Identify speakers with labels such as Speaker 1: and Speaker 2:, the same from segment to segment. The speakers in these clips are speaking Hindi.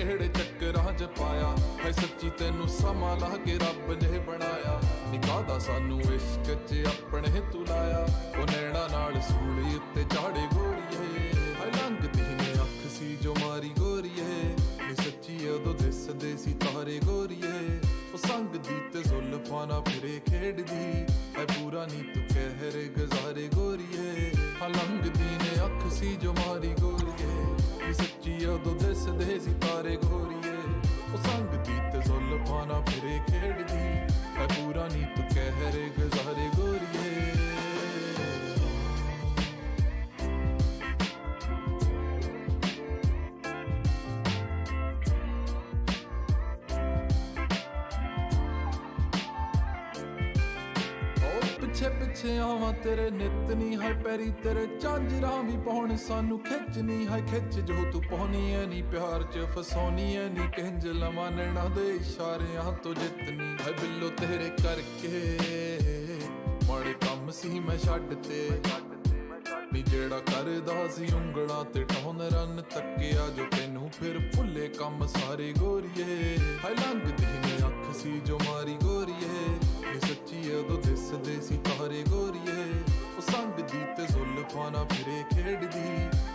Speaker 1: ਕਿਹੜੇ ਚੱਕਰਾਂ 'ਚ ਪਾਇਆ? ਹੈ ਸੱਚੀ ਤੈਨੂੰ ਸਮਾਂ ਲਾ ਕੇ ਰੱਬ ਨੇ ਬਣਾਇਆ। ਨਿਕਾਹ ਦਾ ਸਾਨੂੰ ਇਸ਼ਕ 'ਚ ਆਪਣੇ ਤੂੰ ਲਾਇਆ। ਉਹ ਨੈਣਾ ਨਾਲ ਸੂਲੀ ਉੱਤੇ ਚਾੜੇ ਗੋਰੀਏ। ਹੈ ਲੰਘਦੀ ਨੇ ਅੱਖ ਸੀ ਜੋ ਮਾਰੀ ਗੋਰੀਏ। ਨੀ ਸੱਚੀ ਉਦੋਂ ਦਿਸਦੇ ਸੀ ਤਾਰੇ ਗੋਰੀਏ। ਉਹ ਸੰਗ ਦੀ ਤੇ ਜ਼ੁਲਫਾਂ ਨਾਲ ਫਿਰੇ ਖੇਡਦੀ। ਐ ਪੂਰਾ ਨੀ ਤੂੰ ਕਹਿਰ ਗਜ਼ਾਰੇ ਗੋਰੀਏ। ਹਾਂ ਲੰਘਦੀ ਨੇ ਅੱਖ ਸੀ ਜੋ ਮਾਰੀ ਗੋਰੀਏ ਨੀ ਸੱਚੀ ਉਦੋਂ ਦਿਸਦੇ ਸੀ ਤਾਰੇ ਗੋਰੀਏ ਉਹ ਸੰਗ ਦੀ ਤੇ ਜ਼ੁਲਫਾਂ ਨਾਲ ਫਿਰੇ ਖੇਡਦੀ। ਐ ਪੂਰਾ ਨੀ ਤੂੰ ਕਹਿ ਰੇ ਗਜ਼ਾਰੇ ਪਿੱਛੇ ਆਵਾਂ, ਤੇਰੇ ਨਿਤ ਨਹੀਂ ਹੈ ਪੈਰੀ ਤੇਰੇ ਝਾਂਜਰਾਂ ਵੀ ਪਾਉਣ, ਸਾਨੂੰ ਖਿੱਚ ਨਹੀਂ ਹੈ ਖਿੱਚ ਜੋ ਤੂੰ ਪਾਉਣੀ ਐ ਨਹੀਂ ਪਿਆਰ ਚ ਫਸਾਉਣੀ ਐ ਨਹੀਂ ਕਿੰਜ ਲਵਾਂ ਦੇ ਇਸ਼ਾਰਿਆਂ ਤੋਂ ਜਿੱਤਨੀ ਹੈ ਬਿੱਲੋ ਤੇਰੇ ਕਰਕੇ ਮਾੜੇ ਕੰਮ ਸੀ ਮੈਂ ਛੱਡ ਤੇ ਨੀ ਜਿਹੜਾ ਕਰਦਾ ਸੀ ਉਂਗਲਾਂ ਤੇ ਟੌਨ ਰਨ ਤੱਕਿਆ ਜੋ ਫਿਰ ਭੁੱਲੇ ਕੰਮ ਸਾਰੇ ਗੋਰੀਏ। ਹੈ ਲੰਘਦੀ ਨੇ ਅੱਖ ਸੀ ਜੋ ਮਾਰੀ ਗੋਰੀਏ। ਨੀ ਸੱਚੀ ਉਦੋਂ ਦਿਸਦੇ ਸੀ ਤਾਰੇ ਗੋਰੀਏ। ਉਹ ਸੰਗ ਤੇ ਜ਼ੁਲਫਾਂ ਨਾਲ ਫਿਰੇ ਖੇਡਦੀ।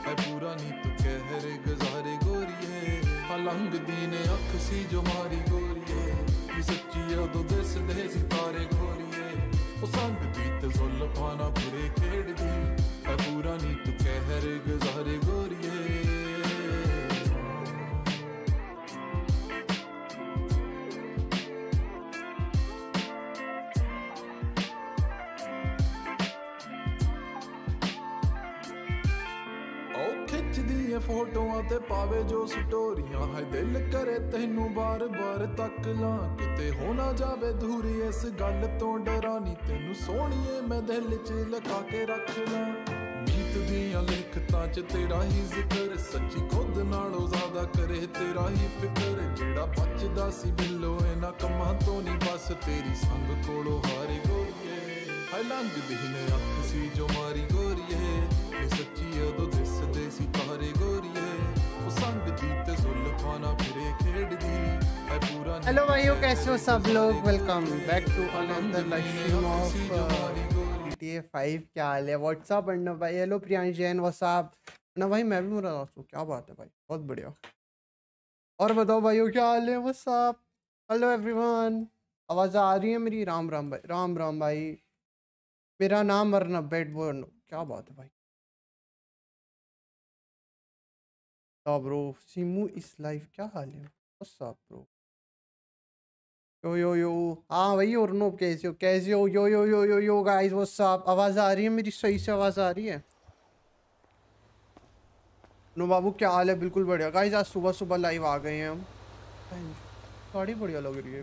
Speaker 1: ਹੈ ਪੂਰਾ ਨੀ ਤੂੰ ਕਹਿਰ ਗਜ਼ਾਰੇ ਗੋਰੀਏ। ਹਾਂ ਲੰਘਦੀ ਨੇ ਅੱਖ ਸੀ ਜੋ ਮਾਰੀ ਗੋਰੀਏ। ਇਹ ਸੱਚੀ ਉਦੋਂ ਦਿਸਦੇ ਸੀ ਤਾਰੇ ਗੋਰੀਏ। ਉਹ ਸੰਗ ਦੀ ਤੇ ਜ਼ੁਲਫਾਂ ਨਾਲ ਫਿਰੇ ਖੇਡਦੀ। ਹੈ ਪੂਰਾ ਨੀ ਤੂੰ ਕਹਿਰ ਗਜ਼ਾਰੇ ਖਿੱਚਦੀ ਫੋਟੋਆਂ ਤੇ ਪਾਵੇ ਜੋ ਸਟੋਰੀਆਂ। ਹੈ ਦਿਲ ਕਰੇ ਤੈਨੂੰ ਬਾਰ-ਬਾਰ ਤੱਕ ਲਾਂ ਕਿਤੇ ਹੋ ਨਾ ਜਾਵੇ ਦੂਰੀ। ਇਸ ਗੱਲ ਤੋਂ ਡਰਾਨੀ ਤੈਨੂੰ ਸੋਹਣੀਏ, ਮੈਂ ਦਿਲ 'ਚ ਲਗਾ ਕੇ ਰੱਖ ਲਾਂ। ਮੀਤ ਦੀਆਂ ਲਿਖਤਾਂ 'ਚ ਤੇਰਾ ਹੀ ਜ਼ਿਕਰ, ਸੱਚੀ ਖੁਦ ਨਾਲੋਂ ਜ਼ਿਆਦਾ ਕਰੇ ਤੇਰਾ ਹੀ ਫਿਕਰ। ਜਿਹੜਾ ਬਚਦਾ ਸੀ ਬਿੱਲੋ, ਇਹਨਾਂ ਕੰਮਾਂ ਤੋਂ ਨਹੀਂ ਬਸ ਤੇਰੀ ਸੰਗ ਕੋਲੋਂ ਹਾਰੇ ਗੋਰੀਏ। ਹਾਏ ਲੰਘਦੀ ਨੇ ਅੱਖ ਸੀ ਜੋ ਮਾਰੀ ਗੋਰੀਏ, ਇਹ ਸੱਚੀ ਉਦੋਂ ਦਿਸਦੇ
Speaker 2: हेलो भाइयों, कैसे हो सब लोग? Welcome back to another live of GTA 5 क्या हाल है? व्हाट्सअप अर्णव भाई? हेलो प्रियांश जैन व्हाट्सअप ना भाई, मैं भी मुरा हूँ। क्या बात है भाई? बहुत बढ़िया। और बताओ भाइयों, क्या हाल है? व्हाट्सअप हेलो एवरीवन आवाज़ आ रही है मेरी? राम राम भाई, राम राम भाई। मेरा नाम अर्नब बेट बोर्न क्या बात है भाई? ब्रो सिमू, इस लाइफ क्या हाल है? व्हाट्सअप ब्रो यो यो यो हाँ भाई और नो, कैसे हो कैसे हो? यो यो यो यो यो गाइस वो साफ़ आवाज़ आ रही है मेरी? सही से आवाज़ आ रही है? नो, बाबू, क्या हाल है? बिल्कुल बढ़िया। गाइस आज सुबह सुबह लाइव आ गए हैं हम। गाड़ी बढ़िया लग रही है।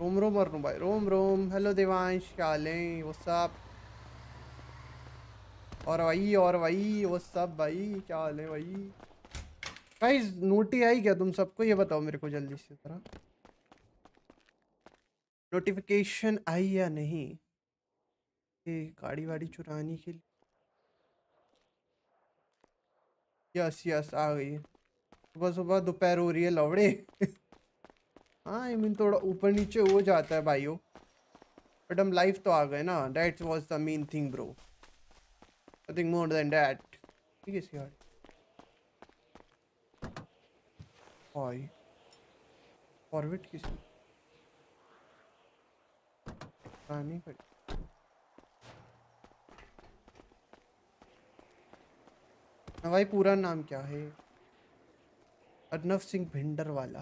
Speaker 2: रोम रोम और भाई, रोम रोम। हेलो देवांश, क्या हाल है? वो सब और भाई और भाई वो सब भाई? क्या हाल है भाई? गाइस नोटी आई क्या तुम सबको? ये बताओ मेरे को जल्दी से जरा। नोटिफिकेशन आई या नहीं ये गाड़ी वाड़ी चुराने के लिए? यस यस आ गई सुबह सुबह दोपहर हो रही है, लवड़े। हाँ आई मीन थोड़ा ऊपर नीचे हो जाता है भाइयों। बट हम लाइव तो आ गए ना। That was the main thing bro nothing more than that ठीक है इसकी गाड़ी फॉरवर्ड किसी नहीं पड़ी हाँ भाई पूरा नाम क्या है? अर्नव सिंह भिंडर वाला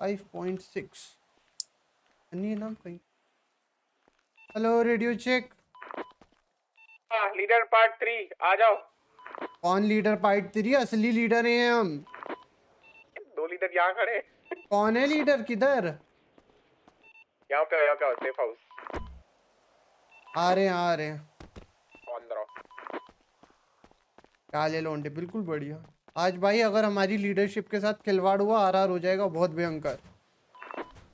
Speaker 2: फाइव पॉइंट सिक्स अन्य नाम कहीं? Hello radio check.
Speaker 3: Leader part three आ जाओ।
Speaker 2: कौन लीडर पार्ट थ्री असली लीडर हैं हम।
Speaker 3: दो लीडर यहाँ खड़े
Speaker 2: कौन है लीडर किधर?
Speaker 3: यहाँ पे यहाँ पे सेफ़ हाउस
Speaker 2: आ रहे हैं आ रहे हैं।
Speaker 3: अंदर
Speaker 2: काले लौंडे बिल्कुल बढ़िया। आज भाई अगर हमारी लीडरशिप के साथ खिलवाड़ हुआ आर आर हो जाएगा बहुत भयंकर।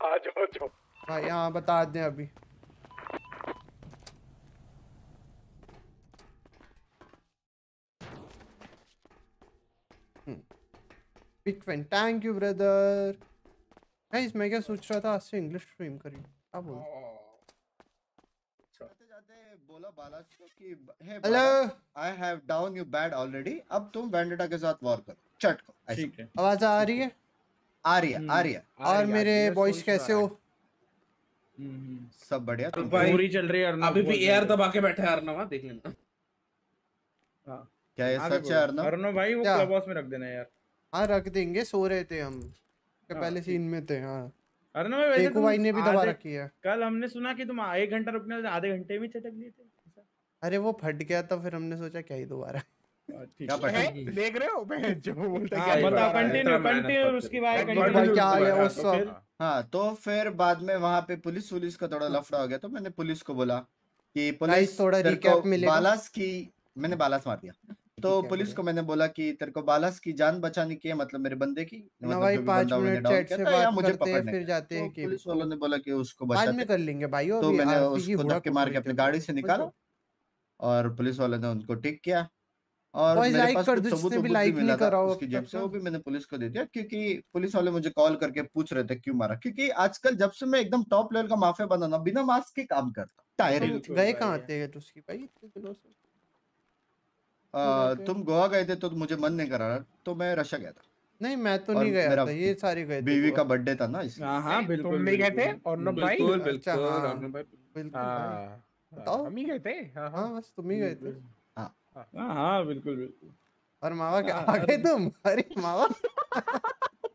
Speaker 3: आ जाओ जाओ।
Speaker 2: भाई हाँ बता दें अभी। थैंक यू ब्रदर गाइस मैं क्या सोच रहा था आज से इंग्लिश स्ट्रीम करी। क्या बोल?
Speaker 4: जाते जाते बोला बालाज को कि
Speaker 2: hello.
Speaker 4: I have down you bad already अब तुम वेंडेटा के साथ वॉर करो। चट को
Speaker 5: ठीक है।
Speaker 2: आवाज़ आ रही है?
Speaker 4: आ रही है आ रही है।
Speaker 2: और मेरे बॉयज़ कैसे हो।
Speaker 5: हम्म,
Speaker 4: सब बढ़िया तुम
Speaker 5: पूरी चल रही है
Speaker 6: अभी भी एयर दबा के बैठे हैं अर्नवा देख लेना।
Speaker 4: क्या ये सच है
Speaker 5: बोलो।
Speaker 4: अर्नब?
Speaker 5: अर्नब भाई वो क्लब हाउस में रख देना यार।
Speaker 2: हाँ रख देंगे सो रहे थे हम।
Speaker 5: हाँ,
Speaker 2: पहले सीन में थे हाँ।
Speaker 5: अर्नब भाई वैसे तुम
Speaker 2: भाई ने भी दबा रखी है।
Speaker 5: कल हमने सुना कि तुम एक घंटा रुकने आधे घंटे में चटक लिए थे
Speaker 2: अरे वो फट गया था फिर हमने सोचा क्या ही दोबारा।
Speaker 5: हाँ,
Speaker 4: क्या
Speaker 5: है।
Speaker 7: हैं? देख रहे हो बहन? जो बोलता
Speaker 5: हाँ,
Speaker 7: क्या
Speaker 5: बताओ
Speaker 7: बता
Speaker 5: कंटिन्यू कंटिन्यू उसकी बात कंटिन्यू
Speaker 2: क्या हाल है,
Speaker 5: हाँ,
Speaker 2: what's
Speaker 5: तो फिर-
Speaker 4: हाँ तो फिर बाद में वहाँ पे पुलिस पुलिस का थोड़ा लफड़ा हो गया तो मैंने पुलिस को बोला कि पुलिस
Speaker 2: थोड़ा
Speaker 4: को
Speaker 2: मिलेगा?
Speaker 4: बालास की मैंने बालास मार दिया। तो
Speaker 2: है,
Speaker 4: पुलिस
Speaker 2: बढ़िया।
Speaker 4: को मैंने बोला कि तेरे को बालास की जान बचाने की है मतलब मेरे बंदे की
Speaker 2: ना
Speaker 4: मतलब
Speaker 2: भाई
Speaker 4: जो भी
Speaker 2: पाँच
Speaker 4: बंदा मैंने
Speaker 2: मिनट
Speaker 4: डाउन
Speaker 2: चैट
Speaker 4: किया
Speaker 2: से
Speaker 4: था या
Speaker 2: बात
Speaker 4: मुझे
Speaker 2: करते हैं
Speaker 4: पकड़ने
Speaker 2: फिर
Speaker 4: का।
Speaker 2: जाते हैं
Speaker 4: तो
Speaker 2: कि
Speaker 4: पुलिस वालों ने बोला कि उसको
Speaker 2: बाद में
Speaker 4: बचाते
Speaker 2: कर लेंगे भाई
Speaker 4: तो
Speaker 2: अभी
Speaker 4: मैंने
Speaker 2: की
Speaker 4: उसको
Speaker 2: हुड़ा
Speaker 4: धक्के मार के अपनी गाड़ी से निकाला और पुलिस वालों ने उनको टिक किया और
Speaker 2: Boys,
Speaker 4: मेरे पास
Speaker 2: कर
Speaker 4: कुछ
Speaker 2: दो,
Speaker 4: सबूत
Speaker 2: जिसने भी
Speaker 4: वबूत
Speaker 2: like
Speaker 4: मिला
Speaker 2: नहीं
Speaker 4: था
Speaker 2: करा हो
Speaker 4: उसकी
Speaker 2: अब
Speaker 4: जेब
Speaker 2: तक
Speaker 4: से
Speaker 2: ना।
Speaker 4: वो भी मैंने पुलिस को दे दिया क्योंकि पुलिस वाले मुझे कॉल करके पूछ रहे थे क्यों मारा क्योंकि आजकल जब से मैं एकदम टॉप लेवल का माफिया बना ना बिना मास्क के काम करता टायर
Speaker 2: तुम
Speaker 5: बिल्कुल
Speaker 2: गए
Speaker 5: भाई,
Speaker 2: कहाँ
Speaker 5: है।
Speaker 2: थे उसकी भाई इतने दिनों से
Speaker 4: आ, तुम गोवा गए थे तो मुझे मन नहीं करा रहा तो मैं रशिया गया था।
Speaker 2: नहीं मैं तो नहीं गया था ये सारे गए
Speaker 4: बीवी का बर्थडे था ना इसलिए
Speaker 5: हाँ हाँ बिल्कुल
Speaker 7: तुम गए थे? और भाई?
Speaker 6: बिल्कुल
Speaker 2: अच्छा,
Speaker 6: बिल्कुल
Speaker 2: हाँ।
Speaker 7: हाँ
Speaker 2: बताओ।
Speaker 7: हम ही गए थे? हाँ
Speaker 2: बस तुम ही गए थे।
Speaker 5: हाँ। हाँ बिल्कुल बिल्कुल।
Speaker 2: और मावा क्या आ गए तुम? अरे मावा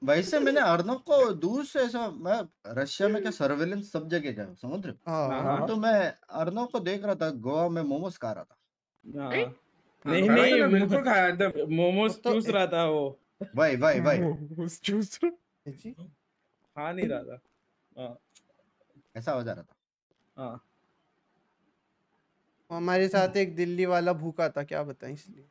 Speaker 4: वैसे मैंने अर्नब को दूर से ऐसा मैं रशिया में क्या सर्वेलेंस सब जगह गया समझ रहे हाँ। तो मैं अर्नब को देख रहा था गोवा में मोमोस खा रहा था।
Speaker 5: हाँ।
Speaker 7: नहीं?
Speaker 5: नहीं नहीं
Speaker 6: था, बिल्कुल खाया एकदम।
Speaker 5: मोमोज
Speaker 2: तो-
Speaker 5: चूस रहा था वो।
Speaker 4: भाई भाई भाई
Speaker 7: उस चूस रहा
Speaker 2: जी।
Speaker 5: खा नहीं रहा था। हाँ।
Speaker 4: ऐसा हो जा रहा था।
Speaker 5: हाँ।
Speaker 2: हमारे साथ एक दिल्ली वाला भूखा था क्या बताएँ इसलिए?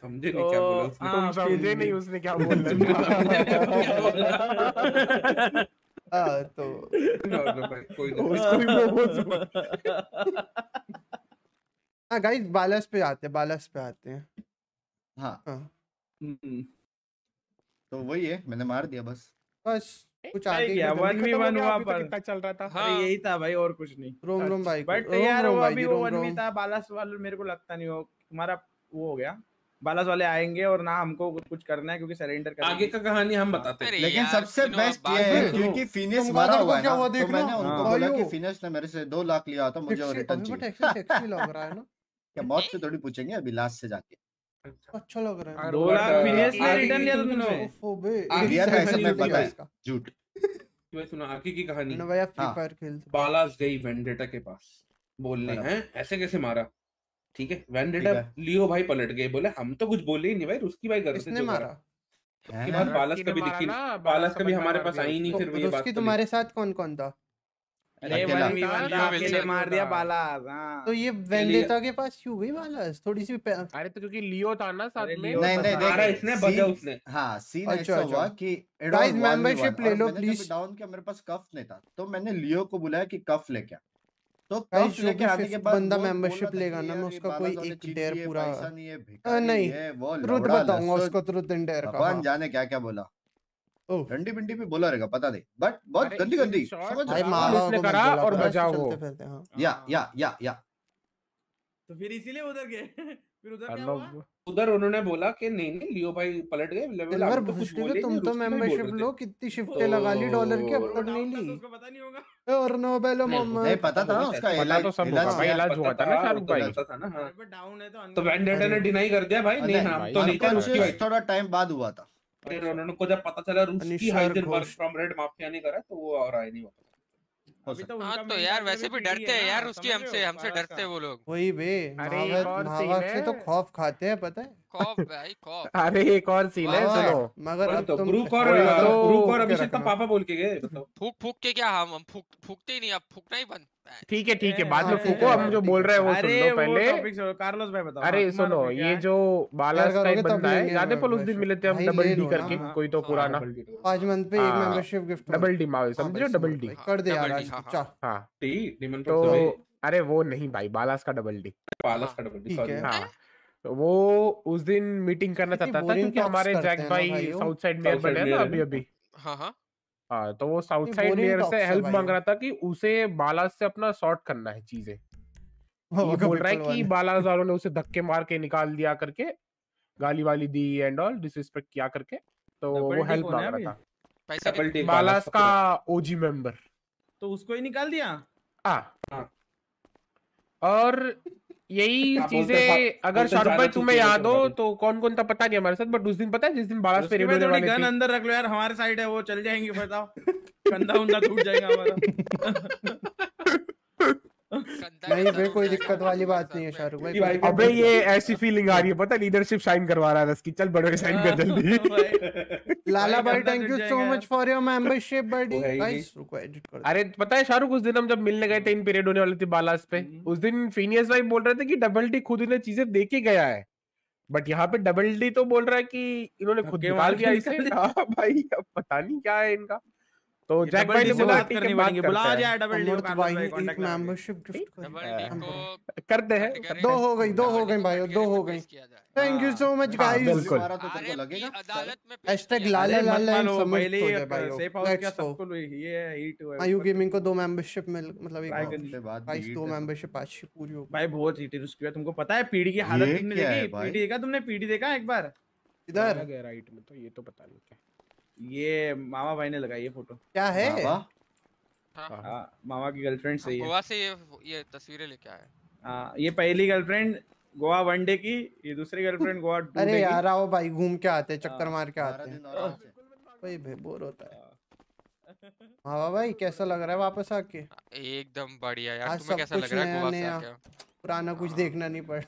Speaker 6: समझे नहीं क्या बोला
Speaker 5: तो,
Speaker 6: उसने।
Speaker 5: हाँ,
Speaker 7: तुम समझे नहीं उसने क्या बोला।
Speaker 2: हाँ तो
Speaker 6: कोई
Speaker 7: उसको भी मोमोज
Speaker 2: हाँ गाइस बालस पे आते हैं बालस पे आते हैं।
Speaker 4: हाँ।
Speaker 2: हाँ।
Speaker 5: हम्म।
Speaker 4: तो वही है मैंने मार दिया बस।
Speaker 2: बस कुछ आगे
Speaker 5: किया,
Speaker 2: की
Speaker 5: one
Speaker 2: जल्दी
Speaker 5: v
Speaker 2: खत्म हो
Speaker 5: one
Speaker 2: गया?
Speaker 5: हुआ पर।
Speaker 7: कितना चल रहा था।
Speaker 5: अरे यही था भाई और कुछ नहीं।
Speaker 2: रोम रोम भाई
Speaker 5: बट यार वो अभी वो वन भी था बालास वाले मेरे को लगता नहीं वो तुम्हारा वो हो गया। बालास वाले आएँगे और ना हमको कुछ करना है क्योंकि सरेंडर करना
Speaker 6: आगे का कहानी हम बताते हैं।
Speaker 4: लेकिन सबसे बेस्ट ये है क्योंकि फिनिश मारा हुआ है ना तो मैंने उनको
Speaker 5: हाँ।
Speaker 4: बोला कि फिनिश ने मेरे से दो लाख लिया था मुझे वो रिटर्न चाहिए
Speaker 2: लग रहा है ना?
Speaker 4: क्या मौत से थोड़ी पूछेंगे अभी लास्ट से जाके?
Speaker 2: अच्छा लग रहा है
Speaker 5: दो लाख फिनिश ने रिटर्न लिया
Speaker 4: में पता है। झूठ
Speaker 6: तुम्हें सुना। आगे की कहानी
Speaker 2: ना भाई फ्री। फायर खेलते
Speaker 6: बालास गई वेंडेटा के पास। बोलने ऐसे कैसे मारा? ठीक है वेंडेटा लियो भाई पलट गए। बोले हम तो कुछ बोले ही नहीं भाई उसकी भाई कर
Speaker 2: किसने मारा।
Speaker 6: उसके बाद बालास कभी दिखी बालास कभी हमारे पास आई नहीं फिर वो ये बात
Speaker 2: तुम्हारे साथ कौन कौन था?
Speaker 5: अरे। वन वी वन अकेले मार दिया। बालास हाँ
Speaker 2: तो ये वेंडेटा के पास क्यों गई बालस थोड़ी सी
Speaker 7: अरे तो क्योंकि लियो था ना साथ में
Speaker 4: नहीं नहीं देख
Speaker 6: इसने बजा उसने
Speaker 4: हाँ सीन
Speaker 2: अच्छा,
Speaker 4: ऐसा
Speaker 2: अच्छा।
Speaker 4: हुआ कि
Speaker 2: Guys, membership ले लो, please.
Speaker 4: डाउन किया मेरे पास कफ नहीं था तो मैंने लियो को बुलाया कि कफ लेके आ तो कफ लेके आने के बाद
Speaker 2: बंदा
Speaker 4: था
Speaker 2: लेगा ना, मैं उसका कोई एक
Speaker 4: है,
Speaker 2: पूरा-
Speaker 4: नहीं है
Speaker 2: नहीं,
Speaker 4: वो
Speaker 2: ट्रुथ बताऊँगा उसको ट्रुथ एंड डेयर का
Speaker 4: भगवान
Speaker 2: हाँ।
Speaker 4: जाने क्या क्या बोला। डंडी बिंडी भी बोला रहेगा पता नहीं बट बहुत गंदी गंदी समझ हो?
Speaker 7: करा और
Speaker 2: करो, ऐसे
Speaker 7: वो।
Speaker 2: हाँ।
Speaker 4: या
Speaker 5: हाँ।
Speaker 4: या या या
Speaker 5: तो फिर इसीलिए उधर गए फिर उधर क्या हुआ
Speaker 6: उधर उन्होंने बोला कि नहीं नहीं लियो भाई पलट गए
Speaker 2: सिल्वर
Speaker 6: हम तो कुछ बोले
Speaker 2: तुम तो मेंबरशिप लो। कितनी शिफ्टें लगा ली डॉलर की अब तक नहीं ली
Speaker 5: तो उसको पता नहीं होगा
Speaker 2: और नोबेलो मोहम्मद
Speaker 4: नहीं पता था उसका इलाज
Speaker 7: तो सब
Speaker 4: इलाज
Speaker 7: होगा भाई, इलाज हुआ था ना शाहरुख
Speaker 6: तो
Speaker 7: भाई।
Speaker 6: था ना हाँ।
Speaker 5: अरे डाउन है तो
Speaker 6: तो
Speaker 5: अंदर-
Speaker 6: वेंडेटा ने डिनाई कर दिया भाई नहीं हम तो नहीं थे
Speaker 4: थोड़ा टाइम बाद हुआ था
Speaker 6: फिर उन्होंने को जब पता चला रूस की वर्क फ्रॉम रेड माफिया ने करा तो वो और आए नहीं वापस।
Speaker 4: हो
Speaker 5: तो
Speaker 8: हाँ। तो यार वैसे भी डरते
Speaker 5: हैं
Speaker 8: यार उसकी हमसे हमसे डरते
Speaker 5: हैं
Speaker 8: वो लोग।
Speaker 2: वही बे
Speaker 7: अरे,
Speaker 2: से तो खौफ खाते हैं पता है?
Speaker 8: खौफ भाई खौफ
Speaker 7: अरे एक और सीन है सुनो।
Speaker 2: मगर अब
Speaker 6: तो
Speaker 2: तुम
Speaker 6: ब्रूक और ब्रूक और अभिषेक तो पापा बोल के गए बताओ।
Speaker 8: फूक फूक के क्या हम हम फूक फूकते ही नहीं अब फूकना ही बंद
Speaker 7: ठीक है ठीक है बाद में
Speaker 2: हाँ,
Speaker 7: फूको हम जो बोल रहे हैं वो सुन लो पहले।
Speaker 5: कार्लोस भाई बताओ।
Speaker 7: अरे
Speaker 5: हाँ,
Speaker 7: सुनो ये जो बालास का बंदा है याद है पल उस दिन मिले थे हम डबल डी करके? कोई तो
Speaker 8: हाँ,
Speaker 7: पुराना।
Speaker 6: तो।
Speaker 2: पाँच मंथ पे एक
Speaker 7: हाँ,
Speaker 2: मेंबरशिप गिफ्ट
Speaker 7: डबल डी माओ समझो? डबल डी
Speaker 2: कर दे यार
Speaker 8: हाँ,
Speaker 7: हाँ
Speaker 6: डी डिमन
Speaker 7: तो अरे वो नहीं भाई बालास का डबल डी
Speaker 6: बालास का डबल डी
Speaker 2: ठीक
Speaker 6: सॉरी
Speaker 2: है।
Speaker 7: तो वो उस दिन मीटिंग करना चाहता था क्योंकि हमारे जैक भाई साउथ साइड मेयर बने हैं ना अभी अभी।
Speaker 8: हाँ हाँ।
Speaker 7: हाँ तो वो साउथ साइड मेयर से हेल्प मांग रहा था कि उसे बालाज से अपना सॉर्ट करना है चीज़ें।
Speaker 2: वो
Speaker 7: बोल रहा है कि। बालाज वालों ने उसे धक्के मार के निकाल दिया करके गाली वाली दी एंड ऑल डिसरिस्पेक्ट किया करके तो वो हेल्प मांग रहा था। बालाज का ओजी मेंबर
Speaker 5: तो उसको ही निकाल दिया?
Speaker 7: हाँ।
Speaker 6: हाँ।
Speaker 7: और यही चीज़ें अगर शाहरुख भाई तुम्हें याद हो तो कौन कौन था पता नहीं हमारे साथ बट उस दिन पता है जिस दिन बाड़ा पे वाले
Speaker 5: गन अंदर रख लो यार हमारे साइड है वो चल जाएँगे बताओ। कंधा उंधा टूट जाएगा हमारा।
Speaker 2: नहीं
Speaker 8: टूट
Speaker 2: कोई दिक्कत वाली बात नहीं है शाहरुख भाई।
Speaker 6: भाई
Speaker 7: अबे ये ऐसी फीलिंग आ रही है पता लीडरशिप साइन करवा रहा है इसकी चल बड़े साइन कर जल्दी।
Speaker 2: लाला
Speaker 5: भाई
Speaker 2: भाई thank you so much for your membership buddy
Speaker 6: है ही
Speaker 2: गाइस रुको एडिट कर
Speaker 7: अरे पता है शाहरुख उस दिन हम जब मिलने गए थे इन पीरियड होने वाली थी बालास पे
Speaker 5: हम्म।
Speaker 7: उस दिन फीनियस भाई बोल रहे थे कि डबल डी खुद इन्हें चीज़ें दे के गया है। बट यहाँ पे डबल डी तो बोल रहा है कि इन्होंने खुद निकाल दिया इसे। हाँ भाई अब पता नहीं क्या है इनका। तो जैक भाई ने
Speaker 5: से
Speaker 7: बोला
Speaker 5: बात
Speaker 7: ठीक
Speaker 5: करनी
Speaker 7: है बात
Speaker 5: बुला जाए डबल डी को
Speaker 2: भाई एक
Speaker 5: के।
Speaker 2: मेंबरशिप गिफ्ट करी
Speaker 7: करते हैं।
Speaker 2: दो हो। गई दो हो गई भाई दो हो गई। Thank you so much guys
Speaker 7: बिल्कुल।
Speaker 4: तो को
Speaker 8: RMP
Speaker 4: लगेगा।
Speaker 8: अदालत में
Speaker 2: लाले
Speaker 8: जाए।
Speaker 2: लाले समझ तो दे भाई
Speaker 5: सेफ़ हाउस क्या सबको ये है हीट हुआ है
Speaker 2: आयु गेमिंग को दो मेंबरशिप मिल मतलब एक। गाइस दो मेंबरशिप आज ही पूरी हो
Speaker 5: भाई बहुत हीट है उसकी तुमको पता है पीडी की हालत तुमने देखी? पीडी देखा तुमने? पीडी देखा एक बार?
Speaker 2: इधर।
Speaker 7: राइट में तो ये तो पता नहीं क्या।
Speaker 5: ये मामा भाई ने लगाई ये फ़ोटो।
Speaker 2: क्या है?
Speaker 8: हाँ,
Speaker 5: हाँ मामा की गर्लफ्रेंड है
Speaker 8: गोवा से ये ये तस्वीरें लेके आए।
Speaker 5: हाँ ये पहली गर्लफ्रेंड गोवा वनडे की ये दूसरी गर्लफ्रेंड गोवा टू
Speaker 2: अरे
Speaker 5: डे
Speaker 2: यार आओ भाई घूम के आते हैं चक्कर मार के आते हैं।
Speaker 4: से।
Speaker 2: भाई बोर होता है। हाँ। भाई कैसा लग रहा है वापस आके?
Speaker 8: एकदम बढ़िया यार तुम्हें कैसा लग रहा है गोवा से आके?
Speaker 2: पुराना कुछ देखना नहीं पड़।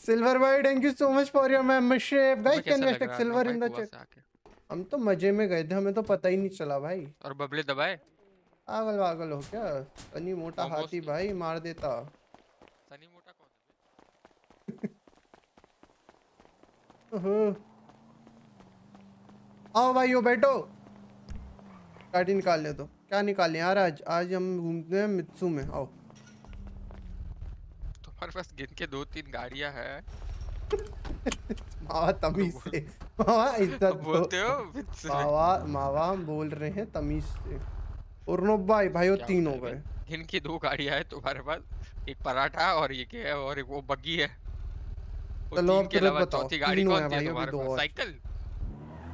Speaker 2: सिल्वर भाई thank you so much for your membership guys can
Speaker 8: लग
Speaker 2: hashtag silver in the chat हम तो मज़े में गए थे हमें तो पता ही नहीं चला भाई।
Speaker 8: और बबले दबाए?
Speaker 2: पागल पागल हो क्या? तनी मोटा हाथी भाई मार देता।
Speaker 8: सनी मोटा कौन है?
Speaker 2: ओहो। आओ भाइयों बैठो। गाड़ी निकाल ले तो। क्या निकालें यार आज आज हम घूमते हैं मित्सू में। आओ।
Speaker 8: तुम्हारे पास गिन के दो तीन गाड़ियाँ हैं।
Speaker 2: मावा तमीज से। मावा इज़्ज़त
Speaker 8: बोलते हो विद-
Speaker 2: मावा मावा हम बोल रहे हैं तमीज से। उर्नब भाई भाइयों
Speaker 8: क्या
Speaker 2: तीन हो गए।
Speaker 8: भाई? गिन के दो गाड़ियाँ हैं तुम्हारे पास। एक पराठा और ये क्या है और एक वो बग्गी है।
Speaker 2: चलो अब तुरंत बताओ,
Speaker 8: कौन
Speaker 2: है भाई, अभी
Speaker 8: तुम्हारे
Speaker 2: दो और।
Speaker 8: साइकिल।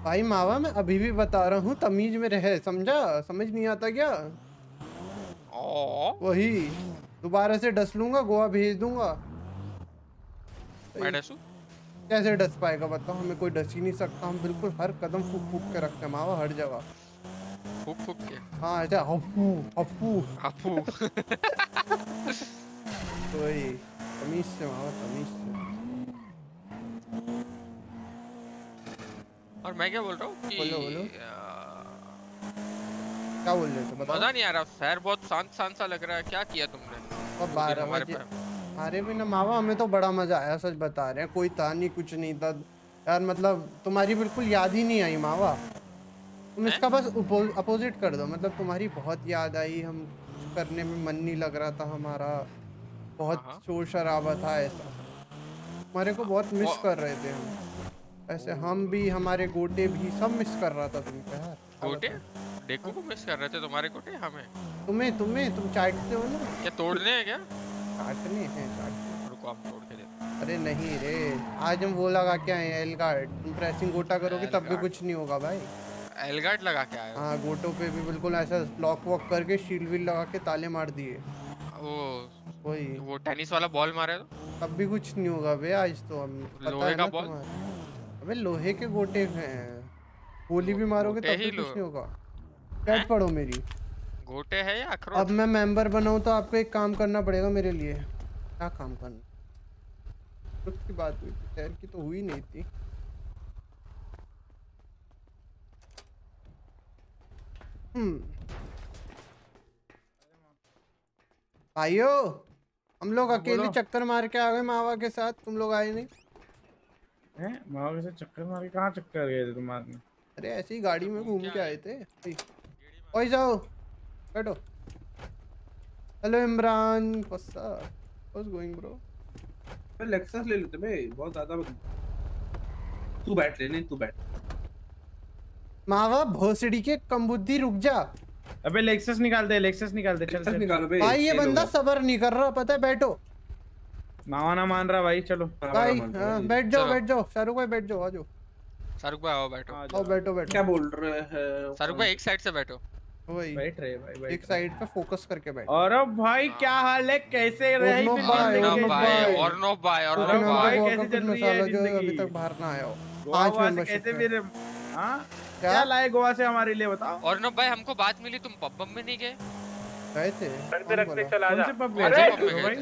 Speaker 2: भाई मावा मैं अभी भी बता रहा हूँ तमीज में रहे समझा? समझ नहीं आता क्या?
Speaker 8: ओ।
Speaker 2: वही। दोबारा से डस लूँगा गोवा भेज दूँगा।
Speaker 8: मैं डसू
Speaker 2: कैसे डस पाएगा बताओ हमें कोई डस ही नहीं सकता हम बिल्कुल हर कदम फूक फूक के रखते हैं मावा हर जगह।
Speaker 8: फूक फूक के?
Speaker 2: हाँ ऐसा हफ्फू हफ्फू
Speaker 8: अपू
Speaker 2: तो वही तमीज से मावा तमीज से।
Speaker 8: और मैं क्या बोल रहा हूँ कि
Speaker 2: बोलो, बोलो। क्या बोल रहे थे
Speaker 8: मज़ा नहीं आ रहा शहर बहुत शांत शांत सा लग रहा है। क्या किया तुमने? दो
Speaker 2: बारह
Speaker 8: हमारे
Speaker 2: बजे अरे भी ना मावा हमें तो बड़ा मज़ा आया सच बता रहे हैं। कोई था नहीं कुछ नहीं था। यार मतलब तुम्हारी बिल्कुल याद ही नहीं आई मावा तुम इसका बस अपोजिट कर दो। मतलब तुम्हारी बहुत याद आई हम करने में मन नहीं लग रहा था हमारा। बहुत
Speaker 8: हाँ।
Speaker 2: शोर शराबा था ऐसा। हमारे को बहुत मिस कर रहे थे हम। ऐसे हम भी हमारे गोटे भी सब मिस कर रहा था तुमको यार।
Speaker 8: गोटे? डेकू को मिस कर रहे थे तुम्हारे गोटे हमें
Speaker 2: तुम्हें तुम्हें तुम चाटते हो ना?
Speaker 8: क्या तोड़ने हैं क्या?
Speaker 2: काटने हैं काटने
Speaker 8: रुको हम तोड़ के देते
Speaker 2: अरे नहीं रे आज हम वो लगा के आए हैं एल गार्ड तुम प्रेसिंग गोटा करोगे तब भी कुछ नहीं होगा भाई।
Speaker 8: एलगार्ड लगा के आए हो?
Speaker 2: हाँ गोटों पे भी बिल्कुल ऐसा लॉक वॉक करके शील वील लगा के ताले मार दिए।
Speaker 8: वो
Speaker 2: वही।
Speaker 8: वो टेनिस वाला बॉल मारे तो
Speaker 2: तब भी कुछ नहीं होगा बे आज तो हम
Speaker 8: लोहे का बॉल?
Speaker 2: अबे लोहे के गोटे हैं। गोली भी मारोगे तब भी कुछ नहीं होगा। कैट पढ़ो मेरी।
Speaker 8: गोटे है या अखरोट?
Speaker 2: अब मैं मेंबर बनाऊँ तो आपको एक काम करना पड़ेगा मेरे लिए। क्या काम करना? की बात हुई थी शहर की तो हुई नहीं थी। हम्म। भाइयों हम लोग
Speaker 5: हाँ,
Speaker 2: अकेले चक्कर मार के आ गए मावा के साथ। तुम लोग आए नहीं?
Speaker 5: हैं? मामा के साथ चक्कर मार के कहाँ चक्कर गए थे तुम मारने
Speaker 2: अरे ऐसे ही गाड़ी में घूम के? आए थे। ओए जाओ। बैठो। Hello Imran what's up? How's going, bro?
Speaker 6: मैं लेक्सस ले लेते भाई बहुत ज़्यादा तू बैठ ले नहीं तू बैठ।
Speaker 2: मावा भोसड़ी के कम बुद्धि रुक जा।
Speaker 5: अबे लेक्सस निकाल दे लेक्सस निकाल दे चल चल
Speaker 6: निकालो भाई
Speaker 2: भाई ये बंदा सबर नहीं कर रहा पता है बैठो।
Speaker 5: मावा ना मान रहा भाई चलो।
Speaker 2: भाई
Speaker 6: हाँ, हाँ,
Speaker 2: हाँ, बैठ जाओ बैठ जाओ। शाहरुख भाई बैठ जाओ आ जाओ।
Speaker 8: शाहरुख भाई आओ बैठो।
Speaker 2: आओ बैठो बैठो।
Speaker 6: क्या बोल रहे हैं?
Speaker 8: शाहरुख भाई एक साइड से बैठो।
Speaker 2: वही।
Speaker 5: बैठ रहे भाई बैठ
Speaker 2: एक साइड पे फोकस करके बैठ।
Speaker 5: और अब भाई क्या हाल है? कैसे रही
Speaker 2: और भाई, और नो
Speaker 8: भाई। और नो भाई और
Speaker 5: भाई,
Speaker 8: भाई
Speaker 5: कैसे चल रही है
Speaker 2: जो अभी तक बाहर ना आया हो। पाँच
Speaker 5: कैसे
Speaker 2: है।
Speaker 5: फिर हाँ?
Speaker 2: क्या?
Speaker 5: लाए गोवा से हमारे लिए बताओ।
Speaker 8: और नो भाई हमको बात मिली तुम पब में नहीं गए?
Speaker 2: गए थे।
Speaker 3: रखते रखते? चला
Speaker 5: कौन
Speaker 3: जा।
Speaker 5: से पब
Speaker 8: में गए
Speaker 5: भाई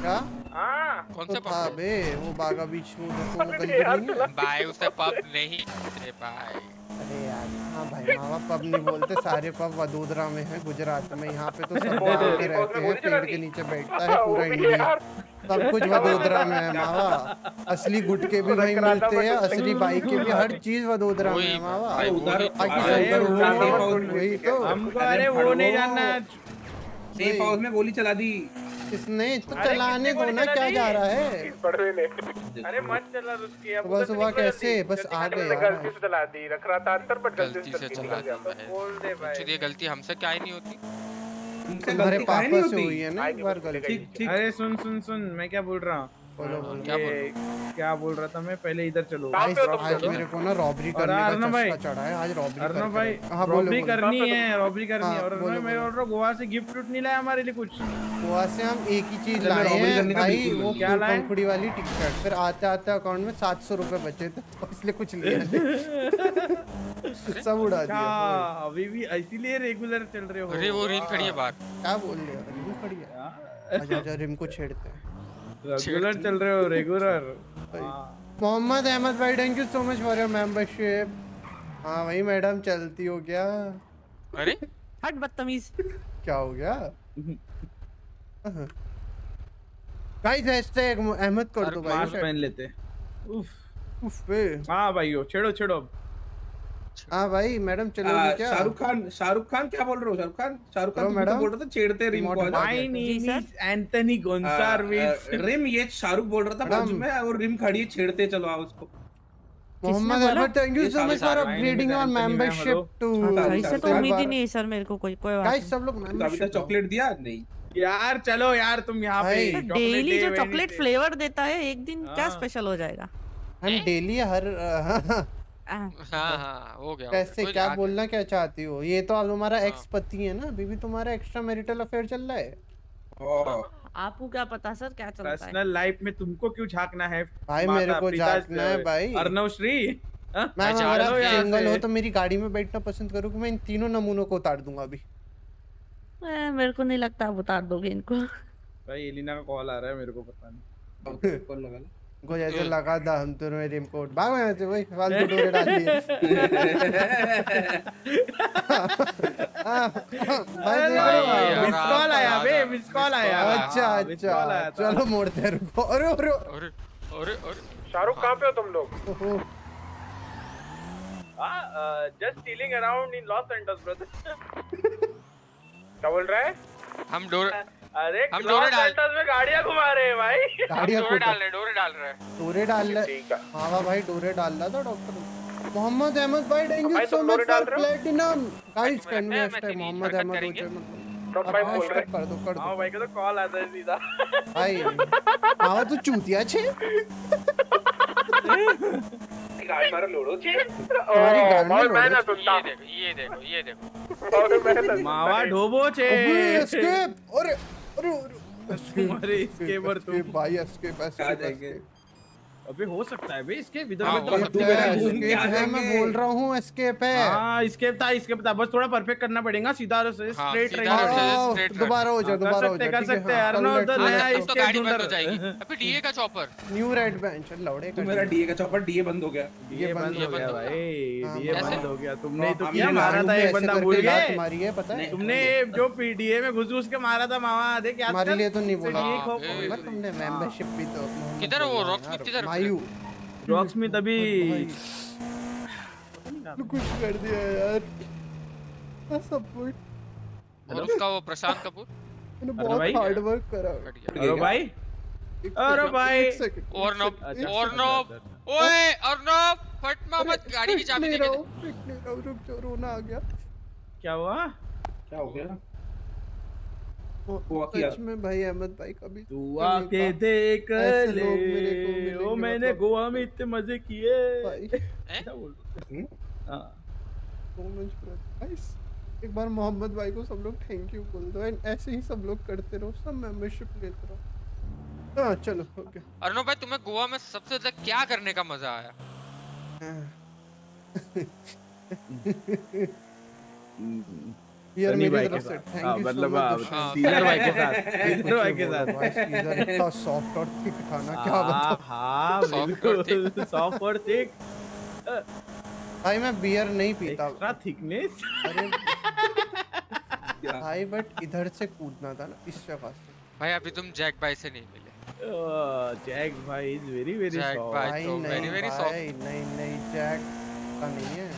Speaker 2: क्या?
Speaker 5: हाँ।
Speaker 8: कौन
Speaker 2: तो
Speaker 8: से पब
Speaker 2: बे वो बागा बीच में है।
Speaker 8: भाई उसे पब नहीं अरे भाई।
Speaker 2: अरे यार हाँ भाई मावा पब नहीं बोलते सारे पब वडोदरा में है गुजरात में। यहाँ पे तो सब के रहते हैं पेड़ के नीचे बैठता है पूरा इंडिया सब कुछ वडोदरा में है मावा असली गुटके भी वहीं मिलते हैं असली बाइक के भी हर चीज़ वडोदरा में है मावा
Speaker 8: वही-
Speaker 2: बाकी
Speaker 5: वो-
Speaker 2: है। वही तो।
Speaker 5: हमको अरे वो नहीं जानना।
Speaker 6: सेफ़ हाउस में गोली चला दी।
Speaker 2: किसने? तो चलाने को ना क्या जा रहा है?
Speaker 5: अरे मत चला उसकी अब
Speaker 2: सुबह
Speaker 5: उधर
Speaker 2: सुबह कैसे? बस आ गए
Speaker 3: गलती से चला दी रख रहा था अंतर पर गलती से चला निकल गया
Speaker 8: दी भाई।
Speaker 5: बोल दे भाई।
Speaker 8: ये गलती हमसे क्या ही नहीं होती?
Speaker 2: तुम्हारे
Speaker 6: गलती
Speaker 2: पापा से हुई है ना एक बार गलती।
Speaker 5: अरे सुन सुन सुन मैं क्या बोल रहा हूँ?
Speaker 8: क्या बोल
Speaker 5: क्या बोल रहा था मैं? पहले इधर चलो।
Speaker 2: आज
Speaker 3: हो?
Speaker 2: मेरे को ना रॉबरी करने का
Speaker 5: अर्नब भाई,
Speaker 2: चस्का चढ़ा है। आज रॉबरी
Speaker 5: भाई
Speaker 2: हाँ
Speaker 5: रॉबरी करनी है रॉबरी करनी
Speaker 2: हाँ,
Speaker 5: है और मैं
Speaker 2: बोल
Speaker 5: रहा गोवा से गिफ्ट विफ्ट नहीं लाया हमारे लिए कुछ।
Speaker 2: गोवा से हम एक ही चीज़ लाए हैं। भाई वो
Speaker 5: क्या लाए?
Speaker 2: पंखुड़ी वाली टी शर्ट फिर आते आते अकाउंट में सात सौ रुपए बचे थे तो इसलिए कुछ लिया नहीं। सब उड़ा दिया।
Speaker 5: अभी भी इसीलिए रेगुलर चल रहे हो।
Speaker 8: अरे वो रील खड़ी है बाहर।
Speaker 2: क्या बोल रहे हो? रिम खड़ी है। आजा रिम को छेड़ते हैं।
Speaker 5: रेगुलर चल रहे हो रेगुलर।
Speaker 2: मोहम्मद अहमद भाई thank you so much for your membership हाँ वही मैडम चलती हो क्या?
Speaker 8: अरे।
Speaker 9: हट बदतमीज।
Speaker 2: क्या हो गया? गाइस हैशटैग अहमद कर दो भाई
Speaker 5: मास्क पहन लेते। उफ
Speaker 2: उफ बे
Speaker 5: हाँ भाइयों छेड़ो छेड़ो अब।
Speaker 2: हाँ भाई मैडम
Speaker 6: आ,
Speaker 2: चलोगी क्या?
Speaker 6: शाहरुख खान शाहरुख खान क्या बोल रहे हो? शाहरुख खान? शाहरुख खान तुम तो
Speaker 2: मैडम।
Speaker 6: बोल रहे थे छेड़ते रिम को।
Speaker 5: My name
Speaker 9: sir.
Speaker 5: Is Anthony
Speaker 6: uh,
Speaker 5: Gonsalves
Speaker 6: Rim ये शाहरुख बोल रहा था बाजू में और रिम खड़ी है छेड़ते चलो आओ उसको।
Speaker 2: मोहम्मद
Speaker 9: बोला?
Speaker 2: Thank you so much for upgrading on membership to
Speaker 6: हाँ,
Speaker 9: ऐसे तो। उम्मीद ही नहीं है सर मेरे को कोई कोई
Speaker 2: गाइस सब लोग
Speaker 6: तो अभी तक चॉकलेट दिया? नहीं।
Speaker 5: यार चलो यार तुम यहाँ पे
Speaker 9: डेली जो चॉकलेट फ्लेवर देता है एक दिन क्या
Speaker 5: हाँ।
Speaker 9: स्पेशल हो जाएगा?
Speaker 2: हम डेली हर
Speaker 9: आ,
Speaker 8: हाँ। हाँ हो गया
Speaker 2: कैसे क्या बोलना क्या चाहती हो? ये तो अब तुम्हारा
Speaker 8: हाँ।
Speaker 2: एक्स पति है ना अभी भी तुम्हारा एक्स्ट्रा मैरिटल अफेयर चल रहा है।
Speaker 9: आपको क्या पता सर क्या चलता है?
Speaker 5: पर्सनल लाइफ में तुमको क्यों झांकना है?
Speaker 2: भाई मेरे को झांकना है भाई।
Speaker 5: अर्णव श्री हाँ?
Speaker 2: मैम अगर आप सिंगल। हो तो मेरी गाड़ी में बैठना पसंद करोगे मैं इन तीनों नमूनों को उतार दूँगा अभी।
Speaker 9: ए, मेरे को नहीं लगता आप उतार दोगे इनको।
Speaker 5: भाई एलिना का कॉल आ रहा है मेरे को पता नहीं।
Speaker 6: कौन लगा ला?
Speaker 2: को जैसे लगा था हम तो मेरे भागो यहाँ से वही फालतू डोरे डाल दिए। हाँ, भाई हो
Speaker 5: मिस कॉल आया बे मिस कॉल आया।
Speaker 2: अच्छा अच्छा। चलो मोड़ते हैं रुको। अरे अरे।
Speaker 8: अरे अरे
Speaker 3: शाहरुख कहाँ पे हो तुम लोग?
Speaker 5: Just stealing around in Los Angeles brother
Speaker 3: क्या बोल रहा है?
Speaker 8: हम डोर
Speaker 5: अरे
Speaker 8: हम डोरे डाल-
Speaker 5: में गाड़ियाँ घुमा रहे हैं भाई।
Speaker 2: गाड़ियाँ
Speaker 8: डोरे डाल रहे डोरे डाल रहे। हैं
Speaker 2: डोरे डाल रहा।
Speaker 3: है।
Speaker 2: हाँ हाँ भाई डोरे डाल रहा था डॉक्टर मोहम्मद अहमद भाई thank you so much for
Speaker 3: हो?
Speaker 2: प्लेटिनम गाइस कैन
Speaker 8: है?
Speaker 2: वी
Speaker 8: मैं तेरी
Speaker 2: मोहम्मद अहमद हो। जाए मतलब
Speaker 3: भाई बोल रहे
Speaker 2: कर दो कर
Speaker 5: हाँ।
Speaker 2: दो।
Speaker 5: भाई का तो कॉल आता है सीधा।
Speaker 2: भाई हाँ तू चूतिया छे।
Speaker 6: गाड़ी मारो लोड़ो
Speaker 2: हमारी गाड़ी में
Speaker 3: और मैं ना सुनता।
Speaker 8: ये देखो ये देखो ये देखो।
Speaker 3: और मैं
Speaker 5: मावा ढोबो छे।
Speaker 2: अबे एस्केप अरे अरे अरे।
Speaker 5: escape,
Speaker 2: भाई एस्केप
Speaker 6: अरे
Speaker 2: अरे
Speaker 6: जाएँगे?
Speaker 5: अबे हो सकता है बे इसके विदर
Speaker 8: हाँ,
Speaker 5: में
Speaker 8: हो
Speaker 5: तो
Speaker 8: सकता
Speaker 6: है।
Speaker 2: एस्केप
Speaker 6: घूम के आ
Speaker 2: है मैं बोल रहा हूँ एस्केप है।
Speaker 5: हाँ escape था escape था। बस थोड़ा परफेक्ट करना पड़ेगा सीधा
Speaker 8: हाँ,
Speaker 5: स्ट्रेट रहेंगे
Speaker 2: दोबारा हो जाए
Speaker 5: हाँ,
Speaker 2: दोबारा हो जाए
Speaker 5: कर सकते हैं,
Speaker 2: हाँ,
Speaker 5: यार, ना उधर नया
Speaker 2: that.
Speaker 8: अब तो गाड़ी बंद हो जाएगी। अबे डीए का चॉपर
Speaker 2: न्यू रेड बेंच लौड़े
Speaker 6: तो मेरा डीए का चौपर डीए बंद हो गया।
Speaker 5: ये बंद हो
Speaker 8: हो
Speaker 5: गया। भाई
Speaker 2: हाँ,
Speaker 5: ये
Speaker 8: कैसे?
Speaker 5: बंद। हो गया। तुमने ही तो
Speaker 6: हाँ,
Speaker 5: किया मारा था एक बंदा भूल गए?
Speaker 2: मारी है पता है?
Speaker 5: तुमने जो पीडीए में घुस घुस के मारा था मामा देख याद
Speaker 2: हमारे
Speaker 5: कर?
Speaker 2: लिए तो नहीं बोला
Speaker 8: हाँ,
Speaker 2: तुमने मेंबरशिप भी तो
Speaker 8: किधर वो?
Speaker 2: यार,
Speaker 8: किधर है?
Speaker 2: मायू
Speaker 5: रॉक स्मिथ अभी
Speaker 2: भाई, कुछ कर दिया यार। सब कुछ
Speaker 8: और उसका वो प्रशांत कपूर?
Speaker 2: मैंने बहुत हार्ड वर्क करा।
Speaker 5: हेलो भाई। अरे भाई।
Speaker 8: अर्नब
Speaker 2: second, एक
Speaker 8: अर्नब
Speaker 5: अच्छा,
Speaker 8: ओए अर्नब फटमा मत गाड़ी की चाबी दे। के
Speaker 2: हूँ, रुक जाओ रोना आ गया।
Speaker 5: क्या हुआ?
Speaker 6: क्या हो गया?
Speaker 2: सच में भाई अहमद भाई कभी
Speaker 5: तू आके
Speaker 2: कहा।
Speaker 5: देख
Speaker 2: ऐसे
Speaker 5: ले
Speaker 2: लोग मेरे को
Speaker 5: ओ मैंने
Speaker 2: मतलब।
Speaker 5: गोवा में इतने मज़े किए। ऐसा बोल
Speaker 6: हम्म?
Speaker 5: हाँ।
Speaker 2: much एक बार मोहम्मद भाई को सब लोग थैंक यू बोल दो। एंड ऐसे ही सब लोग करते रहो सब मेंबरशिप लेते रहो। हाँ चलो ओके
Speaker 8: भाई तुम्हें गोवा में सबसे ज़्यादा क्या करने का मज़ा आया?
Speaker 2: यार मेरी
Speaker 5: भाई
Speaker 2: तरफ़ से। थैंक
Speaker 5: हाँ,
Speaker 2: यू
Speaker 5: मतलब
Speaker 8: हाँ।
Speaker 5: भाई के साथ। सीजर भाई के साथ।
Speaker 2: भाई इतना सॉफ्ट और थिक था ना क्या बताऊँ?
Speaker 5: हाँ बिल्कुल सॉफ्ट और थिक
Speaker 2: भाई मैं बियर नहीं पीता।
Speaker 5: एक्स्ट्रा थिकनेस
Speaker 2: अरे भाई बट इधर से कूदना था ना इस जगह से।
Speaker 8: भाई अभी तुम जैक भाई से नहीं मिले।
Speaker 5: जैक भाई इज़ वेरी वेरी सॉफ्ट
Speaker 8: भाई
Speaker 2: भाई
Speaker 8: तो very,
Speaker 2: नहीं नहीं नहीं जैक का नहीं है।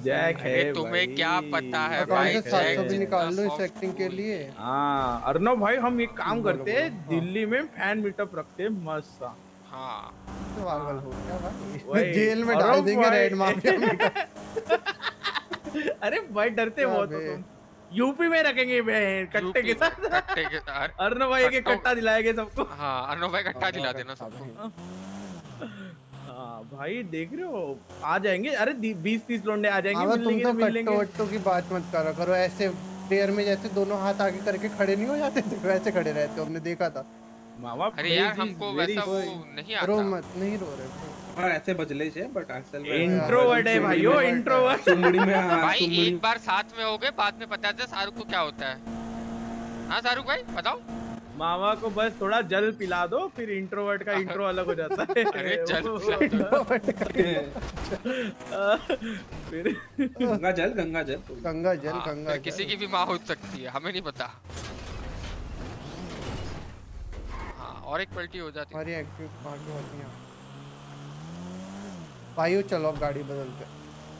Speaker 5: जैक
Speaker 2: है।
Speaker 5: है
Speaker 8: तुम्हें क्या पता है भाई?
Speaker 5: जैक
Speaker 2: भी निकाल लो इस एक्टिंग के लिए।
Speaker 5: हाँ अर्नब भाई हम एक काम करते हैं
Speaker 2: हाँ।
Speaker 5: दिल्ली में फ़ैन मीटअप रखते हैं मस्त सा।
Speaker 8: हाँ।
Speaker 2: तो हो जेल में डाल देंगे। रेड माफिया
Speaker 5: अरे भाई डरते बहुत हो तुम। यूपी में रखेंगे कट्टे के साथ।
Speaker 8: कट्टे के साथ
Speaker 5: अर्नब भाई के
Speaker 8: कट्टा
Speaker 5: दिलाएँगे सबको।
Speaker 8: हाँ अर्नब भाई कट्टा दिला देना सबको।
Speaker 5: हाँ भाई देख रहे हो? आ जाएँगे। अरे बीस तीस लोंडे आ जाएँगे मिल
Speaker 2: तुम
Speaker 5: लेंगे
Speaker 2: तो
Speaker 5: तो
Speaker 2: कट्टो की बात मत करा करो ऐसे प्लेयर में जैसे दोनों हाथ आगे करके खड़े नहीं हो जाते थे वैसे खड़े रहते हो हमने देखा था।
Speaker 5: मामा
Speaker 8: अरे यार हमको वैसा वो नहीं आता।
Speaker 2: रो मत नहीं रो रहे। bro।
Speaker 6: हाँ ऐसे बजले छे बट असल में
Speaker 5: इंट्रोवर्ट है भाइयों इंट्रोवर्ट
Speaker 6: में हाँ
Speaker 8: भाई एक बार साथ में हो गए बाद में पता चला शाहरुख को क्या होता है। हाँ शाहरुख भाई बताओ।
Speaker 5: मामा को बस थोड़ा जल पिला दो फिर इंट्रोवर्ट का इंट्रो अलग हो जाता है।
Speaker 8: अरे जल
Speaker 5: फिर
Speaker 6: गंगा जल गंगा जल।
Speaker 2: गंगा जल
Speaker 8: हाँ,
Speaker 2: गंगा
Speaker 8: किसी की भी माँ हो सकती है हमें नहीं पता। हाँ और एक पलटी हो जाती है।
Speaker 2: है। भाइयों चलो अब गाड़ी बदलते।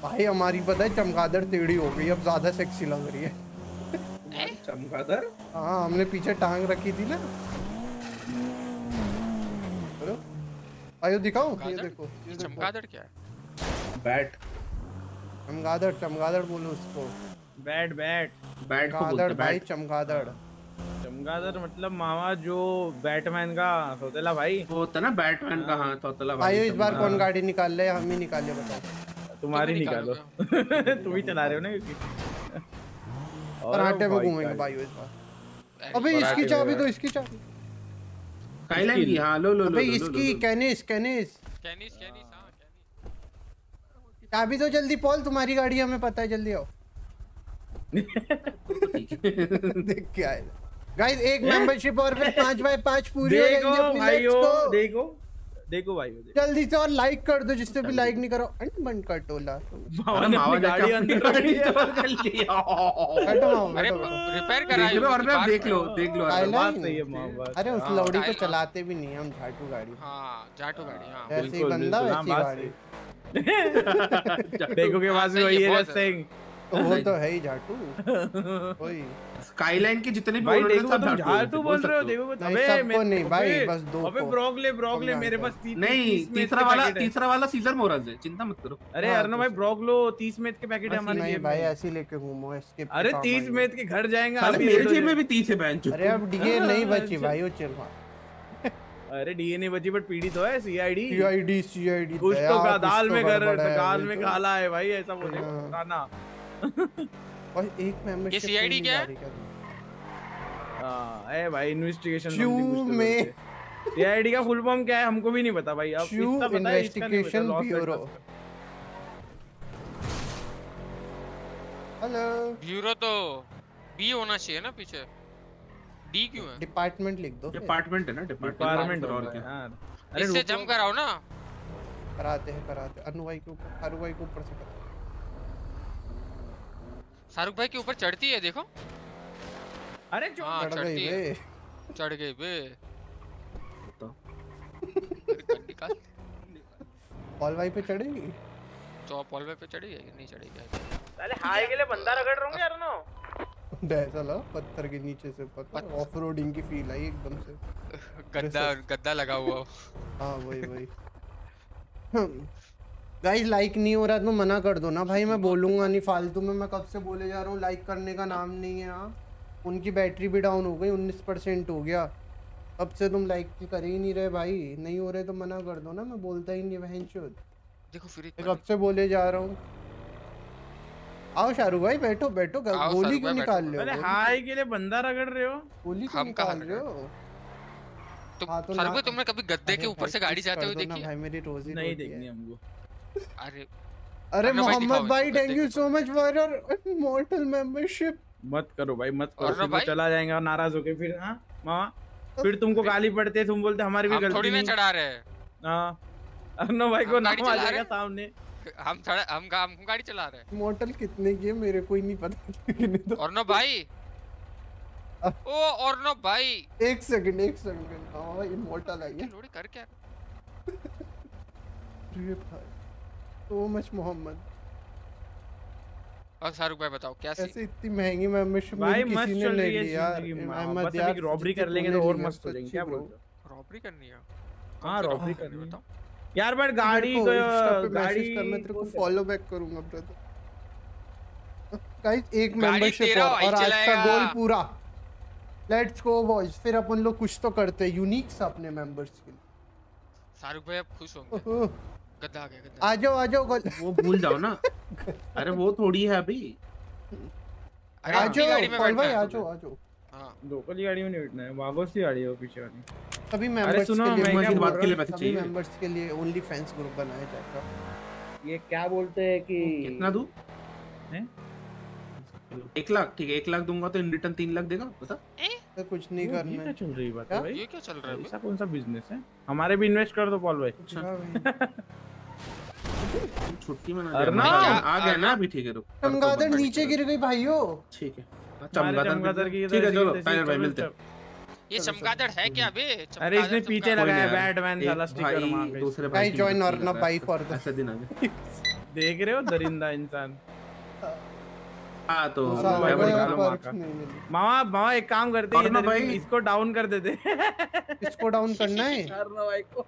Speaker 2: भाई हमारी पता है चमगादड़ टेढ़ी हो गई अब ज़्यादा सेक्सी लग रही है।
Speaker 6: चमगादड़?
Speaker 2: हाँ हमने पीछे टांग रखी थी ना। हेलो? आयो दिखाओ ये? देखो ये
Speaker 8: चमगादड़ क्या है?
Speaker 6: बैट।
Speaker 2: चमगादड़ चमगादड़ बोलो उसको।
Speaker 5: Bat bat.
Speaker 6: बैट को बोलते हैं,
Speaker 2: भाई चमगादड़।
Speaker 5: चमगादड़ मतलब मामा जो बैटमैन का सौतेला भाई।
Speaker 6: वो होता ना बैटमैन का हाँ तोतला
Speaker 2: भाई इस बार कौन गाड़ी निकाल ले? हम ही निकाले बताओ।
Speaker 5: तुम्हारी निकालो। तुम ही चला रहे हो ना क्योंकि
Speaker 2: पराठे में घूमेंगे भाई इस बार। अबे इसकी चाबी। दो इसकी चाबी।
Speaker 6: स्काईलाइन की हाँ लो लो लो
Speaker 2: अबे इसकी कैनिस कैनिस।
Speaker 8: कैनिस कैनिस हाँ कैनिस।
Speaker 2: चाबी दो जल्दी पॉल तुम्हारी गाड़ी हमें पता है जल्दी आओ।
Speaker 6: है।
Speaker 2: देख के आए गाइस एक मेंबरशिप और फिर पाँच बाय पाँच पूरी हो जाएँगी अपनी लेट्स
Speaker 5: भाइयों
Speaker 2: गो
Speaker 5: देखो। देखो देखो।
Speaker 2: जल्दी से और लाइक कर दो जिससे भी लाइक नहीं करो। अंट बंद कर टोला।
Speaker 5: गाड़ी अंदर है।
Speaker 6: कर लिया।
Speaker 8: अरे रिपेयर
Speaker 6: देख लो और मैं देख लो देख लो
Speaker 5: बात
Speaker 2: ही
Speaker 5: सही है।
Speaker 2: अरे उस
Speaker 8: हाँ,
Speaker 2: लौड़ी को चलाते भी नहीं हम झाटू गाड़ी।
Speaker 8: हाँ जाटू गाड़ी हाँ।
Speaker 5: बिल्कुल,
Speaker 2: गंदा
Speaker 5: हाँ,
Speaker 2: वैसी गाड़ी।
Speaker 5: देखो के
Speaker 8: हाँ,
Speaker 5: पास वही
Speaker 8: है,
Speaker 5: है।
Speaker 2: तो वो तो है ही झाटू। वही
Speaker 6: स्काईलाइन के जितने भी हैं, सब झाटू
Speaker 5: झाटू
Speaker 6: बोल
Speaker 5: रहे हो देखो अबे
Speaker 2: सबको
Speaker 5: मैं-
Speaker 2: नहीं भाई, बस दो
Speaker 5: अबे। ब्रोगले ब्रोगले मेरे पास तीन
Speaker 6: नहीं तीसरा वाला तीसरा वाला सीजर मोरल है चिंता मत करो।
Speaker 5: अरे
Speaker 2: हाँ,
Speaker 5: भाई
Speaker 2: तो-
Speaker 5: ब्रोगलो तीस मेथ के पैकेट है हमारे
Speaker 2: नहीं भाई ऐसे ही लेके घूमो escape के
Speaker 5: अरे
Speaker 2: काम
Speaker 5: तीस
Speaker 2: आएगी।
Speaker 5: मेथ के घर जाएँगे आप
Speaker 6: मेरे जेब में भी तीस है बेंच
Speaker 2: अरे अब डीए नहीं बची
Speaker 5: अच्छा।
Speaker 2: भाई वो चिल
Speaker 5: अरे डीएनए बची बट पीड़ी तो है सीआईडी
Speaker 2: सीआईडी सीआईडी
Speaker 5: कुछ तो का दाल में घर
Speaker 2: है,
Speaker 5: दाल में। काला है भाई ऐसा बोले
Speaker 2: हाँ। और एक मेंबरशिप
Speaker 8: CID क्या है?
Speaker 5: हाँ ए भाई इन्वेस्टिगेशन
Speaker 2: चू में।
Speaker 5: सीआईडी का फुल फॉर्म क्या है हमको भी नहीं पता भाई। अब
Speaker 2: चू
Speaker 5: इसका पता है
Speaker 2: इन्वेस्टिगेशन ब्यूरो। हेलो
Speaker 8: ब्यूरो तो बी होना चाहिए ना पीछे। डी क्यों है?
Speaker 2: डिपार्टमेंट लिख दो।
Speaker 6: डिपार्टमेंट है ना
Speaker 5: डिपार्टमेंट
Speaker 6: और क्या?
Speaker 5: यार। अरे
Speaker 8: इससे। जम कराओ ना।
Speaker 2: कराते हैं कराते हैं। अनु भाई के ऊपर अनु भाई के ऊपर से कराते
Speaker 8: शाहरुख भाई के ऊपर चढ़ती है देखो।
Speaker 5: अरे जो
Speaker 8: हाँ चढ़ती है। चढ़ गई बे।
Speaker 6: तो।
Speaker 8: निकाल
Speaker 2: ऑल भाई पे चढ़ेगी?
Speaker 8: चौप ऑलवे पे चढ़ी है कि नहीं चढ़ी? है?
Speaker 5: साले हाय के लिए बंदा रगड़ रहे होंगे यार नो।
Speaker 2: ऐसा लगा पत्थर के नीचे से पत्थर। ऑफ़ रोडिंग की फील आई एकदम से।
Speaker 8: गद्दा गद्दा लगा हुआ हो।
Speaker 2: हाँ वही वही। गाइस लाइक नहीं हो रहा तो मना कर दो ना भाई मैं बोलूँगा नहीं फालतू में मैं कब से बोले जा रहा हूँ लाइक करने का नाम नहीं है हाँ। उनकी बैटरी भी डाउन हो गई उन्नीस परसेंट हो गया। अब से तुम लाइक कर ही नहीं रहे भाई नहीं हो रहे तो मना कर दो ना मैं बोलता ही नहीं बहन चोद।
Speaker 8: देखो फिर
Speaker 2: कब से बोले जा रहा हूँ। आओ शाहरुख भाई बैठो बैठो गोली क्यों निकाल रहे हो?
Speaker 5: अरे हाय के लिए बंदा रगड़ रहे हो?
Speaker 2: गोली क्यों निकाल रहे हो?
Speaker 8: तुम
Speaker 2: हाँ, तो
Speaker 8: शाहरुख भाई तुमने कभी गद्दे के ऊपर से गाड़ी जाते हुए देखी? है?
Speaker 2: भाई मेरी रोजी
Speaker 5: नहीं देखनी हमको।
Speaker 8: अरे
Speaker 2: अरे मोहम्मद भाई thank you so much for your mortal membership
Speaker 5: मत करो भाई मत करो।
Speaker 8: भाई?
Speaker 5: चला जाएगा नाराज़ होके फिर हाँ? मामा फिर तुमको गाली पड़ते तुम बोलते हमारी भी गलती
Speaker 8: थोड़ी ना
Speaker 5: नहीं
Speaker 8: चढ़ा रहे हैं।
Speaker 5: हाँ। अर्नव भाई को नाम आ जाएगा सामने।
Speaker 8: हम थोड़ा हम गा- हम गाड़ी चला रहे हैं।
Speaker 2: मॉर्टल कितने की है मेरे को ही नहीं पता। कितने तो
Speaker 8: और ना भाई ओ और ना भाई।
Speaker 2: एक सेकंड एक सेकंड हाँ भाई मॉर्टल आई है।
Speaker 8: लोड़ी कर क्या?
Speaker 2: अरे भाई। सो मच मोहम्मद
Speaker 8: और शाहरुख भाई बताओ क्या सी
Speaker 2: ऐसे इतनी महँगी मेंबरशिप
Speaker 5: भाई मस्त
Speaker 2: किसी ने
Speaker 5: चल
Speaker 2: ले
Speaker 5: रही है
Speaker 2: यार। अहमद
Speaker 5: बस
Speaker 2: यार
Speaker 5: रॉबरी कर लेंगे तो और मस्त हो जाएँगे क्या। बोलते हो।
Speaker 8: रॉबरी करनी है।
Speaker 5: हाँ
Speaker 8: कौन सी
Speaker 5: रॉबरी करनी है।
Speaker 8: बताओ।
Speaker 5: यार बट गाड़ी
Speaker 2: को
Speaker 5: गाड़ी
Speaker 2: कर मैं तेरे को फॉलो बैक करूँगा ब्रदर गाइस एक मेंबरशिप और, और आज का गोल पूरा। लेट्स गो बॉयज़ फिर अपन लोग कुछ तो करते हैं। यूनिक सा अपने मेंबर्स के लिए।
Speaker 8: शाहरुख भाई अब खुश होंगे। गद्दा आ गया गद्दा।
Speaker 2: आ जाओ आ जाओ गोल
Speaker 6: वो भूल जाओ ना। अरे वो थोड़ी है अभी।
Speaker 8: अरे
Speaker 2: आ
Speaker 8: अपनी
Speaker 2: जाओ
Speaker 8: गाड़ी में
Speaker 2: पॉल
Speaker 8: बैठना
Speaker 2: भाई
Speaker 8: है
Speaker 2: आ। जाओ आ जाओ
Speaker 8: हाँ।
Speaker 5: लोकल गाड़ी में नहीं बैठना है वागोस की गाड़ी है वो पीछे वाली।
Speaker 2: सभी मेंबर्स के लिए
Speaker 5: मैं क्या
Speaker 6: बात के लिए पैसे
Speaker 2: सभी
Speaker 6: चाहिए।
Speaker 2: मेंबर्स के लिए ओनली फैंस ग्रुप बनाया जाएगा।
Speaker 5: ये क्या बोलते हैं कि
Speaker 6: कितना दूँ
Speaker 5: हैं?
Speaker 6: एक लाख ठीक है एक लाख दूँगा तो इन रिटर्न तीन लाख देगा बता।
Speaker 2: तो कुछ नहीं करना।
Speaker 5: क्या चल रही बात है भाई?
Speaker 8: ये क्या चल रहा है
Speaker 5: ऐसा कौन सा बिज़नेस है? हमारे भी इन्वेस्ट कर दो पॉल भाई।
Speaker 2: भाई।
Speaker 6: छुट्टी में
Speaker 5: अरे
Speaker 6: ना। आ गया ना अभी ठीक है रुक।
Speaker 2: चमगादड़ नीचे गिर गई भाइयों
Speaker 6: ठीक है। चमगादड़
Speaker 5: चमगादड़ की
Speaker 6: ठीक है चलो टाइगर भाई मिलते। हैं
Speaker 8: ये चमगादड़ है क्या बे
Speaker 5: अरे इसने पीछे लगाया बैटमैन साला स्टिकर मार के।
Speaker 6: दूसरे
Speaker 2: भाई
Speaker 6: मदद
Speaker 2: और ना for
Speaker 6: है।
Speaker 2: the-
Speaker 6: ऐसे दिन आ गए।
Speaker 5: देख रहे हो दरिंदा इंसान।
Speaker 2: नहीं मिली।
Speaker 5: मामा मामा एक काम करते हैं
Speaker 6: भाई।
Speaker 5: इसको डाउन कर देते
Speaker 2: इसको डाउन करना है?
Speaker 5: भाई को।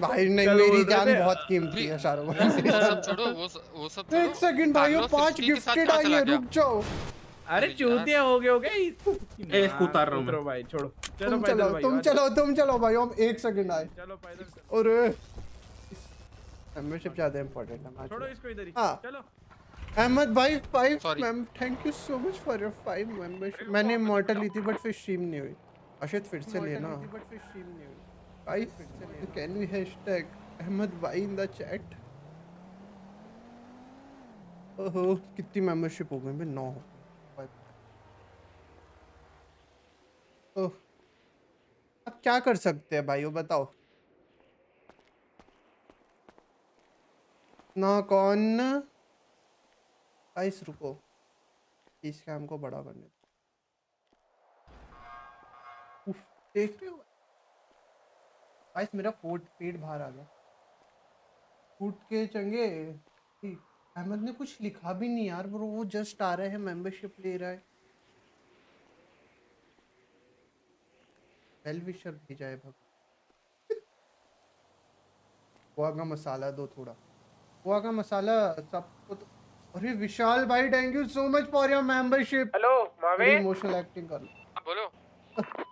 Speaker 2: भाई नहीं मेरी जान बहुत कीमती है शाहरुख
Speaker 8: वो
Speaker 2: भाई
Speaker 8: सब छोड़ो वो वो सब
Speaker 2: एक सेकंड भाइयों पाँच गिफ्टेड आई है रुक जाओ।
Speaker 5: अरे
Speaker 8: अरे
Speaker 5: चूतिया हो गए हो गए
Speaker 6: इसको उतार रहा हूँ
Speaker 5: भाई छोड़ो। चलो
Speaker 2: तुम चलो तुम चलो तुम चलो भाई हम एक सेकंड आए।
Speaker 5: चलो पैदल।
Speaker 2: और मेंबरशिप ज़्यादा इंपॉर्टेंट है
Speaker 5: छोड़ो। इसको इधर ही।
Speaker 2: हाँ।
Speaker 5: चलो।
Speaker 2: अहमद भाई five ma'am thank you so much for your five membership मैंने इमॉर्टल ली थी बट फिर स्ट्रीम नहीं हुई। अशद फिर से लेना। बट फिर स्ट्रीम नहीं हुई। भाई फिर से लेना। कैन वी हैशटैग अहमद भाई इन द चैट ओहो कितनी मेंबरशिप हो गई बे नौ। हो ओह अब क्या कर सकते हैं भाई वो बताओ? ना कौन? गाइस रुको। इस काम को बड़ा करने। उफ देख रहे हो? गाइस मेरा पोट पेट बाहर आ गया। फूट के चंगे अहमद ने कुछ लिखा भी नहीं यार ब्रो वो जस्ट आ रहा है मेंबरशिप ले रहा है। वेल विशर भेजा है भग पोहा का मसाला दो थोड़ा। पोहा का मसाला सबको तो अरे विशाल भाई thank you so much for your membership
Speaker 3: hello मावे
Speaker 2: इमोशनल एक्टिंग कर लो।
Speaker 8: हाँ, बोलो।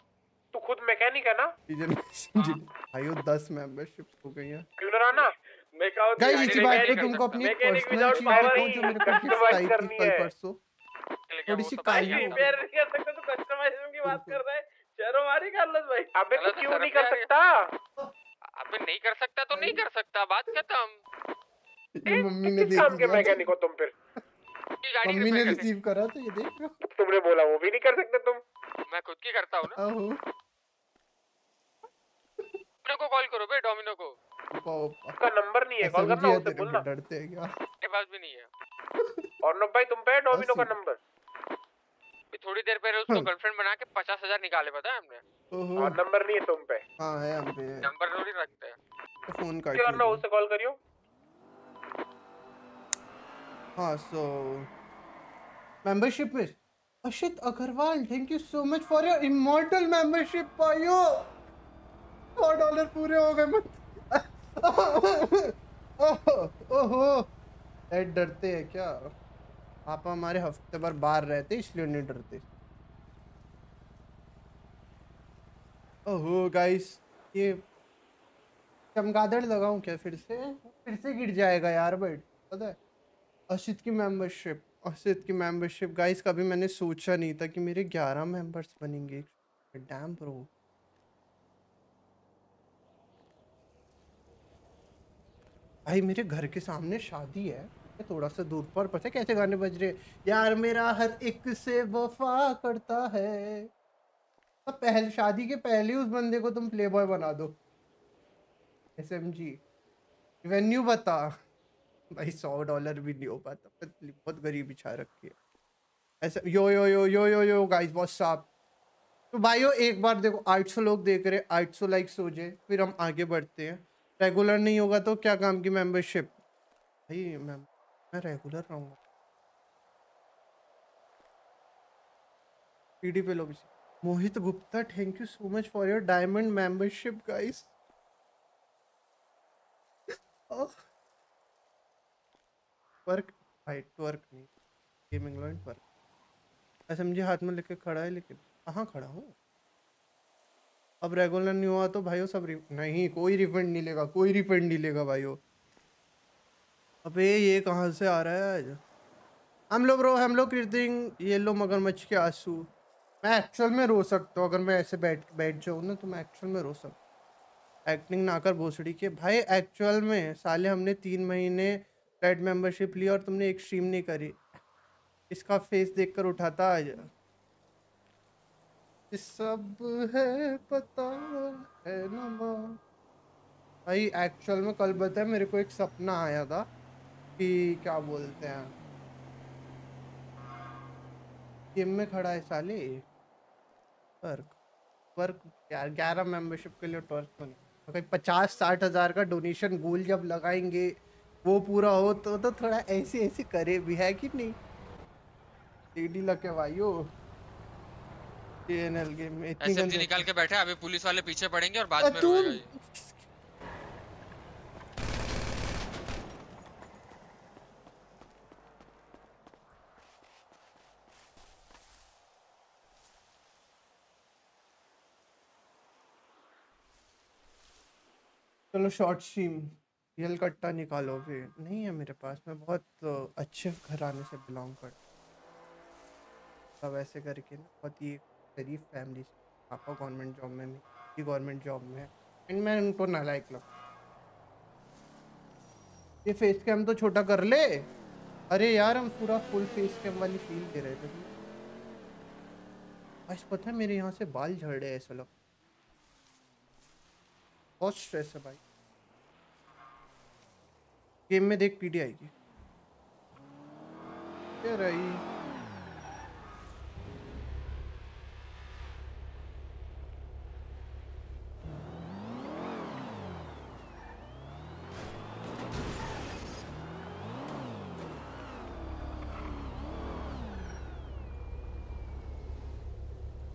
Speaker 3: तू खुद मैकेनिक है ना?
Speaker 2: सीज़न सीज़न भाइयों 10 मेंबरशिप्स हो गई हैं।
Speaker 3: क्यों ना मैं कहा
Speaker 2: गाइस इसी बात पे तुमको अपनी पर्सनल चीज़
Speaker 3: ही
Speaker 2: जो मेरे को गिफ्ट आई थी कल
Speaker 3: है।
Speaker 2: परसों। थोड़ी सी
Speaker 8: सब
Speaker 2: काली। हो
Speaker 5: रिपेयर नहीं कर सकते तो कस्टमाइजेशन की बात कर रहा है। चलो मारी कार्लोस भाई।
Speaker 3: अबे तू क्यों नहीं कर सकता?
Speaker 8: अबे नहीं कर सकता तो नहीं। कर सकता। बात खत्म।
Speaker 2: ये मम्मी ने
Speaker 3: काम
Speaker 2: देख
Speaker 3: के मैकेनिक हो तुम फिर।
Speaker 2: मम्मी ने रिसीव करा तो ये देख हो
Speaker 3: तुमने बोला वो भी नहीं कर सकते तुम।
Speaker 8: मैं खुद की करता हूँ ना। डोमिनो को कॉल करो बे डोमिनो को।
Speaker 3: उसका नंबर नहीं है कॉल करना उसे बोलना।
Speaker 2: डरते हैं क्या?
Speaker 8: मेरे पास भी नहीं है।
Speaker 3: और नो भाई तुम पे डोमिनो का नंबर
Speaker 8: थोड़ी देर पहले उसको गर्लफ्रेंड बना के पचास हज़ार निकाले पता है हमने?
Speaker 3: और नंबर नहीं है तुम पे।
Speaker 2: हाँ है हम पे।
Speaker 8: नंबर थोड़ी रखते हैं।
Speaker 2: फ़ोन काट
Speaker 3: क्या करना उसे कॉल करियो।
Speaker 2: हाँ सो मेंबरशिप में Ashit Agarwal thank you so much for your immortal membership, भाइयों. सौ डॉलर पूरे हो गए मत. ओहो, डैड डरते हैं क्या? आप हमारे हफ़्ते भर बाहर रहते इसलिए नहीं डरते. ओहो गाइस, ये चमगादड़ लगाऊँ क्या फिर से? फिर से गिर जाएगा यार बट पता है? असित की मेंबरशिप असित की मेंबरशिप गाइस कभी मैंने सोचा नहीं था कि मेरे ग्यारह मेंबर्स बनेंगे। डैम ब्रो भाई, मेरे घर के सामने शादी है। थोड़ा सा दूर पर, पता है कैसे गाने बज रहे? यार, मेरा हर एक से वफा करता है। तो पहले, शादी के पहले उस बंदे को तुम प्ले बॉय बना दो। एस एम जी वेन्यू बता। भाई, सौ डॉलर भी नहीं हो पाता। पतली, बहुत गरीब बिछा रखी है। ऐसा, यो यो यो यो यो यो गाइस बहुत साफ़ तो भाइयों, एक बार देखो 800 लोग देख रहे 800 लाइक्स हो जाए, फिर हम आगे बढ़ते हैं। रेगुलर नहीं होगा तो क्या काम की मेंबरशिप भाई, मैं मैं रेगुलर रहूँगा। पीडी पे लोग Mohit Gupta thank you so much for your diamond membership guys work भाई वर्क नहीं गेमिंग लॉइंट वर्क ऐसे मुझे हाथ में लेके खड़ा है, लेकिन कहाँ खड़ा हूँ? अब रेगुलर नहीं हुआ तो भाइयों सब नहीं, कोई रिफंड नहीं लेगा, कोई रिफंड नहीं लेगा भाइयों। अबे ये कहाँ से आ रहा है? आज हम लोग रो, हम लोग कृतिंग ये लो मगरमच्छ के आँसू। मैं एक्चुअल में रो सकता हूँ, अगर मैं ऐसे बैठ बैठ जाऊँ ना तो मैं एक्चुअल में रो सकता एक्टिंग ना कर, भोसड़ी के। भाई एक्चुअल में साले हमने तीन महीने रेड मेंबरशिप ली और तुमने एक स्ट्रीम नहीं करी। इसका फेस देखकर उठाता आज। सब है, पता है ना भाई एक्चुअल में कल बताया मेरे को एक सपना आया था कि क्या बोलते हैं। गेम में खड़ा है साले। वर्क वर्क यार, ग्यारह मेंबरशिप के लिए टॉर्च कहीं पचास साठ हज़ार का डोनेशन गोल जब लगाएँगे वो पूरा हो तो तो थोड़ा ऐसे ऐसे करे भी है कि नहीं? टीडी लगे भाइयों टीएनएल गेम में इतनी गंदी
Speaker 8: निकाल के बैठे अभी पुलिस वाले पीछे पड़ेंगे और बाद में
Speaker 2: तू
Speaker 8: रोएगा
Speaker 2: चलो शॉर्ट स्ट्रीम रियल कट्टा निकालो भी नहीं है मेरे पास, मैं बहुत अच्छे घराने से बिलोंग कर सब ऐसे करके ना बहुत ही गरीब फैमिली से, पापा गवर्नमेंट जॉब में भी गवर्नमेंट जॉब में एंड मैं उनको नालायक लग ये फेस कैम तो छोटा कर ले। अरे यार, हम पूरा फुल फेस कैम वाली फील दे रहे थे आज पता है मेरे यहाँ से बाल झड़ रहे हैं ऐसा लग बहुत स्ट्रेस है भाई। गेम में देख पीडी आएगी क्या रही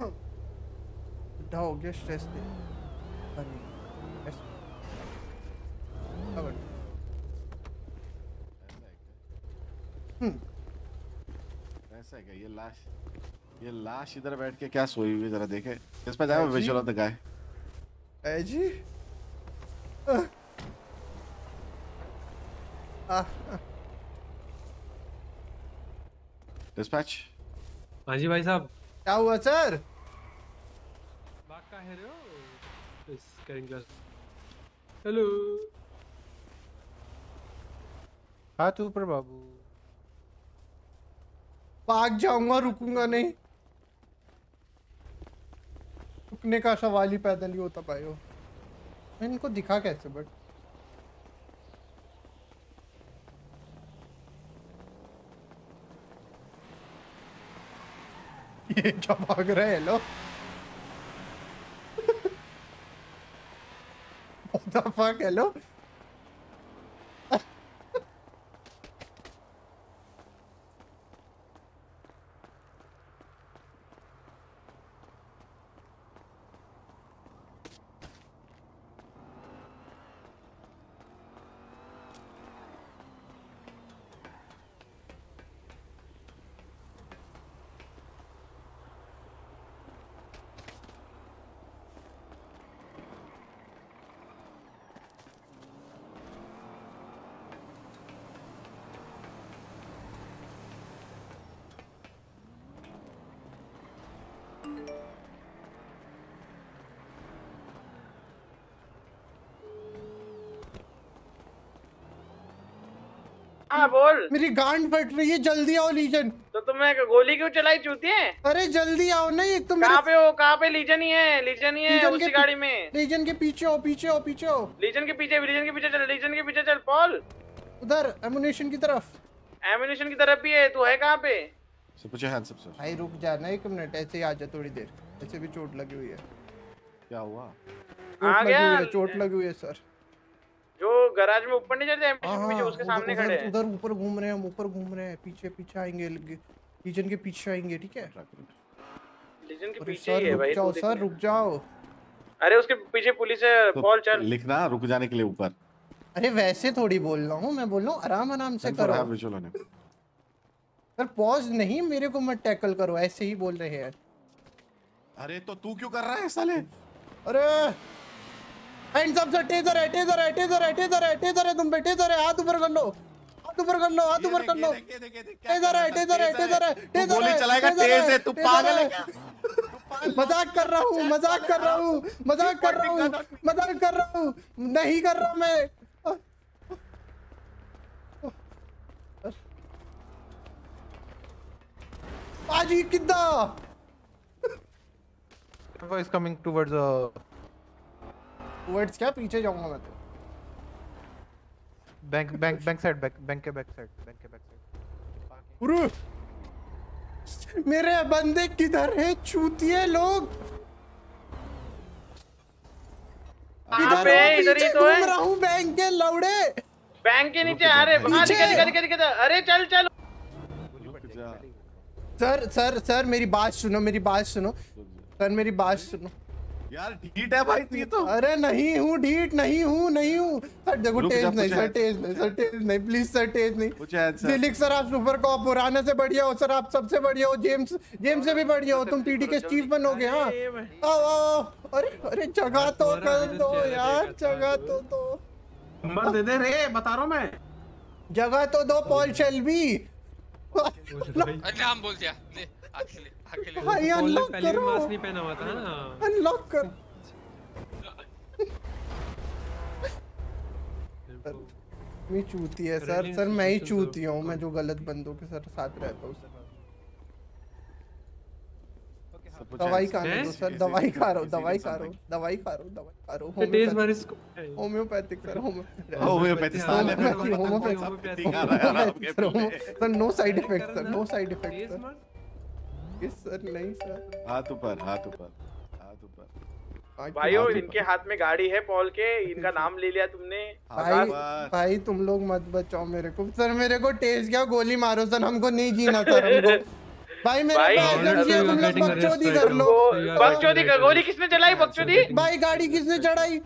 Speaker 2: हो। गया स्ट्रेस दे अरे stress- अब
Speaker 10: ऐसा है क्या ये लाश ये लाश इधर बैठ के क्या सोई हुई जरा देखे। इस पे जाए विजुअल ऑफ़ द गाय
Speaker 2: है जी?
Speaker 10: डिस्पैच
Speaker 11: हाँ जी भाई साहब।
Speaker 2: क्या हुआ सर?
Speaker 11: का है रे हो इस करेंगे हेलो
Speaker 2: हाथ ऊपर बाबू। भाग जाऊँगा, रुकूँगा नहीं। रुकने का सवाल ही पैदल ही होता पायो मैं इनको दिखा कैसे बट ये क्या भाग रहे हैं hello?
Speaker 5: हाँ बोल।
Speaker 2: मेरी गांड फट रही है जल्दी आओ लीजन।
Speaker 5: तो तुमने गोली क्यों चलाई चूती है?
Speaker 2: अरे जल्दी आओ ना एक तो
Speaker 5: कहाँ पे हो कहाँ पे? लीजन ही है लीजन ही है उसी गाड़ी में।
Speaker 2: लीजन के पीछे हो पीछे हो पीछे हो।
Speaker 5: लीजन के पीछे लीजन के पीछे चल लीजन के पीछे चल पॉल
Speaker 2: उधर एमुनेशन की तरफ़।
Speaker 5: एमुनेशन की तरफ़ भी है तू है कहाँ पे?
Speaker 10: put your hands up,
Speaker 2: भाई रुक जाना एक मिनट ऐसे ही आ जा थोड़ी देर। ऐसे भी चोट लगी हुई है।
Speaker 10: क्या हुआ?
Speaker 2: चोट
Speaker 5: आ
Speaker 2: लगी
Speaker 5: गया।
Speaker 2: हुई है चोट लगी हुई है सर
Speaker 5: जो गैराज में ऊपर नहीं चलते
Speaker 2: हाँ,
Speaker 5: पीछे
Speaker 2: हाँ,
Speaker 5: उसके सामने खड़े हैं।
Speaker 2: उधर ऊपर घूम रहे हैं हम ऊपर घूम रहे हैं पीछे पीछे आएँगे लीजन के पीछे आएँगे ठीक है?
Speaker 5: लीजन के
Speaker 2: अरे
Speaker 5: पीछे ही है भाई
Speaker 2: जाओ सर रुक जाओ।
Speaker 5: अरे उसके पीछे पुलिस है
Speaker 10: तो
Speaker 5: पॉल चल
Speaker 10: लिखना रुक जाने के लिए ऊपर।
Speaker 2: अरे वैसे थोड़ी बोल रहा हूँ मैं बोल रहा हूँ आराम आराम से करो।
Speaker 10: on
Speaker 2: सर पॉज नहीं मेरे को मत टैकल करो ऐसे ही बोल रहे हैं।
Speaker 10: अरे तो तू क्यों कर रहा है साले?
Speaker 2: अरे! हैंड्स अप सर टेजर है टेजर है टेजर है टेजर है टेजर है. तुम पे टेजर है. हाथ ऊपर कर लो. हाथ ऊपर कर लो हाथ ऊपर कर लो. टेजर है टेजर है टेजर है. टेजर
Speaker 10: गोली
Speaker 2: है
Speaker 10: चलाएगा,
Speaker 2: टेजर
Speaker 10: तेज है, तू पागल है।
Speaker 2: मज़ाक कर रहा हूँ मज़ाक कर रहा हूँ मज़ाक कर रहा हूँ मज़ाक कर रहा हूँ. नहीं कर रहा मैं. पाजी किद्दा?
Speaker 12: Is coming towards uh,
Speaker 2: words क्या? पीछे जाऊँगा मैं तो।
Speaker 12: Bank bank bank side back bank के back side bank के back side
Speaker 2: उरु! मेरे बंदे किधर है? चूतिए लोग।
Speaker 5: पे है? इधर ही तो है।
Speaker 2: घूम रहा हूँ बैंक के लौड़े।
Speaker 5: बैंक के नीचे अरे दिखा दिखा दिखा अरे चल चल।
Speaker 2: सर सर सर मेरी बात सुनो मेरी बात सुनो। सर मेरी बात सुनो।
Speaker 10: यार ढीठ है भाई तू तो।
Speaker 2: अरे नहीं हूँ ढीठ नहीं हूँ नहीं हूँ। सर देखो तेज नहीं सर
Speaker 10: है।
Speaker 2: तेज नहीं सर तेज नहीं प्लीज़ सर तेज नहीं। दिलीप सर आप सुपर को पुराने से बढ़िया हो सर आप सबसे बढ़िया हो जेम्स जेम्स से भी बढ़िया हो तुम पीटी के चीफ बनोगे हाँ। आओ आओ अरे अरे जगह तो कर दो यार जगह तो दो।
Speaker 6: नंबर दे दे रे बता रहा हूँ मैं।
Speaker 2: जगह तो दो पॉल शेल्बी
Speaker 8: अरे नाम बोल दिया ले
Speaker 2: भाई अनलॉक करो।
Speaker 11: मास्क नहीं पहना हुआ था ना
Speaker 2: अनलॉक कर। मैं चूती है सर। सर मैं ही चूती हूँ। मैं जो गलत बंदों के सर साथ रहता हूँ। दवाई खा रहा हूँ सर। दवाई खा रहा हूँ दवाई खा रहा हूँ दवाई खा रहा हूँ दवाई खा रहा हूँ।
Speaker 11: तेज मार
Speaker 2: होम्योपैथिक सर
Speaker 10: होम्योपैथी साले मेरे को
Speaker 2: होम्योपैथी
Speaker 10: होम्योपैथी खा रहा है आराम के
Speaker 2: homeopathy sir sir no side effect sir no side effect sir yes sir नहीं सर।
Speaker 10: हाथ ऊपर हाथ ऊपर हाथ ऊपर।
Speaker 5: भाइयों इनके हाथ में गाड़ी है पॉल के इनका नाम ले लिया तुमने।
Speaker 2: भाई भाई तुम लोग मत बचाओ मेरे को। सर मेरे को तेज क्या गोली मारो सर हमको नहीं जीना सर हमको। भाई मेरे तुम लोग बकचोदी कर लो।
Speaker 5: बकचोदी का गोली किसने चलाई? बकचोदी?
Speaker 2: भाई गाड़ी किसने चढ़ाई?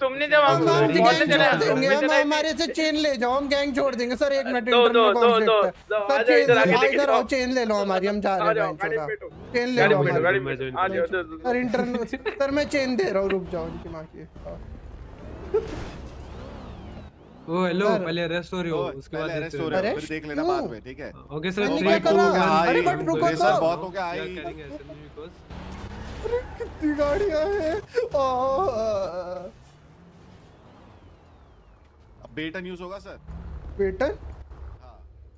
Speaker 5: तुमने जब हम चलाया
Speaker 2: छोड़ देंगे हम हमारे से चेन ले जाओ हम गैंग छोड़ देंगे सर एक मिनट
Speaker 5: दो, दो,
Speaker 2: इंटरनल
Speaker 5: दो,
Speaker 2: कॉन्फ्लिक्ट
Speaker 5: दो,
Speaker 2: है।
Speaker 5: आ
Speaker 2: सर
Speaker 5: जाओ, इधर
Speaker 2: आओ चेन ले लो हमारी हम जा रहे हैं चेन ले लो। सर इंटरनल सर मैं चेन दे रहा हूँ रुक जाओ उनकी माँ की। हाँ।
Speaker 11: ओ हेलो पहले अरेस्ट हो रही हो उसके बाद देखते
Speaker 10: हो
Speaker 11: हैं।
Speaker 10: रहे हो, फिर देख लेना बाद में ठीक है?
Speaker 11: ओके सर
Speaker 2: मैंने
Speaker 11: थ्री
Speaker 2: क्या
Speaker 11: टू
Speaker 2: करा?
Speaker 11: वन
Speaker 2: अरे बट रुको
Speaker 10: सर
Speaker 2: तो।
Speaker 10: बहुत हो। गया आई
Speaker 2: कितनी गाड़ियाँ हैं। आ,
Speaker 10: अब बेटा न्यूज़ होगा सर।
Speaker 2: बेटन?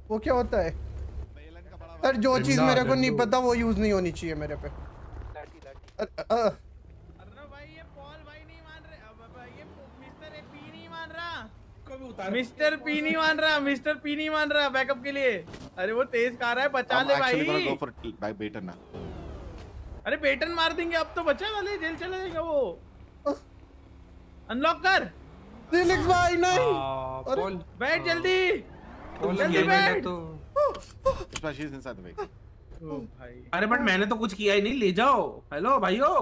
Speaker 2: वो क्या होता है? सर जो चीज़ मेरे को नहीं पता वो यूज़ नहीं होनी चाहिए मेरे पे। अ- अ-
Speaker 5: मिस्टर पी नहीं मान रहा। मिस्टर पी नहीं मान रहा बैकअप के लिए। अरे वो तेज कार है बचा ले भाई।
Speaker 10: बाय बेटर ना।
Speaker 5: अरे बेटन मार देंगे अब तो बचा वाले जेल चला जाएगा वो। अनलॉक कर।
Speaker 2: दिलिक्स भाई नहीं।
Speaker 11: अरे। पॉल
Speaker 5: बैठ जल्दी। जल्दी बैठ।
Speaker 11: तो
Speaker 10: she is inside the vehicle
Speaker 5: ओ भाई।
Speaker 6: अरे बट मैंने तो कुछ किया ही नहीं। ले जाओ। हेलो भाइयों।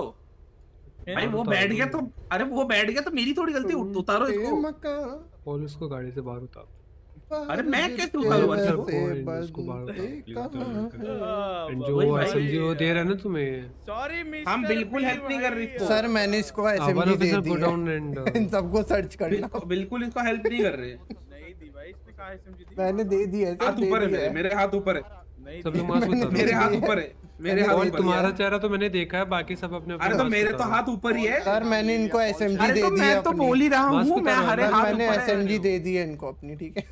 Speaker 6: भाई वो बैठ गया तो अरे वो बैठ गया तो मेरी थोड़ी गलती उतारो इसको।
Speaker 2: पुलिस
Speaker 11: को उसको गाड़ी से बाहर उतार।
Speaker 6: अरे मैं कैसे
Speaker 2: हैं?
Speaker 11: एंड जो। एसएमजी वो दे रहा है ना तुम्हें?
Speaker 5: सॉरी मिस्टर
Speaker 6: हम बिल्कुल हेल्प नहीं कर रहे इसको।
Speaker 2: सर मैंने इसको एसएमजी दे
Speaker 11: ऑफिसर
Speaker 2: दी है। इन सबको सर्च कर लो।
Speaker 6: बिल्कुल इसको हेल्प नहीं कर रहे।
Speaker 5: नहीं दी भाई इसने कहा एसएमजी दी।
Speaker 2: मैंने दे दी है सर
Speaker 6: हाथ ऊपर है मेरे मेरे हाथ ऊपर है।
Speaker 5: नहीं
Speaker 11: सब लोग मास्क उतारो।
Speaker 6: मेरे हाथ ऊपर है मेरे हाथ ऊपर
Speaker 11: तुम्हारा चेहरा तो मैंने देखा है बाकी सब अपने
Speaker 6: अरे तो मेरे तो हाथ ऊपर ही है।
Speaker 2: सर मैंने इनको एसएमजी दे
Speaker 6: तो
Speaker 2: दी है
Speaker 6: मैं तो बोल ही रहा हूँ मैं हरे हाथ
Speaker 2: मैंने
Speaker 6: ऊपर है।
Speaker 2: एसएमजी दे दी है इनको अपनी ठीक है?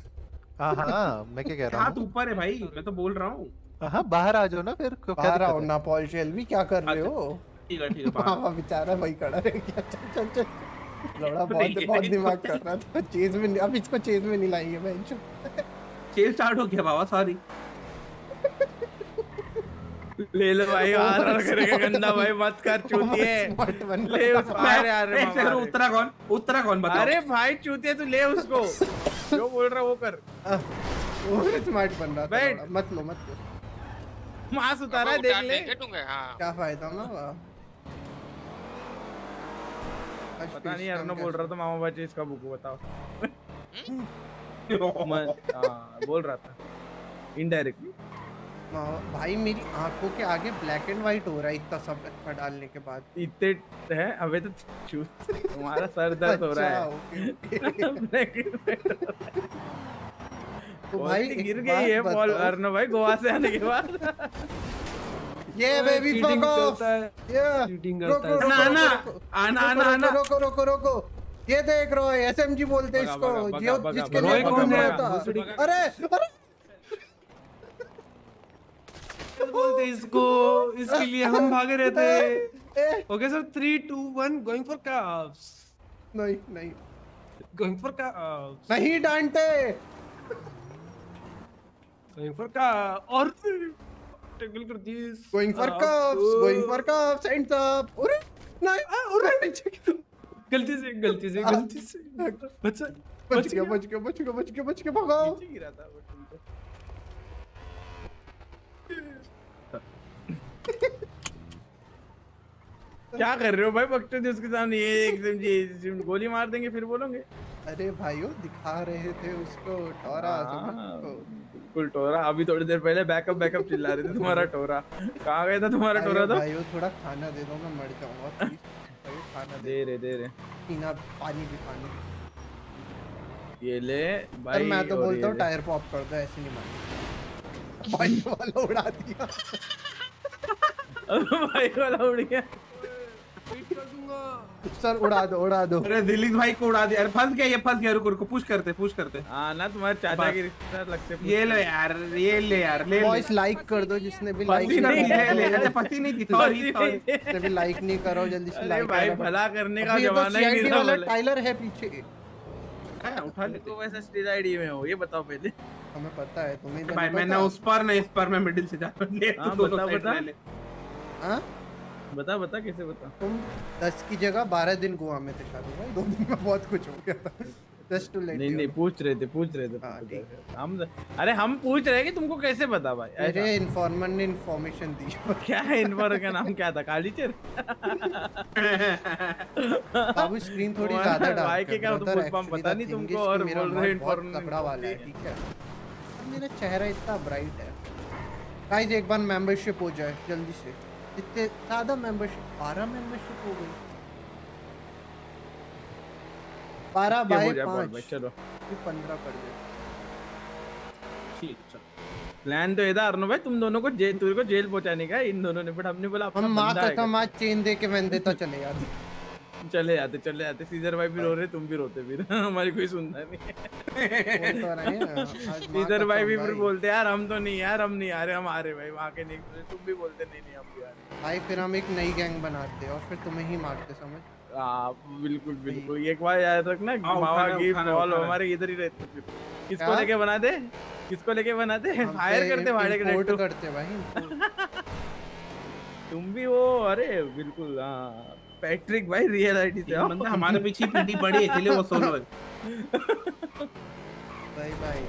Speaker 12: हाँ हाँ मैं क्या कह रहा
Speaker 6: हाथ
Speaker 12: हूँ?
Speaker 6: ऊपर है भाई मैं तो बोल रहा हूँ।
Speaker 12: हाँ बाहर आ जाओ ना फिर
Speaker 2: बाहर आओ ना पॉल शेल्वी क्या कर रहे हो?
Speaker 6: ठीक है ठीक है।
Speaker 2: बेचारा भाई खड़ा रह गया चल चल चल। लौड़ा बहुत बहुत दिमाग
Speaker 6: तो-
Speaker 2: कर रहा था चेज में अब इसको चेज में नहीं लाएँगे मैं
Speaker 6: चेज स्टार्ट हो गया बाबा सॉरी
Speaker 5: ले लो भाई आर करेगा गंदा भाई मत कर चूतिए। ले उस अरे अरे मामा,
Speaker 6: उत्तरा कौन उत्तरा कौन बताओ।
Speaker 5: अरे भाई चूतिए तू ले उसको। जो बोल रहा वो कर।
Speaker 2: ओवर स्मार्ट बन रहा
Speaker 5: बैठ।
Speaker 2: मत लो मत लो।
Speaker 5: मांस उतारा है देख ले।
Speaker 8: हाँ।
Speaker 2: क्या फ़ायदा ना वाह
Speaker 5: पता नहीं
Speaker 2: cam
Speaker 5: बोल रहा था मामा बच्चे इसका बुक बताओ। मैं हाँ, बोल रहा था। इनडायरेक्टली
Speaker 2: भाई मेरी आँखों के आगे ब्लैक एंड व्हाइट हो रहा है इतना सब अच्छा डालने के बाद
Speaker 5: इतने है अबे तो चूत तुम्हारा सर दर्द हो रहा
Speaker 2: अच्छा,
Speaker 5: है
Speaker 2: ओके, ओके।
Speaker 5: White हो रहा है।
Speaker 2: तो भाई
Speaker 5: गिर गई है बॉल। अर्नब भाई गोवा से आने के बाद
Speaker 2: ये बेबी फक ऑफ़ ये
Speaker 11: चीटिंग करता है
Speaker 2: रोको
Speaker 6: आना, आना,
Speaker 2: रोको,
Speaker 6: आना,
Speaker 2: रोको,
Speaker 6: आना।
Speaker 2: रोको रोको रोको ये देख रहा है एसएमजी बोलते हैं इसको जो जिसके लिए कौन होता
Speaker 11: भूसड़ी।
Speaker 2: अरे अरे
Speaker 11: बोलते इसको इसके लिए हम भागे रहते okay sir three two one going for cuffs
Speaker 2: नहीं नहीं।
Speaker 11: गोइंग फॉर काफ्स
Speaker 2: नहीं डांटते
Speaker 11: गोइंग फॉर का और टेकल कर this
Speaker 2: going for cuffs going for cuffs hands up अरे नहीं अरे
Speaker 11: गलती से गलती से गलती से। बच्चा
Speaker 2: बच गया बच गया बच गया बच गया बच गया भगाओ।
Speaker 5: नीचे गिरा था वो तुम तो। क्या कर रहे हो भाई? बकचोद जी उसके सामने ये एकदम जी गोली मार देंगे फिर बोलोगे?
Speaker 2: अरे भाइयों दिखा रहे थे उसको टोरा
Speaker 5: हाँ, बिल्कुल टोरा। अभी थोड़ी देर पहले बैकअप बैकअप चिल्ला रहे थे तुम्हारा टोरा। कहाँ गया था तुम्हारा टोरा तो?
Speaker 2: भाइयों थोड़ा खाना दे दो मैं मर जाऊँगा खाना दे
Speaker 5: रहे दे रहे।
Speaker 2: पीना पानी भी पानी
Speaker 5: ये ले भाई
Speaker 2: मैं तो बोलता हूँ टायर पॉप कर दो ऐसे नहीं मानना पानी वाला उड़ा दिया।
Speaker 5: भाई वाला उड़ गया।
Speaker 2: सर उड़ा दो उड़ा दो।
Speaker 6: अरे दिलीप भाई को उड़ा दिया। अरे फंस गया ये फंस गया। रुको रुको पुश करते पुश करते।
Speaker 5: हाँ ना तुम्हारे चाचा के रिश्तेदार लगते
Speaker 6: ये लो यार ये ले यार ले ले।
Speaker 2: वॉइस लाइक कर दो जिसने भी लाइक
Speaker 6: है ले अच्छा पति नहीं थी सॉरी सॉरी
Speaker 2: भी लाइक नहीं करो जल्दी से लाइक
Speaker 5: भाई भला करने का जमाना ही नहीं था
Speaker 2: टाइलर है पीछे।
Speaker 6: उठा लेते।
Speaker 5: तो वैसे स्टेज आईडी में हो ये बताओ पहले।
Speaker 2: हमें पता है तुम्हें तो
Speaker 6: भाई मैंने उस पर नहीं इस पर मैं मिडिल से जा हूँ। ले तू
Speaker 5: हाँ,
Speaker 6: दोनों
Speaker 5: बता, बता।
Speaker 6: ले ले।
Speaker 2: हाँ?
Speaker 5: बता बता कैसे बता?
Speaker 2: तुम दस की जगह बारह दिन गोवा में थे शादी भाई। दो दिन में बहुत कुछ हो गया था। जस्ट टू लेट
Speaker 5: नहीं नहीं पूछ रहे थे पूछ रहे थे
Speaker 2: हाँ,
Speaker 5: हम अरे हम पूछ रहे हैं कि तुमको कैसे पता भाई?
Speaker 2: अरे इन्फॉर्मर ने इन्फॉर्मेशन दी।
Speaker 5: क्या है इन्फॉर्मर का नाम? क्या था? कालीचर
Speaker 2: बाबू स्क्रीन थोड़ी ज़्यादा डार्क
Speaker 5: भाई के क्या तो
Speaker 2: actually
Speaker 5: पता नहीं तुमको और
Speaker 2: मेरा
Speaker 5: बोल रहे इन्फॉर्मर
Speaker 2: तगड़ा वाला है ठीक है? मेरा चेहरा इतना ब्राइट है। गाइस एक बार मेंबरशिप हो जाए जल्दी से। इतने ज़्यादा मेंबरशिप बारह मेंबरशिप हो गई बारह
Speaker 5: भाई
Speaker 2: पाँच
Speaker 5: चलो।
Speaker 2: पंद्रह कर दे।
Speaker 6: ठीक
Speaker 5: प्लान तो ये था भाई तुम दोनों को जेल तुझे को जेल पहुँचाने का इन दोनों ने बट हमने बोला
Speaker 2: हम माँ कसम आज चेन दे के वैन देता चले जाते।
Speaker 5: चले जाते चले जाते सीजर भाई भी रो रहे तुम भी रोते फिर। हमारी कोई सुनता नहीं।
Speaker 2: बोल तो हैं,
Speaker 5: सीजर भाई भी फिर बोलते यार हम तो नहीं यार हम नहीं आ रहे हम आ रहे भाई वहाँ के नहीं। तुम भी बोलते नहीं नहीं हम भी आ रहे।
Speaker 2: भाई फिर हम एक नई गैंग बनाते और फिर तुम्हें ही मारते समझ?
Speaker 5: हाँ बिल्कुल बिल्कुल। एक बार याद रखना
Speaker 6: हाँ,
Speaker 5: मावा की बॉल हमारे इधर ही रहते फिर किसको लेके बना दे किसको लेके बना दे फायर करते भाड़े के
Speaker 2: करते। भाई
Speaker 5: तुम भी वो अरे बिल्कुल हाँ। पैट्रिक भाई रियल आईडी से।
Speaker 6: बंदा हमारे पीछे पीटी पड़ी है इसलिए वो सोलो है।
Speaker 2: भाई भाई।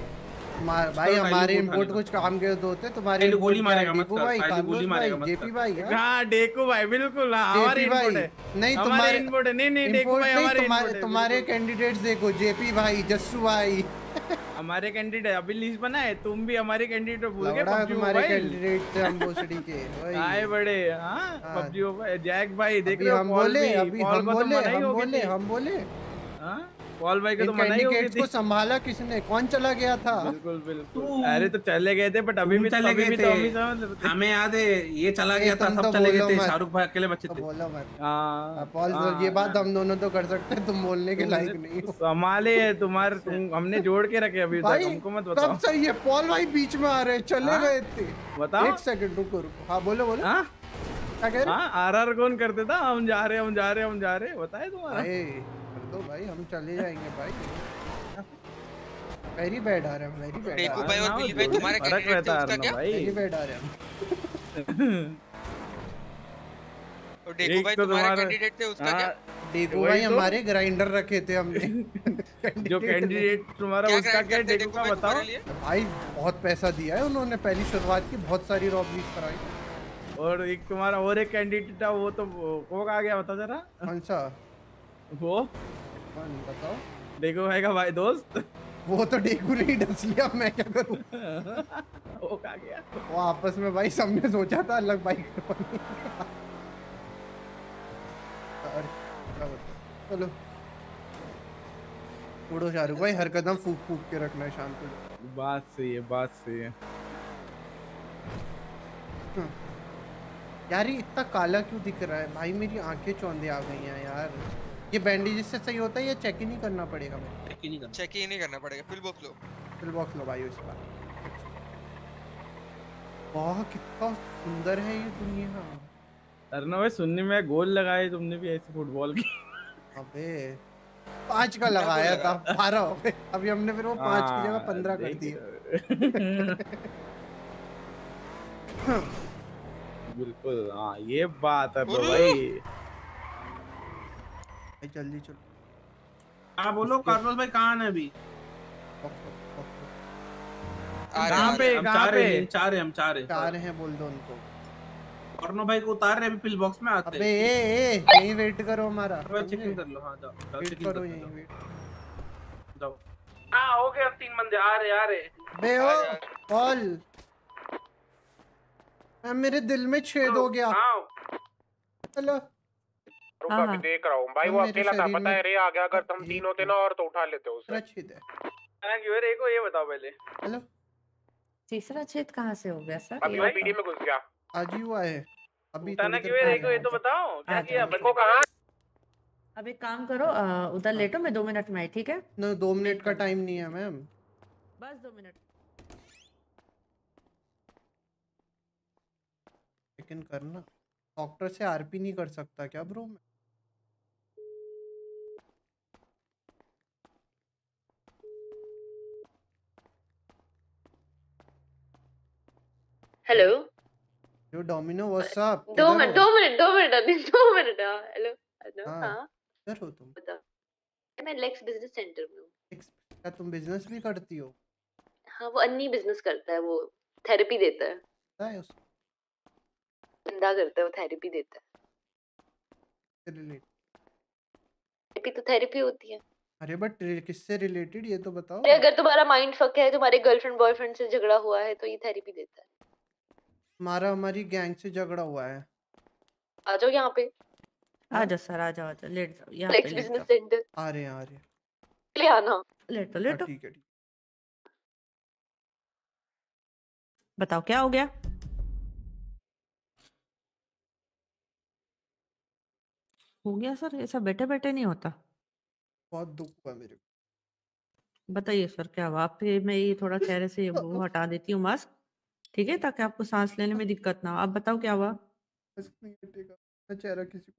Speaker 2: भाई हमारे
Speaker 6: उठाने
Speaker 2: कुछ काम के तो होते तुम्हारे
Speaker 6: गोली मारेगा
Speaker 2: क्या,
Speaker 6: मत
Speaker 2: दीपू
Speaker 6: कर,
Speaker 2: भाई
Speaker 6: गोली मारेगा
Speaker 2: जेपी भाई हाँ?
Speaker 5: डेको भाई बिल्कुल हाँ हमारे है।
Speaker 2: नहीं तुम्हारे
Speaker 5: है। नहीं नहीं डेको भाई हमारे
Speaker 2: तुम्हारे कैंडिडेट्स देखो जेपी भाई जस्सू भाई।
Speaker 5: हमारे कैंडिडेट अभी लिस्ट बना है तुम भी हमारे कैंडिडेट भूल गए
Speaker 2: तुम्हारे कैंडिडेट थे हम भोसड़ी के
Speaker 5: आए बड़े हाँ
Speaker 2: हाँ।
Speaker 5: पबजी जैक भाई देख रहे हो
Speaker 2: हम बोले अभी हम बोले हम बोले हम बोले।
Speaker 5: हाँ? पॉल भाई को तो
Speaker 2: इन
Speaker 5: मनाही हो गई थी।
Speaker 2: संभाला किसने? कौन चला गया था?
Speaker 5: बिल्कुल बिल्कुल। अरे तो चले गए थे बट अभी भी
Speaker 6: चले गए
Speaker 5: तो हम ही
Speaker 6: थे
Speaker 5: रहे थे
Speaker 6: हमें याद है ये चला गया था सब
Speaker 2: तो
Speaker 6: चले गए थे शाहरुख भाई अकेले बचे
Speaker 2: तो
Speaker 6: थे।
Speaker 2: बोलो मत।
Speaker 5: हाँ।
Speaker 2: पॉल
Speaker 5: हाँ,
Speaker 2: ये बात हम दोनों तो कर सकते हैं तुम बोलने के लायक नहीं हो।
Speaker 5: संभाले है तुम्हारे तुम हमने जोड़ के रखे अभी तक हमको मत बताओ।
Speaker 2: सही है? पॉल भाई बीच में आ रहे चले
Speaker 5: हाँ?
Speaker 2: गए थे।
Speaker 5: बताओ।
Speaker 2: एक सेकंड रुको रुको। हाँ बोलो बोलो।
Speaker 5: हाँ।
Speaker 2: क्या कह रहे
Speaker 5: हाँ? आर आर कौन करते था? हम जा रहे हैं हम जा रहे हैं हम जा रहे हैं। बताए तुम्हारा।
Speaker 2: कर दो भाई हम चले जाएँगे भाई। वेरी बैड आ रहे हैं वेरी बैड आ
Speaker 8: भाई और बिली भाई तुम्हारे
Speaker 5: फ़र्क
Speaker 8: कैंडिडेट थे उसका क्या?
Speaker 2: वेरी बैड आ रहे हैं
Speaker 8: और टेकू भाई
Speaker 5: तो
Speaker 8: तुम्हारे कैंडिडेट थे उसका
Speaker 5: हाँ,
Speaker 8: क्या?
Speaker 2: देखो भाई
Speaker 5: तो।
Speaker 2: हमारे ग्राइंडर रखे थे हमने।
Speaker 5: जो कैंडिडेट तुम्हारा उसका क्या का बताओ।
Speaker 2: भाई बहुत पैसा दिया है उन्होंने पहली शुरुआत की बहुत सारी रॉबरीज कराई।
Speaker 5: और एक तुम्हारा और एक कैंडिडेट था वो तो वो वो कहाँ गया बता जरा।
Speaker 2: कौन सा?
Speaker 5: वो?
Speaker 2: बताओ
Speaker 5: देखो भाई का भाई दोस्त।
Speaker 2: वो तो डेकू ने ही डस लिया मैं क्या करूँ?
Speaker 5: वो कहाँ गया।
Speaker 2: वो आपस में भाई सबने सोचा था अलग बाइक। चलो। छोड़ो शाहरुख भाई हर कदम फूक फूक के रखना है शांत हो
Speaker 5: बात सही है बात सही है।
Speaker 2: यार ये इतना काला क्यों दिख रहा है? भाई मेरी आँखें चौंधे आ गई हैं यार। ये बैंडेज से सही होता है या चेक ही नहीं करना पड़ेगा मेरे
Speaker 6: चेक ही नहीं करना।
Speaker 8: चेक ही नहीं करना पड़ेगा फिल बॉक्स लो।
Speaker 2: फिल बॉक्स लो भाई उस पर वाह कितना सुंदर है ये दुनिया।
Speaker 5: अर्नव भाई सुनने में गोल लगाए तुमने भी ऐसे फुटबॉल की।
Speaker 2: अबे पाँच का लगाया था बारह हो गए अभी हमने फिर वो पाँच की जगह
Speaker 5: हाँ,
Speaker 2: पंद्रह कर दिए
Speaker 5: बिल्कुल हाँ ये बात है तो भाई।
Speaker 2: भाई जल्दी चलो।
Speaker 6: हाँ बोलो कार्लोस भाई कहाँ है अभी?
Speaker 8: आ रहे
Speaker 5: कहाँ
Speaker 8: हैं,
Speaker 5: पे
Speaker 6: हम
Speaker 5: कहाँ पे?
Speaker 6: हैं चाह हैं, हम चाह रहे हैं।
Speaker 2: चार हैं बोल दो उनको।
Speaker 6: अर्नो भाई को उतार रहे अभी पिल बॉक्स में आते
Speaker 2: अबे ए ए यहीं वेट करो हमारा।
Speaker 6: चेकिंग कर लो हाँ जाओ
Speaker 2: वेट करो यहीं
Speaker 6: लो
Speaker 2: वेट
Speaker 6: जाओ। हाँ हो गए अब तीन बंदे आ रहे आ रहे।
Speaker 2: बे ओ कॉल। हाँ, मेरे दिल में छेद हो गया।
Speaker 6: हाँ।
Speaker 2: चलो।
Speaker 3: रुक
Speaker 9: हाँ,
Speaker 3: अभी
Speaker 9: हाँ।
Speaker 3: देख रहा हूँ। भाई वो अकेला था पता है रे आ गया अगर तुम तीन होते ना और तो उठा लेते उसे।
Speaker 2: है।
Speaker 5: हाँ, रे को ये बताओ पहले।
Speaker 2: हेलो।
Speaker 9: तीसरा छेद कहाँ से हो गया सर?
Speaker 3: अभी वो। पीडी में घुस गया।
Speaker 2: आज ही हुआ है। अभी
Speaker 5: बताना क्यों रे को ये तो बताओ। क्या किया
Speaker 3: कहाँ
Speaker 9: अब एक काम करो उधर लेटो मैं दो मिनट में आई ठीक है?
Speaker 2: ना दो मिनट का टाइम नहीं है मैम।
Speaker 9: बस दो मिनट।
Speaker 2: लेकिन करना। डॉक्टर से आरपी नहीं कर सकता क्या ब्रो? मैं
Speaker 13: हेलो
Speaker 2: जो डोमिनो व्हाट्सअप
Speaker 13: दो मिनट दो मिनट दो मिनट अभी दो मिनट हेलो हेलो
Speaker 2: हाँ।
Speaker 13: हाँ।
Speaker 2: हो तुम?
Speaker 13: बताओ। मैं लेक्स बिज़नेस सेंटर में हूँ।
Speaker 2: क्या तुम बिज़नेस भी करती हो?
Speaker 13: हाँ वो अन्नी बिज़नेस करता है वो थेरेपी देता है।
Speaker 2: पता है उससे
Speaker 13: धंधा करता है वो थेरेपी देता है। थेरेपी तो थेरेपी होती है।
Speaker 2: अरे बट किससे रिलेटेड ये तो बताओ।
Speaker 13: अगर तुम्हारा माइंड फक है तुम्हारे गर्लफ्रेंड बॉयफ्रेंड से झगड़ा हुआ है तो ये थेरेपी देता है।
Speaker 2: हमारा हमारी गैंग से झगड़ा हुआ है।
Speaker 13: आ जाओ यहाँ पे।
Speaker 9: आ जाओ सर आ जाओ आ जाओ लेट जाओ यहाँ पे
Speaker 13: बिज़नेस सेंटर
Speaker 2: आ रहे हैं आ रहे हैं।
Speaker 13: ले आना।
Speaker 9: लेटो
Speaker 2: हाँ,
Speaker 9: लेटो
Speaker 2: ठीक है ठीक।
Speaker 9: बताओ क्या हो गया? हो गया सर ऐसा बैठे बैठे नहीं होता।
Speaker 2: बहुत दुख हुआ मेरे को।
Speaker 9: बताइए सर क्या हुआ? आप मैं ये थोड़ा चेहरे से वो हटा देती हूँ मास्क। ठीक है? ताकि आपको सांस लेने में दिक्कत ना हो। आप बताओ क्या हुआ?
Speaker 2: चेहरा किसी को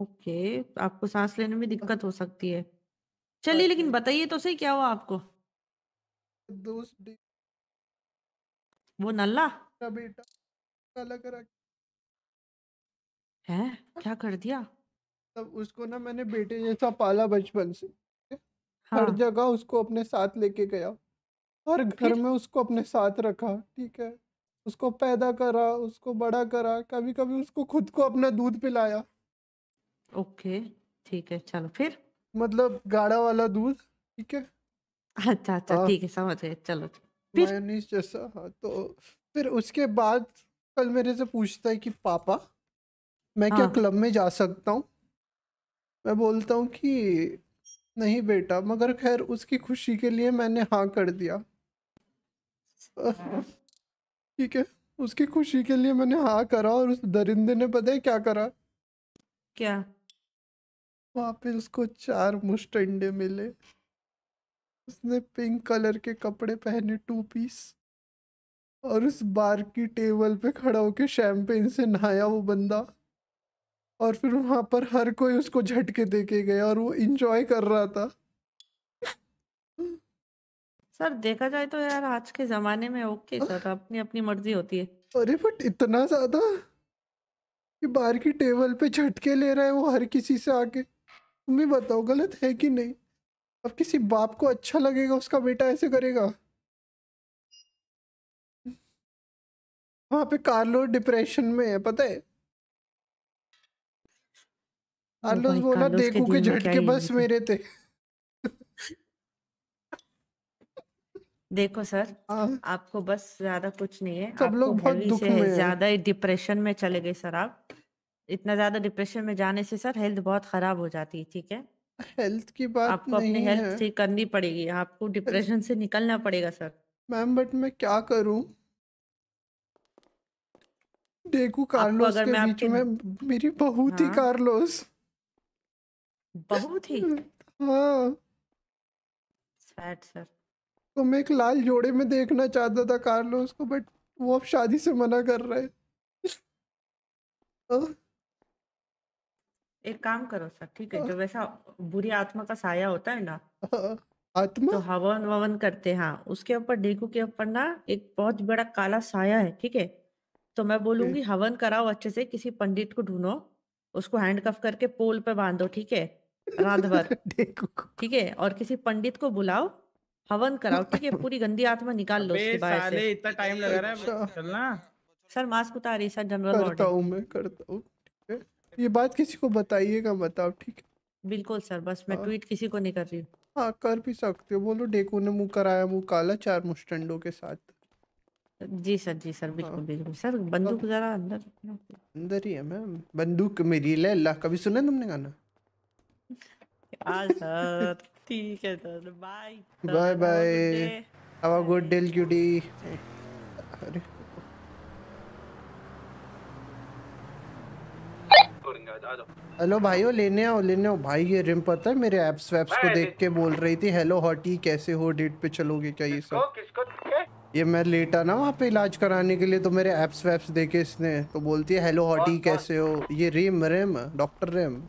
Speaker 9: ओके आपको सांस लेने में दिक्कत हो सकती है। चलिए लेकिन बताइए तो सही क्या हुआ आपको?
Speaker 2: दोस्त
Speaker 9: वो नल्ला?
Speaker 2: बेटा करा
Speaker 9: है? क्या कर दिया?
Speaker 2: तब उसको ना मैंने बेटे जैसा पाला बचपन से। हर
Speaker 9: हाँ।
Speaker 2: जगह उसको अपने साथ लेके गया। हर घर में उसको अपने साथ रखा ठीक है उसको पैदा करा उसको बड़ा करा कभी कभी उसको खुद को अपना दूध पिलाया
Speaker 9: ओके ठीक है चलो फिर
Speaker 2: मतलब गाढ़ा वाला दूध ठीक है
Speaker 9: अच्छा अच्छा
Speaker 2: हाँ।
Speaker 9: ठीक है समझ गए चलो फिर?
Speaker 2: मायोनीज जैसा हाँ तो फिर उसके बाद कल मेरे से पूछता है कि पापा मैं क्या
Speaker 9: हाँ।
Speaker 2: क्लब में जा सकता हूँ मैं बोलता हूँ कि नहीं बेटा मगर खैर उसकी खुशी के लिए मैंने हाँ कर दिया ठीक है उसकी खुशी के लिए मैंने हाँ करा और उस दरिंदे ने पता है क्या करा?
Speaker 9: क्या?
Speaker 2: वहाँ पे उसको चार मुश्त अंडे मिले। उसने पिंक कलर के कपड़े पहने टू पीस और उस बार की टेबल पे खड़ा होके शैम्पेन से नहाया वो बंदा। और फिर वहाँ पर हर कोई उसको झटके दे के गया और वो इंजॉय कर रहा था।
Speaker 9: सर देखा जाए तो यार आज के जमाने में ओके सर अपनी अपनी मर्ज़ी होती है।
Speaker 2: अरे बट इतना ज़्यादा? कि बार की टेबल पे झटके ले रहा है वो हर किसी से आके। तुम ही बताओ गलत है कि नहीं? अब किसी बाप को अच्छा लगेगा उसका बेटा ऐसे करेगा? वहाँ पे कार्लो डिप्रेशन में है पता है? कार्लोस बोला
Speaker 9: कार्लोस
Speaker 2: देखू के झटके बस। मेरे थे।
Speaker 9: देखो सर
Speaker 2: हाँ।
Speaker 9: आपको बस ज़्यादा कुछ नहीं है।
Speaker 2: सब लोग बहुत
Speaker 9: हेवी
Speaker 2: दुख
Speaker 9: से
Speaker 2: में हैं।
Speaker 9: ज़्यादा ही डिप्रेशन में चले गए सर आप। इतना ज़्यादा डिप्रेशन में जाने से सर हेल्थ बहुत खराब हो जाती है ठीक है?
Speaker 2: हेल्थ की बात
Speaker 9: आपको अपनी
Speaker 2: नहीं
Speaker 9: हेल्थ
Speaker 2: है।
Speaker 9: ठीक करनी पड़ेगी आपको डिप्रेशन से निकलना पड़ेगा सर।
Speaker 2: मैम बट मैं क्या करूँ? देखू कार्लोस
Speaker 9: अगर
Speaker 2: के
Speaker 9: मैं
Speaker 2: बीच
Speaker 9: आपके-
Speaker 2: में मेरी बहू थी
Speaker 9: हाँ।
Speaker 2: कार्लोस।
Speaker 9: बहुत ही?
Speaker 2: हाँ।
Speaker 9: सैड सर
Speaker 2: तो मैं एक लाल जोड़े में देखना चाहता था कार्लोस को बट वो अब शादी से मना कर रहा है।
Speaker 9: एक काम करो सर ठीक है जो वैसा बुरी आत्मा का साया होता है ना
Speaker 2: आत्मा?
Speaker 9: तो हवन ववन करते हैं हाँ उसके ऊपर डेकू के ऊपर ना एक बहुत बड़ा काला साया है ठीक है? तो मैं बोलूँगी हवन कराओ अच्छे से किसी पंडित को ढूंढो उसको हैंड कफ करके पोल पे बांधो ठीक है? रात भर ठीक है? और किसी पंडित को बुलाओ हवन कराओ ठीक है? पूरी गंदी आत्मा निकाल लो उसके बाहर
Speaker 5: साले
Speaker 9: से
Speaker 5: इतना टाइम लगा रहा
Speaker 2: अच्छा।
Speaker 5: है चलना।
Speaker 9: सर मास्क उतारिए सर जनरल
Speaker 2: करता
Speaker 9: है
Speaker 2: हूँ मैं करता हूँ। ठीक है? ये बात किसी को बताइएगा बताओ ठीक है?
Speaker 9: बिल्कुल सर बस मैं
Speaker 2: हाँ।
Speaker 9: ट्वीट किसी को नहीं कर रही हूँ।
Speaker 2: हाँ कर भी सकते हो बोलो डेकू ने मुँह कराया मुँह काला चार मुस्टंडों के साथ।
Speaker 9: जी सर जी सर बिल्कुल बिल्कुल। सर बंदूक जरा अंदर
Speaker 2: अंदर ही है मैम। बंदूक मेरी ले अल्लाह कभी सुना तुमने गाना?
Speaker 9: हाँ सर। ठीक है sir bye
Speaker 2: bye bye have a good day cutie अरे। हेलो भाइयों लेने आओ लेने आओ। भाई ये रिम पता है मेरे एप्स वैप्स को देख के बोल रही थी हेलो हॉटी कैसे हो? डेट पे चलोगे क्या ये सब?
Speaker 3: किसको
Speaker 2: ये मैं लेटा ना वहाँ पे इलाज कराने के लिए तो मेरे एप्स वैप्स देखे इसने। तो बोलती है हेलो हॉटी कैसे हो? ये Rim Rim doctor Rim.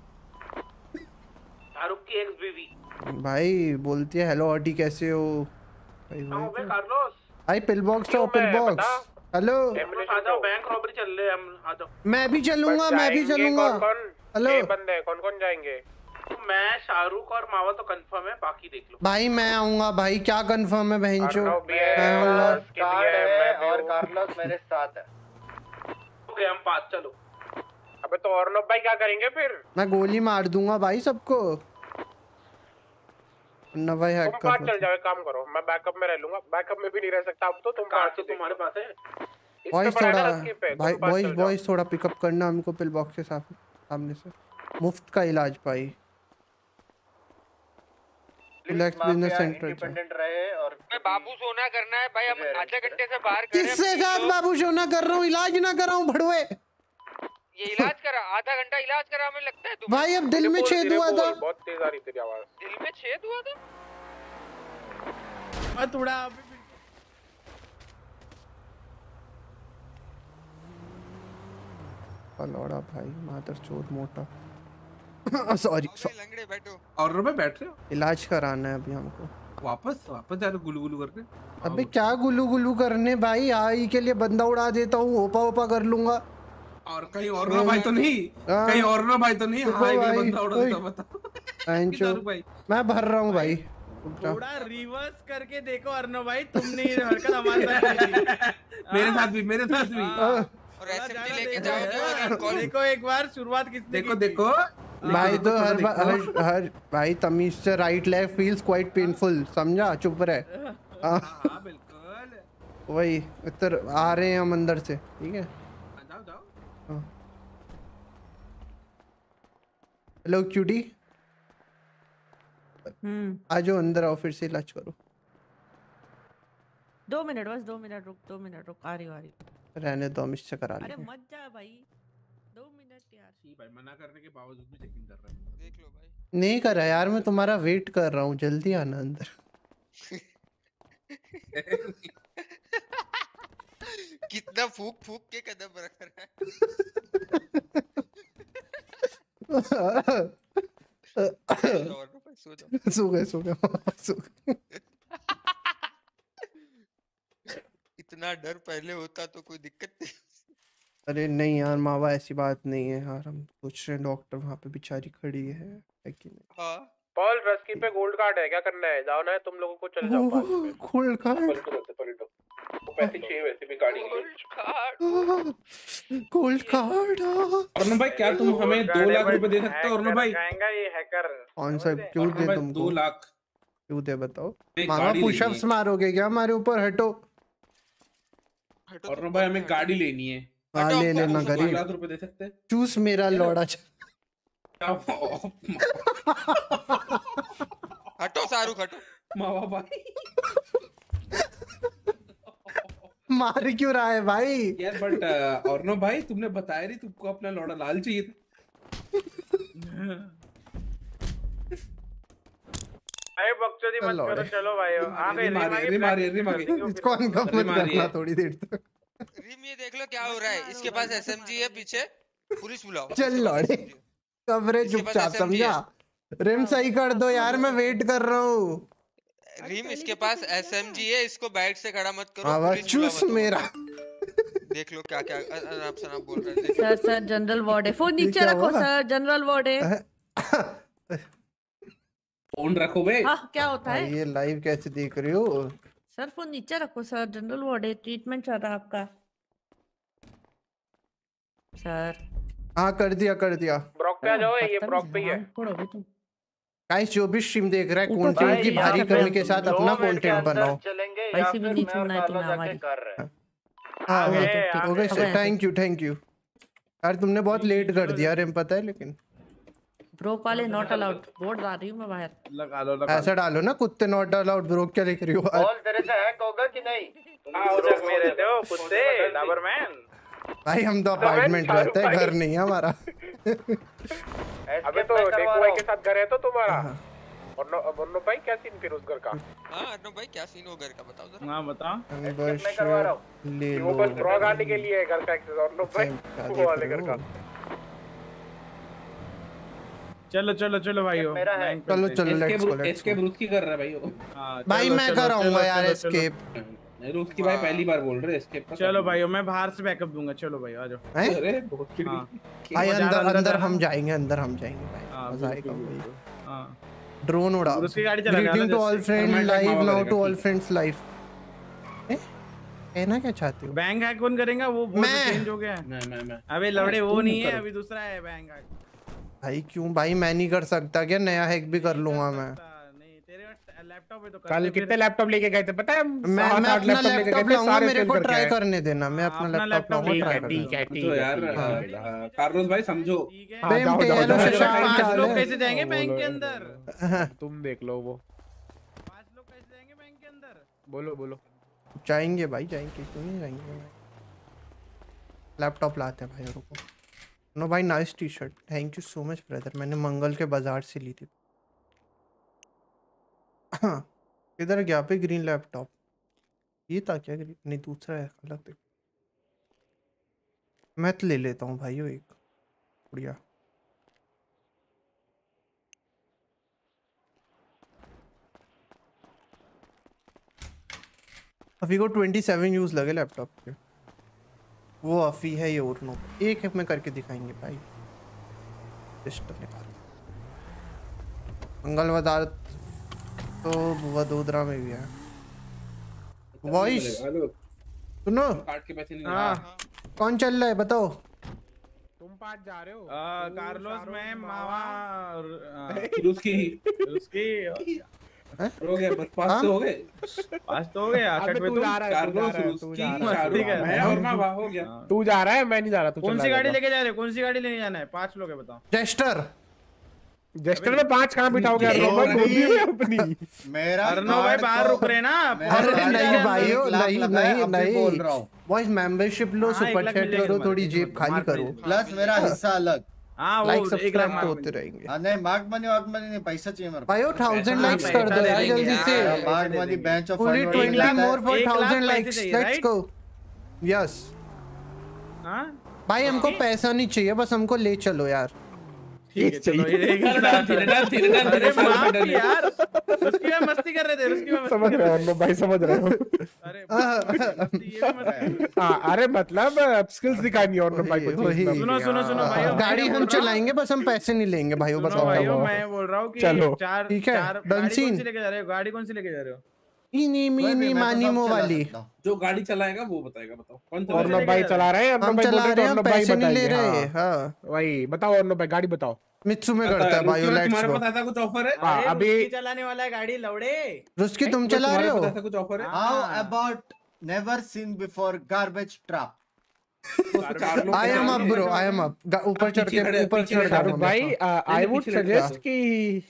Speaker 11: Shahrukh की एक्स बीवी।
Speaker 2: भाई बोलती है हेलो हॉटी कैसे हो? भाई
Speaker 11: हाँ
Speaker 2: तो।
Speaker 11: कार्लोस।
Speaker 2: भाई पिल बॉक्स तो pill box hello.
Speaker 11: Bank robbery चल रहे हम आ जाओ।
Speaker 2: मैं भी चलूँगा मैं भी चलूँगा।
Speaker 3: कौन कौन
Speaker 2: हेलो
Speaker 3: बंदे कौन कौन जाएँगे?
Speaker 11: तो मैं शाहरुख और मावा तो कंफर्म है बाकी देख लो।
Speaker 2: भाई मैं आऊँगा भाई क्या कंफर्म है बहन चो?
Speaker 3: है,
Speaker 4: और कार्लोस मेरे साथ है।
Speaker 11: गए हम पाँच चलो।
Speaker 3: अबे तो अर्नव भाई क्या करेंगे फिर?
Speaker 2: मैं गोली मार दूँगा भाई सबको। नवा हैक कर
Speaker 3: पाँच चल जाओ काम करो मैं बैकअप में रह लूँगा। बैकअप में भी नहीं रह सकता अब तो तुम
Speaker 11: कार
Speaker 3: पाँच
Speaker 11: तो तुम्हारे पास है।
Speaker 2: बॉयज़ थोड़ा
Speaker 3: है,
Speaker 2: भाई बॉयज़ बॉयज़ थोड़ा पिकअप करना हमको पिल बॉक्स के साथ सामने से। मुफ़्त का इलाज भाई। रिलैक्स बिज़नेस सेंटर
Speaker 4: इंडिपेंडेंट रहे और मैं
Speaker 8: बाबू सोना करना है भाई हम आधे घंटे से बाहर खड़े हैं,
Speaker 2: किससे साथ बाबू शोना कर रहा हूँ? इलाज ना कर रहा हूँ भड़वे
Speaker 8: ये इलाज करा आधा घंटा इलाज करा हमें लगता है तुम्हें
Speaker 2: भाई अब दिल में छेद हुआ था।
Speaker 3: बहुत तेज आ रही तेरी आवाज़।
Speaker 8: दिल में छेद हुआ था?
Speaker 5: मैं थोड़ा अभी
Speaker 2: लौड़ा भाई मादर चोर मोटा। सॉरी
Speaker 8: लंगड़े बैठो।
Speaker 6: और में बैठ रहे हो?
Speaker 2: इलाज कराना है अभी हमको।
Speaker 6: वापस वापस जा रहे गुलू गुलू करके?
Speaker 2: अबे क्या गुलू गुलू करने भाई? आई के लिए बंदा उड़ा देता हूँ ओपा ओपा कर लूँगा।
Speaker 6: और कहीं और ना भाई तो नहीं।
Speaker 2: हाँ।
Speaker 6: कहीं और ना भाई तो नहीं।
Speaker 2: रुको
Speaker 6: हाँ बंदा उड़ा देता दारू
Speaker 2: मैं भर रहा हूँ भाई।
Speaker 5: थोड़ा रिवर्स करके देखो अर्नव भाई तुमने ये हरकत हमारे साथ की
Speaker 6: मेरे
Speaker 5: हाँ,
Speaker 6: साथ भी मेरे साथ भी।
Speaker 5: हाँ,
Speaker 8: और
Speaker 5: थोड़ा
Speaker 8: एसएमजी लेके जाओगे और
Speaker 5: देखो एक बार शुरुआत किसने
Speaker 6: देखो? देखो।
Speaker 2: भाई तो हर। हर हर भाई तमीज से right left feels quite painful समझा? चुप रहे। हाँ,
Speaker 6: हाँ बिल्कुल।
Speaker 2: वही इधर आ रहे हैं हम अंदर से ठीक है? हेलो क्यूटी
Speaker 9: हम्म
Speaker 2: आ जाओ अंदर आओ फिर से इलाज करो।
Speaker 9: दो मिनट बस दो मिनट रुक दो मिनट रुक आ रही आ रही
Speaker 2: रहने दो हम इससे करा
Speaker 9: अरे मत जा भाई। दो मिनट यार।
Speaker 6: जी भाई मना करने के बावजूद भी चेकिंग कर रहा है।
Speaker 8: देख लो भाई।
Speaker 2: नहीं करा यार मैं तुम्हारा वेट कर रहा हूँ जल्दी आना अंदर।
Speaker 8: कितना फूक फूक के कदम रख रहा है। सो
Speaker 2: गए सो गए सो गए।
Speaker 8: इतना डर पहले होता तो कोई दिक्कत नहीं
Speaker 2: अरे नहीं यार मावा ऐसी बात नहीं है यार हम पूछ रहे हैं डॉक्टर वहाँ पे बेचारी खड़ी है है कि नहीं?
Speaker 8: हाँ।
Speaker 3: पॉल रस्की पे गोल्ड कार्ड है क्या करना है? जाओ ना है तुम लोगों को चल जाओ
Speaker 2: खोल कार्ड
Speaker 3: पलटो वैसे पलटो पैसे चाहिए वैसे भी गाड़ी के लिए।
Speaker 2: गोल्ड कार्ड
Speaker 6: अर्णव भाई क्या तुम हमें दो लाख रुपए दे सकते हो अर्णव भाई?
Speaker 5: कहेंगा ये हैकर
Speaker 2: कौन सा क्यों दे तुमको?
Speaker 6: दो लाख।
Speaker 2: क्यों दे बताओ? मामा पुशअप्स मारोगे क्या? हमारे ऊपर हटो।
Speaker 6: अरुण भाई हमें गाड़ी लेनी है।
Speaker 2: हाँ ले लेना गरीब।
Speaker 6: लाख रुपए दे सकते
Speaker 2: चूस मेरा लौड़ा
Speaker 8: हटो शाहरुख हटो
Speaker 6: मावा भाई।
Speaker 2: मार क्यों रहा है भाई?
Speaker 6: यार बट अर्णव भाई तुमने बताया नहीं तुमको अपना लौड़ा लाल चाहिए था।
Speaker 5: अरे बकचोदी मत
Speaker 2: लौड़े।
Speaker 5: करो चलो भाई
Speaker 6: रिम है, रिम रिम।
Speaker 2: इसको मत। करना थोड़ी देर तक।
Speaker 8: रिम ये देख लो क्या हो रहा है। इसके पास एसएमजी है पीछे। पुलिस बुलाओ।
Speaker 2: चल लौड़े।
Speaker 8: इसके
Speaker 2: चुपचाप समझा। रिम सही कर दो यार मैं वेट कर रहा हूँ।
Speaker 8: रिम इसके पास एसएमजी है इसको बैग से खड़ा मत करो
Speaker 2: आवाज़ चूस मेरा।
Speaker 8: देख लो क्या क्या अनाप शनाप बोल रहे हैं
Speaker 9: सर सर जनरल वार्ड है। फ़ोन नीचे रखो सर जनरल वार्ड है।
Speaker 6: फ़ोन रखो बे।
Speaker 9: हाँ क्या होता है?
Speaker 2: ये लाइव कैसे देख रहे हो?
Speaker 9: सर फ़ोन नीचे रखो सर जनरल वार्ड है ट्रीटमेंट चल रहा है आपका। सर
Speaker 2: हाँ कर दिया कर दिया।
Speaker 3: ब्रॉक पे आ जाओ ये ब्रॉक पे ही है।
Speaker 2: गाइस जो भी स्ट्रीम देख रहा है कंटेंट की भारी कमी के साथ अपना कंटेंट बनाओ।
Speaker 3: चलेंगे
Speaker 9: पैसे भी नहीं छोड़ना है तुम्हें हमारी।
Speaker 2: हाँ।
Speaker 9: हो
Speaker 2: हाँ
Speaker 9: आ
Speaker 2: हो गए
Speaker 9: गए,
Speaker 2: थैंक यू थैंक यू यार तुमने बहुत लेट कर दिया रिम पता है लेकिन।
Speaker 9: ब्रोक वाले नॉट अलाउड बोर्ड ला रही हूँ मैं बाहर।
Speaker 5: लगा लो लगा
Speaker 2: ऐसा डालो ना कुत्ते नॉट अलाउड ब्रोक क्या लिख रही हो?
Speaker 3: पॉल तेरे से हैक होगा कि नहीं?
Speaker 5: आओ जग में रहते हो कुत्ते डाबरमैन
Speaker 2: भाई हम तो अपार्टमेंट रहते हैं घर नहीं है हमारा।
Speaker 3: अबे तो डेकू भाई के साथ घर है तो तुम्हारा। और नो वरनो भाई क्या सीन फिर उस घर का?
Speaker 8: हाँ अर्णव भाई क्या सीन हो घर का बताओ जरा।
Speaker 5: हाँ
Speaker 2: बस
Speaker 3: मैं करवा रहा हूँ।
Speaker 2: ले लो वो
Speaker 3: बस ब्रॉक आने के। लिए है घर का एक्सेस और नो भाई। वो वाले घर का
Speaker 5: चलो चलो चलो भाइयों
Speaker 3: मेरा है।
Speaker 2: चलो चलो लेट्स गो
Speaker 6: एस्केप रुस्की कर रहा है भाई वो।
Speaker 5: हाँ,
Speaker 2: भाई मैं
Speaker 5: चलो,
Speaker 2: कराऊँगा
Speaker 5: चलो,
Speaker 2: यार। एस्केप
Speaker 6: नहीं, रुस्की भाई पहली बार बोल रहे एस्केप
Speaker 5: चलो भाइयों मैं बाहर से बैकअप दूँगा चलो भाई आ जाओ।
Speaker 6: अरे बहुत
Speaker 5: हाँ।
Speaker 2: भाई अंदर
Speaker 5: अंदर
Speaker 2: हम जाएँगे अंदर हम जाएँगे भाई।
Speaker 5: हाँ,
Speaker 2: मज़ा आएगा भाई।
Speaker 5: हाँ।
Speaker 2: ड्रोन उड़ा।
Speaker 5: उसकी गाड़ी चला है
Speaker 2: greeting to all live now to all friends live कहना क्या चाहते हो?
Speaker 5: बैंक हैक कौन करेगा? वो वो
Speaker 2: मैं।
Speaker 5: चेंज हो गया। है
Speaker 6: मैं मैं मैं
Speaker 5: अबे लवड़े वो नहीं है अभी दूसरा है बैंक हैक
Speaker 2: भाई क्यों? भाई मैं नहीं कर सकता क्या? नया हैक भी कर लूँगा मैं
Speaker 5: नहीं तेरे लैपटॉप पे तो
Speaker 7: कल कितने लैपटॉप लेके गए थे पता है?
Speaker 2: मैं मैं अपना
Speaker 7: लैपटॉप
Speaker 2: लाऊँगा मेरे को ट्राई करने देना मैं अपना
Speaker 5: अपना
Speaker 2: लैपटॉप लाऊँगा
Speaker 7: ठीक
Speaker 2: ट्राई
Speaker 7: है।
Speaker 2: करने
Speaker 7: ठीक है
Speaker 6: तो
Speaker 7: ठीक
Speaker 6: यार
Speaker 7: है।
Speaker 2: हाँ।
Speaker 6: कार्लोस भाई समझो।
Speaker 5: है।
Speaker 7: हाँ,
Speaker 5: पाँच लोग कैसे जाएँगे बैंक के अंदर?
Speaker 7: तुम देख लो वो।
Speaker 5: पाँच लोग कैसे जाएँगे बैंक के अंदर?
Speaker 7: बोलो बोलो।
Speaker 2: जाएँगे भाई जाएँगे क्यों नहीं जाएँगे? लैपटॉप लाते हैं भाई रुको। नो भाई nice T shirt thank you so much brother मैंने मंगल के बाज़ार से ली थी। किधर गया पे ग्रीन लैपटॉप ये था क्या ग्रीन नहीं, दूसरा है, अलग देख। तो ले लेता हूँ भाई एक। बढ़िया। अभी को ट्वेंटी सेवन यूज़ लगे लैपटॉप के। वो अफी है, ये और नो। एक है में करके दिखाएँगे भाई। सिस्टम तो वडोदरा में भी है। वॉइस सुनो।
Speaker 6: कार्ड के पैसे नहीं
Speaker 5: हाँ।
Speaker 2: कौन चल रहा है बताओ।
Speaker 7: तुम पाँच जा रहे हो?
Speaker 5: आ, कार्लोस में मावा और,
Speaker 6: रुस्की।
Speaker 5: उसकी
Speaker 6: हो? गया बस पास
Speaker 2: हाँ?
Speaker 6: तो हो गए।
Speaker 5: पास तो हो
Speaker 7: अबे
Speaker 5: आखिर में
Speaker 7: तू
Speaker 5: तुम?
Speaker 7: जा रहा है
Speaker 6: कार्लोस रुस्की
Speaker 7: जा रहा है।
Speaker 5: ठीक है।
Speaker 6: मैं और मावा हो गया।
Speaker 7: तू जा रहा है मैं नहीं जा रहा तू
Speaker 5: कौन सी गाड़ी लेके जा रहे हो? कौन सी गाड़ी लेने जाना है? पाँच लोग है बताओ।
Speaker 2: जेस्टर
Speaker 7: जस्टर में पाँच कहाँ बिठाओगे अर्नव भाई गोदी में अपनी।
Speaker 4: मेरा
Speaker 5: भाई बाहर रुक रहे ना
Speaker 2: अरे
Speaker 5: पहुँच
Speaker 2: नहीं
Speaker 5: हैं
Speaker 2: भाइयों
Speaker 5: अंदर।
Speaker 2: नहीं
Speaker 4: लगाया,
Speaker 2: नहीं
Speaker 4: बोल रहा हूँ।
Speaker 2: बॉयज़ मेंबरशिप लो
Speaker 5: हाँ,
Speaker 2: सुपर चैट करो थोड़ी जेब खाली करो।
Speaker 4: प्लस मेरा हिस्सा अलग।
Speaker 5: हाँ वो
Speaker 2: लाइक सब्सक्राइब तो होते रहेंगे।
Speaker 4: हाँ नहीं मार्क मनी वार्क मनी नहीं पैसा चाहिए मेरे को।
Speaker 2: भाइयों थाउज़ेंड
Speaker 5: हाँ,
Speaker 2: लाइक्स कर दो यार जल्दी
Speaker 5: हाँ,
Speaker 2: से।
Speaker 4: Mark money. बेंच ऑफ़
Speaker 2: पूरी
Speaker 5: एक
Speaker 2: ट्वेंटी
Speaker 5: लाख-
Speaker 2: मोर फॉर
Speaker 5: एक लाख
Speaker 2: थाउज़ेंड
Speaker 5: पैसे
Speaker 2: लाइक्स लेट्स गो यस
Speaker 5: हाँ?
Speaker 2: भाई हमको पैसा नहीं चाहिए बस हमको ले चलो यार।
Speaker 5: ठीक है अरे
Speaker 6: धीरे, शांत
Speaker 5: माफ़
Speaker 6: बैठो,
Speaker 5: की यार। उसकी मैं मस्ती कर रहे थे उसकी मैं मस्ती
Speaker 7: समझ रहे हो भाई समझ रहे हो।
Speaker 5: अरे मस्ती, ये भी मस्ती
Speaker 7: हाँ अरे मतलब स्किल्स दिखानी है अर्नव भाई।
Speaker 5: सुनो सुनो सुनो भाई
Speaker 2: गाड़ी हम चलाएँगे बस हम पैसे नहीं लेंगे भाई बस बताओ।
Speaker 5: मैं बोल रहा हूँ
Speaker 7: चलो।
Speaker 5: चार
Speaker 2: ठीक है,
Speaker 5: गाड़ी कौन सी लेके जा रहे हो? गाड़ी कौन सी लेके जा रहे हो?
Speaker 2: इनी मीनी
Speaker 4: तो
Speaker 2: मानी मो वाली।
Speaker 6: जो गाड़ी चलाएगा वो बताएगा बताओ। कौन चलाएगा
Speaker 7: अर्नव भाई चला रहे हैं अर्नव भाई बोल
Speaker 2: रहे हैं हम
Speaker 7: भाई
Speaker 2: पैसे नहीं ले रहे
Speaker 7: हाँ।
Speaker 2: हाँ
Speaker 7: वही बताओ अर्नव भाई गाड़ी बताओ।
Speaker 2: मित्सु में करता है भाइयों लेट्स
Speaker 6: तुम्हारे पास ऐसा कुछ ऑफ़र है?
Speaker 7: हाँ, अभी-
Speaker 5: चलाने वाला है गाड़ी लौड़े।
Speaker 2: रुस्की तुम चला रहे
Speaker 6: तुम्हारे पास
Speaker 2: हो?
Speaker 6: कुछ ऑफ़र है?
Speaker 4: How
Speaker 5: हाँ।
Speaker 4: about never seen before garbage trap?
Speaker 6: तो उसमें चार लोग
Speaker 2: I am up bro I am up ऊपर चढ़ के ऊपर चढ़
Speaker 7: भाई आई वुड सजेस्ट कि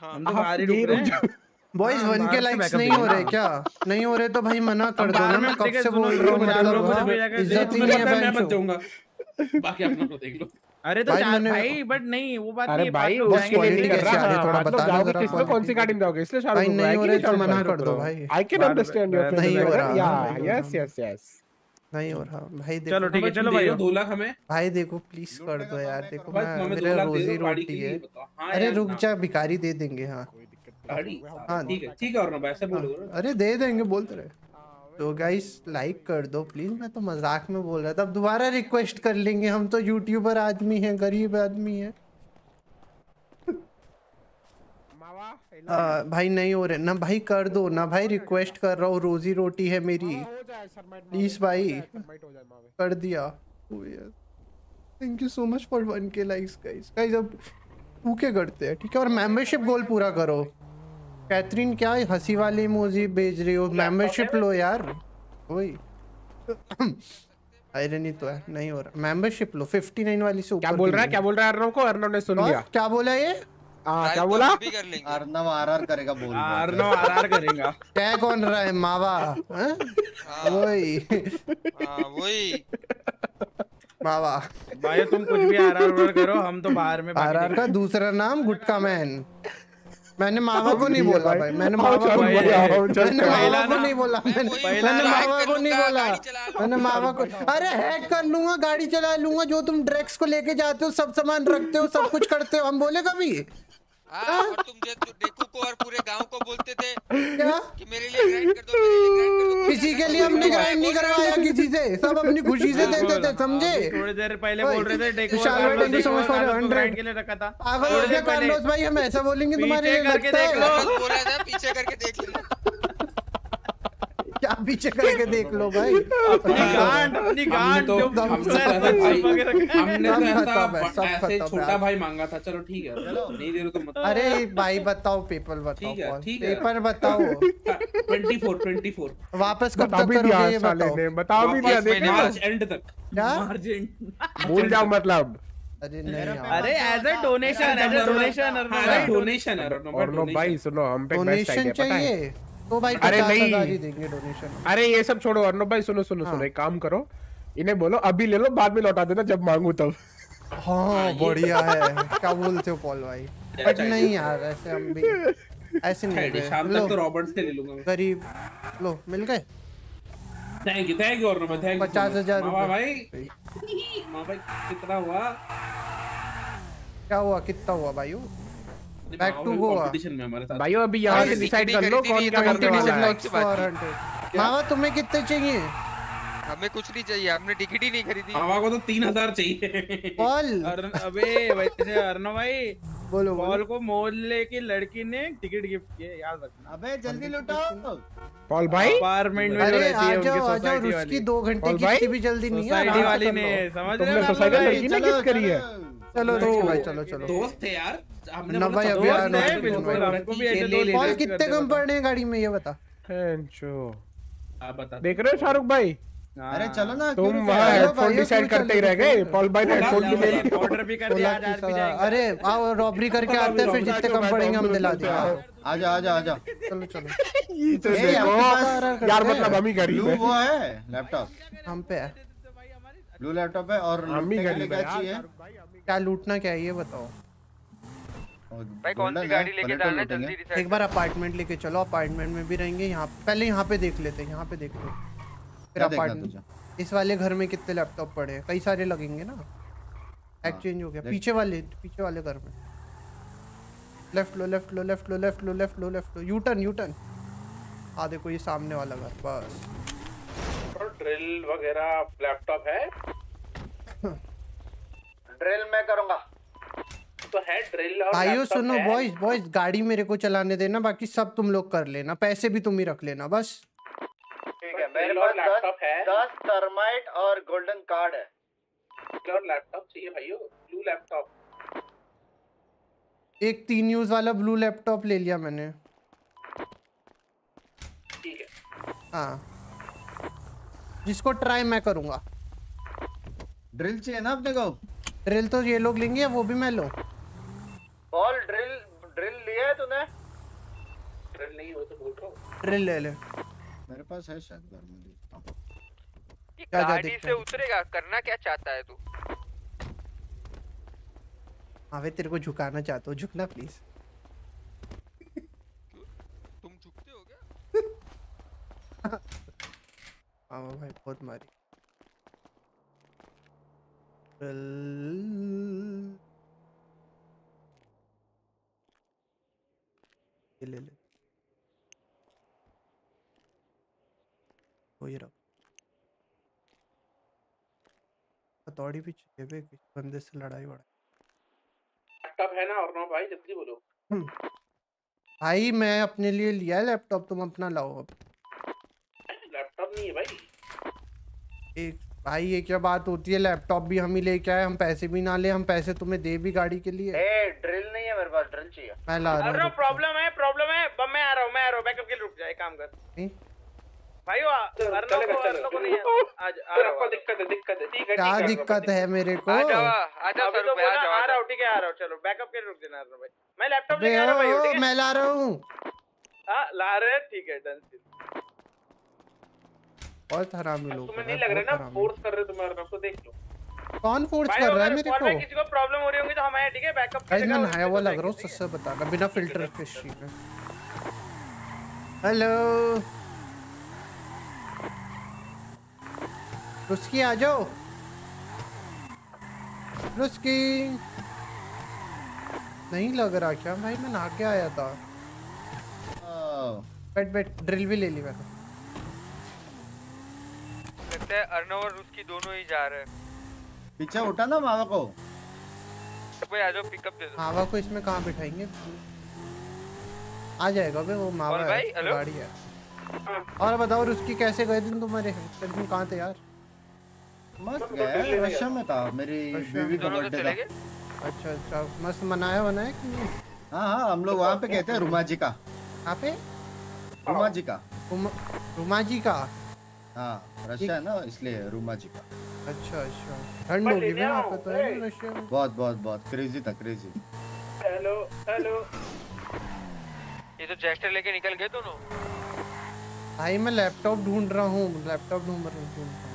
Speaker 5: हम तो ही रुक रहे हैं।
Speaker 2: बॉयज़ वन के लाइक्स नहीं हो रहे क्या? नहीं हो रहे तो भाई मना कर दो ना
Speaker 5: मैं
Speaker 2: कब से बोल रहा हूँ?
Speaker 5: लोगों
Speaker 2: मतलब हाँ, इज़्ज़त ही नहीं है
Speaker 6: मैं मत जाऊँगा बाकी अपना को देख लो।
Speaker 5: अरे तो
Speaker 2: भाई
Speaker 5: चार भाई बट नहीं वो बात
Speaker 7: अरे
Speaker 5: नहीं है,
Speaker 7: भाई
Speaker 5: लोग जाएँगे,
Speaker 7: नहीं कर रहा
Speaker 2: है, थोड़ा बताना
Speaker 7: जाओगे किसमें कौन सी गाड़ी में जाओगे? इसलिए शाहरुख
Speaker 2: नहीं हो रहे तो मना कर दो भाई।
Speaker 7: I can understand your.
Speaker 2: नहीं हो रहा,
Speaker 7: यस। यस यस
Speaker 2: नहीं हो रहा भाई देखो चलो
Speaker 5: ठीक है चलो भाई।
Speaker 6: दो दो लाख हमें।
Speaker 2: भाई देखो प्लीज़ कर दो यार देखो मेरा रोजी
Speaker 6: दो
Speaker 2: रोटी है।
Speaker 6: हाँ
Speaker 2: अरे रुक। जा भिखारी दे देंगे हाँ।
Speaker 6: ठीक है ठीक है और ऐसे बोलो
Speaker 2: अरे दे देंगे बोलते रहे। तो गाइस लाइक कर दो प्लीज़ मैं तो मज़ाक में बोल रहा था। अब दोबारा रिक्वेस्ट कर लेंगे हम तो यूट्यूबर आदमी हैं गरीब आदमी हैं। आ, भाई नहीं हो रहे ना भाई कर दो ना भाई रिक्वेस्ट कर रहा हूँ रोजी रोटी है मेरी। प्लीज़ भाई कर दिया। Thank you so much for one के लाइक्स गाइस गाइस अब भूखे करते हैं ठीक है? और मेंबरशिप गोल पूरा करो। कैथरीन क्या हँसी वाली इमोजी भेज रही हो? मेंबरशिप लो यार। वही आयरनी तो है नहीं हो रहा। मेंबरशिप लो 59 वाली से ऊपर
Speaker 7: क्या बोल रहा है? क्या बोल रहा है अर्नव को? अर्नव ने सुन लिया।
Speaker 2: क्या बोला ये?
Speaker 7: हाँ क्या बोला?
Speaker 4: अर्नव आरआर करेगा बोल रहा
Speaker 5: अर्नव आरआर करेगा।
Speaker 2: क्या कौन रहा है? मावा हैं? वही
Speaker 8: वही।
Speaker 2: मावा।
Speaker 5: भाई तुम कुछ भी आरआर करो हम तो बाहर में
Speaker 2: आरआर का दूसरा नाम गुटका मैन। मैंने मामा को नहीं बोला
Speaker 7: भाई।
Speaker 2: मैंने
Speaker 7: मामा
Speaker 2: मावा को
Speaker 7: नहीं बोला
Speaker 2: मैंने
Speaker 7: मामा
Speaker 2: मावा को नहीं बोला मैंने
Speaker 5: मामा
Speaker 2: मावा को नहीं बोला। मैंने मामा को अरे हैक कर लूँगा गाड़ी चला लूँगा जो तुम ड्रग्स को लेके जाते हो सब सामान रखते हो सब कुछ करते हो हम बोले कभी?
Speaker 8: और तुम जे डेकू को और पूरे गाँव को बोलते थे
Speaker 2: क्या?
Speaker 8: कि मेरे लिए ग्राइंड कर दो मेरे लिए ग्राइंड कर दो
Speaker 2: किसी के लिए हमने ग्राइंड नहीं करवाया किसी से सब अपनी खुशी से देते थे समझे?
Speaker 5: थोड़ी देर पहले बोल रहे थे डेको
Speaker 2: much for your 100
Speaker 5: के लिए रखा था।
Speaker 2: पागल हो गया कार्लोस भाई हम ऐसा बोलेंगे तुम्हारे
Speaker 5: पीछे
Speaker 2: लिए
Speaker 5: करके
Speaker 2: लगता
Speaker 5: देख
Speaker 2: है
Speaker 5: लो।
Speaker 8: बस बोला था पीछे करके देख लेना
Speaker 2: क्या पीछे करके देख लो भाई।
Speaker 5: अपनी गांड अपनी गांड
Speaker 6: तो
Speaker 5: जो
Speaker 6: हमने तो
Speaker 5: है।
Speaker 6: हमने तो ऐसा
Speaker 2: सब
Speaker 6: ऐसे छोटा भाई मांगा था। चलो ठीक है नहीं दे रहे तो मत
Speaker 2: अरे भाई बताओ पेपर बताओ
Speaker 6: ठीक है, ठीक है।
Speaker 2: पेपर बताओ।
Speaker 6: ट्वेंटी फोर ट्वेंटी फोर
Speaker 2: वापस कब तक करोगे ये
Speaker 7: साले
Speaker 2: बताओ।
Speaker 7: भी दिया देख
Speaker 6: मार्च एंड तक।
Speaker 2: क्या?
Speaker 5: मार्जिन
Speaker 7: भूल जाओ मतलब।
Speaker 2: अरे नहीं
Speaker 5: अरे as a donation as a donation
Speaker 6: donation है
Speaker 7: अर्नव भाई सुनो हम पे बेस्ट
Speaker 2: डोनेशन
Speaker 7: आइडिया पता है?
Speaker 2: चाहिए। तो भाई
Speaker 7: अरे नहीं।
Speaker 2: देंगे डोनेशन
Speaker 7: अरे ये सब छोड़ो अर्नव भाई सुनो सुनो सुनो
Speaker 2: हाँ।
Speaker 7: एक काम करो। इन्हें बोलो अभी ले लो बाद में लौटा देना जब मांगू तब।
Speaker 2: हाँ बढ़िया है। क्या बोलते हो पॉल भाई? बट नहीं यार ऐसे हम भी ऐसे नहीं
Speaker 6: शाम तक तो रॉबर्ट से ले लूँगा मैं।
Speaker 2: गरीब। लो मिल गए?
Speaker 6: थैंक यू थैंक यू और मैं थैंक यू
Speaker 2: पचास हज़ार
Speaker 6: मामा
Speaker 2: रुपए।
Speaker 6: भाई मामा भाई कितना हुआ?
Speaker 2: क्या हुआ कितना हुआ भाई? बैक टू गोवा
Speaker 6: कंपटीशन में हमारे साथ।
Speaker 7: भाइयों अभी यहाँ से डिसाइड कर लो कौन
Speaker 8: नहीं
Speaker 7: क्या
Speaker 8: है,
Speaker 7: करने
Speaker 8: तो
Speaker 7: वाला है।
Speaker 8: लाइक्स बाकी।
Speaker 2: मामा तुम्हें कितने चाहिए?
Speaker 8: हमें कुछ नहीं चाहिए हमने टिकट ही नहीं खरीदी।
Speaker 6: मामा को तो तीन हज़ार चाहिए।
Speaker 2: पॉल
Speaker 5: अर- अबे वैसे अर्णव भाई
Speaker 2: बोलो
Speaker 5: पॉल को मोहल्ले की लड़की ने टिकट गिफ्ट किए याद रखना।
Speaker 4: अबे जल्दी लुटाओ।
Speaker 7: पॉल भाई?
Speaker 5: अपार्टमेंट में रहती है उनकी
Speaker 2: जाओ आ जाओ
Speaker 5: सोसाइटी
Speaker 2: उसकी
Speaker 5: वाली।
Speaker 2: दो घंटे
Speaker 7: पॉल
Speaker 2: की
Speaker 7: भाई?
Speaker 2: भी जल्दी नहीं है।
Speaker 5: सोसाइटी
Speaker 2: आराम
Speaker 5: वाली ने। समझ रहे हो?
Speaker 7: सोसाइटी लड़की ने गिफ्ट करी है?
Speaker 2: चलो।
Speaker 6: तो
Speaker 2: भाई चलो चलो।
Speaker 6: दोस्त थे यार। हमने
Speaker 2: ना
Speaker 6: बोला
Speaker 2: भाई
Speaker 6: चलो
Speaker 2: अभी
Speaker 6: दोस्त
Speaker 2: आना
Speaker 6: है,
Speaker 2: है,
Speaker 6: बिल्कुल। भी
Speaker 5: है,
Speaker 2: कितने कम पड़ रहे हैं गाड़ी में ये बता
Speaker 7: हेंचो
Speaker 6: आप बता
Speaker 7: देख रहे हो शाहरुख भाई
Speaker 4: अरे चलो ना
Speaker 7: तुम वहाँ हेडफोन डिसाइड करते ही रह गए पॉल भाई ने हेडफोन भी ले लिए
Speaker 5: ऑर्डर भी कर दिया आज आज भी जाएँगे
Speaker 2: अरे आओ रॉबरी करके आते हैं फिर जितने कम पड़ेंगे हम दिला देंगे
Speaker 4: आजा आजा आजा
Speaker 2: चलो चलो
Speaker 7: ये तो देखो यार मतलब हम ही गरीब
Speaker 4: ब्लू
Speaker 7: है
Speaker 4: वो है लैपटॉप
Speaker 2: हम पे है
Speaker 4: ब्लू लैपटॉप है और
Speaker 7: हम ही गरीब
Speaker 4: क्या
Speaker 7: है
Speaker 4: चाहिए
Speaker 2: क्या लूटना क्या है ये बताओ
Speaker 4: भाई कौन सी गाड़ी लेके जाना जल्दी
Speaker 2: एक बार अपार्टमेंट लेके चलो अपार्टमेंट में भी रहेंगे यहाँ पहले यहाँ पे देख लेते हैं यहाँ पे देख लो फिर अपार्टमेंट इस वाले घर में कितने लैपटॉप पड़े हैं? कई सारे लगेंगे ना। एक्सचेंज हो गया। पीछे वाले पीछे वाले घर में। लेफ़्ट लो लेफ़्ट लो लेफ़्ट लो लेफ़्ट लो लेफ़्ट लो लेफ़्ट लो। यू टर्न यू टर्न हाँ देखो ये सामने वाला घर बस।
Speaker 3: ड्रिल वगैरह लैपटॉप है?
Speaker 4: ड्रिल मैं करूँगा।
Speaker 3: तो है ड्रिल और
Speaker 2: भाइयों सुनो। बॉयज़ बॉयज़ गाड़ी मेरे को चलाने देना बाकी सब तुम लोग कर लेना पैसे भी तुम ही रख लेना बस।
Speaker 4: ठीक है मेरे
Speaker 3: और
Speaker 4: पास
Speaker 3: लैपटॉप है।
Speaker 4: दस थर्माइट और गोल्डन कार्ड है।
Speaker 3: और लैपटॉप चाहिए भाइयों ब्लू लैपटॉप
Speaker 2: एक तीन यूज़ वाला ब्लू लैपटॉप ले लिया मैंने।
Speaker 3: ठीक है।
Speaker 2: हाँ। जिसको ट्राई मैं करूँगा।
Speaker 4: ड्रिल चाहिए ना अपने को?
Speaker 2: ड्रिल तो ये लोग लेंगे या वो भी मैं लूँ।
Speaker 4: बॉल ड्रिल ड्रिल लिया है तूने?
Speaker 3: ड्रिल नहीं हो तो बोल रहा हूँ।
Speaker 2: ड्रिल ले ले।
Speaker 4: मेरे पास है शायद घर में देखता हूँ।
Speaker 2: क्या क्या
Speaker 14: गाड़ी से
Speaker 2: है?
Speaker 14: उतरेगा करना क्या चाहता है तू?
Speaker 2: हाँ वे तेरे को झुकाना चाहता हूँ झुकना प्लीज़
Speaker 8: तुम झुकते हो क्या?
Speaker 2: हाँ वो भाई बहुत मारी। ये ले ले। वो ये रहा। हथौड़ी भी चाहिए बे किस बंदे से लड़ाई वड़ाई।
Speaker 3: लैपटॉप है ना और नो भाई जल्दी बोलो।
Speaker 2: हम्म। भाई मैं अपने लिए लिया है लैपटॉप तुम अपना लाओ अब।
Speaker 3: लैपटॉप नहीं है भाई।
Speaker 2: एक भाई ये क्या बात होती है? लैपटॉप भी हम ही लेके आए हम पैसे भी ना ले हम पैसे तुम्हें दे भी गाड़ी के लिए।
Speaker 4: ए ड्रिल नहीं है मेरे पास ड्रिल चाहिए।
Speaker 2: मैं ला रहा
Speaker 5: अरे
Speaker 2: हूँ
Speaker 5: प्रॉब्लम है प्रॉब्लम है। बम मैं आ रहा हूँ मैं आ रहा हूँ। बैकअप के लिए रुक जा एक काम कर।
Speaker 2: नहीं?
Speaker 5: भाई वो को
Speaker 3: चलेगा,
Speaker 5: को नहीं आज आ रहा
Speaker 3: आपको दिक्कत है दिक्कत है। ठीक है
Speaker 2: क्या दिक्कत है मेरे को?
Speaker 14: आ जाओ आ जाओ
Speaker 5: अभी तो
Speaker 14: सर आ
Speaker 5: आ रहा
Speaker 14: जाओ।
Speaker 5: ठीक है आ रहा हूँ चलो बैकअप के लिए रुक देना भाई। मैं लैपटॉप
Speaker 2: अबे
Speaker 5: लेके आ रहा हूँ भाई
Speaker 2: ओ,
Speaker 5: ठीक है
Speaker 2: मैं ला रहा हूँ।
Speaker 5: हाँ ला रहे ठीक है डन
Speaker 2: बहुत हरामी लोग
Speaker 3: तुम्हें नहीं लग रहा ना फोर्स कर रहे हो तुम्हारे को देख लो।
Speaker 2: कौन फोर्स कर रहा है मेरे को?
Speaker 5: किसी को प्रॉब्लम हो रही होगी तो हम आए ठीक है? बैकअप
Speaker 2: गाइस मैं नहाया हुआ लग रहा हूँ सच से बताना बिना फ़िल्टर के स्ट्रीम में हेलो रुस्की आ जाओ। रुस्की। नहीं लग रहा क्या? भाई मैं नहा के आया था। बैठ बैठ ड्रिल भी ले ली मैंने।
Speaker 14: लगता है अर्नव और उसकी दोनों ही जा रहे हैं।
Speaker 4: पीछे उठा ना मामा को।
Speaker 14: भाई आ जाओ पिकअप दे दो।
Speaker 2: मावा को इसमें कहाँ बिठाएँगे? आ जाएगा बे वो मावा है
Speaker 14: भाई, हेलो?
Speaker 2: गाड़ी है। और बताओ रुस्की कैसे गए दिन तुम्हारे? दिन कहाँ थे यार?
Speaker 4: मस्त गया रशिया में था मेरी बीवी का
Speaker 14: तो
Speaker 4: बर्थडे था।
Speaker 2: अच्छा अच्छा मस्त मनाया बनाया कि नहीं?
Speaker 4: हाँ हाँ हम लोग वहाँ पे कहते हैं रुमा जी का।
Speaker 2: कहाँ पे?
Speaker 4: रुमा जी का।
Speaker 2: रुमा जी का?
Speaker 4: हाँ रशिया है ना इसलिए रुमा जी का।
Speaker 2: अच्छा अच्छा। ठंड होगी वहाँ पे तो है रशिया में?
Speaker 4: बहुत बहुत बहुत। क्रेजी था क्रेजी
Speaker 3: हेलो हेलो।
Speaker 14: ये तो जेस्टर लेके निकल गए दोनों।
Speaker 2: भाई मैं लैपटॉप ढूंढ रहा हूँ लैपटॉप ढूंढ रहा हूँ ढूंढ रहा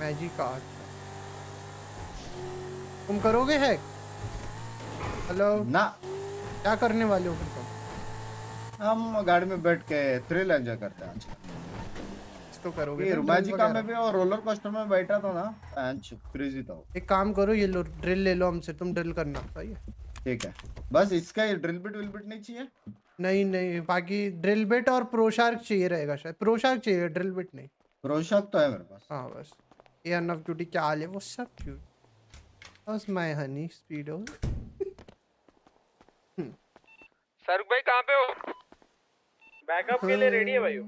Speaker 2: मैजिक कार्ड तुम करोगे हैक हेलो
Speaker 4: ना।
Speaker 2: क्या करने वाले हो फिर तुम?
Speaker 4: हम गाड़ी में बैठ के थ्रिल एंजॉय करते हैं आजकल
Speaker 2: तो करोगे
Speaker 4: ये
Speaker 2: ना
Speaker 4: जी का। में भी और रोलर कोस्टर में बैठा था ना क्रेजी था
Speaker 2: एक काम करो ये लो ड्रिल ले लो हमसे तुम ड्रिल करना सही है?
Speaker 4: ठीक है। बस इसका ये ड्रिल बिट विल बिट नहीं चाहिए?
Speaker 2: नहीं नहीं बाकी ड्रिल बिट और प्रोशार्क चाहिए रहेगा शायद। प्रोशार्क चाहिए ड्रिल बिट नहीं।
Speaker 4: प्रोशक तो है मेरे पास।
Speaker 2: हाँ बस। ये अनफ क्यूटी क्या हाल है? वो सब क्यूट बस माय हनी स्पीडो
Speaker 14: शाहरुख भाई कहाँ पे हो?
Speaker 5: बैकअप के लिए रेडी है भाई।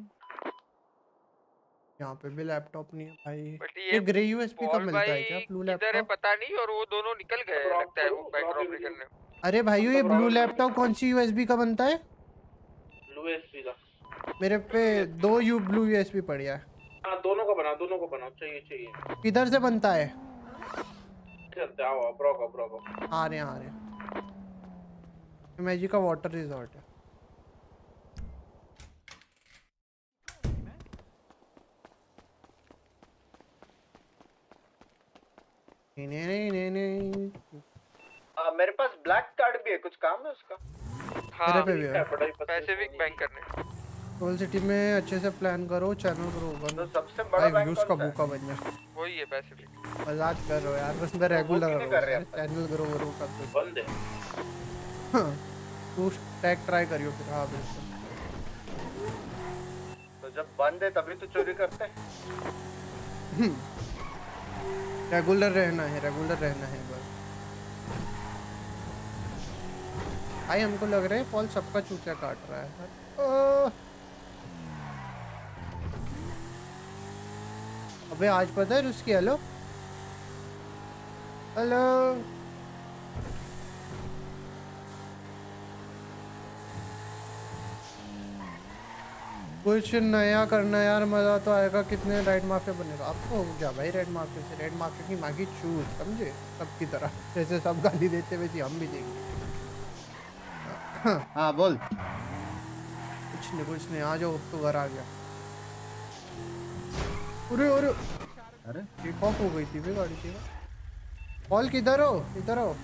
Speaker 2: यहाँ पे भी लैपटॉप नहीं है भाई।
Speaker 14: बट
Speaker 2: ये ग्रे यूएसबी का मिलता है
Speaker 14: भाई
Speaker 2: क्या? ब्लू
Speaker 14: किधर है पता नहीं और वो दोनों निकल गए लगता है वो बैंक रॉबरी करने।
Speaker 2: अरे भाइयों ये ब्लू लैपटॉप कौन सी यूएसबी का बनता है?
Speaker 3: ब्लू एसपी का।
Speaker 2: मेरे पे दो यू ब्लू यूएसबी पड़ी है।
Speaker 5: हाँ दोनों को बनाओ दोनों को बनाओ चाहिए चाहिए।
Speaker 2: किधर से बनता है?
Speaker 5: आओ आओ ब्रोको ब्रोको
Speaker 2: आ रहे हैं आ रहे हैं। मैजिक का वाटर रिजॉर्ट है नहीं नहीं नहीं नहीं नहीं
Speaker 4: आ, मेरे पास ब्लैक कार्ड भी है कुछ काम है उसका?
Speaker 2: मेरे पे भी है।
Speaker 14: पैसिफिक बैंक करने
Speaker 2: सोल सिटी में अच्छे से प्लान करो चैनल ग्रो
Speaker 4: तो सबसे बड़ा बैंक
Speaker 2: व्यूज़ का भूखा बन जा।
Speaker 14: वही है पैसिफिक
Speaker 2: मज़ाक कर रहे हो यार बस मैं रेगुलर
Speaker 4: कर रहे आप?
Speaker 2: चैनल ग्रो कर दो।
Speaker 5: बंद है।
Speaker 2: हाँ, तू टैग ट्राई करियो फिर। हाँ बिल्कुल।
Speaker 4: तो जब बंद है तभी तो चोरी करते हैं।
Speaker 2: रेगुलर रहना है रेगुलर रहना है बस। भाई, हमको लग रहा है पॉल सबका चूचा काट रहा है! अबे, आज पता है उसकी हेलो हेलो कुछ नया करना यार मज़ा तो आएगा। कितने रेड माफिया बनेगा? आपको हो गया भाई रेड माफिया से? रेड माफिया की मांगी चूर समझे? सबकी तरह। जैसे सब गाली देते वैसे हम भी देंगे।
Speaker 4: हाँ बोल।
Speaker 2: कुछ नहीं कुछ नहीं आ जाओ अब तो घर आ गया। अरे अरे।
Speaker 4: अरे।
Speaker 2: टेक ऑफ़ हो गई थी गाड़ी थी कॉल किधर हो? इधर हो?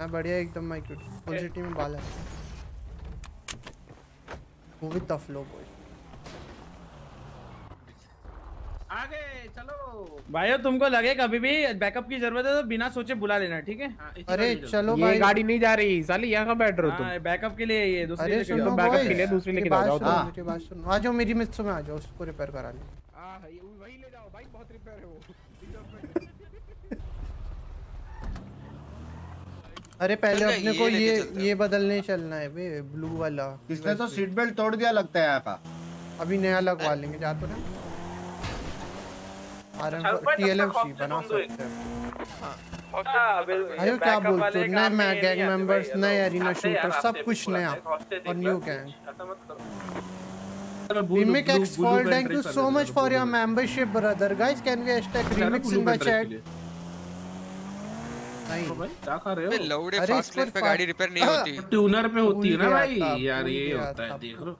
Speaker 2: मैं बढ़िया एकदम माय क्यूट फुल सिटी में बाल है। वो भी टफ लो बॉय
Speaker 6: आगे चलो।
Speaker 5: भाइयों तुमको लगे कभी भी बैकअप की ज़रूरत है तो बिना सोचे बुला लेना ठीक है?
Speaker 2: अरे चलो
Speaker 7: ये
Speaker 2: भाई।
Speaker 7: गाड़ी नहीं जा रही। साली यहाँ कहाँ बैठ रहे हो तुम?
Speaker 5: हाँ बैकअप के लिए ये दूसरी
Speaker 2: अरे
Speaker 5: लेके
Speaker 2: सुनो
Speaker 5: जाओ।
Speaker 7: backup के लिए दूसरी लेके जाओ, हाँ।
Speaker 2: मेरी बात सुनो। आ जाओ मेरी मिस्सों में आ जाओ उसको रिपेयर करा ले।
Speaker 7: हाँ, ये वही ले जाओ भाई बहुत रिपेयर है वो।
Speaker 2: अरे पहले अपने को ये ये बदलने चलना है बे ब्लू वाला।
Speaker 4: किसने तो सीट बेल्ट तोड़ दिया लगता है यहाँ का।
Speaker 2: अभी नया लगवा लेंगे जा तो ना। आर एम टीएलएफ सी बना सकते हैं। अरे क्या बोलते हो? नए मैं गैंग मेंबर्स नए एरिना शूटर सब कुछ नया। और new gang Mimic X Fall, thank you so much for your membership, brother. Guys, can we hashtag remix in the chat? नहीं।
Speaker 6: क्या कर रहे हो?
Speaker 8: लौड़े फास्ट लेन पे गाड़ी रिपेयर नहीं होती।
Speaker 6: ट्यूनर पे होती है ना भाई। यार ये होता है देख लो।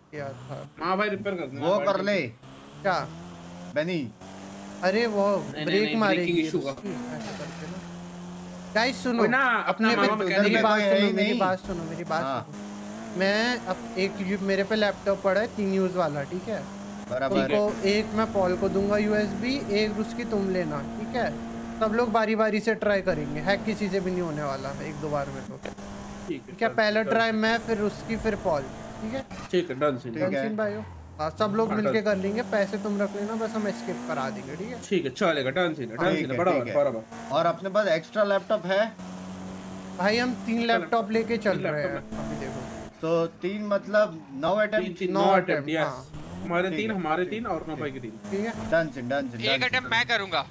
Speaker 6: हाँ भाई रिपेयर कर
Speaker 4: वो कर ले।
Speaker 2: क्या?
Speaker 4: बेनी
Speaker 2: अरे वो ब्रेक मारेगी
Speaker 6: issue का।
Speaker 2: गाइस सुनो।
Speaker 6: ना
Speaker 2: अपने
Speaker 6: अपना मामा
Speaker 2: मेरी बात सुनो मेरी बात सुनो मेरी बात
Speaker 4: हाँ।
Speaker 2: मैं अब एक यू- मेरे पे लैपटॉप पड़ा है तीन यूज़ वाला ठीक है?
Speaker 4: बराबर
Speaker 2: एक मैं पॉल को दूँगा यूएसबी एक उसकी तुम लेना ठीक है? सब लोग बारी बारी से ट्राई करेंगे। हैक किसी से भी नहीं होने वाला एक दो बार में तो।
Speaker 6: ठीक
Speaker 2: है पहला ट्राई मैं फिर उसकी फिर पॉल ठीक है?
Speaker 6: ठीक है डन सीन
Speaker 4: ठीक है।
Speaker 2: भाई सब लोग
Speaker 6: हाँ,
Speaker 2: मिलके कर लेंगे पैसे तुम रख लेना बस हम एस्केप करा देंगे ठीक है?
Speaker 6: ठीक है चलेगा डन सीन डन सीन है, बराबर बराबर
Speaker 4: और अपने पास एक्स्ट्रा लैपटॉप है?
Speaker 2: भाई हम तीन लैपटॉप लेके चल रहे हैं। अभी देखो।
Speaker 4: तो तीन मतलब नौ अटेम्प्ट
Speaker 2: नौ
Speaker 6: नौ अटेम्प्ट यस
Speaker 2: हाँ।
Speaker 6: हमारे तीन हमारे तीन और नौ भाई के तीन।
Speaker 2: ठीक है।
Speaker 4: डन सिन डन सिन
Speaker 8: एक अटेम्प्ट मैं करूँगा।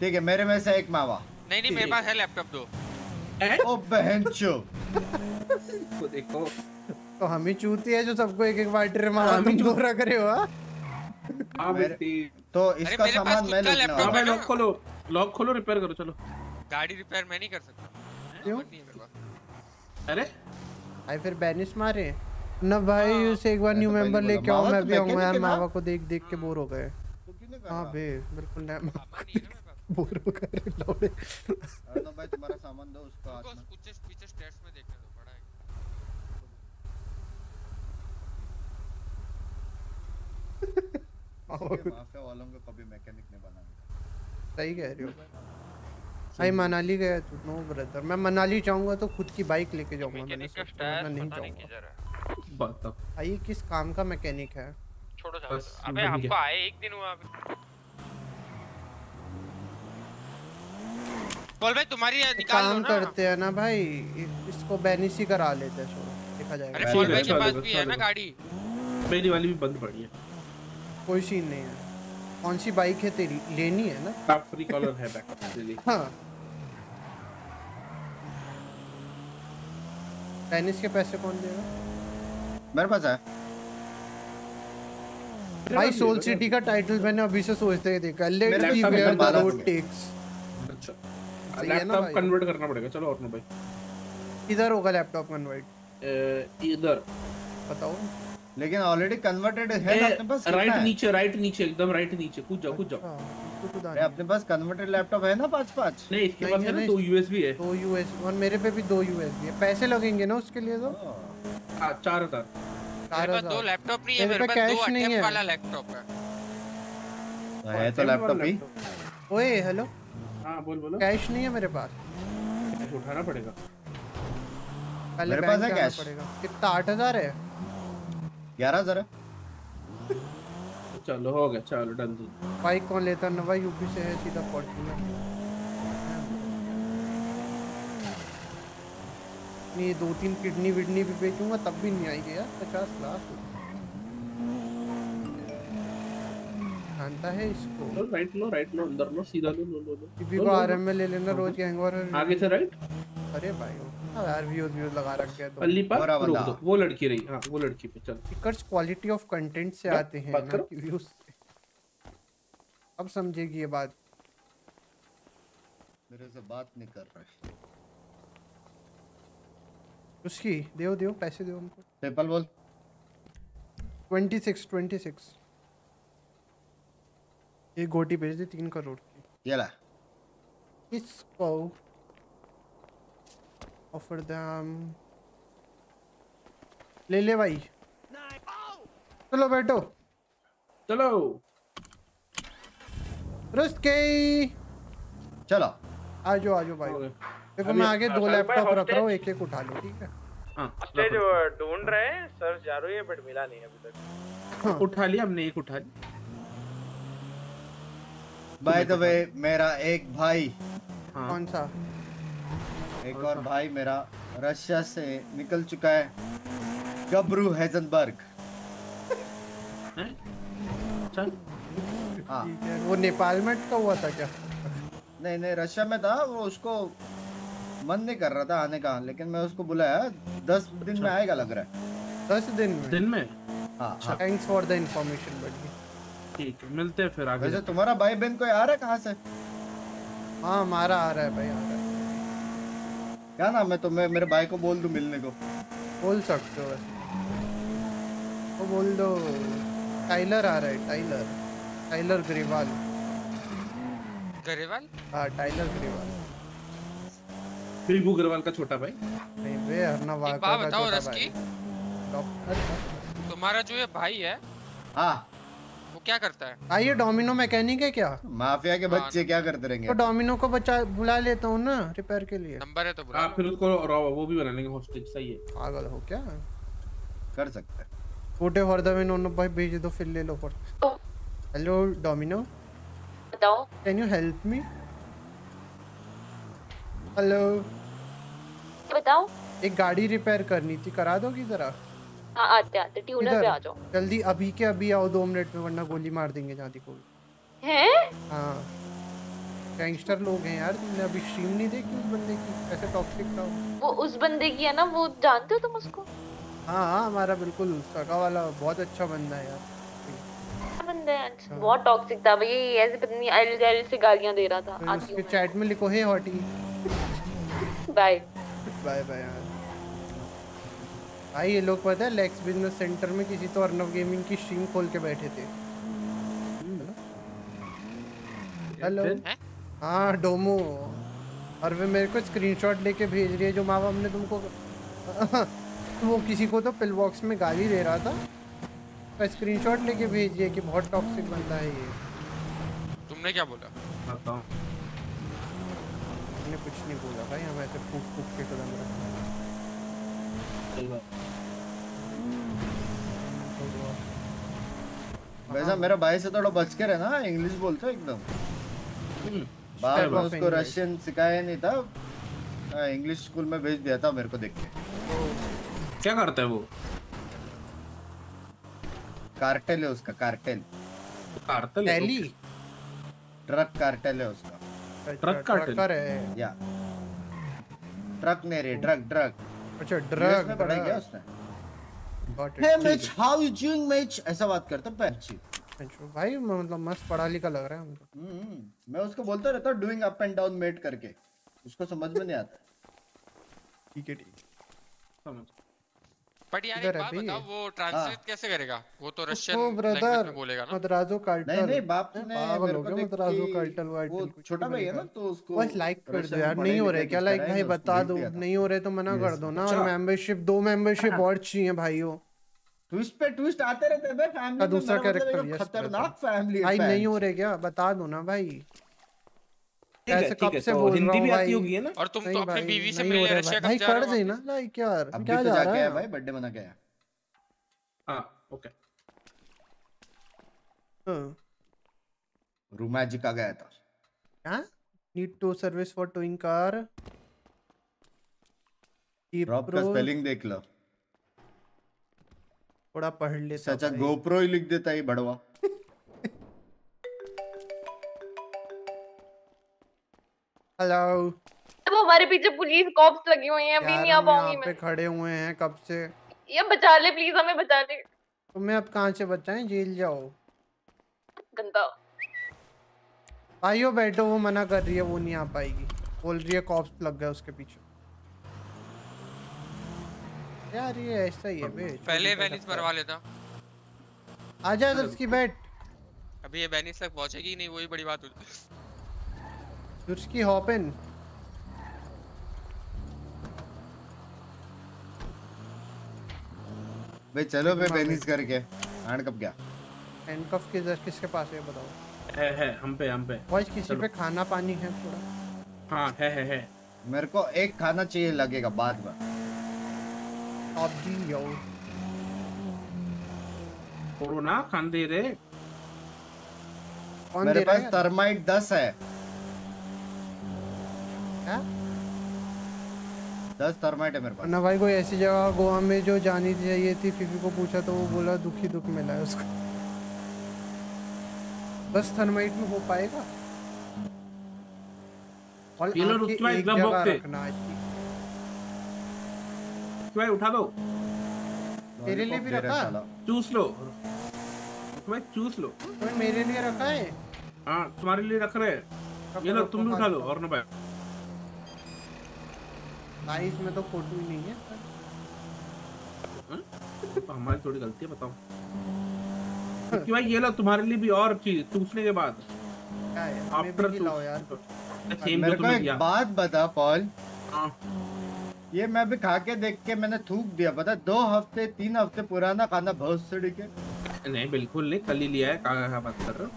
Speaker 4: ठीक है मेरे में से एक मावा।
Speaker 8: नहीं नहीं मेरे पास है लैपटॉप दो।
Speaker 4: ओ बहन चो।
Speaker 6: देखो।
Speaker 2: तो हम ही चूती है जो सबको एक एक बाल्टी मारा तुम दो रख रहे हो हाँ?
Speaker 6: हाँ भाई
Speaker 4: तो इसका सामान मैं
Speaker 8: laptop
Speaker 6: हाँ भाई लॉक खोलो लॉक खोलो रिपेयर करो चलो।
Speaker 8: गाड़ी रिपेयर मैं नहीं कर सकता।
Speaker 2: क्यों?
Speaker 8: है
Speaker 6: अरे?
Speaker 2: भाई फिर बैनिस मारे। न भाई
Speaker 8: हाँ।
Speaker 2: उसे एक बार न्यू
Speaker 4: मैं तो
Speaker 2: मेंबर लेके आओ मैं भी आऊँगा यार मावा को देख देख के बोर हो गए।
Speaker 4: तो कर
Speaker 2: हाँ? बे बिल्कुल
Speaker 8: नहीं है ना?
Speaker 2: बोर हो गए लौड़े
Speaker 4: अरे तो भाई तुम्हारा सामान दो उसको हाथ में
Speaker 8: पीछे पीछे स्टेट्स में देखने दो पड़ा है।
Speaker 4: माफिया वालों को कभी मैकेनिक नहीं बनाना
Speaker 2: सही कह रहे हो। भाई मनाली गया तू नो ब्रदर मैं मनाली जाऊँगा तो खुद की बाइक लेके जाऊँगा मैंने सोचा मैं नहीं जाऊँगा।
Speaker 6: बताओ
Speaker 2: भाई किस काम का मैकेनिक है?
Speaker 14: छोड़ो जाओ अबे हमको आए एक दिन हुआ अभी
Speaker 8: बोल भाई तुम्हारी निकाल
Speaker 2: काम
Speaker 8: लो ना।
Speaker 2: करते हैं ना भाई इसको बैनिस ही करा लेते हैं छोड़ो देखा
Speaker 8: अरे
Speaker 2: जाएगा
Speaker 8: बोल
Speaker 6: ठीक
Speaker 8: भाई के पास भी है ना गाड़ी।
Speaker 6: मेरी वाली भी बंद पड़ी है।
Speaker 2: कोई सीन नहीं है। कौन सी बाइक है तेरी? लेनी है ना?
Speaker 6: टॉप फ्री कॉलर है बैकअप के लिए।
Speaker 2: हाँ। बैनिस के पैसे कौन देगा?
Speaker 4: मेरे पास है।
Speaker 2: भाई सोल सिटी का टाइटल मैंने अभी से सोचते ही देखा लेट्स
Speaker 4: मेरे
Speaker 2: see where the road takes
Speaker 6: laptop convert करना पड़ेगा। चलो और भाई
Speaker 2: इधर होगा लैपटॉप कन्वर्ट
Speaker 6: इधर।
Speaker 2: बताओ।
Speaker 4: लेकिन ऑलरेडी कन्वर्टेड है ना अपने पास
Speaker 6: राइट
Speaker 4: है?
Speaker 6: नीचे राइट नीचे एकदम राइट नीचे। कूद जाओ कूद जाओ।
Speaker 4: अरे अपने पास कन्वर्टेड लैपटॉप है ना पाँच पाँच
Speaker 6: नहीं इसके पास है ना दो यूएसबी है।
Speaker 2: दो यूएस और मेरे पे भी दो यूएसबी है। पैसे लगेंगे ना उसके लिए तो?
Speaker 6: हाँ। चार हज़ार।
Speaker 2: चार
Speaker 8: मेरे पास दो
Speaker 2: हज़ार
Speaker 8: लैपटॉप नहीं है
Speaker 2: मेरे
Speaker 8: पास दो
Speaker 2: कैश
Speaker 8: अटेम्प्ट वाला लैपटॉप है।
Speaker 4: है तो लैपटॉप ही।
Speaker 2: ओए हेलो
Speaker 6: हाँ बोल बोलो।
Speaker 2: कैश नहीं है मेरे पास।
Speaker 6: कैश उठाना पड़ेगा।
Speaker 2: पहले
Speaker 4: मेरे पास है कैश।
Speaker 2: कितना आठ हज़ार है?
Speaker 4: ग्यारह हज़ार है।
Speaker 6: चलो हो गया चलो डन।
Speaker 2: बाइक कौन लेता नवा यूपी से है सीधा फॉर्च्यूनर नहीं दो तीन किडनी विडनी भी बेचूँगा तब भी नहीं आएगी यार पचास लाख। जानता है इसको?
Speaker 6: लो राइट लो राइट लो अंदर लो सीधा लो लो लो
Speaker 2: किसी को आरएम में ले लेना रोज गैंगवार
Speaker 6: आगे से राइट
Speaker 2: अरे भाई हाँ यार व्यूज़ व्यूज़ लगा रखे हैं तो।
Speaker 6: अल्ली पर रोक दो। वो लड़की रही हाँ वो लड़की पे चल।
Speaker 2: स्टिकर्स क्वालिटी ऑफ़ कंटेंट से आते हैं ना व्यूज़ अब समझेगी ये बात।
Speaker 4: मेरे से बात नहीं कर रहे
Speaker 2: उसकी देओ देओ पैसे दो हमको।
Speaker 4: पेपल बोल।
Speaker 2: ट्वेंटी सिक्स ट्वेंटी सिक्स ये गोटी भेज दे तीन करोड़ की।
Speaker 4: ये ला।
Speaker 2: इसको ऑफ़र दाम ले ले भाई। चलो बैठो।
Speaker 6: चलो।
Speaker 2: रुस्त के।
Speaker 4: चलो।
Speaker 2: आजो आजो भाई। देखो मैं आगे दो लैपटॉप रख रहा हूँ एक एक उठा लो ठीक है?
Speaker 5: स्टेज ढूंढ रहे हैं सर जा रही है बट मिला नहीं अभी तक।
Speaker 6: उठा लिया हमने एक उठा लिया
Speaker 4: बाय द वे मेरा एक भाई। हाँ।
Speaker 2: कौन सा?
Speaker 4: एक और भाई मेरा रशिया से निकल चुका है। गब्रू हेजनबर्ग। हाँ?
Speaker 2: वो नेपाल में अटका हुआ था क्या?
Speaker 4: नहीं नहीं रशिया में था वो उसको मन नहीं कर रहा था आने का लेकिन मैं उसको बुलाया दस दिन में आएगा लग रहा है।
Speaker 2: दस दिन में?
Speaker 6: दिन में?
Speaker 4: हाँ
Speaker 2: थैंक्स फॉर द इंफॉर्मेशन बड़ी
Speaker 6: ठीक है मिलते हैं फिर आगे
Speaker 4: वैसे तुम्हारा भाई बहन कोई आ रहा है कहाँ से?
Speaker 2: हाँ हमारा आ रहा है भाई आ रहा है।
Speaker 4: क्या नाम है तो मैं मेरे भाई को बोल दूँ मिलने को।
Speaker 2: बोल सकते हो वो बोल दो टाइलर आ रहा है टाइलर। टाइलर ग्रेवाल।
Speaker 8: गरेवाल?
Speaker 2: हाँ टाइलर ग्रेवाल।
Speaker 6: फिल्बू अग्रवाल का छोटा भाई।
Speaker 2: नहीं बे हरना वाका का छोटा भाई। डॉक्टर
Speaker 8: तुम्हारा जो ये भाई है
Speaker 4: हाँ।
Speaker 8: क्या करता है?
Speaker 2: आइए डोमिनो मैकेनिक है क्या?
Speaker 4: माफिया के बच्चे क्या करते रहेंगे?
Speaker 2: तो डोमिनो को बचा बुला लेता हूँ ना रिपेयर के लिए।
Speaker 8: नंबर है तो बुला।
Speaker 6: हाँ फिर उसको वो भी बना लेंगे हॉस्टेज सही है।
Speaker 2: पागल हो क्या?
Speaker 4: कर सकते हैं।
Speaker 2: छोटे फॉर द विन उन्होंने भाई भेज दो फिर ले लो फॉर हेलो डोमिनो?
Speaker 13: बताओ।
Speaker 2: Can you help me hello
Speaker 13: बताओ।
Speaker 2: एक गाड़ी रिपेयर करनी थी करा दोगी जरा?
Speaker 13: हाँ आते आते ट्यूनर पे आ जाओ।
Speaker 2: जल्दी अभी के अभी आओ दो मिनट में वरना गोली मार देंगे जहाँ को
Speaker 13: हैं?
Speaker 2: हाँ। गैंगस्टर लोग हैं यार तुमने अभी स्ट्रीम नहीं देखी उस बंदे की? कैसे टॉक्सिक था वो?
Speaker 13: उस बंदे की है ना वो जानते हो तुम उसको?
Speaker 2: हाँ हाँ हमारा बिल्कुल सगा वाला बहुत अच्छा बंदा है यार।
Speaker 13: बंदा है? बहुत टॉक्सिक था भाई ऐसे पता नहीं एल एल से गालियाँ दे रहा था।
Speaker 2: उसके चैट में। लिखो hey hottie
Speaker 13: bye
Speaker 2: bye bye भाई ये लोग पता है लेक्स बिज़नेस सेंटर में किसी तो अर्नव गेमिंग की स्ट्रीम खोल के बैठे थे। हेलो हाँ? डोमो। और वे मेरे को स्क्रीनशॉट लेके भेज रही है जो माँ बाप ने तुमको वो किसी को तो पिल बॉक्स में गाली दे रहा था। तो स्क्रीनशॉट लेके भेज रही है कि बहुत टॉक्सिक बंदा है ये।
Speaker 8: तुमने क्या बोला?
Speaker 6: बताओ।
Speaker 2: हमने कुछ नहीं बोला भाई हम ऐसे फूक फूक के कदम हैं
Speaker 4: वैसा मेरा भाई से थोड़ा बच के रहना इंग्लिश बोलते हो एकदम। बाप
Speaker 2: Step
Speaker 4: ने उसको रशियन सिखाया नहीं था। इंग्लिश स्कूल में भेज दिया था मेरे को देख के।
Speaker 6: क्या करता है वो?
Speaker 4: कार्टेल है उसका cartel
Speaker 6: cartel
Speaker 2: tally
Speaker 4: truck cartel है उसका।
Speaker 6: Truck cartel?
Speaker 2: है।
Speaker 4: या ट्रक नहीं रे ट्रक ट्रक
Speaker 2: अच्छा ड्रग
Speaker 4: में पढ़ा क्या उसने? Hey Mitch how you doing Mitch ऐसा बात करता है पैंची
Speaker 2: अच्छा, भाई मतलब मस्त पढ़ा लिखा लग रहा है हमको।
Speaker 4: हम्म मैं उसको बोलता रहता हूँ doing up and down mate करके। उसको समझ में नहीं आता।
Speaker 2: ठीक है ठीक
Speaker 6: समझ।
Speaker 8: बट यार एक बात बताओ वो ट्रांसलेट कैसे करेगा? वो तो रशियन
Speaker 2: ब्रदर
Speaker 8: में बोलेगा ना?
Speaker 2: मद्राजो कार्टल
Speaker 4: नहीं नहीं बाप ने मेरे
Speaker 2: हो
Speaker 4: को
Speaker 2: मद्राजो कार्टल
Speaker 4: वो छोटा भाई है ना तो उसको
Speaker 2: बस लाइक कर दो यार नहीं हो रहे क्या? लाइक भाई बता दो नहीं हो रहे तो मना कर दो ना और
Speaker 4: अच्छा।
Speaker 2: मेंबरशिप दो मेंबरशिप और चाहिए भाइयों
Speaker 4: ट्विस्ट पे ट्विस्ट आते रहते हैं
Speaker 2: का
Speaker 4: फैमिली
Speaker 2: दूसरा
Speaker 4: मतलब
Speaker 2: कैरेक्टर
Speaker 4: एकदम खतरनाक फैमिली
Speaker 2: भाई नहीं हो रहे क्या? बता दो ना भाई।
Speaker 5: है
Speaker 2: ऐसे कब से
Speaker 5: तो
Speaker 2: बोल रहा
Speaker 5: हिंदी भी आती
Speaker 2: भाई?
Speaker 5: होगी है ना?
Speaker 8: और तुम तो अपनी बीवी से मिलने रशिया कब जा रहे हो?
Speaker 2: देना लाइक यार क्या
Speaker 4: तो
Speaker 2: जा रहा है?
Speaker 4: भाई बर्थडे मना के आया
Speaker 6: हाँ ओके
Speaker 2: हाँ,
Speaker 4: रूमैजिक आ गया था।
Speaker 2: क्या? Need to service for towing car
Speaker 4: drop का स्पेलिंग देख लो।
Speaker 2: थोड़ा पढ़ लेता
Speaker 4: सचा
Speaker 2: भाई।
Speaker 4: गोप्रो ही लिख देता ही बड़वा।
Speaker 2: हेलो
Speaker 13: अब हमारे पीछे पुलिस कॉप्स लगी हुई हैं अभी नहीं आ पाऊँगी
Speaker 2: यहाँ पे
Speaker 13: मैं
Speaker 2: खड़े हुए हैं कब से?
Speaker 13: ये बचा ले प्लीज़ हमें बचा ले।
Speaker 2: तुम्हें अब कहाँ से बचाएँ? जेल जाओ।
Speaker 13: गंदा।
Speaker 2: भाइयों बैठो वो मना कर रही है वो नहीं आ पाएगी। बोल रही है कॉप्स लग गए उसके पीछे। यार ये ऐसा ही है बे
Speaker 8: पहले वेनिस
Speaker 2: सा
Speaker 8: मरवा लेता।
Speaker 2: आजा उसकी बैठ।
Speaker 8: अभी ये वेनिस तक पहुंचेगी नहीं वही बड़ी बात होती
Speaker 2: उसकी हॉपिन
Speaker 4: भाई चलो बे बेनिस करके। आंड कब गया
Speaker 2: हैंडकफ किधर किसके पास है बताओ।
Speaker 6: है है हम पे हम पे।
Speaker 2: बॉयज़ किसी। पे खाना पानी है थोड़ा।
Speaker 6: हाँ है है है।
Speaker 4: मेरे को एक खाना चाहिए लगेगा बाद में।
Speaker 2: दी यो
Speaker 6: छोड़ो ना खान दे रहे।
Speaker 4: मेरे पास थर्माइट दस है।
Speaker 2: क्या
Speaker 4: दस थर्माइट है मेरे पास।
Speaker 2: अन्ना भाई कोई ऐसी जगह गोवा में जो जानी चाहिए थी फीफी को पूछा तो वो बोला दुख दुख मिला है उसको। बस थर्माइट में हो पाएगा? और
Speaker 6: ये लो
Speaker 2: आँखें एक
Speaker 6: एकदम
Speaker 2: जगह। रखना
Speaker 6: उठा दो।
Speaker 2: तेरे लिए भी रखा?
Speaker 6: चूस लो। भाई चूस लो।
Speaker 2: तो मेरे लिए रखा है?
Speaker 6: हाँ तुम्हारे लिए रख रहे हैं। ये लो तुम भी उठा लो और ना भाई।
Speaker 2: भाई इसमें तो फ़ोटो ही नहीं है
Speaker 6: तो हमारी थोड़ी गलती है बताओ। कि भाई ये लो तुम्हारे लिए भी और चीज़ चूसने के बाद।
Speaker 2: है?
Speaker 6: आफ्टर
Speaker 2: भी खिलाओ यार।
Speaker 6: सेम
Speaker 4: मेरे को एक बात बता पॉल।
Speaker 6: हाँ।
Speaker 4: ये मैं भी खा के देख के मैंने थूक दिया पता दो हफ़्ते तीन हफ़्ते पुराना खाना बहुत सड़ी के।
Speaker 6: नहीं बिल्कुल नहीं कल ही लिया है कहाँ कहाँ बात कर रहे हो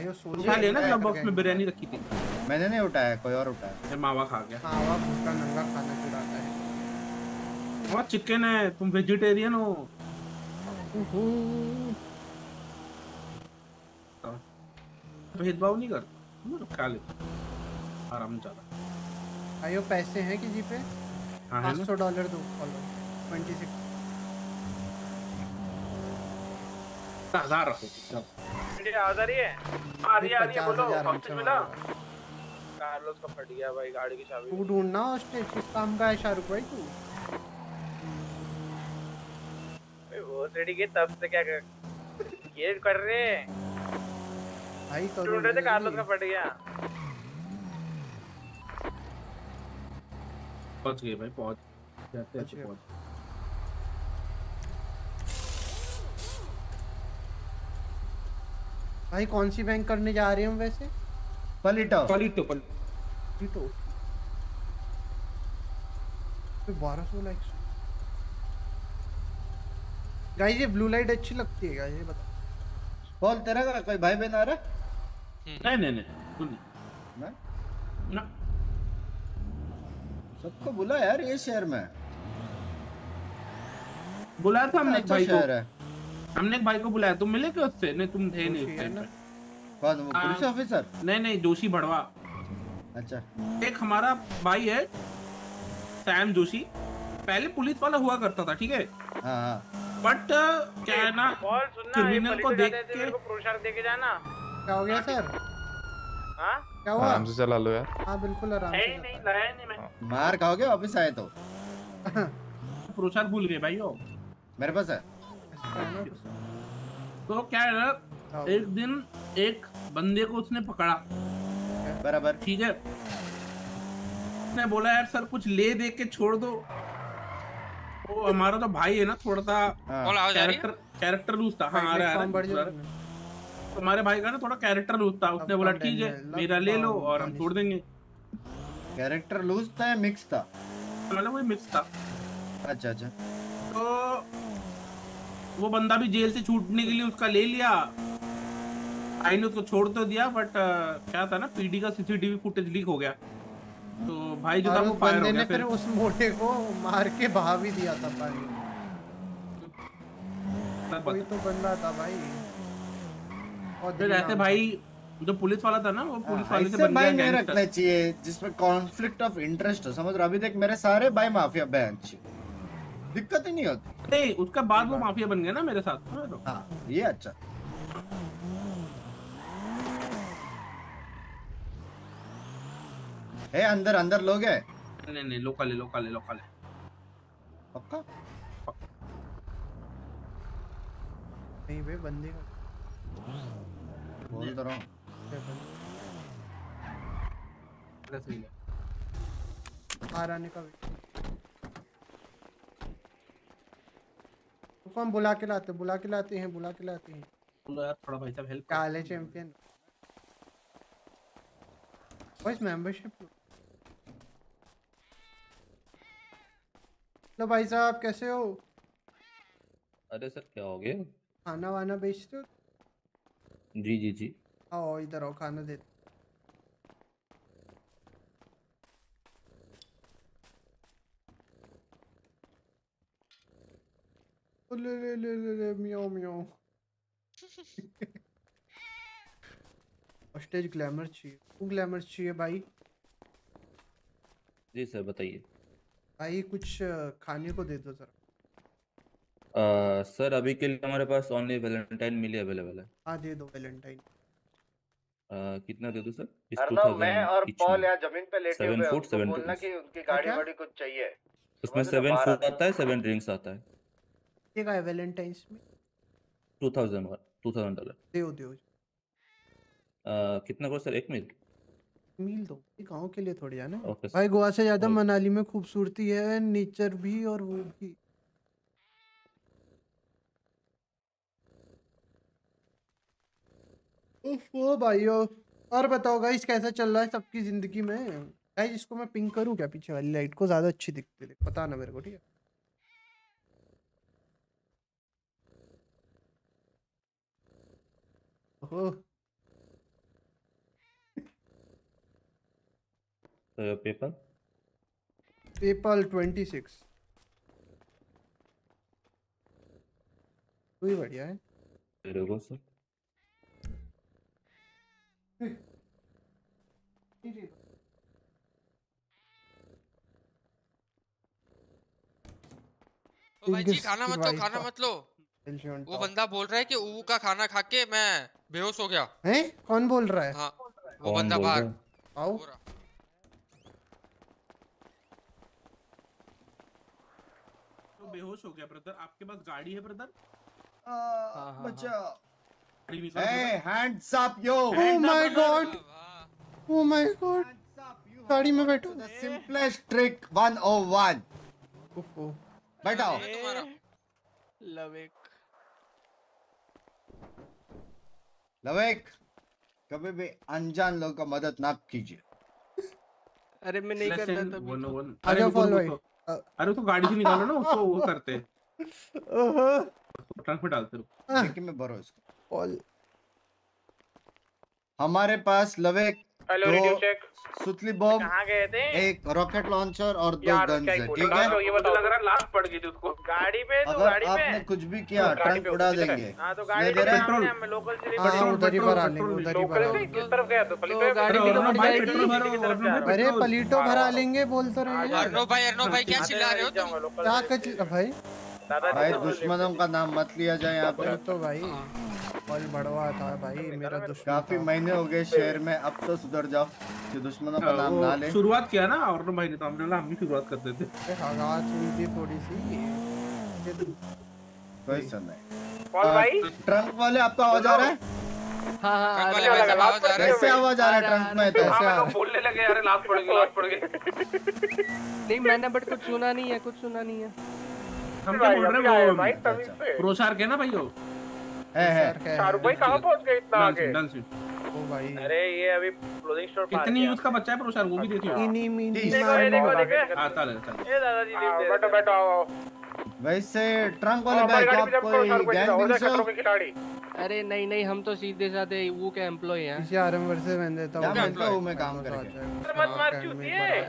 Speaker 2: ये सोच
Speaker 6: उठा लिया ना ग्लव बॉक्स में बिरयानी रखी थी।
Speaker 4: मैंने नहीं उठाया कोई और उठाया।
Speaker 6: फिर मावा खा गया।
Speaker 2: मावा भूखा नंगा खाना खिलाता है।
Speaker 6: वहाँ चिकन है तुम वेजिटेरियन हो। भेदभाव नहीं करते। खा लेते आराम ज़्यादा।
Speaker 2: भाइयों पैसे हैं किसी पे?
Speaker 6: हाँ है
Speaker 2: पाँच सौ डॉलर दो ट्वेंटी सिक्स
Speaker 6: हज़ार रखो चलो।
Speaker 5: आ रही है? आ रही है आ रही है बोलो मिला? कार्लोस का फट गया भाई गाड़ी की चाबी।
Speaker 2: तू ढूंढना हॉस्टेज किस काम का है शाहरुख भाई तू?
Speaker 5: वो रेडी के तब से क्या कर ये कर रहे
Speaker 2: भाई करो
Speaker 5: ढूंढ रहे थे कार्लोस का फट गया।
Speaker 6: पहुँच गए भाई पहुँच जाते हैं तो। पहुँच।
Speaker 2: भाई कौन सी बैंक करने जा रहे हम वैसे?
Speaker 4: पलिटो।
Speaker 6: पलिटो पल
Speaker 2: टीटो बारह सौ लाइक्स गाइस ये ब्लू लाइट अच्छी लगती है गाइस ये बता।
Speaker 4: पॉल तेरा का कोई भाई बहन आ रहा
Speaker 6: नहीं नहीं नहीं तू नहीं।
Speaker 4: ना
Speaker 6: ना।
Speaker 4: सबको बुला यार ये शहर में।
Speaker 6: बुलाया था हमने
Speaker 4: अच्छा
Speaker 6: भाई
Speaker 4: शहर
Speaker 6: को
Speaker 4: है।
Speaker 6: हमने एक भाई को बुलाया तुम मिले क्या उससे? नहीं तुम थे नहीं
Speaker 4: कौन? वो पुलिस
Speaker 6: हाँ।
Speaker 4: ऑफिसर?
Speaker 6: नहीं नहीं जोशी भड़वा।
Speaker 4: अच्छा।
Speaker 6: एक हमारा भाई है सैम जोशी। पहले पुलिस वाला हुआ करता था ठीक है?
Speaker 4: हाँ हाँ।
Speaker 6: बट क्या है ना क्रिमिनल को देख के
Speaker 5: प्रोशार दे के जाना।
Speaker 2: क्या हो गया सर?
Speaker 5: हाँ?
Speaker 2: क्या हुआ?
Speaker 12: आराम से चला लो यार।
Speaker 2: हाँ बिल्कुल आराम से
Speaker 5: ही नहीं लाया नहीं मैं।
Speaker 4: मार खाओगे वापिस आए तो?
Speaker 6: प्रोशार भूल गए भाई हो
Speaker 4: मेरे पास है।
Speaker 6: तो क्या है एक दिन एक बंदे को उसने पकड़ा।
Speaker 4: बराबर।
Speaker 6: ठीक है? उसने बोला यार सर कुछ ले दे के छोड़ दो। वो हमारा तो भाई है ना थोड़ा सा
Speaker 8: है?
Speaker 6: कैरेक्टर कैरेक्टर लूज था। हाँ आ रहा है, है तुम्हारे भाई का ना थोड़ा कैरेक्टर लूज था। उसने बोला ठीक है मेरा ले लो और हम छोड़ देंगे।
Speaker 4: कैरेक्टर लूज था या मिक्स था?
Speaker 6: मतलब वही मिक्स था।
Speaker 4: अच्छा अच्छा।
Speaker 6: तो वो बंदा भी जेल से छूटने के लिए उसका ले लिया। आई ने उसको छोड़ तो दिया बट क्या था ना पीडी का सीसीटीवी फुटेज लीक हो गया। तो भाई जो था वो फायर हो गया
Speaker 2: फिर उस मोटे को मार के बहा भी दिया था पानी कोई तो बंदा था भाई। और
Speaker 6: फिर ऐसे भाई जो पुलिस वाला था ना वो पुलिस वाले से बन गया।
Speaker 4: रखने चाहिए जिसमें कॉन्फ्लिक्ट ऑफ़ इंटरेस्ट हो समझ रहा अभी देख मेरे सारे भाई माफिया बेंच दिक्कत ही नहीं होती।
Speaker 6: नहीं उसका बाद वो माफिया बन गया ना मेरे साथ
Speaker 4: हाँ? ये अच्छा। है अंदर अंदर लोग? है
Speaker 6: नहीं नहीं लोकल है लोकल है लोकल है।
Speaker 4: पक्का?
Speaker 2: नहीं बे बंदे का
Speaker 4: बोल तो रहा हूँ।
Speaker 2: बाहर आने का wait। हम बुला के लाते बुला के लाते हैं बुला के लाते हैं।
Speaker 6: बोलो थोड़ा भाई साहब हेल्प
Speaker 2: काले चैंपियन बस मेंबरशिप हेलो भाई साहब कैसे हो?
Speaker 15: अरे सर क्या हो गया?
Speaker 2: खाना वाना बेचते हो?
Speaker 15: जी जी जी।
Speaker 2: आओ इधर आओ खाना दे ले ले ले ले ले मियाओ मियाओ स्टेज ग्लैमर चाहिए। तू ग्लैमर चाहिए भाई?
Speaker 15: जी सर बताइए।
Speaker 2: भाई कुछ खाने को दे दो जरा।
Speaker 15: अ, सर अभी के लिए हमारे पास ओनली वैलेंटाइन मिली अवेलेबल है।
Speaker 2: हाँ दे दो वैलेंटाइन
Speaker 15: अ, कितना दे दूँ सर? इस
Speaker 4: अर्नव मैं और पॉल। यहाँ ज़मीन पे लेटे हुए हैं बोलना कि उनकी गाड़ी? वाड़ी कुछ चाहिए।
Speaker 15: उसमें सेवन फ़ूड आता है सेवन ड्रिंक्स आता है।
Speaker 2: ये का है वैलेंटाइंस में?
Speaker 15: Two thousand two thousand dollar
Speaker 2: दो दो
Speaker 15: कितना को सर एक मील
Speaker 2: मील दो। गाँव के लिए थोड़ी है ना?
Speaker 15: ओके
Speaker 2: भाई गोवा से ज़्यादा मनाली में खूबसूरती है नेचर भी और वो भी। उफ, ओ भाइयों और बताओ गाइस कैसा चल रहा है सबकी ज़िंदगी में? गाइस इसको मैं पिंक करूँ क्या पीछे वाली लाइट को? ज़्यादा अच्छी दिखती है। पता ना मेरे को ठीक है? ओहो
Speaker 15: पेपर
Speaker 2: पेपल ट्वेंटी सिक्स वही बढ़िया है।
Speaker 15: तेरे को सर
Speaker 8: ओ भाई जी खाना मत लो खाना मत लो। वो बंदा बोल रहा है कि ऊ का खाना खा के मैं बेहोश हो गया।
Speaker 2: हैं? कौन बोल रहा है?
Speaker 8: हाँ वो बंदा बाहर।
Speaker 2: आओ।
Speaker 6: तो बेहोश हो गया ब्रदर आपके पास गाड़ी है ब्रदर
Speaker 4: बच्चा।
Speaker 6: गाड़ी निकाल
Speaker 4: Hey,
Speaker 6: brother।
Speaker 4: hands up, yo!
Speaker 2: Oh my god! Oh my god! गाड़ी में बैठो।
Speaker 4: Simplest trick 101.
Speaker 2: ओफो
Speaker 4: बैठाओ।
Speaker 16: लवेक
Speaker 4: लवेक कभी भी अनजान लोगों का मदद ना कीजिए।
Speaker 16: अरे मैं नहीं करता था
Speaker 6: 101
Speaker 2: आ
Speaker 6: अरे फॉलो। अरे तो गाड़ी से निकालो ना उसको वो करते
Speaker 2: ओहो।
Speaker 6: ट्रंक में डालते रहो।
Speaker 4: मैं भरो इसको।
Speaker 2: ऑल
Speaker 4: हमारे पास लवेक
Speaker 14: हेलो रेडियो चेक
Speaker 4: सुतली बॉम्ब
Speaker 14: कहाँ गए थे?
Speaker 4: एक रॉकेट लॉन्चर और दो गन्स
Speaker 14: है
Speaker 4: ठीक है?
Speaker 14: ये बताओ। लग रहा लास्ट पड़ गई थी उसको। गाड़ी पे तो गाड़ी
Speaker 4: आपने कुछ भी किया ट्रंक उड़ा देंगे।
Speaker 14: हाँ तो
Speaker 4: सुनाई
Speaker 14: गाड़ी
Speaker 4: दे
Speaker 14: पे हम लोकल से
Speaker 2: हाँ
Speaker 14: पेट्रोल
Speaker 2: उधर ही भरा लेंगे उधर ही भरा
Speaker 14: लोकल से किस तरफ़ गया तो? पली
Speaker 16: तो गाड़ी भी तो
Speaker 6: अरे
Speaker 16: बढ़
Speaker 6: भाई,
Speaker 16: जाएगी
Speaker 6: पेट्रोल भरो,
Speaker 2: अरे पलीटो भरा लेंगे बोल तो रहे हैं।
Speaker 8: अर्नो भाई अर्नो भाई क्या चिल्ला रहे हो तुम?
Speaker 2: क्या कच भाई
Speaker 4: भाई दुश्मनों का नाम मत लिया जाए यहाँ पे।
Speaker 2: तो भाई कॉल बढ़वा था भाई मेरा दुश्मन
Speaker 4: काफ़ी महीने हो गए शहर में अब तो सुधर जाओ कि दुश्मनों का नाम ना ले।
Speaker 6: शुरुआत किया ना और भाई ने तो हमने हम भी शुरुआत करते थे
Speaker 2: हगात हुई थी थोड़ी सी
Speaker 4: कोई सुन नहीं।
Speaker 16: कौन भाई?
Speaker 4: ट्रंक वाले आपका आवाज़ आ रहा है?
Speaker 16: हाँ हाँ है,
Speaker 3: आवाज़ है।
Speaker 4: कैसे आवाज़ आ रहा है ट्रंक में? तो
Speaker 3: हाँ बोलने लगे यार लात पड़ गई लात पड़ गई।
Speaker 16: नहीं मैंने बट कुछ सुना नहीं है कुछ सुना नहीं है।
Speaker 6: हम क्या बोल रहे हैं वो प्रोशार के ना भाई वो?
Speaker 4: है है।
Speaker 3: शाहरुख भाई कहाँ पहुँच गए इतना आगे?
Speaker 6: डन सीट
Speaker 2: ओ भाई।
Speaker 3: अरे ये अभी क्लोजिंग स्टोर
Speaker 6: कितनी यूज़ का बच्चा है प्रोशार वो भी देखियो
Speaker 2: इनी मिनी
Speaker 3: देखो देखो देखो।
Speaker 6: हाँ चल चल
Speaker 3: ये दादाजी लीव दे बैठो बैठो आओ
Speaker 4: वैसे ट्रंक वाले
Speaker 3: आओ,
Speaker 4: भाई क्या आप कोई गैंग
Speaker 3: हो
Speaker 4: हो
Speaker 3: खिलाड़ी?
Speaker 16: अरे नहीं नहीं हम तो सीधे साधे वो के एम्प्लॉय हैं।
Speaker 2: इसी आरएम वर्सेस मैं देता हूँ।
Speaker 4: मिलता हूँ मैं काम करके।
Speaker 3: अरे मत मार चूतिए।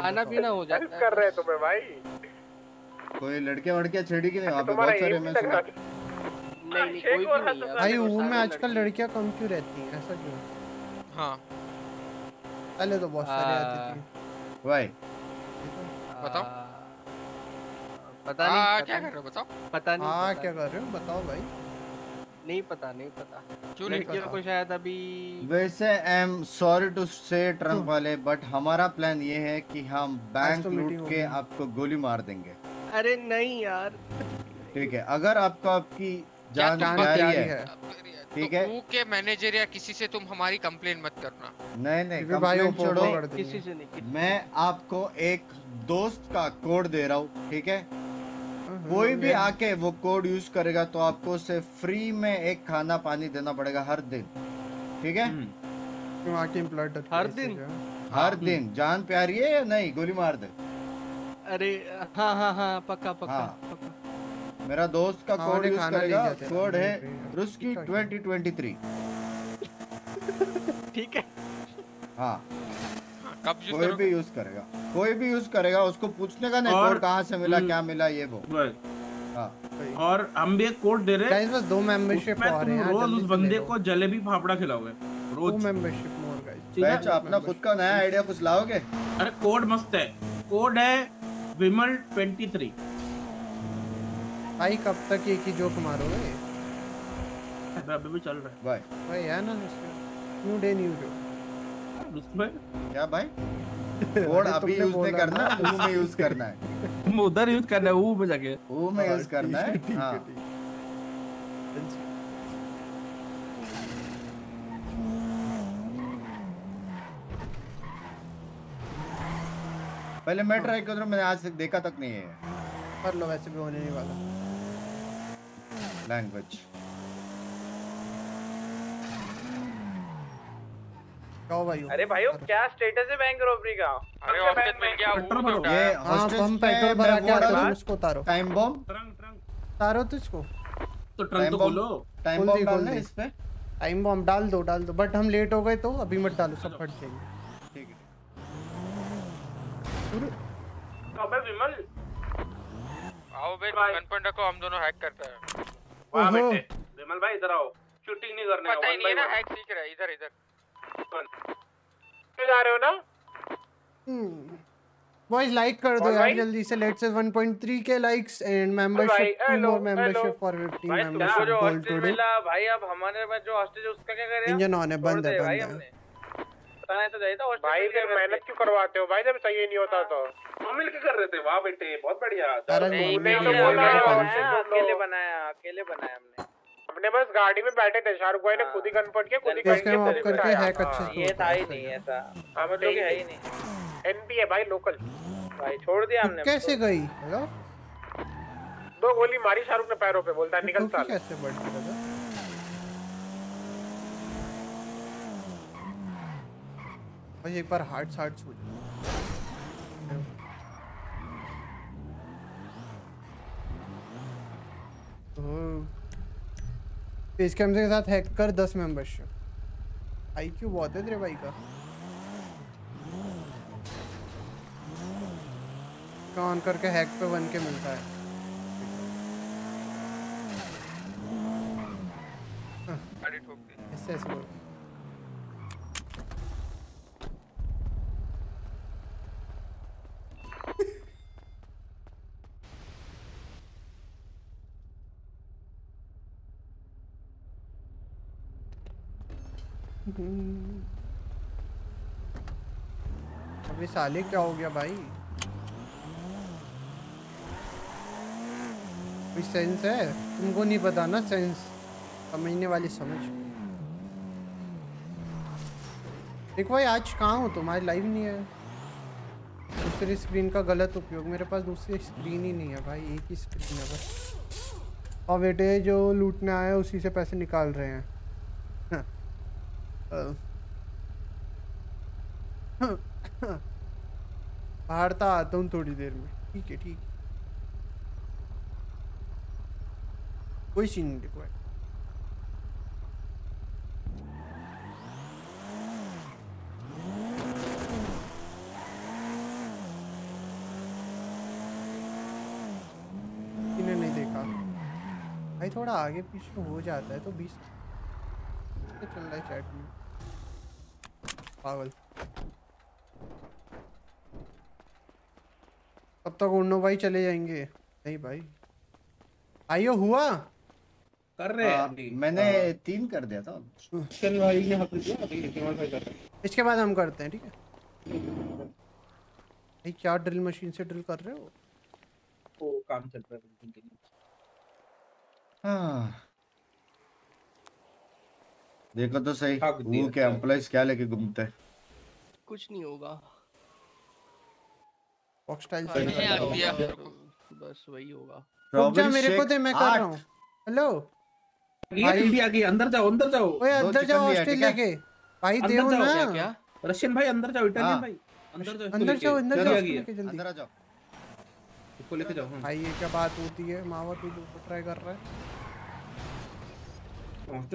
Speaker 16: खाना पीना हो जाता है
Speaker 3: कर रहे हैं तुम्हें भाई।
Speaker 4: कोई लड़के वड़के छेड़ी की नहीं? वहाँ पे बहुत सारे मैं सुना
Speaker 16: नहीं नहीं कोई भी नहीं है
Speaker 2: भाई
Speaker 16: वो
Speaker 2: में आजकल
Speaker 16: लड़के-
Speaker 2: लड़कियाँ कम क्यों रहती हैं? ऐसा क्यों?
Speaker 8: हाँ।
Speaker 2: पहले तो बहुत सारी आती थी।
Speaker 4: भाई।
Speaker 8: बताओ।
Speaker 16: पता नहीं
Speaker 8: हाँ क्या कर रहे हो बताओ।
Speaker 16: पता नहीं
Speaker 2: हाँ क्या कर रहे हो? बताओ भाई।
Speaker 16: नहीं पता नहीं पता।
Speaker 8: क्यों नहीं
Speaker 16: लड़कियों को शायद अभी
Speaker 4: वैसे आई एम सॉरी टू से ट्रंक वाले बट हमारा प्लान ये है कि हम बैंक
Speaker 2: तो
Speaker 4: लूट के आपको गोली मार देंगे।
Speaker 16: अरे नहीं यार।
Speaker 4: ठीक है अगर आपको आपकी जान प्यारी
Speaker 2: प्यारी
Speaker 4: है
Speaker 2: है?
Speaker 4: ठीक
Speaker 8: तो
Speaker 4: है?
Speaker 8: वो के मैनेजर या किसी से तुम हमारी कंप्लेन मत करना।
Speaker 4: नहीं नहीं
Speaker 2: भाई
Speaker 4: छोड़ो।
Speaker 16: किसी से नहीं
Speaker 4: मैं आपको एक दोस्त का कोड दे रहा हूँ ठीक है?
Speaker 2: हाँ,
Speaker 4: कोई भी आके वो कोड यूज़ करेगा तो आपको उसे फ्री में एक खाना पानी देना पड़ेगा हर दिन ठीक है?
Speaker 2: एम्प्लॉय
Speaker 16: हर दिन?
Speaker 4: हर दिन। जान प्यारी है या नहीं? गोली मार दे।
Speaker 16: अरे हाँ हाँ हाँ पक्का पक्का
Speaker 4: हाँ।
Speaker 16: पक्का।
Speaker 4: मेरा दोस्त का
Speaker 2: हाँ,
Speaker 4: कोड यूज़ करेगा कोड है रुस्की
Speaker 2: है।
Speaker 4: 2023
Speaker 16: ठीक है।
Speaker 4: हाँ।
Speaker 8: हाँ, कब यूज़
Speaker 4: कोई भी यूज़ करेगा। कोई भी यूज़ करेगा उसको पूछने का नहीं कोड कहाँ से मिला। क्या मिला ये वो। हाँ।
Speaker 6: और हम भी एक कोड दे रहे हैं।
Speaker 2: बस दो मेंबरशिप और हैं
Speaker 6: रोज उस बंदे को जलेबी फाफड़ा खिलाओगे
Speaker 2: दो
Speaker 6: रोज
Speaker 2: मेंबरशिप मोर गाइस
Speaker 4: अपना खुद का नया आइडिया कुछ लाओगे?
Speaker 6: अरे कोड मस्त है। कोड है विमल 23
Speaker 2: भाई कब तक एक ही जोक मारोगे?
Speaker 6: अभी भी चल रहा है।
Speaker 4: भाई।
Speaker 2: भाई है ना न्यू डे न्यू जोक
Speaker 6: उसमें?
Speaker 4: क्या भाई? कोड अभी यूज़ नहीं करना। ऊ में यूज़ करना है।
Speaker 6: उधर यूज़ करना है वो में जाके।
Speaker 4: ऊ में यूज़ करना है
Speaker 2: ठीक
Speaker 4: हाँ। पहले मैं ट्राई कर रहा हूँ मैंने आज तक देखा तक नहीं है।
Speaker 2: कर लो वैसे भी होने नहीं वाला।
Speaker 4: लैंग्वेज
Speaker 2: भाई।
Speaker 3: अरे भाई क्या स्टेटस है बैंक रॉबरी का?
Speaker 8: अरे ऑप्शन मिल गया
Speaker 6: पेट्रोल भरो।
Speaker 4: ये
Speaker 8: है।
Speaker 2: हाँ पेट्रोल भरा के
Speaker 4: डालूं,
Speaker 2: उसको उतारो।
Speaker 4: टाइम बॉम्ब
Speaker 6: ट्रंक ट्रंक
Speaker 2: उतारो तो इसको।
Speaker 6: तो ट्रंक तो
Speaker 4: टाइम डालना इस पे
Speaker 2: टाइम बॉम्ब डाल दो डाल दो। बट हम लेट हो गए तो अभी मत डालो सब फट जाएँगे।
Speaker 3: अबे विमल।
Speaker 8: आओ बे गन पॉइंट रखो हम दोनों हैक करते हैं।
Speaker 3: वाह। बेटे विमल भाई इधर आओ। शूटिंग नहीं करने
Speaker 8: पता ही नहीं है ना हैक सीख रहा है इधर इधर।
Speaker 3: क्यों जा रहे हो ना?
Speaker 2: बॉयज़ लाइक कर दो यार जल्दी से लेट्स से 1.3 के likes and membership to
Speaker 3: hello,
Speaker 2: more membership for 15
Speaker 3: भाई तुमको
Speaker 2: मेंबरशिप
Speaker 3: जो
Speaker 2: गोल्ड टुडे
Speaker 3: मिला। भाई अब हमारे में जो हॉस्टेज है उसका क्या करें
Speaker 2: इंजन ऑन है बंद है बंद है।
Speaker 3: पता तो था भाई फिर मेहनत क्यों करवाते हो? भाई जब चाहिए नहीं होता तो। हम मिलके कर रहे थे। वाह बेटे बहुत बढ़िया। है,
Speaker 2: नहीं,
Speaker 3: हमने अकेले बनाया अकेले बनाया हमने। अपने बस गाड़ी में बैठे थे शाहरुख भाई ने खुद ही गन पट के खुद ही
Speaker 2: तो
Speaker 3: के
Speaker 2: ऑफ़ करके हैक अच्छे
Speaker 3: हाँ,
Speaker 2: से
Speaker 3: ये था
Speaker 2: ही
Speaker 3: नहीं ऐसा हम लोग है ही नहीं। एनपी है भाई लोकल भाई छोड़ दिया हमने
Speaker 2: कैसे गई? हेलो?
Speaker 3: दो गोली मारी शाहरुख ने पैरों पे बोलता है निकल साल।
Speaker 2: कैसे बढ़ गई भाई एक बार हार्ट हार्ट हो पेज कैमरे के साथ हैक कर 10 मेंबरशिप आई क्यों बहुत है तेरे भाई का। ऑन करके हैक पे बन के मिलता है। ऐसे ऐसे अबे साले क्या हो गया भाई? कोई सेंस है? तुमको नहीं पता ना सेंस समझने वाली समझ। देखो भाई, आज कहाँ हो तुम्हारी लाइव नहीं है। दूसरी स्क्रीन का गलत उपयोग। मेरे पास दूसरी स्क्रीन ही नहीं है भाई, एक ही स्क्रीन है बस। और बेटे, जो लूटने आए उसी से पैसे निकाल रहे हैं। हाँ। बाहर तो आता हूँ थोड़ी देर में। ठीक है, ठीक कोई सीन नहीं देखो नहीं देखा। भाई थोड़ा आगे पीछे हो जाता है तो बीस क्या चल रहा है चैट में। पागल। कब तक उड़नो भाई चले जाएँगे। नहीं भाई। आइयो हुआ?
Speaker 6: कर रहे हैं
Speaker 4: मैंने
Speaker 6: हाँ।
Speaker 4: तीन कर दिया था।
Speaker 6: चल भाई ने हक दिया अभी केवल भाई कर हैं।
Speaker 2: इसके बाद हम करते हैं ठीक है? भाई क्या ड्रिल मशीन से ड्रिल कर रहे हो?
Speaker 6: वो काम चल रहा है बिल्डिंग के लिए।
Speaker 4: हाँ। देखो तो सही। वो के एम्प्लॉइज क्या लेके घूमते हैं?
Speaker 16: कुछ नहीं होगा।
Speaker 2: बॉक्स स्टाइल
Speaker 16: हाँ,
Speaker 2: से।
Speaker 16: बस वही होगा।
Speaker 2: रुक जा मेरे को दे मैं कर रहा हूँ। हेलो।
Speaker 6: ये
Speaker 2: भाई-
Speaker 6: गई अंदर जाओ अंदर जाओ।
Speaker 2: ओए अंदर जाओ
Speaker 4: लिया,
Speaker 2: ऑस्ट्रेलिया के। भाई देव ना।
Speaker 16: क्या क्या?
Speaker 6: रशियन भाई अंदर जाओ इटालियन
Speaker 4: हाँ।
Speaker 6: भाई। अंदर जाओ
Speaker 2: अंदर जाओ अंदर जाओ लेके
Speaker 4: अंदर आ जाओ।
Speaker 6: इसको लेके जाओ हाँ।
Speaker 2: भाई ये क्या बात होती है? मावा तू जो ट्राई कर रहा है।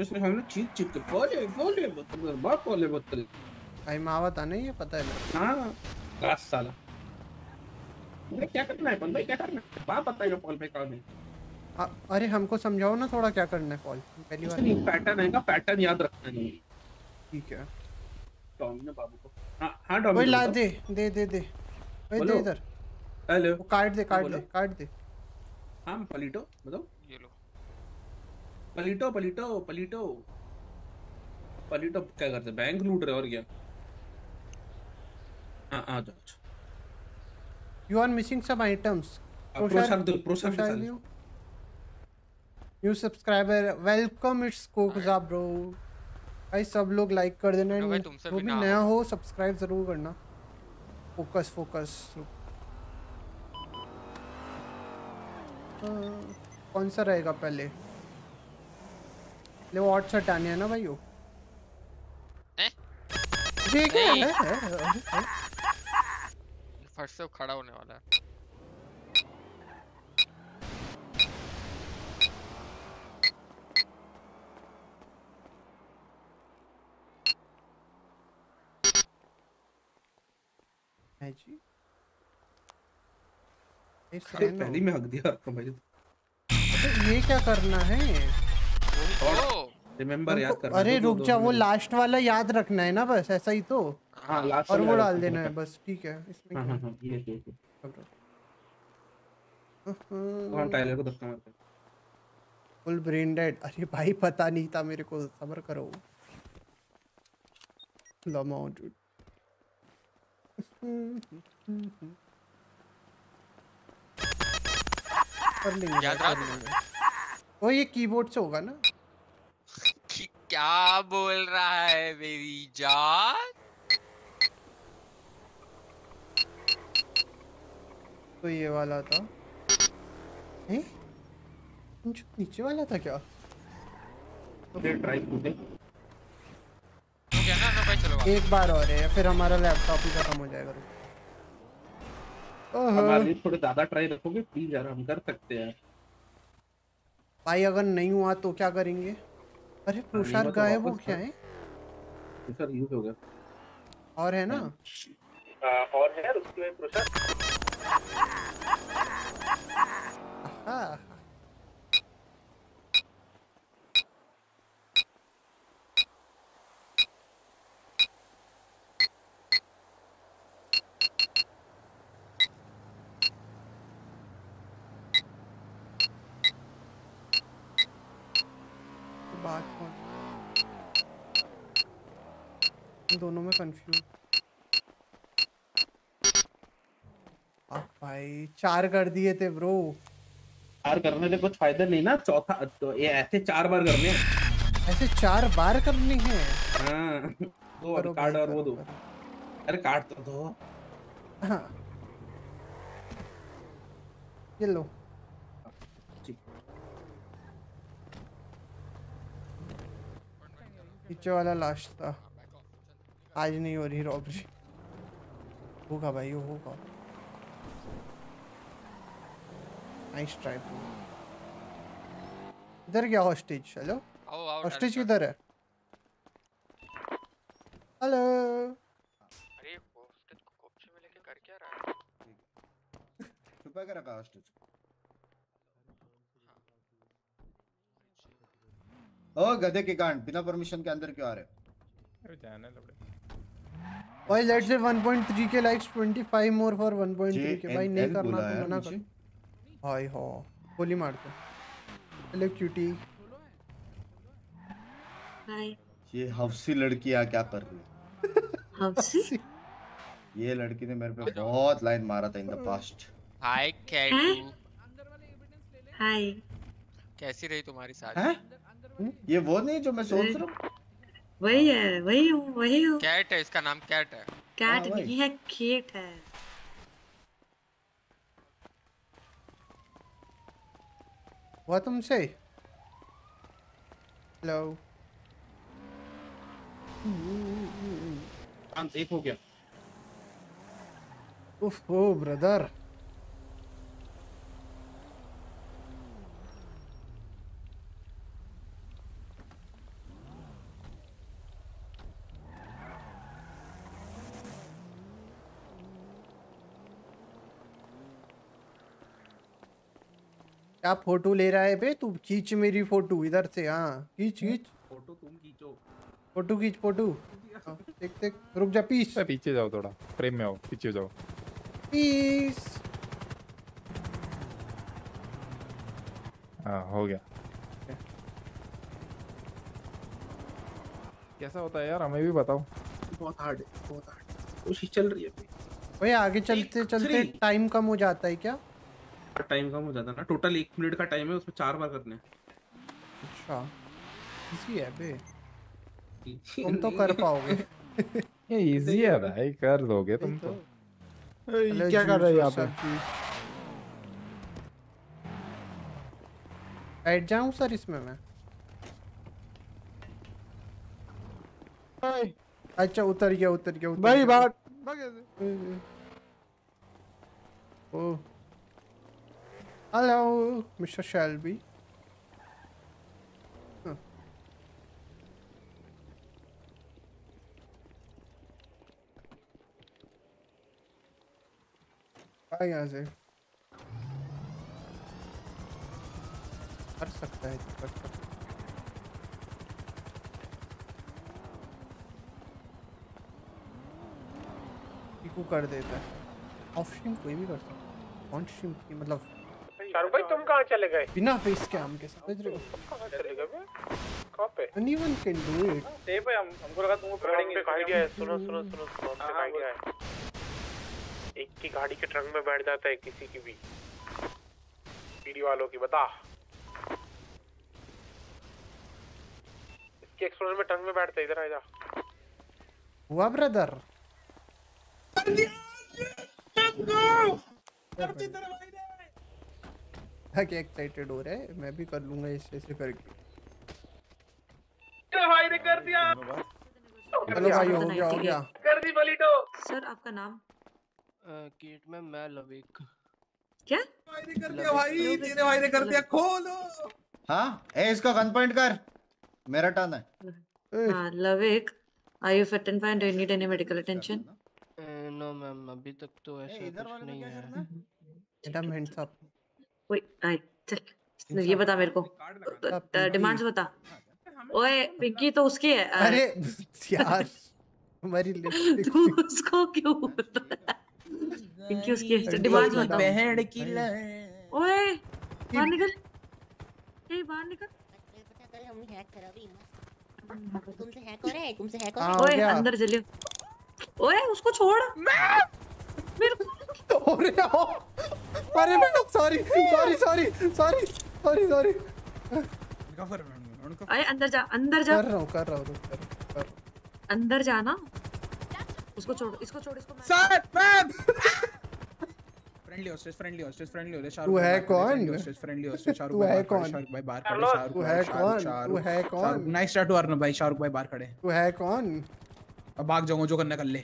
Speaker 6: इसमें हमने चीख चीख के बोले बोले बदतमीज बात बोले बदतमीज
Speaker 2: भाई मावा था नहीं ये पता है
Speaker 6: हाँ क्लास साला भाई क्या करना है भाई क्या करना है बताएगा पॉल भाई कौन है
Speaker 2: अरे हमको समझाओ ना थोड़ा क्या करना है कॉल पहली बार
Speaker 6: नहीं पैटर्न है का पैटर्न याद रखना नहीं
Speaker 2: ठीक है
Speaker 6: डोमिनो बाबू को हाँ हाँ
Speaker 2: ओए ला दे दे दे दे ओए दे। इधर
Speaker 6: हेलो
Speaker 2: दे काट दे काट दे
Speaker 6: हाँ पलीटो बताओ पलीटो पलीटो पलीटो। पलीटो क्या करते बैंक लूट रहे और क्या? हाँ आ जाओ
Speaker 2: you are missing some items
Speaker 6: अब प्रोसार दो प्रोसार के साले
Speaker 2: न्यू सब्सक्राइबर वेलकम इट्स कोकजा ब्रो भाई सब लोग लाइक कर देना
Speaker 8: तुमसे
Speaker 2: जो
Speaker 8: भी
Speaker 2: भी नया हो। सब्सक्राइब ज़रूर करना। फोकस फोकस कौन सा रहेगा पहले? ले वो से हटाने है ना भाई वो
Speaker 8: हैं? नहीं।
Speaker 2: है?
Speaker 8: फट से खड़ा होने वाला है
Speaker 2: है जी
Speaker 6: पहले मैं हक दिया आपको भाई
Speaker 2: ये क्या करना है
Speaker 8: ओ
Speaker 6: रिमेम्बर याद करना
Speaker 2: अरे रुक जा वो लास्ट वाला याद रखना है ना बस ऐसा ही तो।
Speaker 6: हाँ लास्ट
Speaker 2: और वो डाल देना है बस ठीक है इसमें
Speaker 6: हाँ हाँ हाँ? ये ये हम टाइलर को धक्का मारते
Speaker 2: फुल ब्रेन डेड अरे भाई पता नहीं था मेरे को सब्र करो। लमाओ dude. कर लेंगे
Speaker 8: याद रहा
Speaker 2: ओ ये कीबोर्ड से होगा ना?
Speaker 8: क्या बोल रहा है मेरी जान?
Speaker 2: तो ये वाला था। हैं? जो नीचे वाला था क्या?
Speaker 8: हो वापस।
Speaker 2: एक बार और है फिर हमारा लैपटॉप ही खत्म हो जाएगा।
Speaker 6: हमारे थोड़े ज़्यादा ट्राई रखोगे प्लीज़ यार हम कर सकते हैं।
Speaker 2: भाई अगर नहीं हुआ तो क्या करेंगे? अरे प्रसाद
Speaker 6: हुआ तो
Speaker 2: गायब हो क्या है।
Speaker 6: सर यूज़ हो गया।
Speaker 2: और है ना?
Speaker 6: और है उसके में प्रोसेस
Speaker 2: हाँ बात कौन इन दोनों में कंफ्यूज भाई चार कर दिए थे ब्रो
Speaker 6: चार करने से कुछ फ़ायदा नहीं ना चौथा तो ये ऐसे चार बार करने हैं।
Speaker 2: ऐसे चार बार करनी है?
Speaker 6: हाँ दो
Speaker 2: करो
Speaker 6: कार्ड और वो दो। अरे कार्ड तो दो।
Speaker 2: हाँ। ये लो। पीछे वाला लास्ट था। आज नहीं हो रही रॉबरी होगा भाई वो होगा। नाइस ट्राई इधर क्या हॉस्टेज हेलो
Speaker 8: आओ आओ
Speaker 2: हॉस्टेज किधर है? हेलो
Speaker 8: अरे hostage को कोपचे में लेके कर क्या रहा है?
Speaker 4: छुपा के रखा हॉस्टेज ओ गधे के कांड बिना परमिशन के अंदर क्यों आ रहे हो?
Speaker 2: Why let's say 1.3 के likes 25 more for 1.3 के। भाई नहीं करना तो मना कर। हाय हो गोली मार दो। हेलो क्यूटी
Speaker 13: हाय
Speaker 4: ये हफ्सी लड़कियाँ क्या कर रही है?
Speaker 13: हफ्सी?
Speaker 4: ये लड़की ने मेरे पे बहुत लाइन मारा था इन द पास्ट
Speaker 8: हाय कैटू
Speaker 13: हाय
Speaker 8: कैसी रही तुम्हारी शादी
Speaker 4: हैं ये वो नहीं जो मैं सोच रहा हूँ?
Speaker 13: वही है वही हूँ वही हूँ।
Speaker 8: कैट है इसका नाम कैट है।
Speaker 13: कैट नहीं है केट है।
Speaker 2: हुआ तुमसे? हेलो
Speaker 6: एक हो गया।
Speaker 2: उफ ओ ब्रदर क्या फ़ोटो ले रहा है बे तू खींच मेरी फ़ोटो इधर से हाँ खींच खींच।
Speaker 6: फ़ोटो तुम खींचो।
Speaker 2: फ़ोटो खींच फ़ोटो। हाँ, देख देख रुक जा पीस।
Speaker 17: पीछे जाओ थोड़ा फ्रेम में आओ पीछे जाओ।
Speaker 2: पीस।
Speaker 17: हाँ हो गया। कैसा होता है यार हमें भी बताओ।
Speaker 6: बहुत हार्ड है बहुत हार्ड कोशिश चल रही है।
Speaker 2: भाई आगे चलते चलते टाइम कम हो जाता है क्या?
Speaker 6: टाइम कम हो जाता है ना। टोटल एक मिनट का टाइम है उसमें चार बार करने
Speaker 2: अच्छा। इजी है बे। तुम तो कर पाओगे।
Speaker 17: ये इजी है भाई कर दोगे तुम तो।
Speaker 2: हेलो,
Speaker 17: क्या कर रहे हो यहाँ पे?
Speaker 2: बैठ जाऊँ सर इसमें मैं? अच्छा उतर गया उतर गया उतर
Speaker 17: भाई,
Speaker 2: गया।
Speaker 17: भाग,
Speaker 2: ओ हेलो मिस्टर शेल्बी आ यहाँ से कर सकता है, कर सकता है। कर देता है। ऑफ़ स्ट्रीम कोई भी कर सकता है। ऑन स्ट्रीम की मतलब
Speaker 3: शाहरुख भाई तुम कहाँ चले गए?
Speaker 2: बिना फेस कैम के समझ रहे हो
Speaker 3: कहाँ चले गए कहाँ पे?
Speaker 2: एनीवन कैन डू इट
Speaker 5: ते भाई हम हमको लगा तुमको पकड़ेंगे
Speaker 3: एक आइडिया है। सुनो सुनो सुनो सुनो हमसे एक आइडिया है एक की गाड़ी के ट्रंक में बैठ जाता है किसी की भी। पीडी वालों की बता। इसके एक्सप्लोरर में ट्रंक में बैठते हैं, इधर आ जा।
Speaker 2: हुआ ब्रदर क्या एक्साइटेड हो रहा है। मैं भी कर लूँगा ऐसे ऐसे करके।
Speaker 5: भाई ने कर दिया?
Speaker 2: चलो भाई हो गया हो गया।
Speaker 5: कर दी बलिटो।
Speaker 13: सर आपका नाम?
Speaker 16: गेट में मैं लविक।
Speaker 13: क्या?
Speaker 5: भाई ने कर दिया भाई तेरे भाई ने कर दिया खोलो।
Speaker 4: हाँ ए इसका गन पॉइंट कर। मेरा टर्न है।
Speaker 13: हाँ लविक are you fit and fine do you need any medical attention
Speaker 16: no ma'am अभी तक तो ऐसा कुछ नहीं है।
Speaker 2: मैडम हैंड्स अप
Speaker 13: चल ये बता मेरे को। डिमांड्स बता। ओए पिंकी तो उसकी है
Speaker 2: अरे यार लिपस्टिक
Speaker 13: तू उसको क्यों है पिंकी उसकी है डिमांड्स बता
Speaker 2: बहन
Speaker 13: की ओए बाहर निकल। ए बाहर निकल।
Speaker 18: हमने हैक करा भी तुमसे हैक हो रहा है तुमसे हैक हो
Speaker 2: हाँ,
Speaker 18: रहा
Speaker 2: हो
Speaker 13: ओए अंदर चलिए ओए उसको छोड़। मेरे को
Speaker 2: हो रहा हो अरे madam sorry sorry sorry sorry sorry sorry
Speaker 13: अरे अंदर जा अंदर जा
Speaker 2: कर रहा हूँ कर रहा हूँ कर रहा हूँ।
Speaker 13: अंदर जाना उसको छोड़ इसको छोड़ इसको
Speaker 5: sir ma'am friendly friendly friendly Shahrukh
Speaker 2: तू है कौन?
Speaker 5: शाहरुख
Speaker 2: तू
Speaker 5: भाई
Speaker 2: है कौन?
Speaker 5: शाहरुख भाई बाहर खड़े, शाहरुख
Speaker 2: तू है कौन? तू है कौन?
Speaker 5: नाइस टैटू अर्नब भाई शाहरुख भाई बाहर खड़े
Speaker 2: तू है कौन
Speaker 5: अब भाग जाऊँगा जो करना कर ले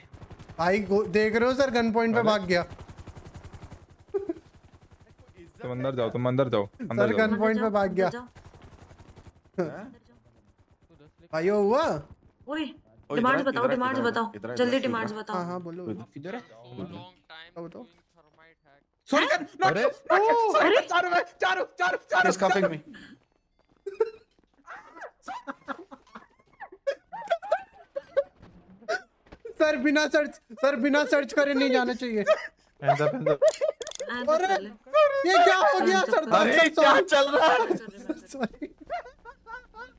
Speaker 2: भाई देख रहे हो सर गन पॉइंट पे भाग गया।
Speaker 17: तुम अंदर जाओ तुम अंदर जाओ अंदर
Speaker 2: गन पॉइंट पे भाग गया। भाइयों हुआ?
Speaker 13: ओए डिमांड्स बताओ डिमांड्स बताओ। जल्दी डिमांड्स बताओ।
Speaker 2: हाँ हाँ बोलो
Speaker 5: किधर है?
Speaker 2: बताओ। बताओ।
Speaker 5: सॉरी सर
Speaker 10: अरे।
Speaker 5: सॉरी चारू भाई Charu Charu Charu
Speaker 10: He's cuffing me.
Speaker 2: Sir बिना सर्च सर बिना सर्च करे नहीं जाना चाहिए।
Speaker 12: Hands up, hands up.
Speaker 2: अरे ये क्या हो गया सरदार
Speaker 10: अरे, क्या चल रहा है?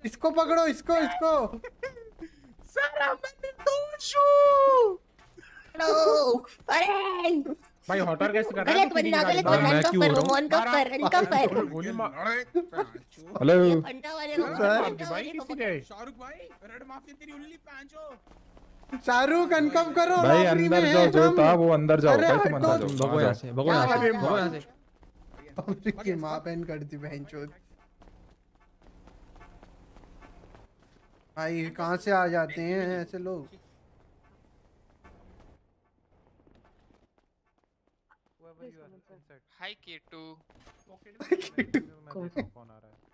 Speaker 2: इसको पकड़ो इसको इसको।
Speaker 5: सर निर्दोष
Speaker 18: हेलो। अरे।
Speaker 5: भाई हॉटर कैसे कर रहा है
Speaker 18: गलत बंदा बंदा। कर
Speaker 5: गोली मार?
Speaker 17: हेलो।
Speaker 18: फंटा वाले को
Speaker 2: सर।
Speaker 18: वाले को
Speaker 5: शाहरुख भाई रेड माफिया तेरी उल्ली पांचो
Speaker 2: शाहरुख अनकम करो
Speaker 17: भाई अंदर जाओ जो था वो अंदर जाओ भाई तुम अंदर जाओ।
Speaker 2: भगो यहाँ। से, भगो यहाँ से, भगो यहाँ
Speaker 17: माँ।
Speaker 2: से। robbery की माँ बहन कर दी बहन चोद। भाई कहाँ से आ जाते हैं ऐसे लोग?
Speaker 8: हाय केटू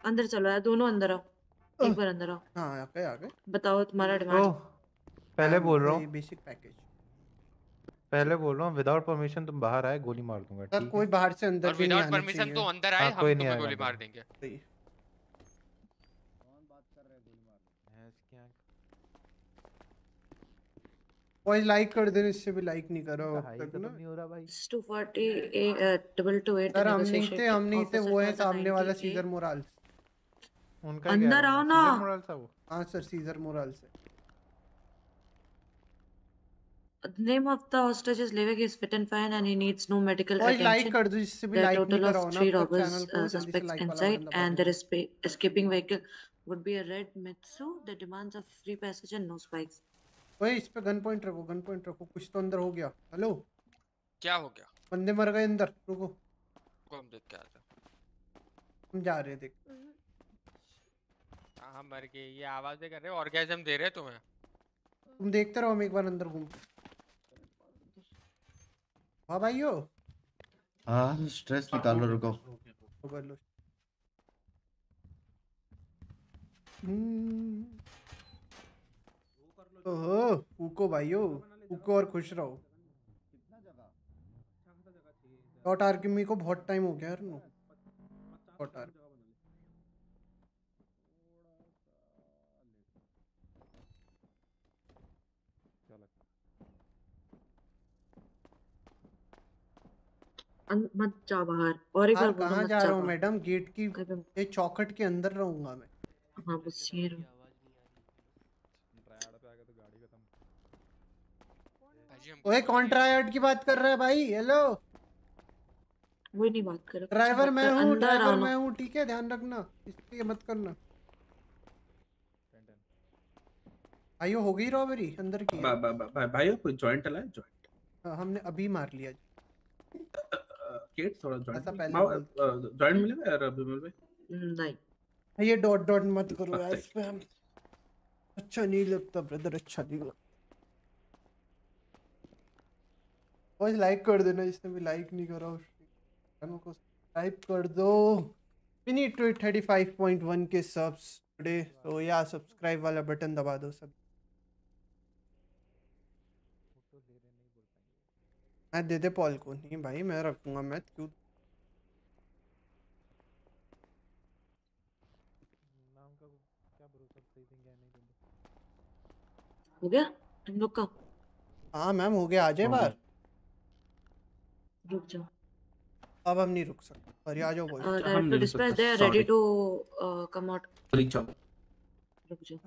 Speaker 13: अंदर चलो यार दोनों अंदर आओ। एक बार अंदर आओ।
Speaker 2: हाँ आ गए आ गए।
Speaker 13: बताओ तुम्हारा डिमांड
Speaker 12: पहले बोल रहा हूँ।
Speaker 2: बेसिक पैकेज
Speaker 12: पहले बोल रहा हूँ विदाउट परमिशन तुम बाहर आए गोली मार दूँगा
Speaker 2: सर कोई बाहर से अंदर
Speaker 8: और
Speaker 2: भी नहीं
Speaker 8: विदाउट
Speaker 2: आना
Speaker 8: परमिशन तो अंदर आए
Speaker 12: हाँ,
Speaker 8: हम
Speaker 12: कोई नहीं
Speaker 8: तुम्हें
Speaker 12: आएगा
Speaker 8: गोली
Speaker 12: अंदर।
Speaker 8: मार देंगे।
Speaker 2: सही। वॉइस लाइक कर देने इससे भी लाइक नहीं करो तक ना।
Speaker 12: नहीं हो रहा भाई।
Speaker 13: 240 डबल टू एट
Speaker 2: सर हम नहीं थे हम नहीं थे वो है सामने वाला सीजर मोराल
Speaker 12: उनका
Speaker 13: अंदर आओ ना।
Speaker 12: सीजर मोराल था वो।
Speaker 2: हाँ सर सीजर मोराल से
Speaker 13: name of the hostage is Levik is fit and fine and he needs no medical attention.
Speaker 2: कर दो इससे भी
Speaker 13: There
Speaker 2: नहीं
Speaker 13: total of three robbers uh, suspects
Speaker 2: वाला
Speaker 13: inside and
Speaker 2: दो
Speaker 13: their espa- escaping vehicle would be a red Mitsu that demands a free passage and no spikes.
Speaker 2: ओए इस पे गन पॉइंट रखो गन पॉइंट रखो कुछ तो अंदर हो गया हेलो
Speaker 8: क्या हो गया
Speaker 2: बंदे मर गए अंदर रुको
Speaker 8: हम देख के आते हैं।
Speaker 2: हम जा रहे हैं देख
Speaker 8: हाँ मर गए ये आवाज़ें कर रहे हैं ऑर्गेजम दे रहे हैं तुम्हें
Speaker 2: तुम देखते रहो हम एक बार अंदर घूम हाँ भाई
Speaker 4: हो हाँ स्ट्रेस निकाल लो रुको।
Speaker 2: कर लो हम्म। ओहो फूको भाइयों उको और खुश रहो। डॉट आर्किमी को बहुत टाइम हो गया यार नो डॉट आर्क
Speaker 13: मत जा बाहर। और एक बार बोलो
Speaker 2: कहाँ
Speaker 13: मत
Speaker 2: जा रहा हूँ मैडम? गेट की ये चौखट के अंदर रहूँगा मैं।
Speaker 13: हाँ बस ये रहो।
Speaker 2: ओए कॉन्ट्रायड की बात कर रहा है भाई। हेलो
Speaker 13: वही नहीं बात कर रहा,
Speaker 2: ड्राइवर मैं हूँ ड्राइवर मैं। हूँ ठीक है? ध्यान रखना। इसलिए मत करना। आइयो हो गई रॉबरी अंदर की।
Speaker 6: बा- बा- बा- भाई भाई कोई जॉइंट चला है जॉइंट
Speaker 2: हमने अभी मार लिया
Speaker 6: केट थोड़ा
Speaker 2: ऐसा
Speaker 6: जॉइंट
Speaker 2: पहले
Speaker 6: जॉइंट मिलेगा यार भाई
Speaker 13: नहीं।
Speaker 2: ये डॉट डॉट मत करो यार इस पे हम। अच्छा नहीं लगता ब्रदर अच्छा नहीं लगता। बस लाइक कर देना जिसने भी लाइक नहीं करा उस चैनल को सब्सक्राइब कर दो। We need to 35.1 K subs today तो या सब्सक्राइब वाला बटन दबा दो सब। मैं दे दे पॉल को नहीं भाई मैं रखूँगा मैं क्यों
Speaker 13: हो गया तुम लोग का
Speaker 2: हाँ मैम हो गया आ जाए बाहर
Speaker 13: रुक जाओ
Speaker 2: अब हम नहीं रुक सकते अरे आ जाओ
Speaker 13: Uh,
Speaker 2: बोल
Speaker 13: director dispatch they are ready to uh, come out
Speaker 6: reach out
Speaker 13: रुक जाओ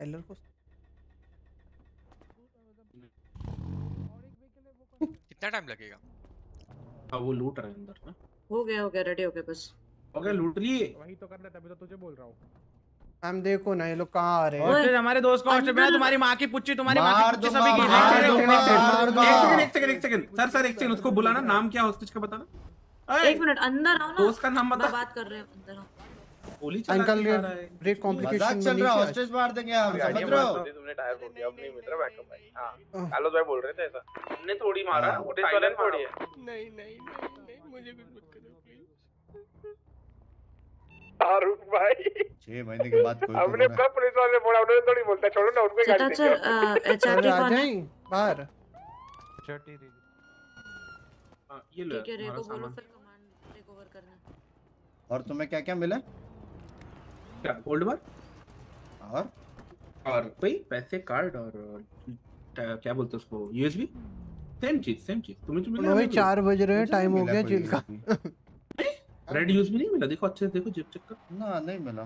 Speaker 2: एलर को
Speaker 8: कितना टाइम लगेगा?
Speaker 6: हाँ वो लूट रहे हैं अंदर ना
Speaker 13: हो गया हो गया रेडी हो गया बस।
Speaker 6: ओके लूट लिए।
Speaker 7: वही तो कर रहे तभी तो तुझे बोल रहा हूँ।
Speaker 2: मैम देखो ना ये लोग कहाँ आ रहे हैं?
Speaker 5: हमारे दोस्त का हॉस्टेज में तुम्हारी माँ की पुच्ची तुम्हारी माँ की पुच्ची सभी की एक सेकंड,
Speaker 6: एक सेकंड एक सेकंड एक सेकंड सर सर एक सेकंड उसको बुलाना नाम क्या हॉस्टेज का बताना?
Speaker 13: एक मिनट अंदर आओ ना।
Speaker 6: दोस्त का नाम बता।
Speaker 13: बात कर रहे हैं अंदर आओ।
Speaker 6: गोली
Speaker 2: अंकल
Speaker 6: चला
Speaker 2: ये
Speaker 6: है।
Speaker 2: ब्रेक कॉम्प्लिकेशन
Speaker 4: मज़ाक चल रहा है हॉस्टेज मार देंगे हम समझ रहे हो?
Speaker 3: तुमने टायर फोड़ दिया अब नहीं मिल बैकअप भाई हाँ कालोस भाई बोल रहे थे ऐसा?
Speaker 6: हमने थोड़ी मारा
Speaker 3: हाँ,
Speaker 6: वो
Speaker 3: वाले ने थोड़ी है।
Speaker 16: नहीं नहीं नहीं मुझे कुछ मत करो प्लीज़
Speaker 3: भाई।
Speaker 4: छह महीने के बाद कोई तो
Speaker 3: हमने कब पुलिस वाले बोला उन्होंने थोड़ी बोलता छोड़ो ना उनको गाड़ी
Speaker 13: सर कौन है?
Speaker 2: बाहर।
Speaker 6: हाँ, ये लो
Speaker 13: ठीक है रे
Speaker 6: हमारा
Speaker 13: को बोलो फिर कमांड टेक ओवर करना।
Speaker 4: और तुम्हें क्या क्या मिला?
Speaker 6: क्या गोल्ड बार
Speaker 4: और
Speaker 6: और कोई पैसे कार्ड और क्या बोलते हैं उसको यूएसबी सेम चीज़ सेम चीज़। तुम्हें जो मिला
Speaker 2: वही चार बज रहे हैं टाइम हो गया जेल का।
Speaker 6: रेड यूएसबी नहीं मिला? देखो अच्छे से देखो जेब चेक कर।
Speaker 4: ना नहीं मिला।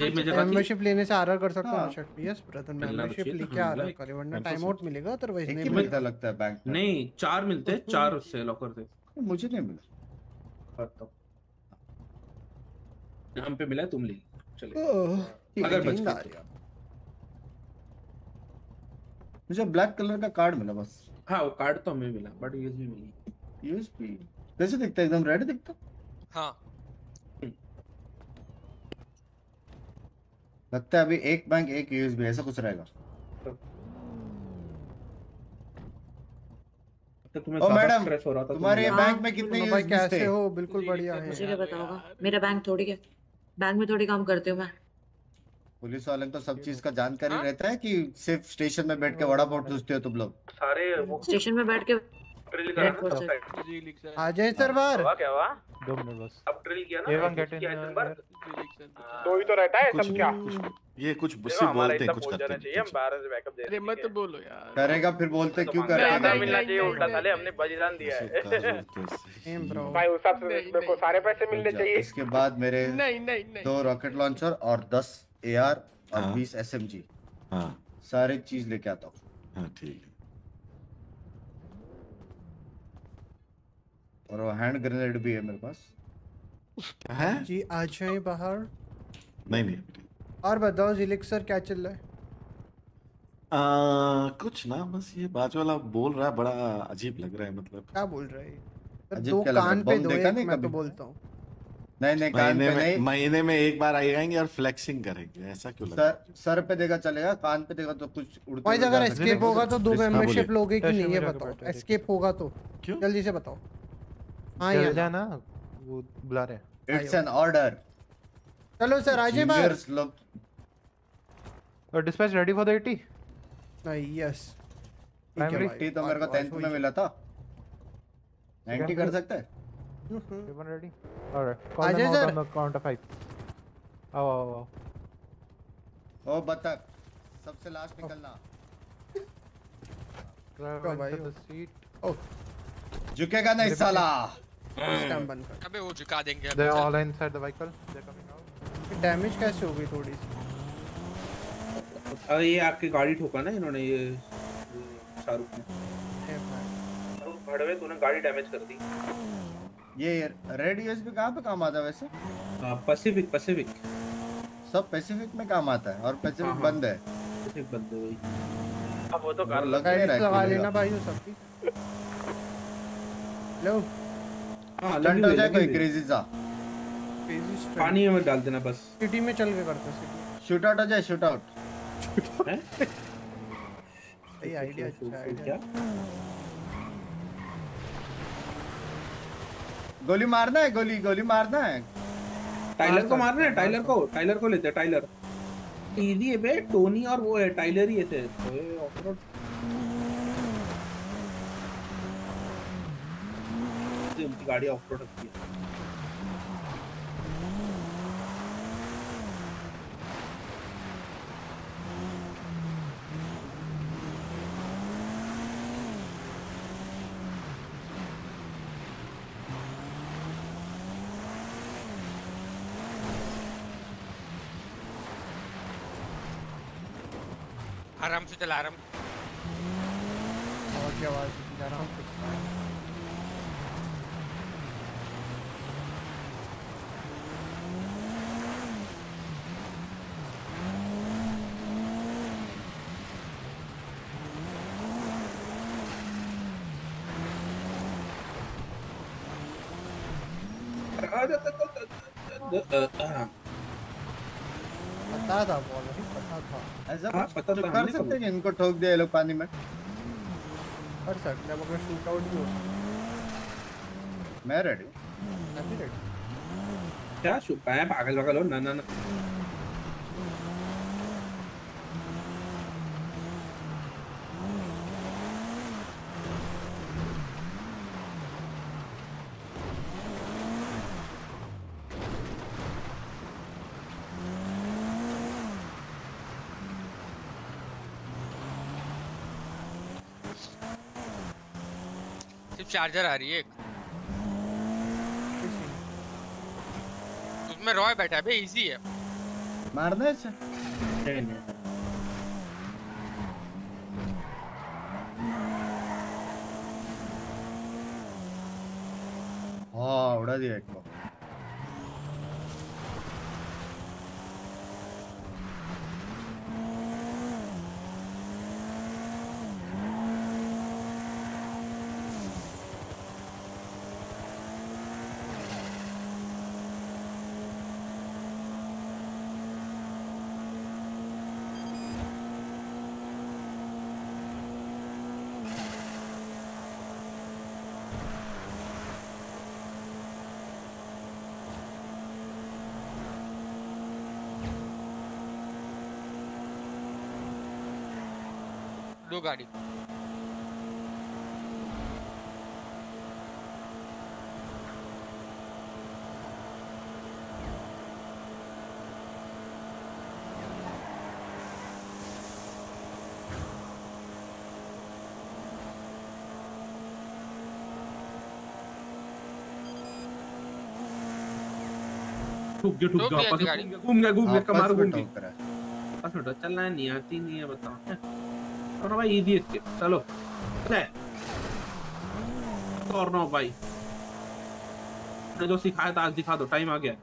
Speaker 6: जेब में जगह
Speaker 2: मेंबरशिप लेने से आरआर कर सकता हूँ। शर्ट यस ब्रदर
Speaker 6: तो
Speaker 2: मेंबरशिप लेके आरआर
Speaker 6: मिला
Speaker 2: करे वरना टाइम आउट मिलेगा अदरवाइज़ नहीं
Speaker 4: मिलता लगता है बैंक में।
Speaker 6: नहीं चार मिलते हैं चार उससे लॉकर से
Speaker 4: मुझे नहीं मिला।
Speaker 6: हम पे मिला तुम ले। चले अगर बच
Speaker 4: रही है। मुझे ब्लैक कलर का कार्ड मिला बस।
Speaker 6: हाँ वो कार्ड तो हमें मिला बट यूएसबी मिली।
Speaker 4: यूएसपी कैसे दिखता है एकदम रेड दिखता?
Speaker 8: हाँ।
Speaker 4: लगता है अभी एक बैंक एक यूएसबी ऐसा कुछ रहेगा।
Speaker 6: तो तुम्हें
Speaker 4: ओ मैडम
Speaker 6: हो रहा था
Speaker 4: तुम्हारे बैंक में कितने यूएसबी
Speaker 2: कैसे
Speaker 4: थे?
Speaker 2: हो? बिल्कुल बढ़िया है।
Speaker 13: मुझे क्या पता होगा। मेरा बैंक थोड़ी है। बैंक में थोड़ी काम करती हूँ मैं।
Speaker 4: पुलिस वाले को तो सब चीज़ का जानकारी रहता है कि सिर्फ़ स्टेशन में बैठ के वड़ा पाव सोचते हो तुम लोग?
Speaker 3: सारे
Speaker 13: स्टेशन में बैठ के
Speaker 3: अजय
Speaker 13: है।
Speaker 3: जी लिख
Speaker 2: आ जाए सर बाहर
Speaker 3: क्या हुआ?
Speaker 12: दो मिनट बस।
Speaker 3: अब ड्रिल किया ना
Speaker 12: एवन गेट इन
Speaker 3: है दो ही तो रहता है सब क्या?
Speaker 10: ये कुछ
Speaker 3: देखो
Speaker 10: बोलते हैं कुछ करते हैं
Speaker 3: चाहिए हम बारह से बैकअप दे
Speaker 16: अरे मत बोलो यार।
Speaker 4: करेगा फिर बोलते क्यों
Speaker 3: नहीं,
Speaker 4: करते
Speaker 3: नहीं,
Speaker 4: नहीं
Speaker 3: मिलना चाहिए उल्टा साले हमने बलिदान दिया है। भाई उस हिसाब से मेरे को सारे पैसे मिलने चाहिए।
Speaker 4: इसके बाद मेरे
Speaker 16: नहीं नहीं नहीं।
Speaker 4: दो रॉकेट लॉन्चर और दस एआर और
Speaker 10: हाँ।
Speaker 4: बीस एसएमजी
Speaker 10: हाँ।
Speaker 4: सारे चीज़ लेके आता हूँ।
Speaker 10: हाँ ठीक है।
Speaker 4: और वो हैंड ग्रेनेड भी है मेरे पास।
Speaker 10: क्या है?
Speaker 2: जी आ जाए बाहर।
Speaker 10: नहीं नहीं।
Speaker 2: और बताओ जिलिक सर क्या चल रहा है?
Speaker 10: आ, कुछ ना बस ये बाजू वाला बोल रहा है बड़ा अजीब लग रहा है मतलब।
Speaker 2: क्या बोल रहे हैं सर,
Speaker 4: अजीब
Speaker 2: दो
Speaker 4: है?
Speaker 2: कान पे दो
Speaker 4: देखा
Speaker 2: एक
Speaker 4: नहीं
Speaker 2: मैं तो बोलता हूँ।
Speaker 4: नहीं नहीं कान पे नहीं।
Speaker 10: महीने में एक बार आएँगे और फ्लेक्सिंग करेंगे ऐसा क्यों लग है?
Speaker 4: सर सर पे देगा चलेगा कान पे देखा तो कुछ उड़ते
Speaker 2: भाई अगर एस्केप होगा तो दो
Speaker 10: हाँ,
Speaker 2: मेंबरशिप लोगे कि नहीं ये
Speaker 12: में
Speaker 2: बताओ। एस्केप होगा तो।
Speaker 10: क्यों?
Speaker 2: जल्दी से बताओ। हाँ या
Speaker 12: जा
Speaker 2: ना?
Speaker 12: ना वो बुला रहे हैं।
Speaker 4: इट्स एन ऑर्डर
Speaker 2: चलो सर आ जाए बाहर
Speaker 12: और डिस्पैच रेडी फॉर द 80
Speaker 2: नहीं यस
Speaker 12: Primary?
Speaker 4: टी तो मेरे को टेंथ में मिला था 90 कर सकता है
Speaker 12: Everyone ready? Alright.
Speaker 2: आ
Speaker 12: out
Speaker 2: sir.
Speaker 12: count of five. आओ आओ आओ.
Speaker 4: ओ बतख सबसे लास्ट निकलना
Speaker 12: Drive
Speaker 2: भाई,
Speaker 12: into
Speaker 2: ओ। ओह
Speaker 4: झुकेगा नहीं साला
Speaker 2: स्कैम बंद कर
Speaker 8: अबे वो झुका देंगे अब
Speaker 12: They're
Speaker 8: चल।
Speaker 12: all inside the vehicle.
Speaker 2: Damage कैसे हो गई थोड़ी सी?
Speaker 6: अरे ये आपकी गाड़ी ठोका ना इन्होंने ये शाहरुख ने। भड़वे तूने गाड़ी डैमेज कर दी।
Speaker 4: ये रेड यूएसबी कहाँ पे काम आता है वैसे?
Speaker 6: हाँ पैसिफिक पैसिफिक
Speaker 4: सब पैसिफिक में काम आता है और पैसिफिक
Speaker 6: हाँ, हाँ।
Speaker 4: बंद है।
Speaker 6: पैसिफिक बंद है वही
Speaker 3: अब वो तो कर
Speaker 4: लग
Speaker 2: लगा
Speaker 4: है
Speaker 2: लेना भाई वो सबकी। लो
Speaker 6: हाँ हुई
Speaker 4: हो जाए कोई क्रेजी सा
Speaker 6: पानी में डाल देना बस।
Speaker 2: सिटी में चल के करते सिटी
Speaker 4: शूट आउट हो जाए शूट आउट
Speaker 6: हैं?
Speaker 2: सही आइडिया अच्छा आइडिया
Speaker 4: गोली मारना है गोली गोली मारना है।
Speaker 6: टाइलर को मारना है? टाइलर को टाइलर को लेते हैं टाइलर इजी है बे टोनी और वो है टाइलर ही ऐसे तो ये ऑफरोड उनकी गाड़ी ऑफरोड होती है।
Speaker 8: आराम से चला आराम
Speaker 2: और क्या आवाज़ जा रहा हूँ पता था बोल रही पता था
Speaker 4: ऐसा
Speaker 6: हाँ, पता
Speaker 4: तो कर सकते हैं इनको ठोक दिया ये लोग पानी में?
Speaker 2: कर सकते हैं मगर शूट आउट भी हो
Speaker 4: मैं रेडी
Speaker 2: है। मैं भी ready
Speaker 6: क्या छुपा है पागल पागल हो? ना ना ना।
Speaker 8: चार्जर आ रही है एक। उसमें रॉय बैठा है बे इजी है।
Speaker 4: मारना है इसे? हाँ उड़ा दिया एक को
Speaker 8: दो गाड़ी
Speaker 6: ठुक गया ठुक
Speaker 8: ठोक
Speaker 6: गया। घूम गया घूम गया कमार घूम
Speaker 4: है।
Speaker 6: बस बेटा चलना नहीं आती नहीं है बताओ और भाई इजी एस्केप चलो और नो भाई ने जो सिखाया था आज दिखा दो टाइम आ गया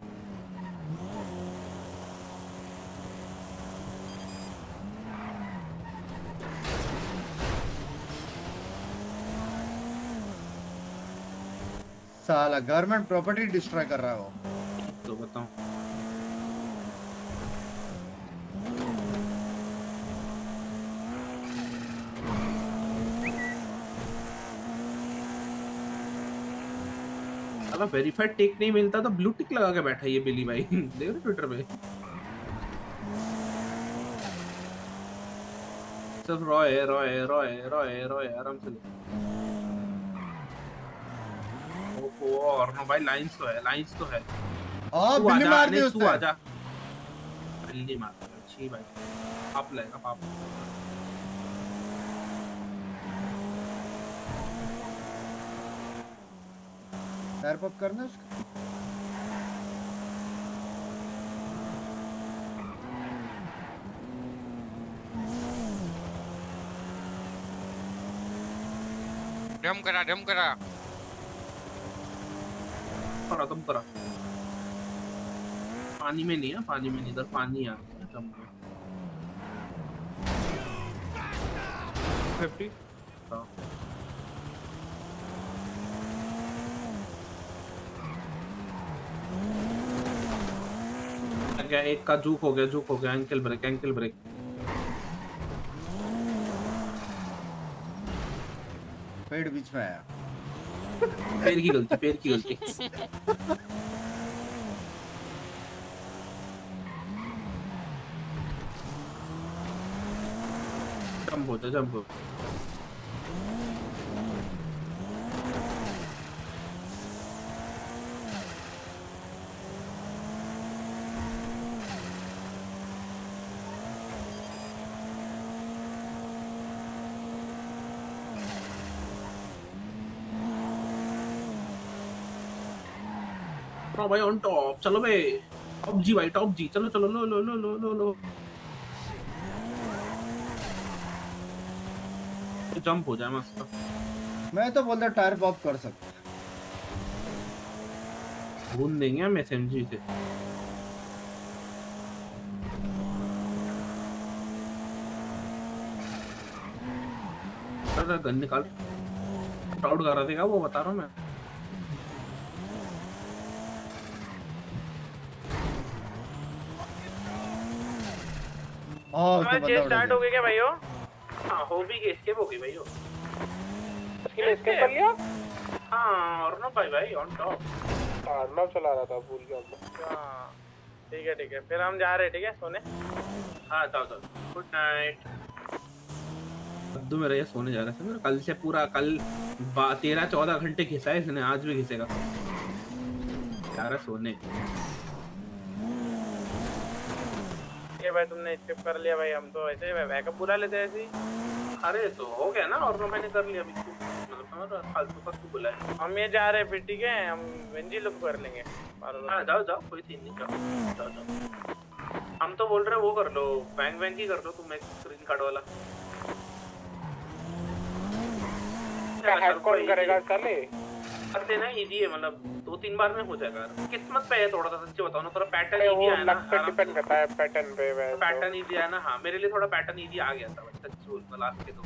Speaker 4: साला गवर्नमेंट प्रॉपर्टी डिस्ट्रॉय कर रहा है। वो
Speaker 6: तो बताओ अगर वेरीफाइड टेक नहीं मिलता तो ब्लू टिक लगा के बैठा ये बिली भाई। देख रहे ट्विटर पे सिर्फ़ रॉय रॉय रॉय रॉय रॉय आराम से। ओफो और नो भाई लाइंस तो है लाइंस तो है। तू
Speaker 4: बिल्ली मार दी उसने।
Speaker 6: तू आजा। बिल्ली मार अच्छी भाई पाप लेगा पाप।
Speaker 4: टायर पंप करना उसका
Speaker 8: ड्रम करा ड्रम करा
Speaker 6: करा तुम करा पानी में नहीं है पानी में नहीं इधर पानी आ रहा है कम फिफ्टी गया एक का जूक हो गया जूक हो गया एंकल ब्रेक एंकल ब्रेक
Speaker 4: पेड़ बीच में आया।
Speaker 6: पैर की गलती पैर की गलती। जंप होता जंप होता हाँ भाई ऑन टॉप चलो भाई. टॉप जी भाई टॉप जी चलो चलो लो लो लो लो लो लो. जंप हो जाए मस्त.
Speaker 4: मैं तो बोलता टायर पॉप कर सकता
Speaker 6: भून देंगे हम एसएमजी से. अरे गन निकाल. प्राउड कर रहा था क्या वो बता रहा हूँ मैं?
Speaker 4: हाँ
Speaker 3: चेस स्टार्ट हो गई क्या भाइयों?
Speaker 6: हाँ हो भी गई हो गई
Speaker 3: उसके लिए escape कर लिया?
Speaker 6: हाँ और ना भाई भाई ऑन टॉप
Speaker 3: अर्नब चला रहा था भूल गया मैं। हाँ ठीक है ठीक है फिर हम जा रहे हैं ठीक है सोने?
Speaker 6: हाँ जाओ जाओ गुड नाइट अब्दू मेरा ये सोने जा रहा है हो? कल से पूरा कल तेरह चौदह घंटे घिसा है इसने आज भी घिसेगा। जा रहा है सोने।
Speaker 3: ये भाई तुमने स्किप कर लिया भाई हम तो ऐसे बैकअप बुला लेते हैं ऐसे ही।
Speaker 6: अरे तो हो गया ना और तो मैंने कर लिया अभी। तू मतलब समझ रहा फालतू का तू है।
Speaker 3: हम ये जा रहे हैं फिर ठीक है? हम वेंजी लुक कर लेंगे।
Speaker 6: हाँ जाओ जाओ कोई सीन नहीं जाओ जाओ जाओ। हम तो बोल रहे वो कर लो बैंक बैंक ही कर लो तुम एक स्क्रीन कार्ड वाला।
Speaker 3: करेगा चले?
Speaker 6: कर देना इजी है मतलब दो तीन बार में हो जाएगा। किस्मत पे है थोड़ा सा सच्ची बताओ ना थोड़ा पैटर्न इजी आया ना
Speaker 3: पे डिपेंड करता है पैटर्न पे वैसे तो।
Speaker 6: पैटर्न इजी आया ना हाँ मेरे लिए थोड़ा पैटर्न इजी आ गया था बट सच्ची बोल लास्ट के तो।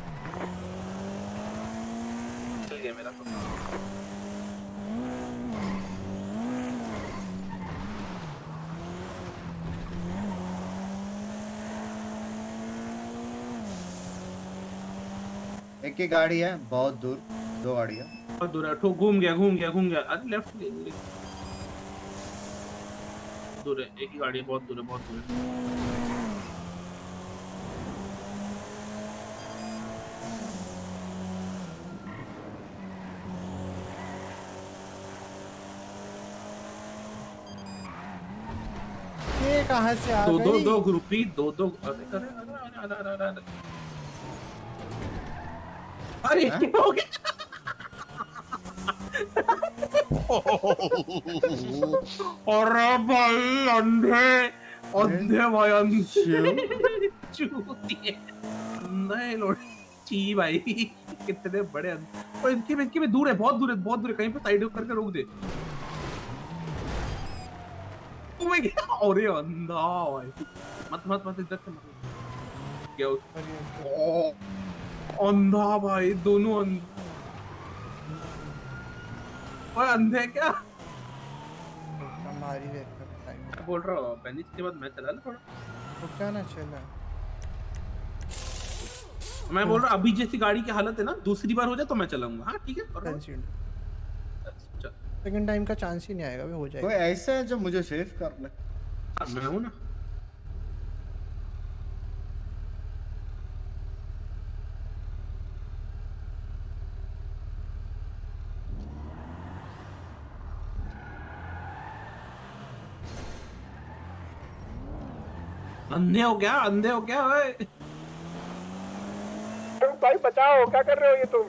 Speaker 6: चल गया मेरा तो।
Speaker 4: एक ही गाड़ी है बहुत दूर दो गाड़ियाँ
Speaker 6: बहुत दूर है घूम गया घूम गया घूम गया। अरे लेफ़्ट दूर है एक ही गाड़ी है बहुत दूर है बहुत दूर है।
Speaker 2: ये कहाँ से आ
Speaker 6: दो दो दो ग्रुपी दो दो अरे अरे अरे अरे अरे अरे। अरे क्या हो गया अरे भाई अंधे अंधे भाई अंधे। चूतिए। नहीं लोड ची भाई कितने बड़े अंधे। और इनके में इनके में दूर है बहुत दूर है बहुत दूर है। कहीं पे साइड करके रोक दे। Oh! अरे अंधा भाई। मत मत मत इधर से मत। क्या हो- ओ, अंधा भाई दोनों अंधे ओए अंधे क्या?
Speaker 2: हमारी का
Speaker 6: मैं बोल रहा हूँ? पहले इसके बाद मैं चला ला थोड़ा।
Speaker 2: तो क्या ना चला?
Speaker 6: मैं बोल रहा हूँ अभी जैसी गाड़ी की हालत है ना दूसरी बार हो जाए तो मैं चलाऊँगा। हाँ ठीक है और
Speaker 2: सेकंड टाइम का चांस ही नहीं आएगा भी हो जाएगा।
Speaker 4: कोई ऐसा है जो मुझे सेव कर ले?
Speaker 6: मैं हूँ ना। अंधे हो क्या अंधे हो क्या भाई
Speaker 3: भाई बचाओ क्या कर रहे हो ये तुम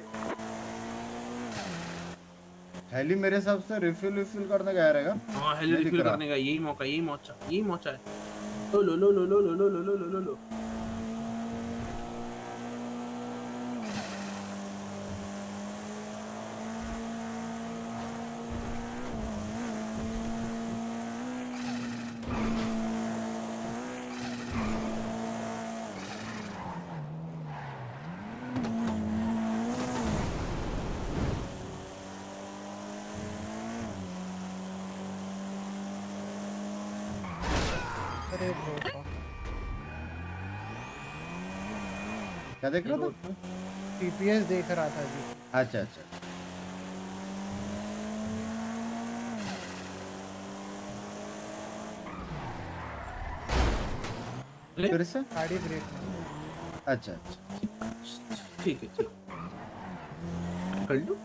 Speaker 4: हेली मेरे हिसाब से रिफिल रिफिल करने का रहेगा
Speaker 6: हाँ हेली रिफिल करने का यही मौका यही मौका यही मौका है लो लो लो लो लो लो लो लो लो लो लो
Speaker 2: अरे bro,
Speaker 4: क्या देख रहा था?
Speaker 2: टीपीएस देख रहा था जी।
Speaker 4: अच्छा अच्छा फिर से?
Speaker 2: गाड़ी ब्रेक
Speaker 4: अच्छा अच्छा।
Speaker 6: ठीक है ठीक। है। कर लो?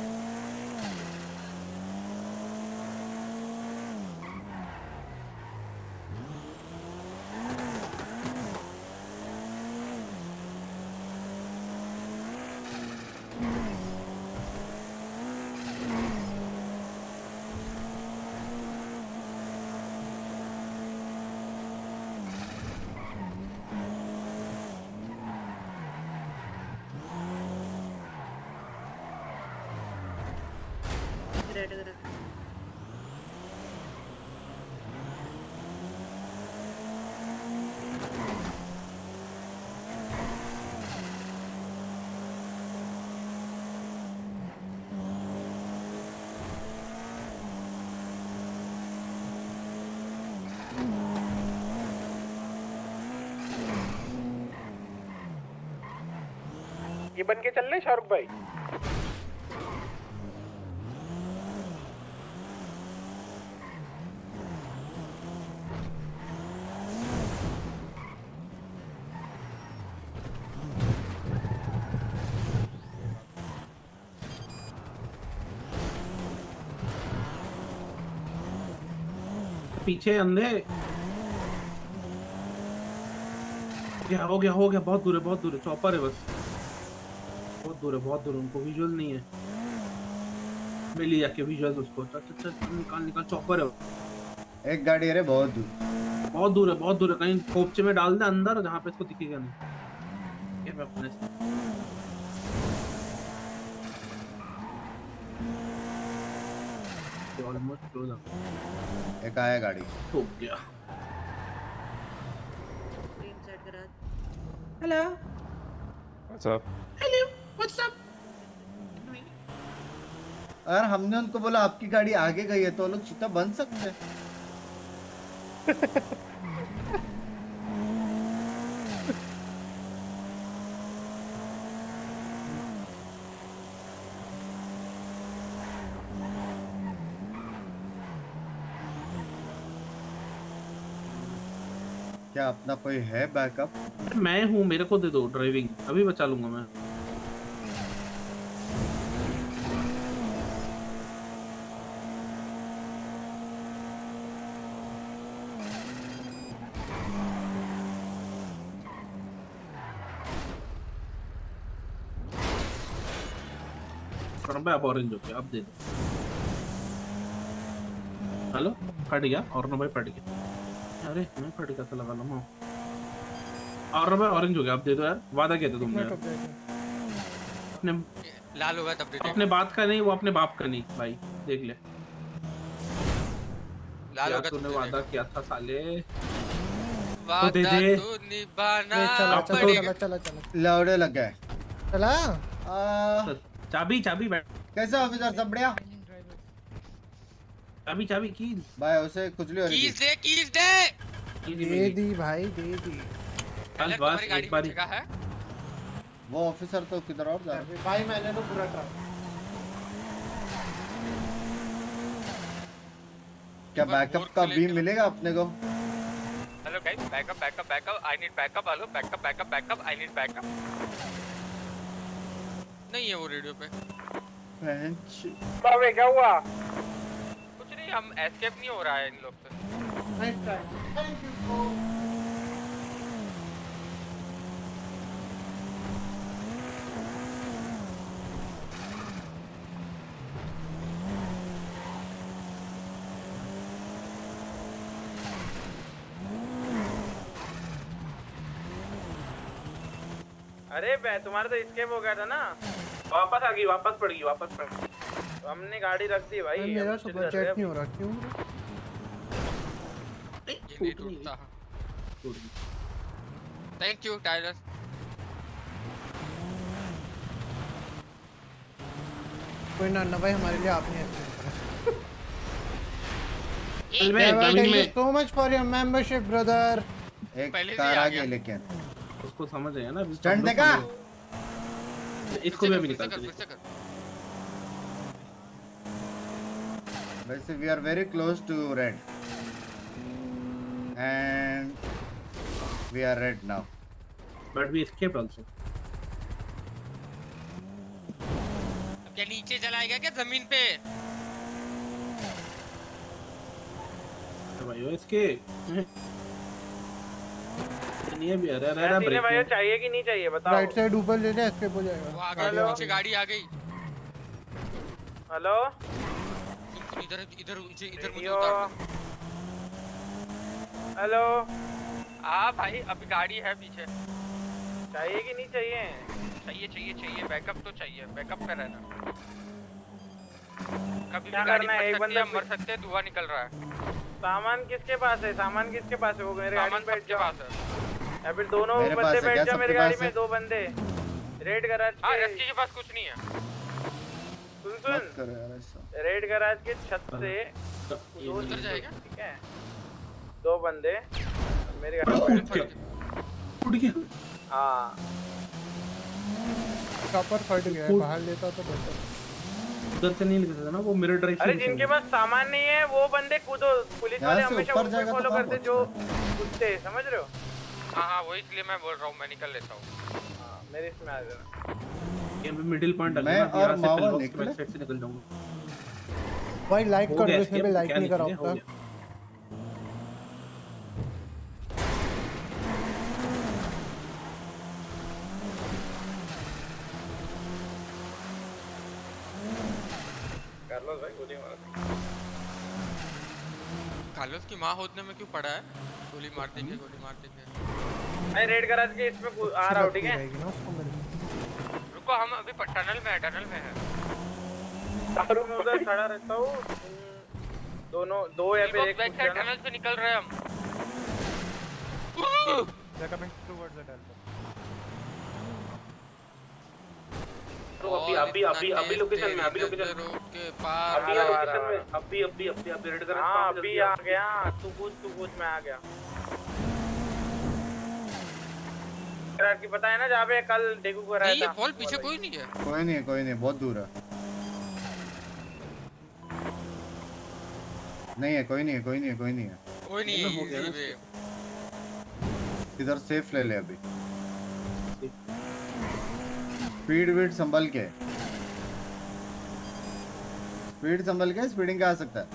Speaker 3: ये बन के चल रहे शाहरुख भाई?
Speaker 6: पीछे अंधे। हो गया हो गया, बहुत दूर है, बहुत दूर है, चौपर है बस। दूर है बहुत दूर उनको विजुअल नहीं है। मैं ले जाके विजुअल उसको चल चल चल निकाल निकाल चौपर है
Speaker 4: एक गाड़ी अरे बहुत दूर।
Speaker 6: बहुत दूर है बहुत दूर है कहीं खोपचे में डाल दे अंदर जहाँ पे इसको दिखेगा नहीं। ये मैं अपने से ऑलमोस्ट क्लोज
Speaker 4: एक आया गाड़ी।
Speaker 6: हो गया।
Speaker 13: ग्रीन सेट करा।
Speaker 6: Hello
Speaker 12: What's up?
Speaker 6: Hello what's up
Speaker 4: अगर हमने उनको बोला, आपकी गाड़ी आगे गई है तो लोग चीता बन सकते हैं। क्या अपना कोई है बैकअप
Speaker 6: मैं हूँ, मेरे को दे दो ड्राइविंग अभी बचा लूँगा मैं। अब ऑरेंज हो गया अब दे दो। हेलो फट गया। और भाई फट गया अरे मैं फट गया था लगा लो हाँ और भाई ऑरेंज हो गया अब दे दो यार। वादा किया था तुमने अपने
Speaker 8: लाल होगा तब देते
Speaker 6: अपने बात का नहीं वो अपने बाप का नहीं भाई। देख ले।
Speaker 8: लाल
Speaker 6: यार
Speaker 8: होगा
Speaker 6: तूने वादा किया था साले।
Speaker 8: वादा
Speaker 6: दे दे।
Speaker 8: तो निभाना
Speaker 2: चला चला
Speaker 8: पड़ेगा
Speaker 2: चला चला चला।
Speaker 4: लौड़े लग गए।
Speaker 2: चला
Speaker 6: चाबी चाबी बैठ।
Speaker 4: कैसे ऑफिसर सब बढ़िया?
Speaker 6: चाबी चाबी की
Speaker 4: भाई उसे खुजली हो रही
Speaker 8: कीज दे। कीज दे।
Speaker 2: दे दी भाई दे दी।
Speaker 6: चल बस एक बारी।
Speaker 8: जगह है।
Speaker 4: वो ऑफिसर तो किधर और जा रहा है?
Speaker 2: भाई मैंने तो पूरा ट्रक।
Speaker 4: क्या बैकअप का भी मिलेगा अपने को?
Speaker 8: Hello guys backup backup backup I need backup hello backup backup backup I need backup नहीं है वो रेडियो पे।
Speaker 3: बाबे क्या हुआ?
Speaker 8: कुछ नहीं हम एस्केप नहीं हो रहा है इन लोग से
Speaker 2: थैंक यू
Speaker 5: अरे तुम्हारा तो स्केप हो गया था ना।
Speaker 6: वापस आ गई वापस पड़ गई वापस पड़ गई।
Speaker 5: तो हमने गाड़ी रख दी भाई
Speaker 2: मेरा तो बजट
Speaker 5: हैं।
Speaker 2: नहीं हो रहा क्यों?
Speaker 8: ये नहीं टूटता। थैंक यू टाइलर
Speaker 2: कोई ना ना भाई हमारे लिए आपने
Speaker 6: ज़मीन
Speaker 2: so much for your membership brother
Speaker 4: एक कार
Speaker 8: आ
Speaker 4: आ
Speaker 8: गया।
Speaker 4: गई लेकिन
Speaker 6: उसको समझ आया ना
Speaker 4: स्टंट देखा?
Speaker 6: इसको भी अभी
Speaker 8: फिर से
Speaker 6: निकाल
Speaker 8: कर
Speaker 6: दे
Speaker 8: फिर से कर
Speaker 4: वैसे we are very close to red and we are red now
Speaker 6: but we escape also
Speaker 8: अब क्या नीचे चलाएगा क्या ज़मीन पे?
Speaker 6: तो भाई इसके नहीं है भी अरे अरे अरे
Speaker 5: सीने
Speaker 6: ब्रेक
Speaker 5: भाई चाहिए कि नहीं चाहिए बताओ।
Speaker 2: राइट साइड ऊपर ले ले एस्केप हो जाएगा।
Speaker 8: आ पीछे गाड़ी आ गई।
Speaker 5: हेलो?
Speaker 8: इधर इधर इधर इधर मुझे उतार
Speaker 5: हेलो?
Speaker 8: हाँ भाई अभी गाड़ी है पीछे।
Speaker 5: चाहिए कि नहीं चाहिए?
Speaker 8: चाहिए चाहिए चाहिए। बैकअप तो चाहिए। बैकअप पे रहना।
Speaker 14: कभी भी गाड़ी
Speaker 5: है? एक
Speaker 14: सकती है
Speaker 5: बंदा
Speaker 14: मर सकते हैं धुआँ निकल रहा है।
Speaker 5: सामान किसके पास है? सामान किसके पास है? वो मेरे गाड़ी में बैठ जाओ।
Speaker 14: पास है।
Speaker 5: या फिर दोनों
Speaker 4: मेरे
Speaker 5: बंदे बैठ जाओ मेरी गाड़ी में दो बंदे। रेड गराज
Speaker 14: हाँ
Speaker 5: के
Speaker 14: रस्सी के पास कुछ नहीं है।
Speaker 5: सुन सुन। रेड गराज के छत से दो
Speaker 14: उतर जाएगा?
Speaker 5: ठीक है? दो बंदे। मेरी गाड़ी में बैठ
Speaker 6: उठ गया।
Speaker 5: हाँ।
Speaker 2: प्रॉपर फट गया है, बाहर लेता तो बेहतर
Speaker 6: उधर से नहीं निकलता था ना वो मिरर ड्राइव
Speaker 5: अरे जिनके पास सामान नहीं है वो बंदे कूदो पुलिस वाले हमेशा
Speaker 4: जाएगा तो
Speaker 5: फॉलो करते जो कूदते समझ रहे हो?
Speaker 14: हाँ हाँ वो इसलिए मैं बोल रहा हूँ मैं निकल लेता हूँ।
Speaker 5: हाँ मेरे इसमें आ जाना।
Speaker 6: यहाँ पे मिडिल पॉइंट
Speaker 4: मैं और मावा निकले।
Speaker 6: निकले से निकल जाऊँगा।
Speaker 2: भाई लाइक कर दो इसमें लाइक नहीं करा
Speaker 6: निकले, हो
Speaker 2: होता।
Speaker 6: गया।
Speaker 5: कार्लोस भाई गोली मारो
Speaker 8: की माँ होने में क्यों पड़ा है? गोली मार देंगे गोली मार देंगे।
Speaker 5: मैं रेड गराज के इसमें आ रहा हूँ ठीक है?
Speaker 14: रुको हम अभी टनल में है टनल में है।
Speaker 5: दारू में उधर खड़ा रहता हूँ। दोनों दो या फिर एक
Speaker 14: बैक साइड टनल से निकल रहे हैं हम।
Speaker 12: Coming towards the the delta.
Speaker 3: अभी अभी अभी अभी लोकेशन में अभी लोकेशन
Speaker 8: रोड के पार
Speaker 3: अभी
Speaker 5: आ रहा, आ
Speaker 3: लोकेशन में अभी अभी अभी अभी रेड कर
Speaker 5: हाँ अभी आ गया तू कूद तू कूद मैं आ गया। की पता है ना जहाँ पे कल डेकू को रहा
Speaker 8: नहीं ये बॉल पीछे कोई नहीं है।
Speaker 4: कोई नहीं कोई नहीं बहुत दूर है। नहीं है कोई नहीं है कोई नहीं है कोई नहीं है।
Speaker 8: कोई नहीं
Speaker 6: हो।
Speaker 4: इधर सेफ़ ले ले अभी। स्पीड वीड संभल के। स्पीड संभल के स्पीडिंग का आ सकता है।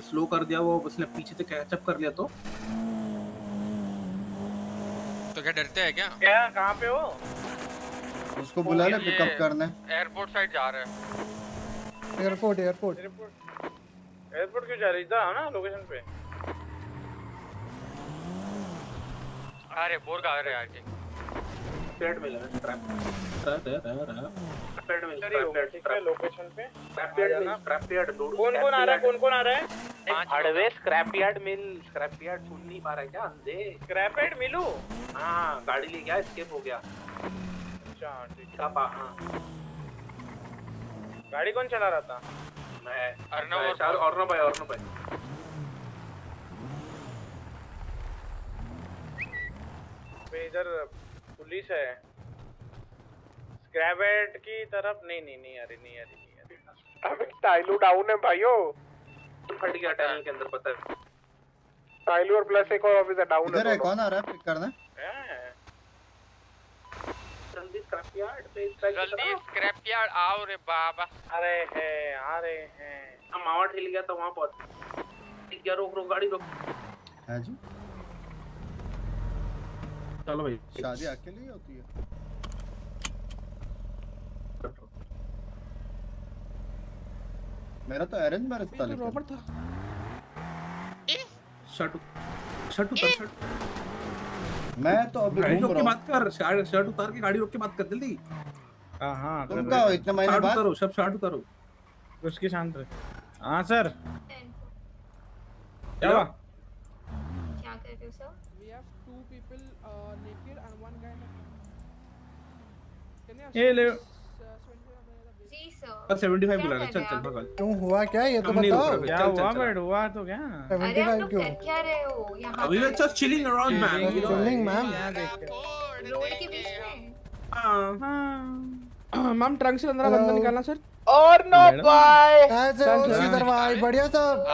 Speaker 6: स्लो कर दिया वो उसने पीछे से कैचअप कर लिया तो।
Speaker 8: तो क्या डरते हैं क्या?
Speaker 5: क्या कहाँ पे हो?
Speaker 4: उसको बुला ले पिकअप करने
Speaker 14: एयरपोर्ट साइड जा रहे हैं।
Speaker 2: एयरपोर्ट एयरपोर्ट
Speaker 5: एयरपोर्ट क्यों जा रही? था ना लोकेशन पे।
Speaker 14: अरे बोर रहे हैं आगे
Speaker 3: पेड मिला है ट्रैप पेड मिला
Speaker 5: ठीक है लोकेशन पे।
Speaker 3: ट्रैप पेड मिला ट्रैप पेड ढूंढ
Speaker 5: कौन कौन आ रहा है कौन कौन आ रहा है?
Speaker 3: अड़वे स्क्रैप यार्ड मिल स्क्रैप यार्ड सुन नहीं पा रहा है क्या? अंधे
Speaker 5: स्क्रैपेड मिलू?
Speaker 3: हाँ गाड़ी ले गया स्केप हो गया।
Speaker 5: अच्छा ठीक
Speaker 3: का पा हाँ।
Speaker 5: गाड़ी कौन चला रहा था?
Speaker 3: मैं
Speaker 14: अर्नव
Speaker 3: मैं
Speaker 14: और
Speaker 3: चार अर्नव भाई अर्नव भाई
Speaker 5: पे इधर पुलिस है। स्क्रैपेड की तरफ़ नहीं नहीं नहीं रही नहीं रही नहीं रही।
Speaker 3: अबे टाइलू डाउन है भाइयों। फट गया टनल के अंदर पता है। टाइलू और प्लस एक और ऑफिसर डाउन है
Speaker 4: इधर है कौन आ रहा है? पिक करना।
Speaker 3: जल्दी स्क्रैप यार्ड पे साइड
Speaker 14: जल्दी। स्क्रैप यार्ड आओ रे बाबा।
Speaker 5: अरे है आ रहे हैं।
Speaker 3: हम मावा ठेल गया था वहाँ पर। ठीक है रोक रोक गाड़ी रोक।
Speaker 4: है जी।
Speaker 6: चलो भाई।
Speaker 4: शादी अकेले ही होती है? मेरा तो अरेंज मैरिज था लेकिन।
Speaker 6: रॉबर्ट था। शर्ट शर्ट उतार शर्ट।
Speaker 4: मैं तो अभी
Speaker 6: गाड़ी
Speaker 4: घूम
Speaker 6: रोक के बात कर शर्ट शर्ट उतार के गाड़ी रोक के बात कर जल्दी।
Speaker 5: हाँ हाँ
Speaker 4: हूँ तुम हो इतने महीने बाद?
Speaker 6: उतारो सब शर्ट उतारो।
Speaker 5: उसकी शांत रहे। हाँ सर। क्या हुआ?
Speaker 19: क्या कर रहे हो sir
Speaker 11: We have two people uh, naked and one guy. Can you
Speaker 5: ये ले।
Speaker 6: बस 75 बुला रहा चल चल भगा
Speaker 2: क्यों हुआ क्या? ये तो बताओ।
Speaker 5: क्या हुआ। बट हुआ तो क्या?
Speaker 19: अरे आप
Speaker 2: 75
Speaker 19: लोग
Speaker 2: क्यों?
Speaker 19: कर क्या रहे हो? यहाँ
Speaker 6: अभी chilling around man you know?
Speaker 2: Chilling ma'am
Speaker 19: road के बीच में? हाँ।
Speaker 11: मैम ट्रंक से अंदर. बंदा निकालना सर
Speaker 3: और नो बाय।
Speaker 2: हो श्रीधर भाई बढ़िया सब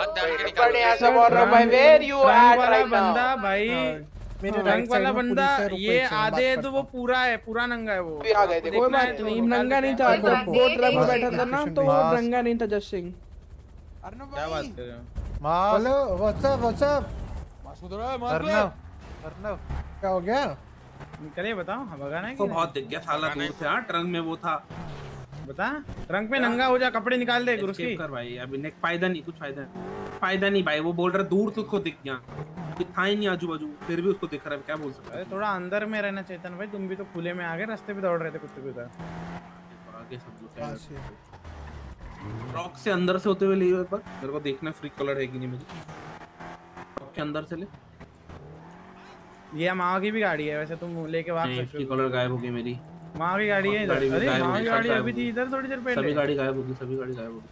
Speaker 3: बढ़िया सब और bye where you at right
Speaker 5: बंदा भाई।
Speaker 2: मेरे
Speaker 5: ट्रंक
Speaker 2: right
Speaker 5: वाला बंदा
Speaker 2: है,
Speaker 5: ये आधे
Speaker 2: बात
Speaker 5: तो वो पूरा है पूरा नंगा है वो।
Speaker 3: आ गए देखो
Speaker 11: कोई बात
Speaker 5: तो
Speaker 11: नहीं
Speaker 5: निकाल
Speaker 11: नंगा नहीं था वो ट्रक में बैठा था ना तो वो नंगा नहीं था जस्ट सिंह।
Speaker 5: क्या बात कर रहे हो?
Speaker 2: Hello what's up what's up
Speaker 12: Arnav Arnav
Speaker 2: क्या हो गया?
Speaker 5: निकलिए बताओ हाँ भगाना है
Speaker 6: कि बहुत दिख गया साला दूर से हाँ ट्रंक में वो था?
Speaker 5: बता। ट्रंक में नंगा हो जा कपड़े निकाल दे गुरु
Speaker 6: कर भाई अभी नेक फ़ायदा नहीं कुछ फ़ायदा नहीं। फ़ायदा नहीं भाई वो बोल रहा दूर से उसको दिख गया। कुछ था ही नहीं आजू बाजू फिर भी उसको दिख रहा है क्या बोल सकता
Speaker 5: अरे थोड़ा अंदर में रहना चेतन भाई तुम भी तो खुले में आ गए रास्ते पे दौड़ रहे थे कुत्ते की तरह
Speaker 6: आगे सब लोग
Speaker 2: कहाँ
Speaker 6: हैं।
Speaker 2: से?
Speaker 6: रॉक से अंदर से होते हुए ले एक बार मेरे को देखना फ्री कलर है कि नहीं मुझे। रॉक के अंदर से ले।
Speaker 5: ये माँ की भी गाड़ी है वैसे तुम लेके
Speaker 6: फ्री कलर गायब हो गई मेरी।
Speaker 5: माँ की गाड़ी है इधर। अरे माँ की गाड़ी अभी थी इधर थोड़ी देर पहले।
Speaker 6: सभी गाड़ी गायब होगी सभी गाड़ी गायब होगी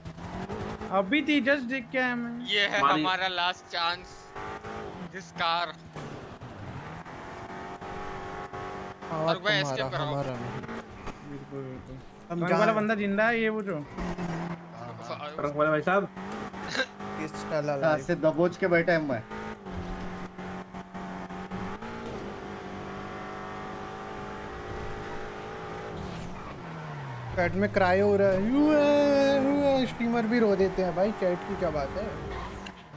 Speaker 5: अभी थी जस्ट देख के आया मैं।
Speaker 8: ये है
Speaker 6: हमारा
Speaker 8: लास्ट चांस दिस कार
Speaker 2: हाँ
Speaker 8: और भाई escape कराओ।
Speaker 2: हमारा नहीं।
Speaker 5: बिल्कुल बिल्कुल।
Speaker 2: हम
Speaker 5: वाला बंदा ज़िंदा है ये वो जो।
Speaker 6: ट्रक वाले भाई साहब।
Speaker 2: किस
Speaker 4: कहाँ से दबोच के बैठा है मैं।
Speaker 2: चैट में क्राई हो रहा है। यू है, यू है, स्ट्रीमर भी रो देते हैं भाई चैट की क्या बात है?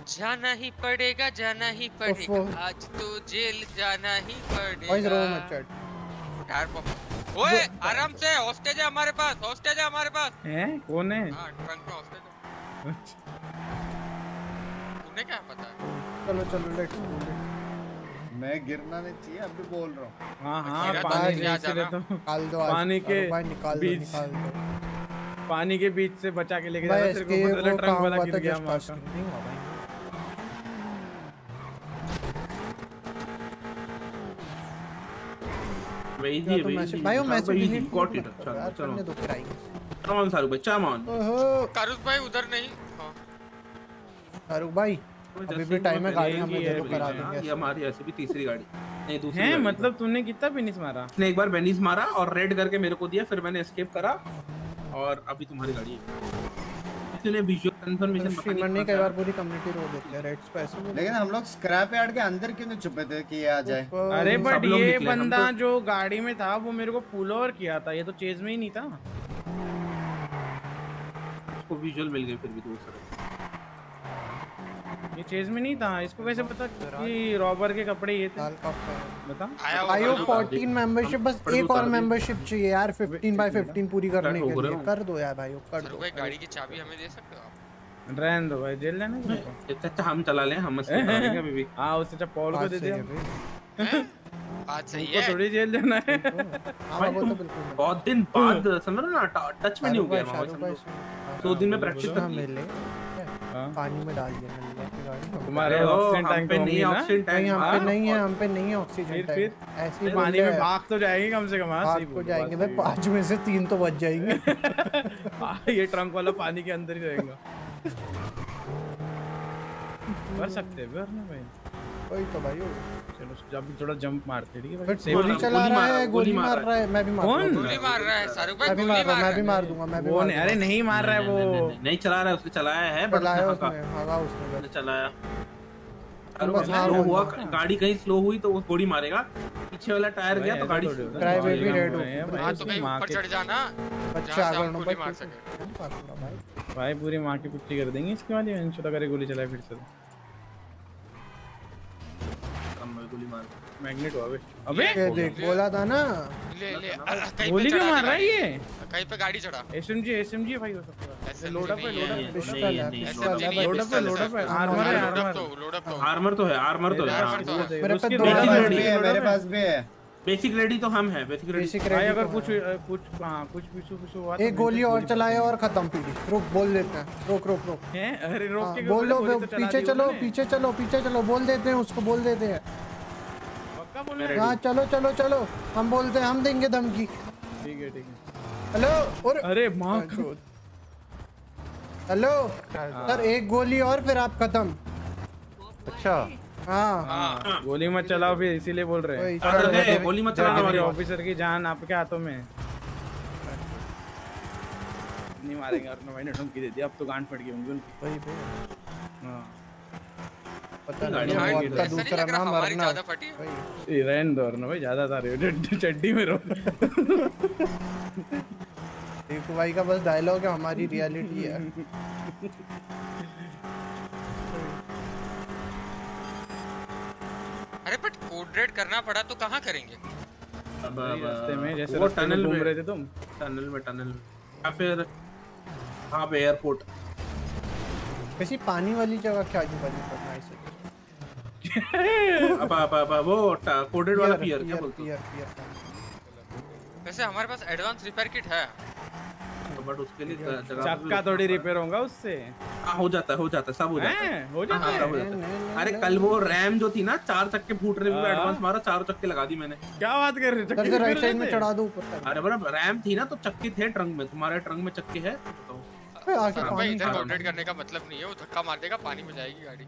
Speaker 8: जाना ही पड़ेगा जाना ही पड़ेगा। आज तो जेल जाना ही
Speaker 2: वॉइस रो
Speaker 8: पड़ेगा
Speaker 2: मत चैट
Speaker 8: ओए आराम से हॉस्टेज है हमारे पास हॉस्टेज है हमारे पास।
Speaker 5: हैं? कौन है?
Speaker 8: हाँ ट्रंक में हॉस्टेज है। तूने क्या पता?
Speaker 2: चलो चलो लेट्स
Speaker 4: मैं गिरना नहीं चाहिए अभी बोल रहा हूँ।
Speaker 5: हाँ हाँ
Speaker 8: तो
Speaker 5: पानी इसीलिए
Speaker 8: जाना।
Speaker 5: तो पानी के
Speaker 2: भाई निकाल दो
Speaker 5: बीच पानी के बीच से बचा के लेके
Speaker 2: भाई
Speaker 5: जाना को पता ट्रंक
Speaker 2: काम
Speaker 5: वाला गिर गया
Speaker 2: हुआ भाई।
Speaker 6: वही
Speaker 2: क्या
Speaker 6: थी वही
Speaker 2: मैसेज
Speaker 6: थी
Speaker 2: भाई वो
Speaker 6: गॉट इट चलो चलो। सारू भाई
Speaker 8: उधर नहीं। हाँ।
Speaker 2: भाई। अभी भी टाइम है गाड़ी हमें दे दो करा देंगे
Speaker 6: ये हमारी ऐसे भी तीसरी गाड़ी नहीं दूसरी
Speaker 5: हैं। मतलब तूने कितना फिनिश मारा।
Speaker 6: उसने एक बार बेनीज मारा और रेड करके मेरे को दिया फिर मैंने एस्केप करा और अभी तुम्हारी गाड़ी है। इसने विजुअल कंफर्मेशन
Speaker 2: स्ट्रीमर ने कई बार पूरी कम्युनिटी रो देती है रेड्स पे ऐसे
Speaker 4: लेकिन हम लोग स्क्रैप यार्ड के अंदर क्यों नहीं छुपे थे कि आ जाए?
Speaker 5: अरे बट ये बंदा
Speaker 6: तो-
Speaker 5: जो गाड़ी में था वो मेरे को पुल ओवर किया था। ये तो चेज में ही नहीं था।
Speaker 6: उसको विजुअल मिल गई फिर भी दूसरे
Speaker 5: ये चेज में नहीं था? इसको कैसे पता कि रॉबर के कपड़े ये थे? बता।
Speaker 2: आयो 14 मेंबरशिप बस एक और मेंबरशिप चाहिए यार 15 बाय 15 पूरी करने के लिए। कर दो यार भाई कर दो।
Speaker 8: भाई गाड़ी की चाबी हमें दे सकते हो आप?
Speaker 5: रहने दो भाई जेल जाना है तुमको?
Speaker 6: अच्छा हम चला लें हम escape करा लेंगे अभी भी।
Speaker 5: हाँ उससे अच्छा पॉल को दे
Speaker 2: सही है
Speaker 8: बात सही है?
Speaker 5: थोड़ी जेल जाना है।
Speaker 2: हाँ वो तो बिल्कुल
Speaker 6: बहुत दिन बाद समझ रहे हो ना टच में नहीं हो गया मैं दो दिन में प्रैक्टिस
Speaker 2: हाँ,
Speaker 6: कर ली।
Speaker 2: मिले पानी में डाल दिया
Speaker 5: तुम्हारे ऑक्सीजन टैंक
Speaker 6: पे
Speaker 5: तो
Speaker 6: नहीं ऑक्सीजन टैंक
Speaker 2: हम पे
Speaker 6: हाँ,
Speaker 2: नहीं है हम पे नहीं है ऑक्सीजन टैंक
Speaker 5: फिर?
Speaker 2: ऐसे ही
Speaker 5: पानी में भाग तो जाएँगे कम से कम हाँ
Speaker 2: भाग को जाएँगे भाई पाँच में से तीन तो बच जाएँगे।
Speaker 5: हाँ, ये ट्रंक वाला पानी के अंदर ही रहेगा। कर सकते हैं वरना भाई।
Speaker 2: वही तो भाई हो
Speaker 5: चलो जब थोड़ा जंप मारते ठीक है भाई?
Speaker 2: गोली चला रहा है गोली मार। रहा है मैं भी मार
Speaker 5: कौन?
Speaker 8: गोली मार रहा है शाहरुख भाई गोली
Speaker 2: मार रहा
Speaker 8: है
Speaker 2: मैं भी मार दूँगा मैं भी
Speaker 5: वो नहीं अरे नहीं मार रहा है वो।
Speaker 6: नहीं चला रहा है उसने चलाया है बट
Speaker 2: चलाया
Speaker 6: उसने
Speaker 2: उसने हाँ उसने
Speaker 6: चलाया।
Speaker 2: हाँ
Speaker 6: स्लो हुआ गाड़ी कहीं स्लो हुई तो वो थोड़ी मारेगा। पीछे वाला टायर गया तो गाड़ी
Speaker 2: भी रेड हो।
Speaker 8: हाँ तो कहीं ऊपर चढ़ जाना। अच्छा
Speaker 2: अगर
Speaker 8: मार सके।
Speaker 2: भाई
Speaker 5: भाई पूरी माँ की पुट्टी कर देंगे। इसके बाद ये अगर करे गोली चलाए फिर से।
Speaker 6: गोली मार
Speaker 5: मैग्नेट हो अबे अबे
Speaker 2: ये देख बोला था ना
Speaker 8: ले ले
Speaker 5: गोली क्यों
Speaker 8: चढ़ा
Speaker 5: मार रहा है। ये
Speaker 8: कहीं पे गाड़ी चढ़ा
Speaker 5: एसएमजी एसएमजी भाई हो सकता है लोड अप है लोड अप
Speaker 2: पिस्टल है पिस्टल है
Speaker 8: है,
Speaker 5: लोड अप है लोड अप है
Speaker 8: है।
Speaker 5: आर्मर है आर्मर
Speaker 8: तो लोड अप तो
Speaker 6: आर्मर तो है आर्मर तो है
Speaker 8: आर्मर तो है।
Speaker 2: मेरे पे
Speaker 5: उसकी
Speaker 2: दो है,
Speaker 4: मेरे पास भी है
Speaker 6: बेसिक रेडी तो हम है बेसिक रेडी
Speaker 2: बेसिक
Speaker 5: भाई
Speaker 2: रेडी
Speaker 5: अगर
Speaker 2: तो
Speaker 5: कुछ कुछ हाँ कुछ पिछू पिछू हुआ
Speaker 2: एक गोली और चलाए और खत्म पीडी रुक बोल देते हैं रोक रोक रोक
Speaker 5: है अरे रोक
Speaker 2: हाँ,
Speaker 5: के
Speaker 2: बोल
Speaker 5: तो
Speaker 2: पीछे चलो पीछे चलो पीछे चलो बोल देते हैं उसको बोल देते हैं हाँ चलो चलो चलो। हम बोलते हैं हम देंगे धमकी।
Speaker 5: ठीक है ठीक है।
Speaker 2: हेलो और
Speaker 5: अरे माँ
Speaker 2: हेलो? सर एक गोली और फिर आप खत्म।
Speaker 12: अच्छा।
Speaker 2: हाँ।
Speaker 5: गोली मत चलाओ फिर इसीलिए बोल रहे हैं।
Speaker 6: गोली मत
Speaker 2: चलो,
Speaker 6: चलाना
Speaker 2: चलो,
Speaker 6: हमारी
Speaker 5: ऑफिसर की जान आपके हाथों में। नहीं मारेंगे अर्णव भाई ने धमकी दे दी अब तो गांड फट गई होंगी उनकी।
Speaker 2: वही
Speaker 5: हाँ।
Speaker 2: पता नहीं
Speaker 6: नहीं
Speaker 2: दूसरा नाम अरना
Speaker 5: रहने दो भाई ज़्यादा हो चड्डी में रो
Speaker 2: देखो भाई का बस डायलॉग है हमारी रियलिटी है।
Speaker 8: अरे बट कोड रेड करना पड़ा तो कहाँ करेंगे?
Speaker 6: अब
Speaker 5: रास्ते में जैसे
Speaker 6: वो टनल
Speaker 5: घूम रहे थे तुम।
Speaker 6: टनल में टनल या फिर हाँ पे एयरपोर्ट
Speaker 2: वैसे पानी वाली जगह क्या क्यों बनी करना है?
Speaker 6: अब अब अब वो कोडेड वाला पियर क्या बोलते
Speaker 2: पियर
Speaker 8: वैसे हमारे पास एडवांस रिपेयर किट है।
Speaker 6: बट उसके लिए
Speaker 5: चक्का थोड़ी रिपेयर होगा उससे।
Speaker 6: हाँ हो जाता है हो जाता है सब हो जाता है।
Speaker 5: हो हाँ, जाता
Speaker 6: हाँ,
Speaker 5: है?
Speaker 6: सब हो जाता है। अरे कल वो रैम जो थी ना चार चक्के फूटने में
Speaker 5: हाँ।
Speaker 6: एडवांस मारा चार चक्के लगा दी मैंने।
Speaker 5: क्या बात कर रहे हो? चक्के
Speaker 2: राइट साइड में चढ़ा दो ऊपर तक।
Speaker 6: अरे बड़ा रैम थी ना तो चक्के थे ट्रंक में तुम्हारे ट्रंक में चक्के है तो
Speaker 2: अबे
Speaker 8: भाई
Speaker 2: पानी
Speaker 8: इधर
Speaker 2: का-
Speaker 8: कोऑर्डिनेट करने का मतलब नहीं है वो धक्का मार देगा पानी में जाएगी गाड़ी।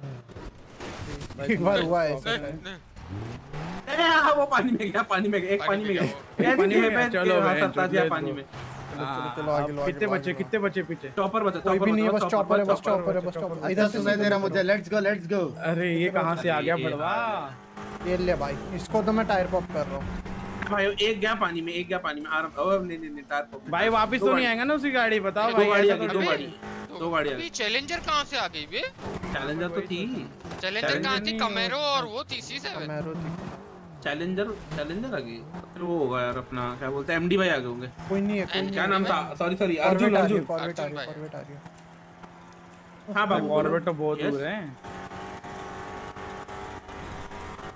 Speaker 2: एक बार हुआ है।
Speaker 6: हाँ वो पानी में गया पानी में गया एक पानी में गया।
Speaker 5: पानी में
Speaker 6: चलो
Speaker 5: चलो
Speaker 6: सरताज गया पानी में।
Speaker 5: हाँ, कितने बचे कितने बचे पीछे?
Speaker 6: टॉपर बचा
Speaker 2: कोई भी नहीं बस टॉपर है बस
Speaker 5: चॉपर
Speaker 2: चॉपर है बस टॉपर इधर से
Speaker 4: सुनाई दे रहा मुझे लेट्स गो लेट्स गो
Speaker 5: अरे ये कहाँ से आ गया बड़वा
Speaker 2: ये ले भाई इसको तो मैं टायर पॉप कर रहा हूँ।
Speaker 6: भाई एक गया पानी में एक गया पानी में। आराम ओ नहीं नहीं नहीं टायर पॉप
Speaker 5: भाई वापस तो नहीं आएगा ना उसी गाड़ी बताओ
Speaker 6: दो गाड़ी आ गई
Speaker 5: तो
Speaker 6: दो गाड़ी। दो गाड़ी आ गई
Speaker 8: चैलेंजर कहाँ से आ गई बे?
Speaker 6: चैलेंजर तो थी।
Speaker 8: चैलेंजर कहाँ थी? कमेरो और वो थी सी सेवन
Speaker 2: मैरो थी।
Speaker 6: चैलेंजर चैलेंजर आ गई। फिर वो होगा यार अपना क्या बोलते हैं एमडी भाई आ गए होंगे।
Speaker 2: कोई नहीं है
Speaker 6: क्या नाम था? Sorry sorry Arjun Arjun
Speaker 2: Corvette आ रही है। कॉर्बेट आ रही है।
Speaker 6: हाँ बाबू
Speaker 5: कॉर्बेट तो बहुत दूर है।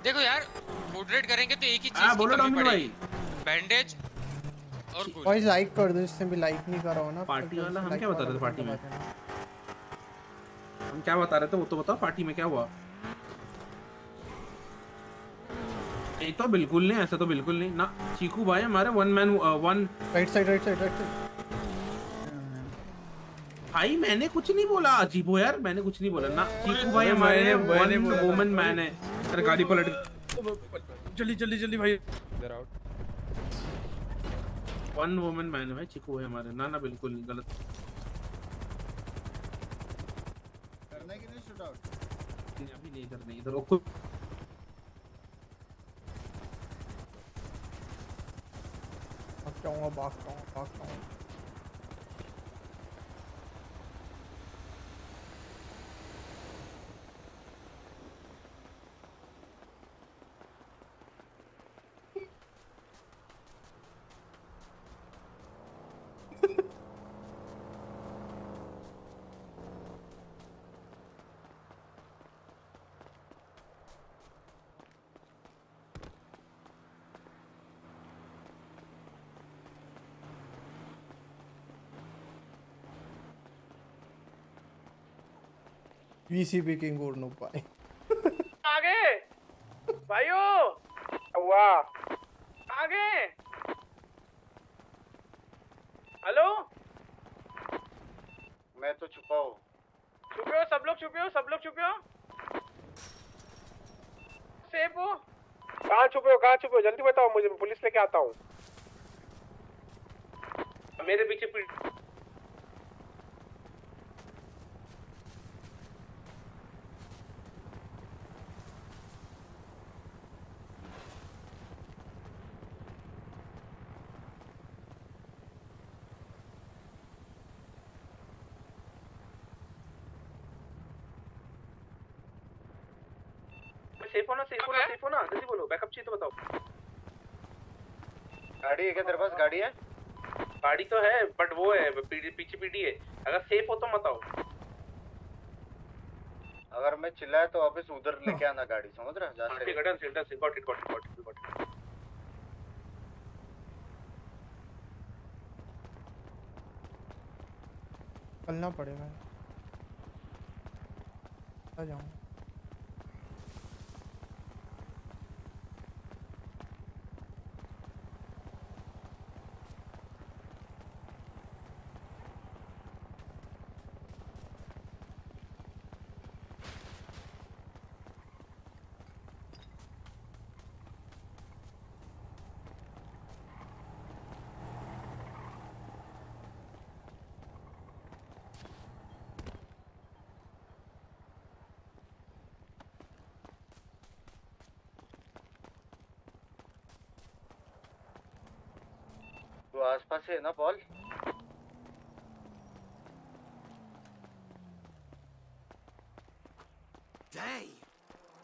Speaker 8: देखो यार कोऑर्डिनेट करेंगे तो एक ही
Speaker 6: हाँ
Speaker 8: चीज़
Speaker 6: बोलो
Speaker 8: की
Speaker 6: भाई।
Speaker 8: बैंडेज और गोली
Speaker 2: भाई लाइक कर दो जिससे भी लाइक नहीं कर रहा हो ना।
Speaker 6: पार्टी
Speaker 2: तो
Speaker 6: वाला हम क्या बता रहे थे पार्टी में?
Speaker 2: दबा देना।
Speaker 6: हम क्या बता रहे थे वो तो बताओ पार्टी में क्या हुआ? नहीं तो बिल्कुल नहीं ऐसा तो बिल्कुल नहीं। ना चीकू भाई हमारे one man one
Speaker 2: right side right side right side
Speaker 6: भाई मैंने कुछ नहीं बोला अजीबो यार मैंने कुछ नहीं बोला। ना चीकू भाई हमारे वन वुमन मैन है। अरे गाड़ी पलट
Speaker 5: जल्दी जल्दी जल्दी भाई।
Speaker 6: वन वुमन मैन है भाई चीकू है हमारे। ना ना बिल्कुल नहीं गलत।
Speaker 4: करना कि नहीं शूट आउट
Speaker 6: नहीं, अभी नहीं करने इधर रुको।
Speaker 2: भाग जाऊँगा भाग जाऊँगा भाग जाऊँगा VCB किंग और नो पाए
Speaker 5: आगे। भाइयों। हुआ आगे। हेलो।
Speaker 4: मैं तो छुपा हूँ।
Speaker 5: छुपे हो सब लोग छुपे हो सब लोग छुपे हो। सेफ़ हो।
Speaker 3: कहाँ छुपे हो कहाँ छुपे हो? जल्दी बताओ मुझे पुलिस लेके आता हूँ।
Speaker 6: मेरे पीछे पीठ सेफ़ हो ना सेफ़ हो ना सेफ़ हो ना जल्दी बोलो बैकअप चाहिए तो बताओ।
Speaker 4: गाड़ी है क्या तेरे पास? गाड़ी है?
Speaker 6: गाड़ी तो है बट वो है पीडी पीछे पीडी है। अगर सेफ़ हो तो मत आओ।
Speaker 4: अगर मैं चिल्लाया तो वापस उधर लेके आना गाड़ी समझ रहा जहाँ से
Speaker 6: ठीक है done done done got it got it got it got it
Speaker 2: चलना पड़ेगा। आ जाऊँगा
Speaker 4: आसपास ही ना पॉल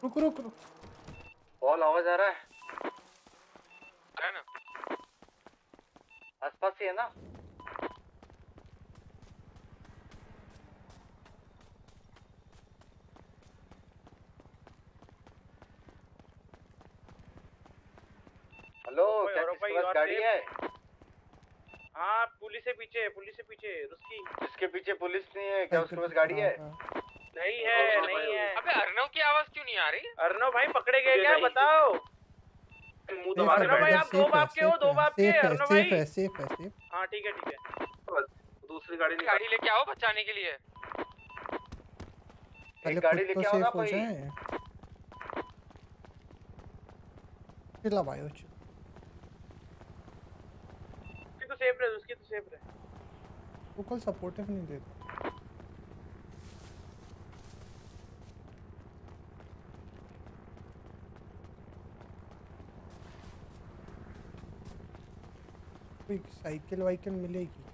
Speaker 2: रुक रुक रुक।
Speaker 4: पॉल आवाज़ आ रहा है?
Speaker 8: है ना?
Speaker 4: आसपास ही है ना हेलो क्या
Speaker 5: और
Speaker 4: किसके
Speaker 5: भाई,
Speaker 4: पास
Speaker 5: और
Speaker 4: गाड़ी
Speaker 5: सेफ़?
Speaker 4: है
Speaker 5: हाँ पुलिस से पीछे है पुलिस से है,
Speaker 4: इसके पीछे पुलिस नहीं है क्या उसके पास गाड़ी है
Speaker 5: नहीं है नहीं है।
Speaker 8: अबे अर्नव की आवाज़ क्यों नहीं आ रही?
Speaker 5: अर्नव भाई पकड़े गए क्या? बताओ। तो
Speaker 2: है
Speaker 5: अर्नव भाई आप दो बाप के हो दो बाप के
Speaker 2: है
Speaker 5: अर्नव
Speaker 2: सेफ़ है सेफ़ है सेफ़।
Speaker 5: हाँ ठीक है ठीक है। दूसरी गाड़ी
Speaker 8: गाड़ी लेके आओ बचाने के लिए।
Speaker 2: पहले
Speaker 4: गाड़ी
Speaker 2: तो
Speaker 4: लेके आओ ना
Speaker 2: हो
Speaker 4: कोई।
Speaker 2: चिल्ला भाई उच
Speaker 5: उसकी तो सेफ़ रहे उसकी तो सेफ़ रहे
Speaker 2: वो कल सपोर्टिव नहीं देता। साइकिल वाइकिल मिलेगी?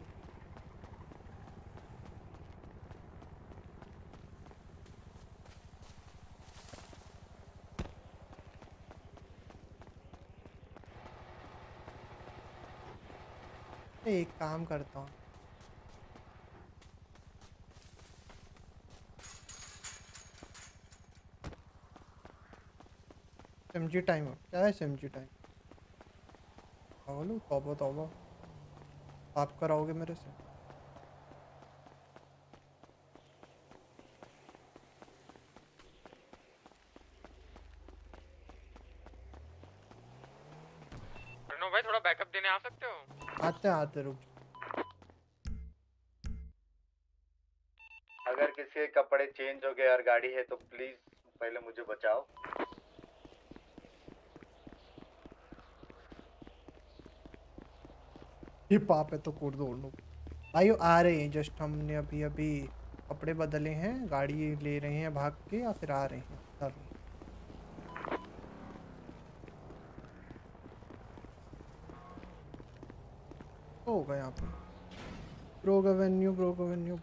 Speaker 2: एक काम करता हूँ। एमजी टाइम क्या है एमजी टाइम बोलो तौबा तौबा आप कराओगे मेरे से?
Speaker 8: भाई थोड़ा बैकअप देने आ सकते हो?
Speaker 2: आते आते रुक
Speaker 4: अगर किसी के कपड़े चेंज हो गए और गाड़ी है तो प्लीज़ पहले मुझे बचाओ।
Speaker 2: ये पाप है तो कूद दो उन लोग। भाई आ रहे हैं जस्ट हमने अभी अभी कपड़े बदले हैं, गाड़ी ले रहे हैं भाग के या फिर आ रहे हैं? चलो। हो गया यहाँ पे। Brogue Avenue Brogue Avenue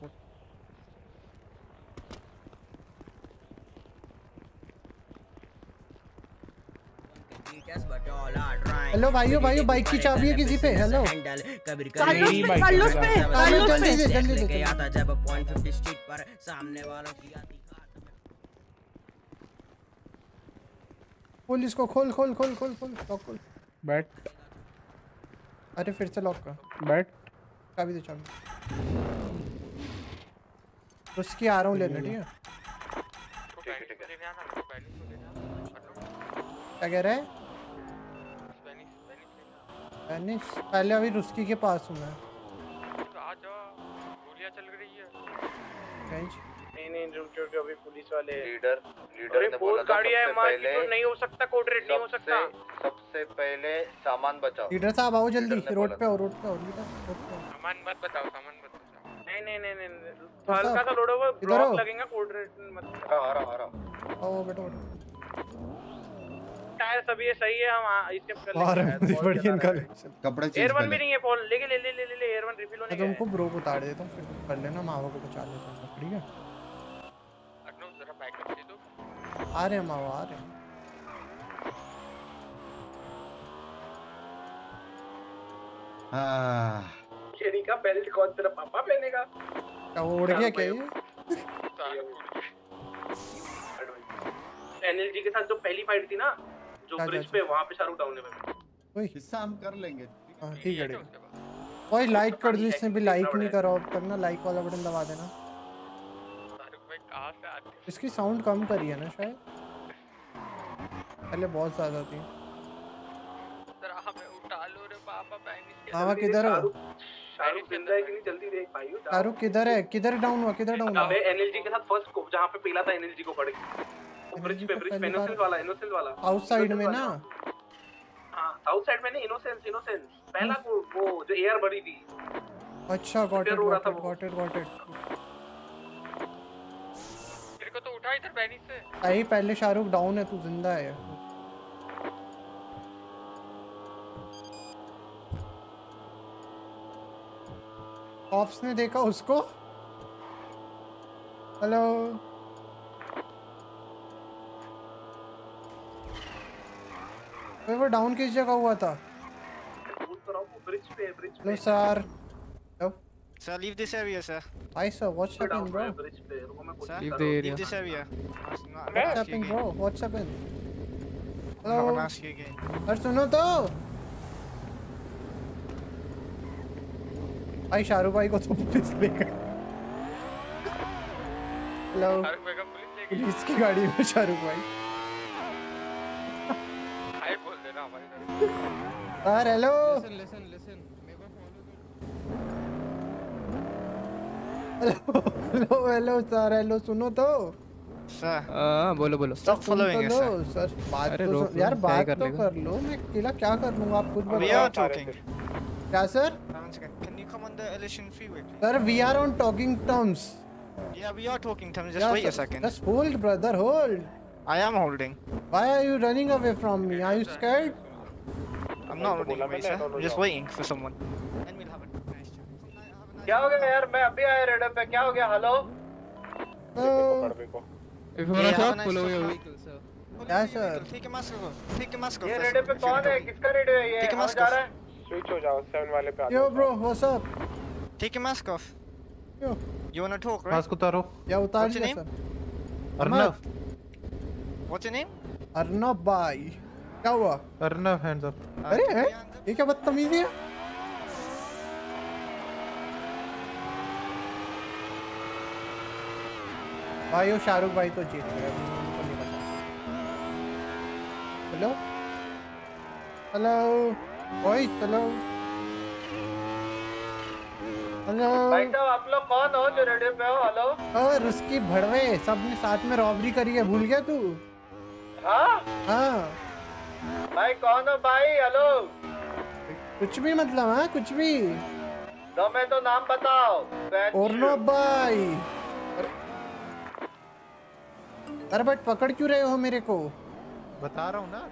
Speaker 2: hello भाइयों भाइयों बाइक की चाबी है किसी पे? हेलो
Speaker 20: कार्लोस
Speaker 2: पे,
Speaker 20: कार्लोस
Speaker 2: पे,
Speaker 20: कार्लोस
Speaker 2: कार्लोस
Speaker 20: पे
Speaker 2: जल्दी से, जल्दी से,
Speaker 20: गया था जब पॉइंट फिफ्टी स्ट्रीट पर सामने वालों की
Speaker 2: खोल इसको खोल खोल खोल खोल खोल लॉक खोल।
Speaker 7: बैठ।
Speaker 2: अरे फिर से लॉक कर।
Speaker 7: बैठ।
Speaker 2: चाबी दे चाबी। उसकी आ रहा हूँ लेने ठीक है? क्या कह रहा है? मैंने पहले अभी रुस्की के पास हूँ मैं।
Speaker 8: आ जाओ गोलियाँ चल रही है।
Speaker 5: नहीं नहीं रुक रुक अभी पुलिस वाले
Speaker 4: लीडर लीडर ने बोला था
Speaker 5: गाड़ी है
Speaker 4: सबसे
Speaker 5: मार
Speaker 4: पहले
Speaker 5: तो नहीं हो सकता कोड रेड नहीं हो सकता।
Speaker 4: सबसे पहले सामान बचाओ।
Speaker 2: लीडर साहब आओ जल्दी रोड पे आओ रोड पे आओ लीडर रोड पे
Speaker 8: सामान मत बताओ सामान मत बताओ
Speaker 5: नहीं नहीं नहीं नहीं नहीं।
Speaker 2: तो
Speaker 5: हल्का सा लोड होगा ब्लॉक लगेगा कोड रेड मत
Speaker 4: आ रहा आ रहा
Speaker 2: आओ बेटा बेटा
Speaker 5: टायर सभी ये सही है हम इसके कर लेंगे
Speaker 2: बढ़िया इनका
Speaker 4: कपड़े
Speaker 5: एयर वन भी नहीं है फ़ोन लेके ले ले ले ले ले एयर वन रिफिल होने का
Speaker 2: तुमको ब्रो को उतार देता हूँ फिर कर लेना मावा को बचा लेता हूँ सब, ठीक है?
Speaker 8: अर्नव जरा बैकअप दे दो
Speaker 2: आ रहे हैं मावा आ रहे हैं।
Speaker 4: हाँ।
Speaker 5: शेरी का बेल्ट कौन तेरा पापा पहनेगा?
Speaker 2: क्या वो उड़ गया क्या ये?
Speaker 5: एनएलजी के साथ जो पहली फाइट थी ना जो
Speaker 2: अच्छा,
Speaker 5: ब्रिज
Speaker 2: अच्छा।
Speaker 5: पे वहाँ पे शाहरुख डाउन है
Speaker 2: ओए
Speaker 4: हिस्सा हम कर लेंगे।
Speaker 2: हाँ ठीक है ओए लाइक कर दो इसने भी लाइक नहीं करा अब तक ना लाइक वाला बटन दबा देना।
Speaker 8: शाहरुख भाई कहाँ से आते हो?
Speaker 2: इसकी साउंड कम करी है ना शायद? पहले बहुत ज़्यादा थी।
Speaker 8: जरा हमें उठा लो रे पापा बहन
Speaker 2: मामा किधर हो?
Speaker 5: शाहरुख ज़िंदा है कि नहीं? जल्दी देख भाई
Speaker 2: शाहरुख किधर है? किधर डाउन हुआ? किधर डाउन हुआ?
Speaker 5: अबे एनएलजी के साथ फ़र्स्ट को जहाँ पे पीला था एनएलजी को पड़ गया वो ब्रिज पे ब्रिज पे इनोसेंस वाला इनोसेंस वाला।
Speaker 2: आउटसाइड में ना?
Speaker 5: हाँ साउथ साइड में नहीं इनोसेंस इनोसेंस पहला को वो जो एयर बड़ी थी।
Speaker 2: अच्छा got it got it got it got it
Speaker 8: तेरे को तो उठा इधर बहनी से।
Speaker 2: अरे पहले शाहरुख डाउन है तू ज़िंदा है। ऑप्स ने देखा उसको? हेलो वो डाउन किस जगह हुआ था?
Speaker 5: ब्रिज पे bridge
Speaker 2: hello sir
Speaker 21: Sir, leave this area, sir.
Speaker 2: Hi sir
Speaker 21: Sir,
Speaker 12: Leave the area.
Speaker 21: Leave this area. Ask- no, I'm
Speaker 2: what's happened bro what's happened
Speaker 21: I'm
Speaker 2: hello
Speaker 21: gonna ask you again.
Speaker 2: Sir सुनो तो। भाई शाहरुख भाई को तो पुलिस हेलो
Speaker 8: पुलिस
Speaker 2: की गाड़ी में शाहरुख भाई
Speaker 8: हाय बोल देना
Speaker 2: sir hello hello hello sir hello सुनो तो.
Speaker 22: हाँ बोलो बोलो
Speaker 21: Stop
Speaker 2: सुन तो
Speaker 21: us,
Speaker 2: सर बात
Speaker 22: अरे
Speaker 2: तो
Speaker 22: रोक
Speaker 2: यार बात
Speaker 22: कर
Speaker 2: तो कर लो मैं अकेला क्या कर लूँगा आप खुद बताओ क्या sir
Speaker 21: you come on the Elysian freeway, please?
Speaker 2: Sir we are on talking terms
Speaker 21: Yeah, we are talking, Tom. Just yeah, wait sir, a second.
Speaker 2: Just hold, brother, hold.
Speaker 21: I am holding.
Speaker 2: Why are you running away from me? Are you scared?
Speaker 21: I'm not running away, sir. I'm just waiting for someone.
Speaker 2: क्या हो गया यार? मैं अभी आया रेडर पे। क्या हो गया? Hello
Speaker 22: if
Speaker 21: you
Speaker 22: want
Speaker 21: to
Speaker 22: pull your
Speaker 2: vehicle sir
Speaker 21: ठीक है मास्क को ठीक है मास्क को
Speaker 2: ये रेडर पे कौन है? किसका रेडर है? ये
Speaker 21: ठीक
Speaker 2: जा रहा है?
Speaker 3: स्विच हो जाओ 7 वाले पे आ
Speaker 2: यो ब्रो व्हाट्स अप
Speaker 21: ठीक है mask off
Speaker 2: yo
Speaker 21: you want to talk
Speaker 12: mask उतारो।
Speaker 2: क्या उतार लिया sir
Speaker 12: Arnav
Speaker 21: what's your name
Speaker 2: Arnav भाई क्या हुआ?
Speaker 12: अर्नव हैंड्स अप
Speaker 2: अरे हैं? ये क्या बदतमीजी है? भाई वो शाहरुख भाई तो जीत गए। हेलो? हेलो? ओए हेलो? हेलो?
Speaker 23: भाई साहब आप लोग कौन हो जो रेडियो पे हो? हेलो?
Speaker 2: और उसकी भड़वे सबने साथ में रॉबरी करी है भूल गया तू?
Speaker 23: हाँ?
Speaker 2: हाँ।
Speaker 23: भाई कौन हो भाई? हेलो।
Speaker 2: कुछ भी मतलब हाँ कुछ भी।
Speaker 23: दो मैं तो नाम बताओ
Speaker 2: और नो भाई। अरे बट पकड़ क्यों रहे हो मेरे को?
Speaker 12: बता रहा हूँ ना।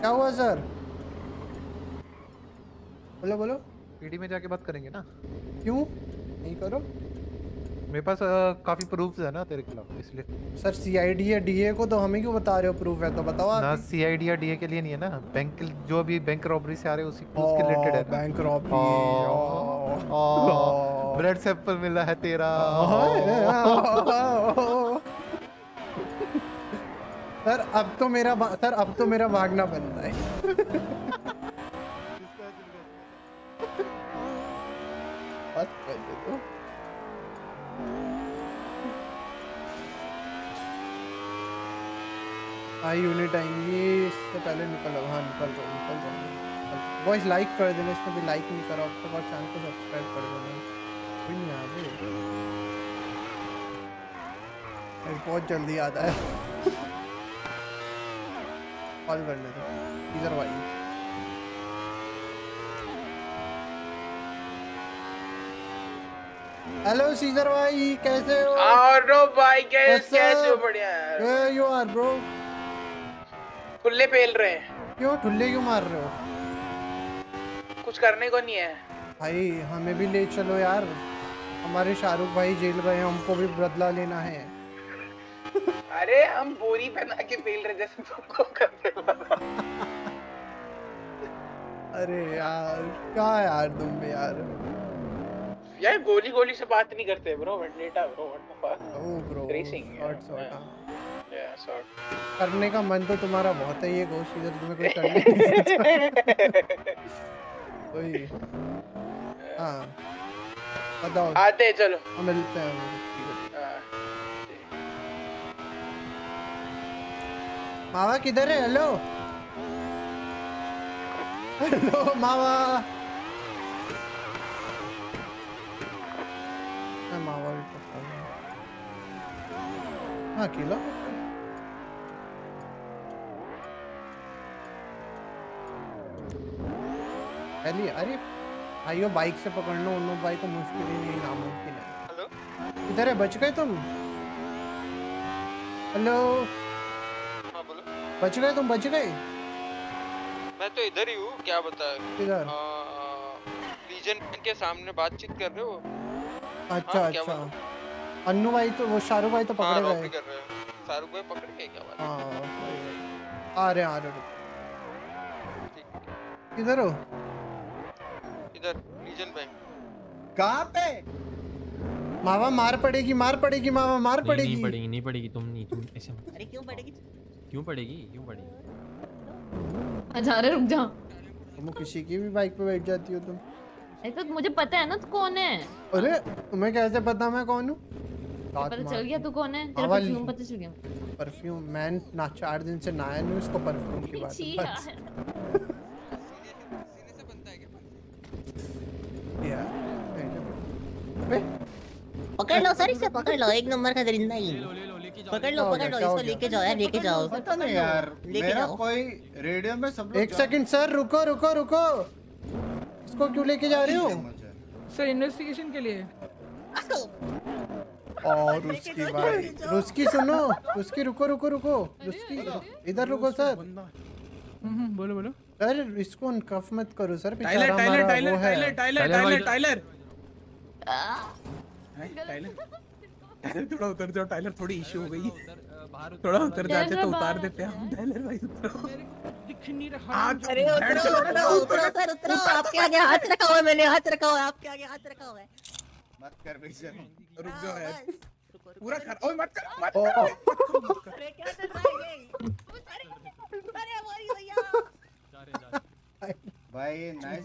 Speaker 2: क्या हुआ सर? बोलो बोलो।
Speaker 12: पीडी में जाके बात करेंगे ना।
Speaker 2: क्यों? नहीं करो।
Speaker 12: मेरे पास काफ़ी प्रूफ्स है ना तेरे खिलाफ इसलिए।
Speaker 2: सर सीआईडी या डीए को तो हमें क्यों बता रहे हो प्रूफ है? तो बताओ
Speaker 12: ना सीआईडी या डीए के लिए नहीं है ना। बैंक जो भी बैंक रॉबरी से आ रहे हैं उसी उसके रिलेटेड है
Speaker 2: बैंक रॉबरी
Speaker 12: ब्लड सैंपल मिला है तेरा।
Speaker 2: सर अब तो मेरा सर अब तो मेरा भागना बनता है बात कर दे तो हाँ यूनिट आएँगी इससे पहले निकल हाँ निकल जाओ निकल जाओ वॉइस लाइक कर देना इसने भी लाइक नहीं करा तक और चैनल को सब्सक्राइब कर देना। कोई नहीं आ रही बहुत जल्दी आता है कॉल करने दो इधर भाई हेलो सीजर भाई कैसे हो?
Speaker 24: और भाई कैसे कैसे हो? बढ़िया।
Speaker 2: Where you are
Speaker 24: खुले पेल रहे हैं।
Speaker 2: क्यों? ठुल्ले क्यों मार रहे हो?
Speaker 24: कुछ करने को नहीं है।
Speaker 2: भाई हमें भी ले चलो यार। हमारे शाहरुख भाई जेल गए हैं, हमको भी बदला लेना है।
Speaker 24: अरे हम बोरी बना के पेल रहे जैसे तुमको करते
Speaker 2: अरे यार क्या यार तुम भी यार।
Speaker 24: यार गोली गोली से बात नहीं करते bro Vendetta bro what the
Speaker 2: oh bro
Speaker 24: racing या सॉर्ट
Speaker 2: करने का मन तो तुम्हारा बहुत है ये घोष इधर तुम्हें कोई करने नहीं। हाँ। बताओ।
Speaker 24: आते चलो।
Speaker 2: हम मिलते हैं।
Speaker 24: हाँ।
Speaker 2: मावा किधर है? हेलो हेलो मावा मैं मावा भी पकड़ रहा हूँ। हाँ। पहली अरे भाइयों बाइक से पकड़ना उन लोग बाइक को मुश्किल ही नहीं नामुमकिन है इधर है बच गए तुम? हेलो?
Speaker 8: हाँ बोलो।
Speaker 2: बच गए तुम बच गए?
Speaker 8: मैं तो इधर ही हूँ क्या बता
Speaker 2: किधर?
Speaker 8: लीजन के सामने बातचीत कर रहे हो?
Speaker 2: अच्छा
Speaker 8: हाँ,
Speaker 2: अच्छा। अन्नू भाई तो वो शाहरुख भाई तो
Speaker 8: हाँ
Speaker 2: पकड़े
Speaker 8: रॉबरी
Speaker 2: गए।
Speaker 8: रहे हो। शाहरुख भाई पकड़ के क्या बात
Speaker 2: हाँ। आ रहे आ रहे किधर हो?
Speaker 8: इधर लीजन बैंक
Speaker 4: कहाँ पे?
Speaker 2: मावा मार पड़ेगी मार पड़ेगी मावा मार
Speaker 25: नहीं,
Speaker 2: पड़ेगी
Speaker 25: नहीं पड़ेगी। नहीं पड़ेगी तुम नहीं तुम ऐसे
Speaker 18: अरे क्यों पड़ेगी?
Speaker 25: क्यों पड़ेगी? क्यों पड़ेगी?
Speaker 26: जा रहे रुक जा।
Speaker 2: तुम किसी की भी बाइक पे बैठ जाती हो तुम।
Speaker 27: अरे तो मुझे पता है ना तू कौन है।
Speaker 2: अरे तुम्हें कैसे पता मैं कौन हूँ?
Speaker 27: पता चल गया तू कौन है? तेरा परफ्यूम पता चल गया।
Speaker 2: परफ्यूम मैं ना चार दिन से नहाया नहीं उसको परफ्यूम की बात
Speaker 18: पकड़ लो सर इसे पकड़ लो एक नंबर का दरिंदा ही पकड़ लो पकड़ लो इसको लेके जाओ यार लेके जाओ
Speaker 4: पता नहीं यार
Speaker 18: लेके
Speaker 4: मेरा
Speaker 18: जाओ
Speaker 4: कोई रेडियो में सब लोग
Speaker 2: एक सेकंड सर रुको रुको रुको। इसको क्यों लेके जा रहे हो?
Speaker 22: सर इन्वेस्टिगेशन के लिए।
Speaker 2: और उसकी भाई रुस्की सुनो रुस्की रुको रुको रुको। रुस्की। इधर रुको सर।
Speaker 22: बोलो बोलो।
Speaker 2: सर इसको कफ मत करो sir
Speaker 25: Tyler Tyler Tyler Tyler Tyler Tyler Tyler Tyler थोड़ा उतर जाओ टाइलर थोड़ी इशू हो गई थोड़ा उतर जाते तो उतार देते हम टाइलर भाई उतरो आज
Speaker 18: अरे उतरो उतरो उतरो सर उतरो आपके आगे हाथ रखा हुआ है मैंने हाथ रखा हुआ है आपके आगे हाथ रखा हुआ है
Speaker 4: मत कर बेइज्जत
Speaker 25: रुक जाओ यार पूरा कर ओए मत कर मत कर मत कर, मत कर
Speaker 18: अरे क्या कर रहा है ये अरे वही भैया
Speaker 4: भाई नाइस।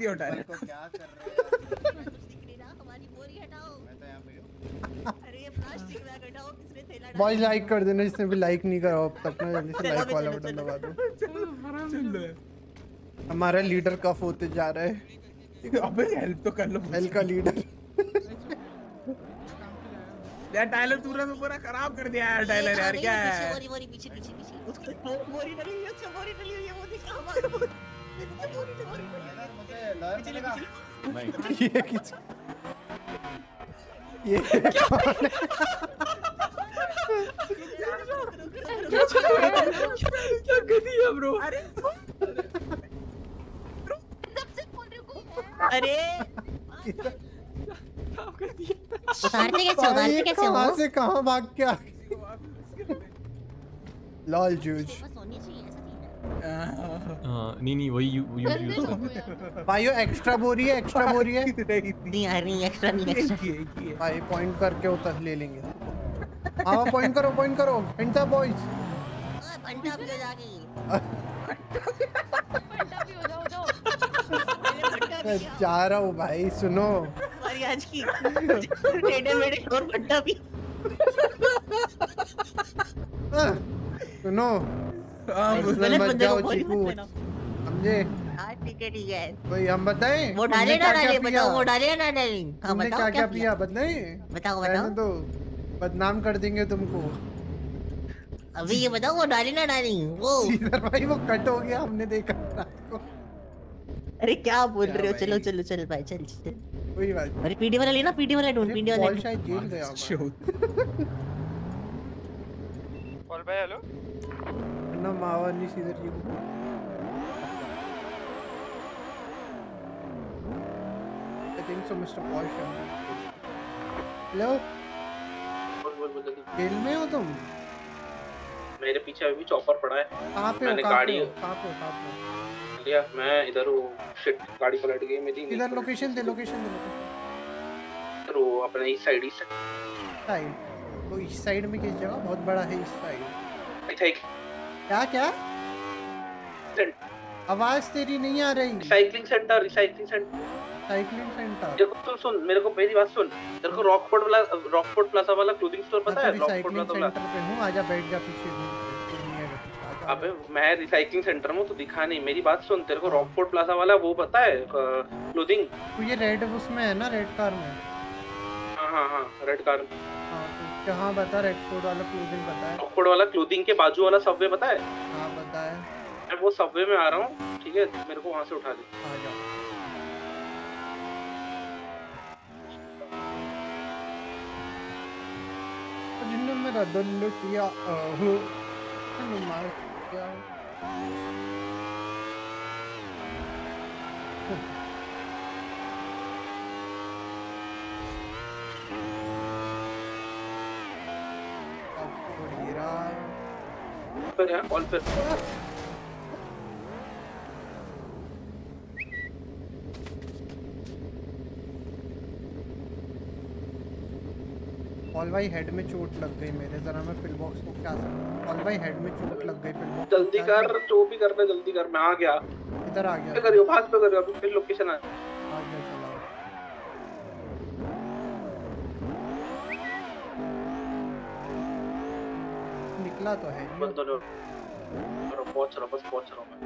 Speaker 4: को क्या कर रहे हैं
Speaker 18: हमारी बोरी हटाओ।
Speaker 4: मैं तो यहाँ पे हूँ।
Speaker 18: अरे प्लास्टिक बैग हटाओ किसने थैला
Speaker 2: बॉयज़ लाइक कर देना जिसने भी लाइक नहीं करा। अब तक ना जल्दी से लाइक वाला बटन दबा दो। हमारा लीडर कफ होते जा रहा है।
Speaker 25: अबे हेल्प तो कर लो
Speaker 2: एल का लीडर
Speaker 25: यार टाइलर पूरा तो पूरा खराब कर दिया यार टाइलर यार क्या है?
Speaker 18: बोरी बोरी पीछे पीछे पीछे। उसको बोरी डली हुई है उसको बोरी डली हुई है वो दिखा। हमारा
Speaker 2: ये ये है
Speaker 22: क्या गधी है ब्रो
Speaker 25: अरे
Speaker 18: अरे कैसे कैसे हो
Speaker 2: से कहाँ भाग के आ लॉल जूज
Speaker 28: नहीं नहीं वही यू यू यूज़
Speaker 2: भाई ये एक्स्ट्रा बोरी है एक्स्ट्रा बोरी है।
Speaker 18: नहीं यार नहीं एक्स्ट्रा नहीं एक्स्ट्रा
Speaker 2: भाई पॉइंट करके उतर ले लेंगे। हाँ पॉइंट करो पॉइंट करो। हिंटा बॉयज़
Speaker 18: घंटा भी हो जाएगी
Speaker 2: जा रहा हूँ भाई सुनो।
Speaker 18: हमारी आज की टेढ़े मेढ़े और घंटा भी।
Speaker 2: हाँ, सुनो।
Speaker 18: गलत बंदे को
Speaker 2: जाओ
Speaker 18: मत देना।
Speaker 2: समझे?
Speaker 18: हाँ ठीक है ठीक है।
Speaker 2: कोई हम बताएँ?
Speaker 18: वो डाले ना डाले बताओ वो डाले ना डाले। हाँ बताओ
Speaker 2: क्या क्या पिया? बताएँ।
Speaker 18: बताओ बताओ।
Speaker 2: दो बदनाम कर देंगे तुमको।
Speaker 18: अभी ये बताओ वो डाले ना डाली वो।
Speaker 2: भाई वो कट हो गया हमने देखा रात को।
Speaker 18: अरे क्या बोल रहे हो? चलो चलो चल भाई चल चल।
Speaker 2: कोई बात
Speaker 18: अरे पीडी वाला लेना पीडी वाला ढूंढ पीडी वाला
Speaker 2: शायद जेल गया
Speaker 8: पॉल भाई हेलो।
Speaker 2: ना मावा नहीं सीधे ठीक I think so mister Paul hello
Speaker 6: बोल बोल बोल जल्दी
Speaker 2: जेल में हो तुम?
Speaker 6: मेरे पीछे अभी भी चॉपर पड़ा है।
Speaker 2: कहाँ पे
Speaker 6: मैंने गाड़ी
Speaker 2: हो? कहाँ पे हो? कहाँ पे
Speaker 6: लिया मैं इधर हूँ। शिट गाड़ी पलट गई मेरी
Speaker 2: इधर लोकेशन दे लोकेशन दे लोकेशन
Speaker 6: इधर वो अपने इस साइड इस
Speaker 2: साइड तो इस साइड में किस जगह? बहुत बड़ा है इस साइड
Speaker 6: साइड
Speaker 2: क्या क्या आवाज़ तेरी नहीं आ रही।
Speaker 6: Recycling centre recycling centre
Speaker 2: cycling centre
Speaker 6: देखो सुन सुन मेरे को मेरी बात सुन। तेरे को रॉकफोर्ड वाला रॉकफोर्ड प्लाजा वाला क्लोथिंग स्टोर पता है? रॉकफोर्ड प्लाजा
Speaker 2: सेंटर पे हूँ। आजा बैठ जा पीछे। है।
Speaker 6: अबे मैं रिसाइकलिंग सेंटर में हूँ, तो दिखा नहीं। मेरी बात सुन तेरे को रॉकफोर्ड प्लाजा वाला वो पता है? क्लोथिंग
Speaker 2: तो ये रेड उसमें है ना रेड कार में।
Speaker 6: हाँ हाँ हाँ रेड कार
Speaker 2: हाँ बता रेड कोड वाला क्लोथिंग पता है
Speaker 6: रॉकफोर्ड वाला क्लोथिंग के बाजू वाला सबवे पता है
Speaker 2: हाँ पता है
Speaker 6: मैं वो सबवे में आ रहा हूँ ठीक है? मेरे को वहाँ से उठा दे।
Speaker 2: आ जाओ। जिनने मेरा दिल लुटिया आहो मैंने मार दिया अब छोड़िएगा
Speaker 6: पर यहाँ कॉल पर।
Speaker 2: ऑल भाई हेड में चोट लग गई मेरे जरा मैं पिल बॉक्स को क्या ऑल भाई हेड में चोट लग गई पिल बॉक्स
Speaker 6: जल्दी कर जो भी करना है, जल्दी कर मैं आ गया।
Speaker 2: इधर आ गया।
Speaker 6: करियो भाग पे करियो अभी फिर लोकेशन आ
Speaker 2: आ गया चला निकला तो है
Speaker 6: बंदो लो चलो पहुँच रहा बस पहुँच रहा मैं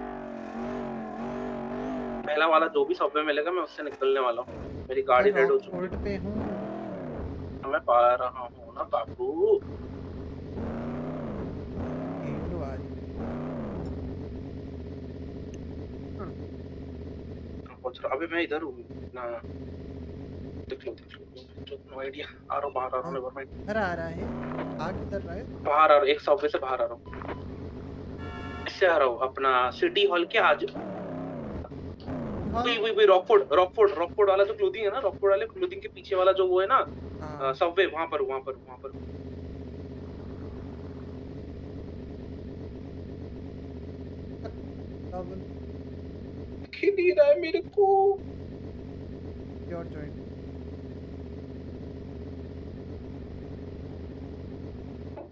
Speaker 6: पहला वाला जो भी सबवे मिलेगा मैं उससे निकलने वाला हूँ मेरी गाड़ी रेड हो चुकी
Speaker 2: रोड पे हूँ
Speaker 6: है मैं पा रहा हूँ ना बाबू अबे मैं इधर हूँ ना देख लो नो आइडिया आ रहा बाहर आ रहा हूँ।
Speaker 2: आ रहा है आ किधर रहा है।
Speaker 6: बाहर आ रहा हूँ एक सबवे से बाहर आ रहा हूँ। इससे आ रहा हूँ अपना सिटी हॉल के आज। वही वही वही रॉकफोर्ड रॉकफोर्ड रॉकफोर्ड वाला जो क्लोथिंग है ना रॉकफोर्ड वाले क्लोथिंग के पीछे वाला जो वो है ना सबवे वहाँ पर वहाँ पर वहाँ पर। दिख ही रहा है मेरे को।
Speaker 2: योर जॉइंट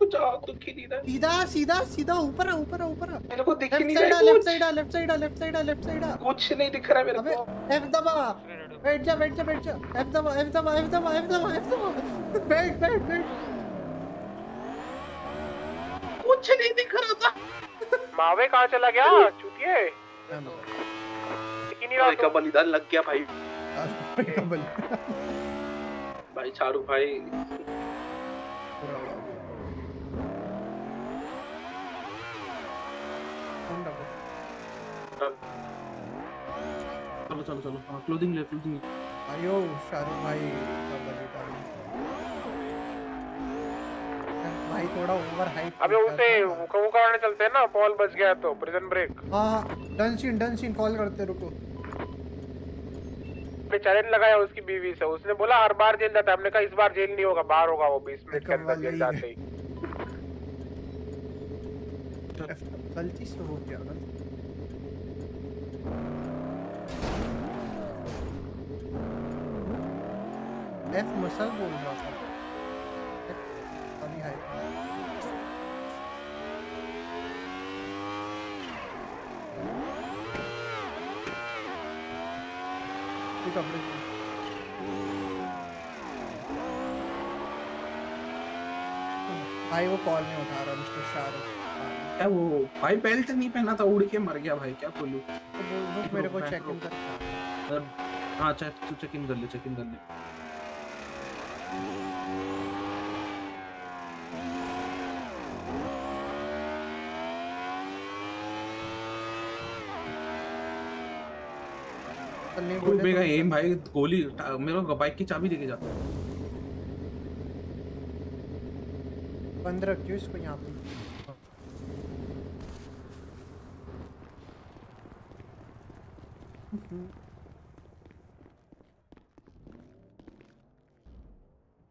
Speaker 6: कुछ आ तो दिख है
Speaker 2: सीधा सीधा सीधा ऊपर आ ऊपर आ ऊपर आ
Speaker 6: मेरे को दिख नहीं रहा है
Speaker 2: लेफ़्ट
Speaker 6: कुछ।
Speaker 2: साइड आ लेफ़्ट साइड आ लेफ़्ट साइड आ लेफ़्ट साइड आ।
Speaker 6: कुछ नहीं दिख रहा है मेरे को।
Speaker 2: एफ़ दबा। बैठ जा बैठ जा बैठ जा। एफ़ दबा एफ़ दबा एफ़ दबा एफ़ दबा एफ़ दबा। बैठ बैठ बैठ।
Speaker 6: कुछ नहीं दिख रहा था।
Speaker 3: मावे कहाँ चला गया? चूतिए। ही
Speaker 6: भाई का बलिदान लग गया भाई। भाई शाहरुख भाई।
Speaker 29: चलो चलो चलो। हाँ क्लोथिंग ले क्लोथिंग
Speaker 2: आयो शाहरुख भाई भाई थोड़ा ओवर हाइट
Speaker 3: अबे उसे वो वो करने चलते हैं ना पॉल बच गया तो प्रिजन ब्रेक
Speaker 2: हाँ done scene done scene call करते रुको।
Speaker 3: पे चैलेंज लगाया उसकी बीवी से। उसने बोला हर बार जेल जाता है। हमने कहा इस बार जेल नहीं होगा बाहर होगा वो बीस मिनट के अंदर जेल जाते ही।
Speaker 2: गलती से हो गया एफ़ मसल बोल रहा था। अभी ठीक अपने भाई वो कॉल नहीं उठा रहा मिस्टर शाहरुख।
Speaker 29: क्या वो भाई बेल्ट नहीं पहना था उड़ के मर गया भाई क्या बोलूँ?
Speaker 2: तो वो वो मेरे को चेक इन कर
Speaker 29: कर हाँ चेक तू चेक इन कर ले चेक इन कर ले। तू बेगा एम भाई गोली मेरे को बाइक की चाबी लेके जा।
Speaker 2: बंद रखियो इसको यहाँ पे।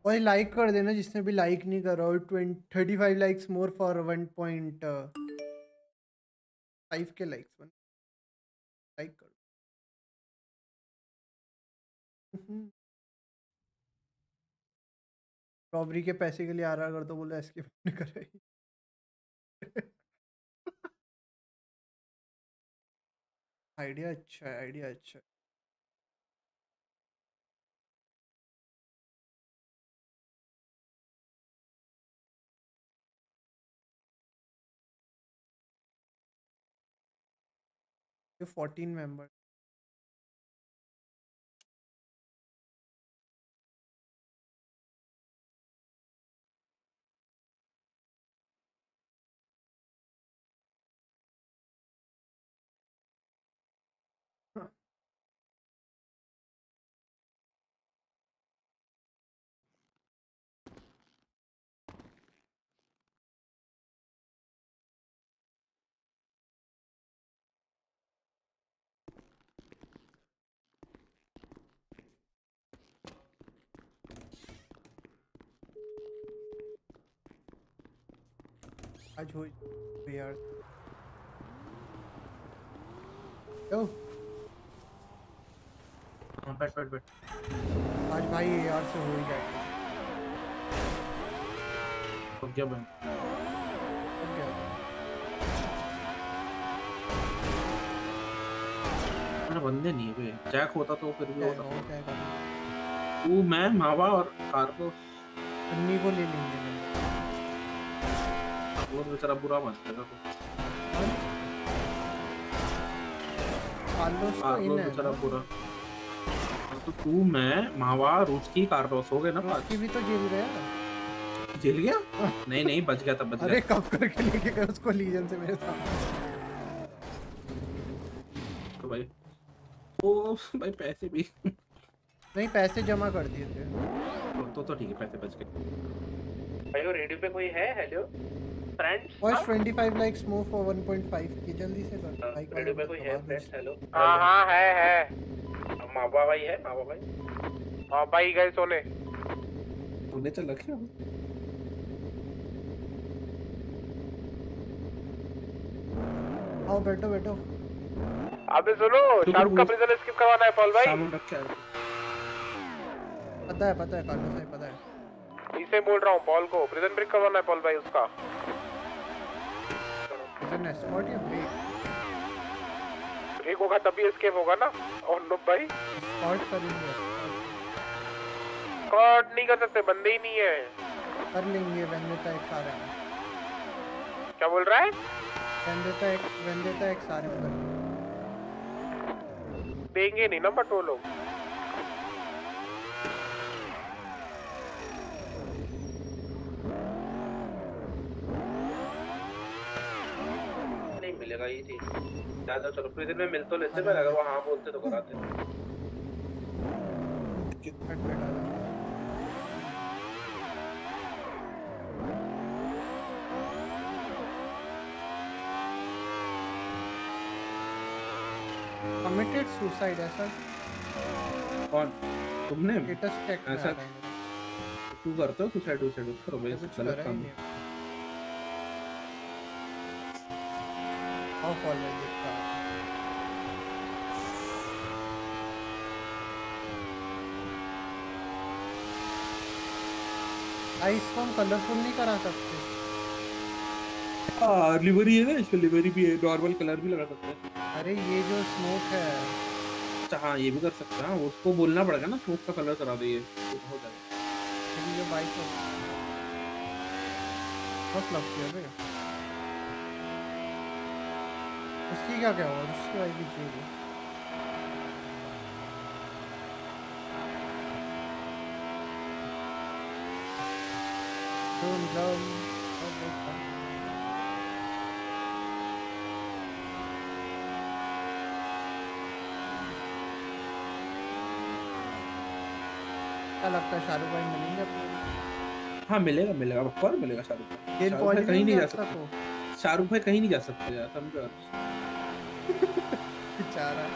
Speaker 2: और लाइक कर देना जिसने भी लाइक नहीं करा और twenty thirty five likes more for one point five के लाइक्स वन लाइक कर। रॉबरी के पैसे के लिए आ रहा कर तो बोला एस्केप नहीं कर रही आइडिया अच्छा है आइडिया अच्छा है। ये फोर्टीन मेंबर आज हो यार। ओ
Speaker 29: हाँ बैठ बैठ बैठ।
Speaker 2: आज भाई यार से हो ही जाएगा
Speaker 29: तो क्या बन मेरा बंदे नहीं है बे जैक होता तो फिर भी होता। तू मैं मावा और कार्गो
Speaker 2: अन्नी को ले लेंगे
Speaker 6: वो बेचारा बुरा मत लगा
Speaker 2: कार्लोस तो इन है
Speaker 6: बेचारा
Speaker 2: ना?
Speaker 6: बुरा। हाँ, तो तू मैं मावा रूसकी कार्लोस हो गए ना पाँच
Speaker 2: उसकी भी तो जेल गया।
Speaker 6: जेल गया? नहीं नहीं बच गया तब बच
Speaker 2: अरे कब करके लेके गए उसको लीजन से मेरे साथ?
Speaker 6: तो भाई ओ भाई पैसे भी।
Speaker 2: नहीं पैसे जमा कर दिए थे।
Speaker 6: तो तो ठीक है पैसे बच गए।
Speaker 3: भाई वो रेडियो पे कोई है? Hello friends
Speaker 2: voice 25 likes move for 1.5 की जल्दी से कर। बाइक
Speaker 3: रेडियो पे कोई है फ्रेंड्स हेलो हाँ हाँ है है। मावा भाई है मावा भाई। हाँ भाई गए सोने।
Speaker 6: तूने चल रखे
Speaker 2: आओ बैठो बैठो।
Speaker 3: अबे सुनो शाहरुख का प्रिजन स्किप करवाना है पॉल भाई।
Speaker 6: सामान रख के
Speaker 2: पता है पता है कार्लोस है पता है।
Speaker 3: इसे बोल रहा हूँ पॉल को। प्रिजन ब्रेक करवाना है पॉल भाई उसका।
Speaker 2: ब्रेक
Speaker 3: होगा तभी एस्केप होगा ना। और नो भाई।
Speaker 2: एस्कॉर्ट
Speaker 3: नहीं कर सकते बंदे ही नहीं है।
Speaker 2: कर लेंगे वेंडेटा एक सारे
Speaker 3: क्या बोल रहा है?
Speaker 2: वेंडेटा एक वेंडेटा एक सारे
Speaker 3: देंगे नहीं ना बट वो लोग।
Speaker 6: मिलेगा ये ज़्यादा चलो प्रिजन में मिल तो लेते पर अगर वो हाँ बोलते तो कराते
Speaker 2: कमिटेड सुसाइड ऐसा
Speaker 6: कौन? तुमने?
Speaker 2: स्टेटस चेक
Speaker 6: ऐसा तू करते हो सुसाइड सुसाइड
Speaker 2: कुछ
Speaker 6: गलत
Speaker 2: करा ही। आओ में देखता आई इसको हम कलरफुल नहीं करा सकते।
Speaker 6: हाँ लिवरी है ना इसमें लिवरी भी है नॉर्मल कलर भी लगा सकते हैं।
Speaker 2: अरे ये जो स्मोक है।
Speaker 6: अच्छा हाँ ये भी कर सकते हैं हाँ, उसको बोलना पड़ेगा ना स्मोक का कलर करा दे ये तो हो जाएगा।
Speaker 2: मेरी बाइक बस लगती है बे उसकी क्या क्या हुआ? उसकी बाइक भी चाहिए Dum dum. क्या लगता है शाहरुख भाई मिलेंगे अपने
Speaker 6: हाँ मिलेगा मिलेगा। मिलेगा शाहरुख भाई। शाहरुख भाई कहीं नहीं जा
Speaker 2: सकता।
Speaker 6: सकते शाहरुख भाई कहीं नहीं जा सकते यार समझो।
Speaker 2: बेचारा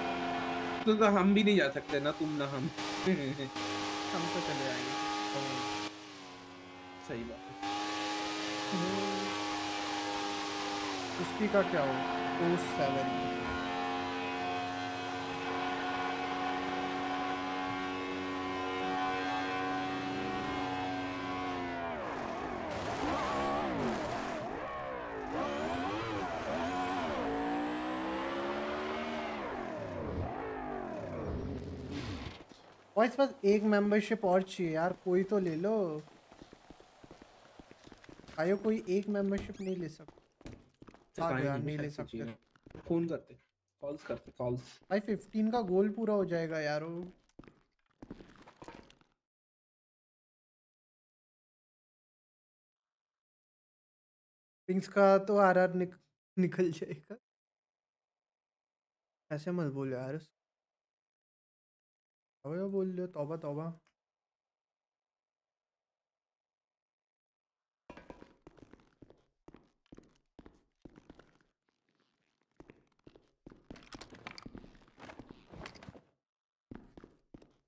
Speaker 6: तो, तो हम भी नहीं जा सकते ना तुम ना हम।
Speaker 2: हम तो चले आएँगे।
Speaker 6: सही बात है।
Speaker 2: उसकी का क्या हो? टू सेवन और इस पास एक मेंबरशिप और चाहिए यार कोई तो ले लो। आयो कोई एक मेंबरशिप नहीं ले सकता हाँ यार नहीं ले सकते।
Speaker 6: फ़ोन करते कॉल्स करते कॉल्स
Speaker 2: भाई 15 का गोल पूरा हो जाएगा यार वो। पिंक्स का तो आर आर निक, निकल जाएगा। ऐसे मत बोल यार। रहे हो तौबा तौबा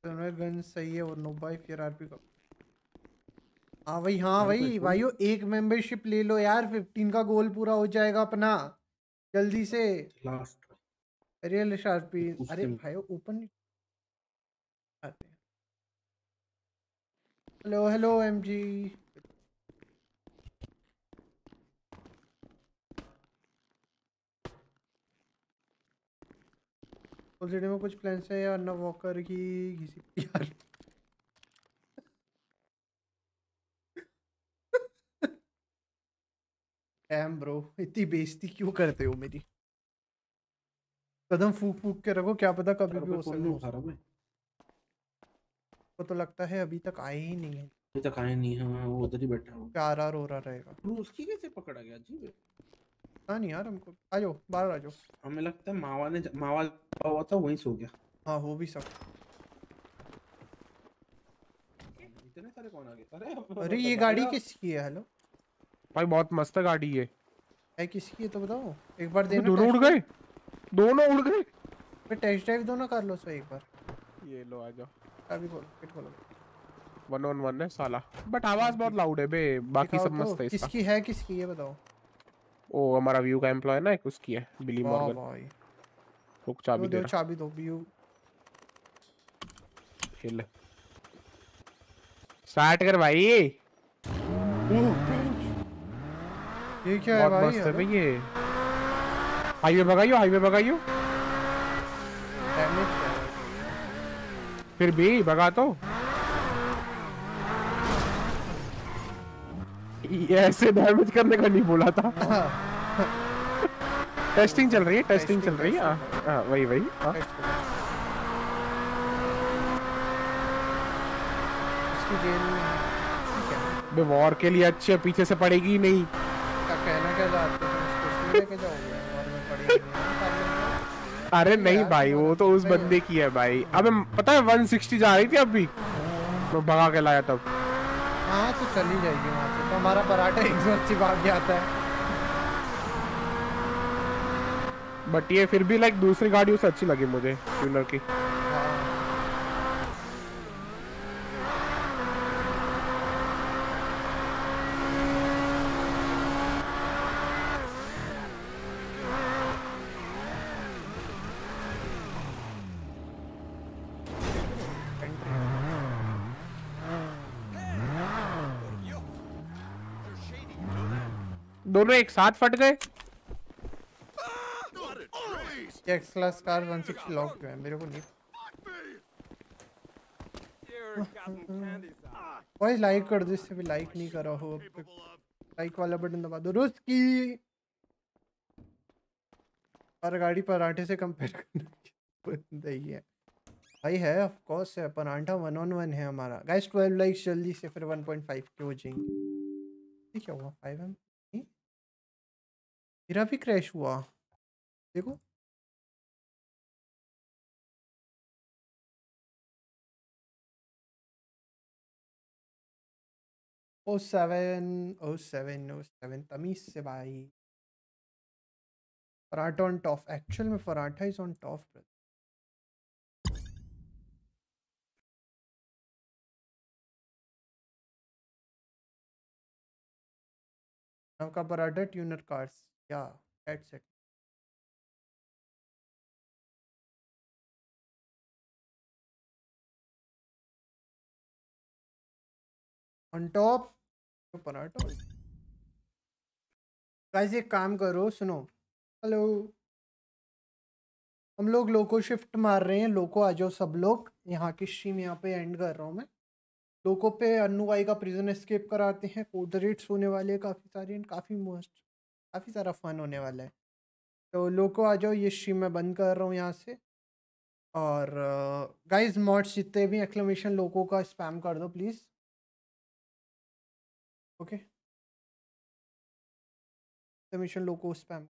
Speaker 2: गन सही है और नो बाई फिर आरपी का हाँ भाई हाँ भाई भाइयों एक मेंबरशिप ले लो यार फिफ्टीन का गोल पूरा हो जाएगा अपना। जल्दी से।
Speaker 6: लास्ट
Speaker 2: रियल शार्पी अरे भाई open hello hello MG city में कुछ प्लान्स है या अन्ना वॉकर की किसी यार? डैम ब्रो इतनी बेइज्जती क्यों करते हो मेरी? कदम फूक फूक के रखो क्या पता कभी भी हो
Speaker 6: कौन नहीं उठा
Speaker 2: सके
Speaker 6: रहा मैं।
Speaker 2: को तो लगता है अभी तक आए ही नहीं है।
Speaker 6: अभी तक आया नहीं है हाँ, वो उधर ही बैठा हूँ।
Speaker 2: चार आर हो रहा रहेगा?
Speaker 6: ब्रो उसकी कैसे पकड़ा गया? है
Speaker 2: हाँ नहीं यार हमको। आ जाओ बाहर आ जाओ।
Speaker 6: हमें लगता है मावा ने मावा हुआ था वहीं सो गया।
Speaker 2: हाँ हो भी सकता
Speaker 6: इतने सारे कौन आ गए अरे
Speaker 2: अरे ये गाड़ी किसकी है? हेलो
Speaker 7: भाई बहुत मस्त गाड़ी है।
Speaker 2: है किसकी है तो बताओ। एक बार देना
Speaker 7: दोनों उड़ गए। दोनों उड़ गए।
Speaker 2: टेस्ट ड्राइव दो ना कर लो सो एक बार।
Speaker 7: ये लो आ जाओ।
Speaker 2: अभी खोलो किट खोलो
Speaker 7: वन ऑन वन है साला। बट आवाज़ बहुत लाउड है बे। बाकी सब
Speaker 2: तो,
Speaker 7: मस्त है इसका।
Speaker 2: किसकी है किसकी ये बताओ।
Speaker 7: ओ हमारा व्यू का एम्प्लॉय ना एक उसकी है बिली मॉर्गन
Speaker 2: भाई।
Speaker 7: रुक चाबी
Speaker 2: दे
Speaker 7: दो
Speaker 2: चाबी दो व्यू
Speaker 7: हिल स्टार्ट कर भाई।
Speaker 2: ये क्या है भाई
Speaker 7: मस्त है? भाई ये। हाईवे भगाइयो हाईवे भगाइयो
Speaker 2: डैमेज क्या है
Speaker 7: फिर भी भगा तो। ऐसे डैमेज करने का नहीं बोला था। टेस्टिंग चल रही है टेस्टिंग चल रही है। हाँ, हाँ वही वही हाँ। बे वॉर के लिए अच्छी है पीछे से पड़ेगी ही नहीं
Speaker 2: कहना क्या चाहते हो? जाओगे?
Speaker 7: अरे नहीं भाई वो तो उस बंदे की है भाई। अब पता है 160 जा रही थी अभी? मैं भगा के लाया तब।
Speaker 2: हाँ तो चली जाएगी वहाँ से। तो हमारा पराठा एक सौ अस्सी भाग के आता है।
Speaker 7: बट ये फिर भी लाइक दूसरी गाड़ियों से अच्छी लगी मुझे ट्यूनर की। दोनों एक साथ फट गए।
Speaker 2: एक्स क्लास कार 160 लॉक है, मेरे को नहीं। भाई लाइक कर दो, इससे भी लाइक नहीं करा हो। लाइक वाला बटन दबा दो रुस्की हर गाड़ी पराठे से कंपेयर करना ही है। भाई है ऑफ़ कोर्स है, पराठा वन ऑन वन है हमारा। गाइस 12 लाइक्स जल्दी से, फिर 1.5 के हो जाएँगे। ये क्या हुआ? 5 एम मेरा भी क्रैश हुआ। देखो। O seven O seven O seven, तमीज से भाई। पराठा ऑन टॉप एक्चुअल में पराठा इज़ ऑन टॉप का पराठा ट्यूनर कार्स या दैट्स इट ऑन टॉप तो पराठा गाइस एक काम करो, सुनो। हेलो। हम लोग लोको शिफ्ट मार रहे हैं लोको आ जाओ सब लोग। यहाँ की स्ट्रीम यहाँ पे एंड कर रहा हूँ मैं। लोको पे अन्नू भाई का प्रिजन एस्केप कराते हैं। कोड रेट्स होने वाले काफ़ी सारे एंड काफ़ी मोस्ट काफ़ी सारा फन होने वाला है। तो लोको आ जाओ, ये स्ट्रीम मैं बंद कर रहा हूँ यहाँ से। और गाइस मॉड्स जितने भी एक्लमेशन लोगों का स्पैम कर दो please okay exclamation loco spam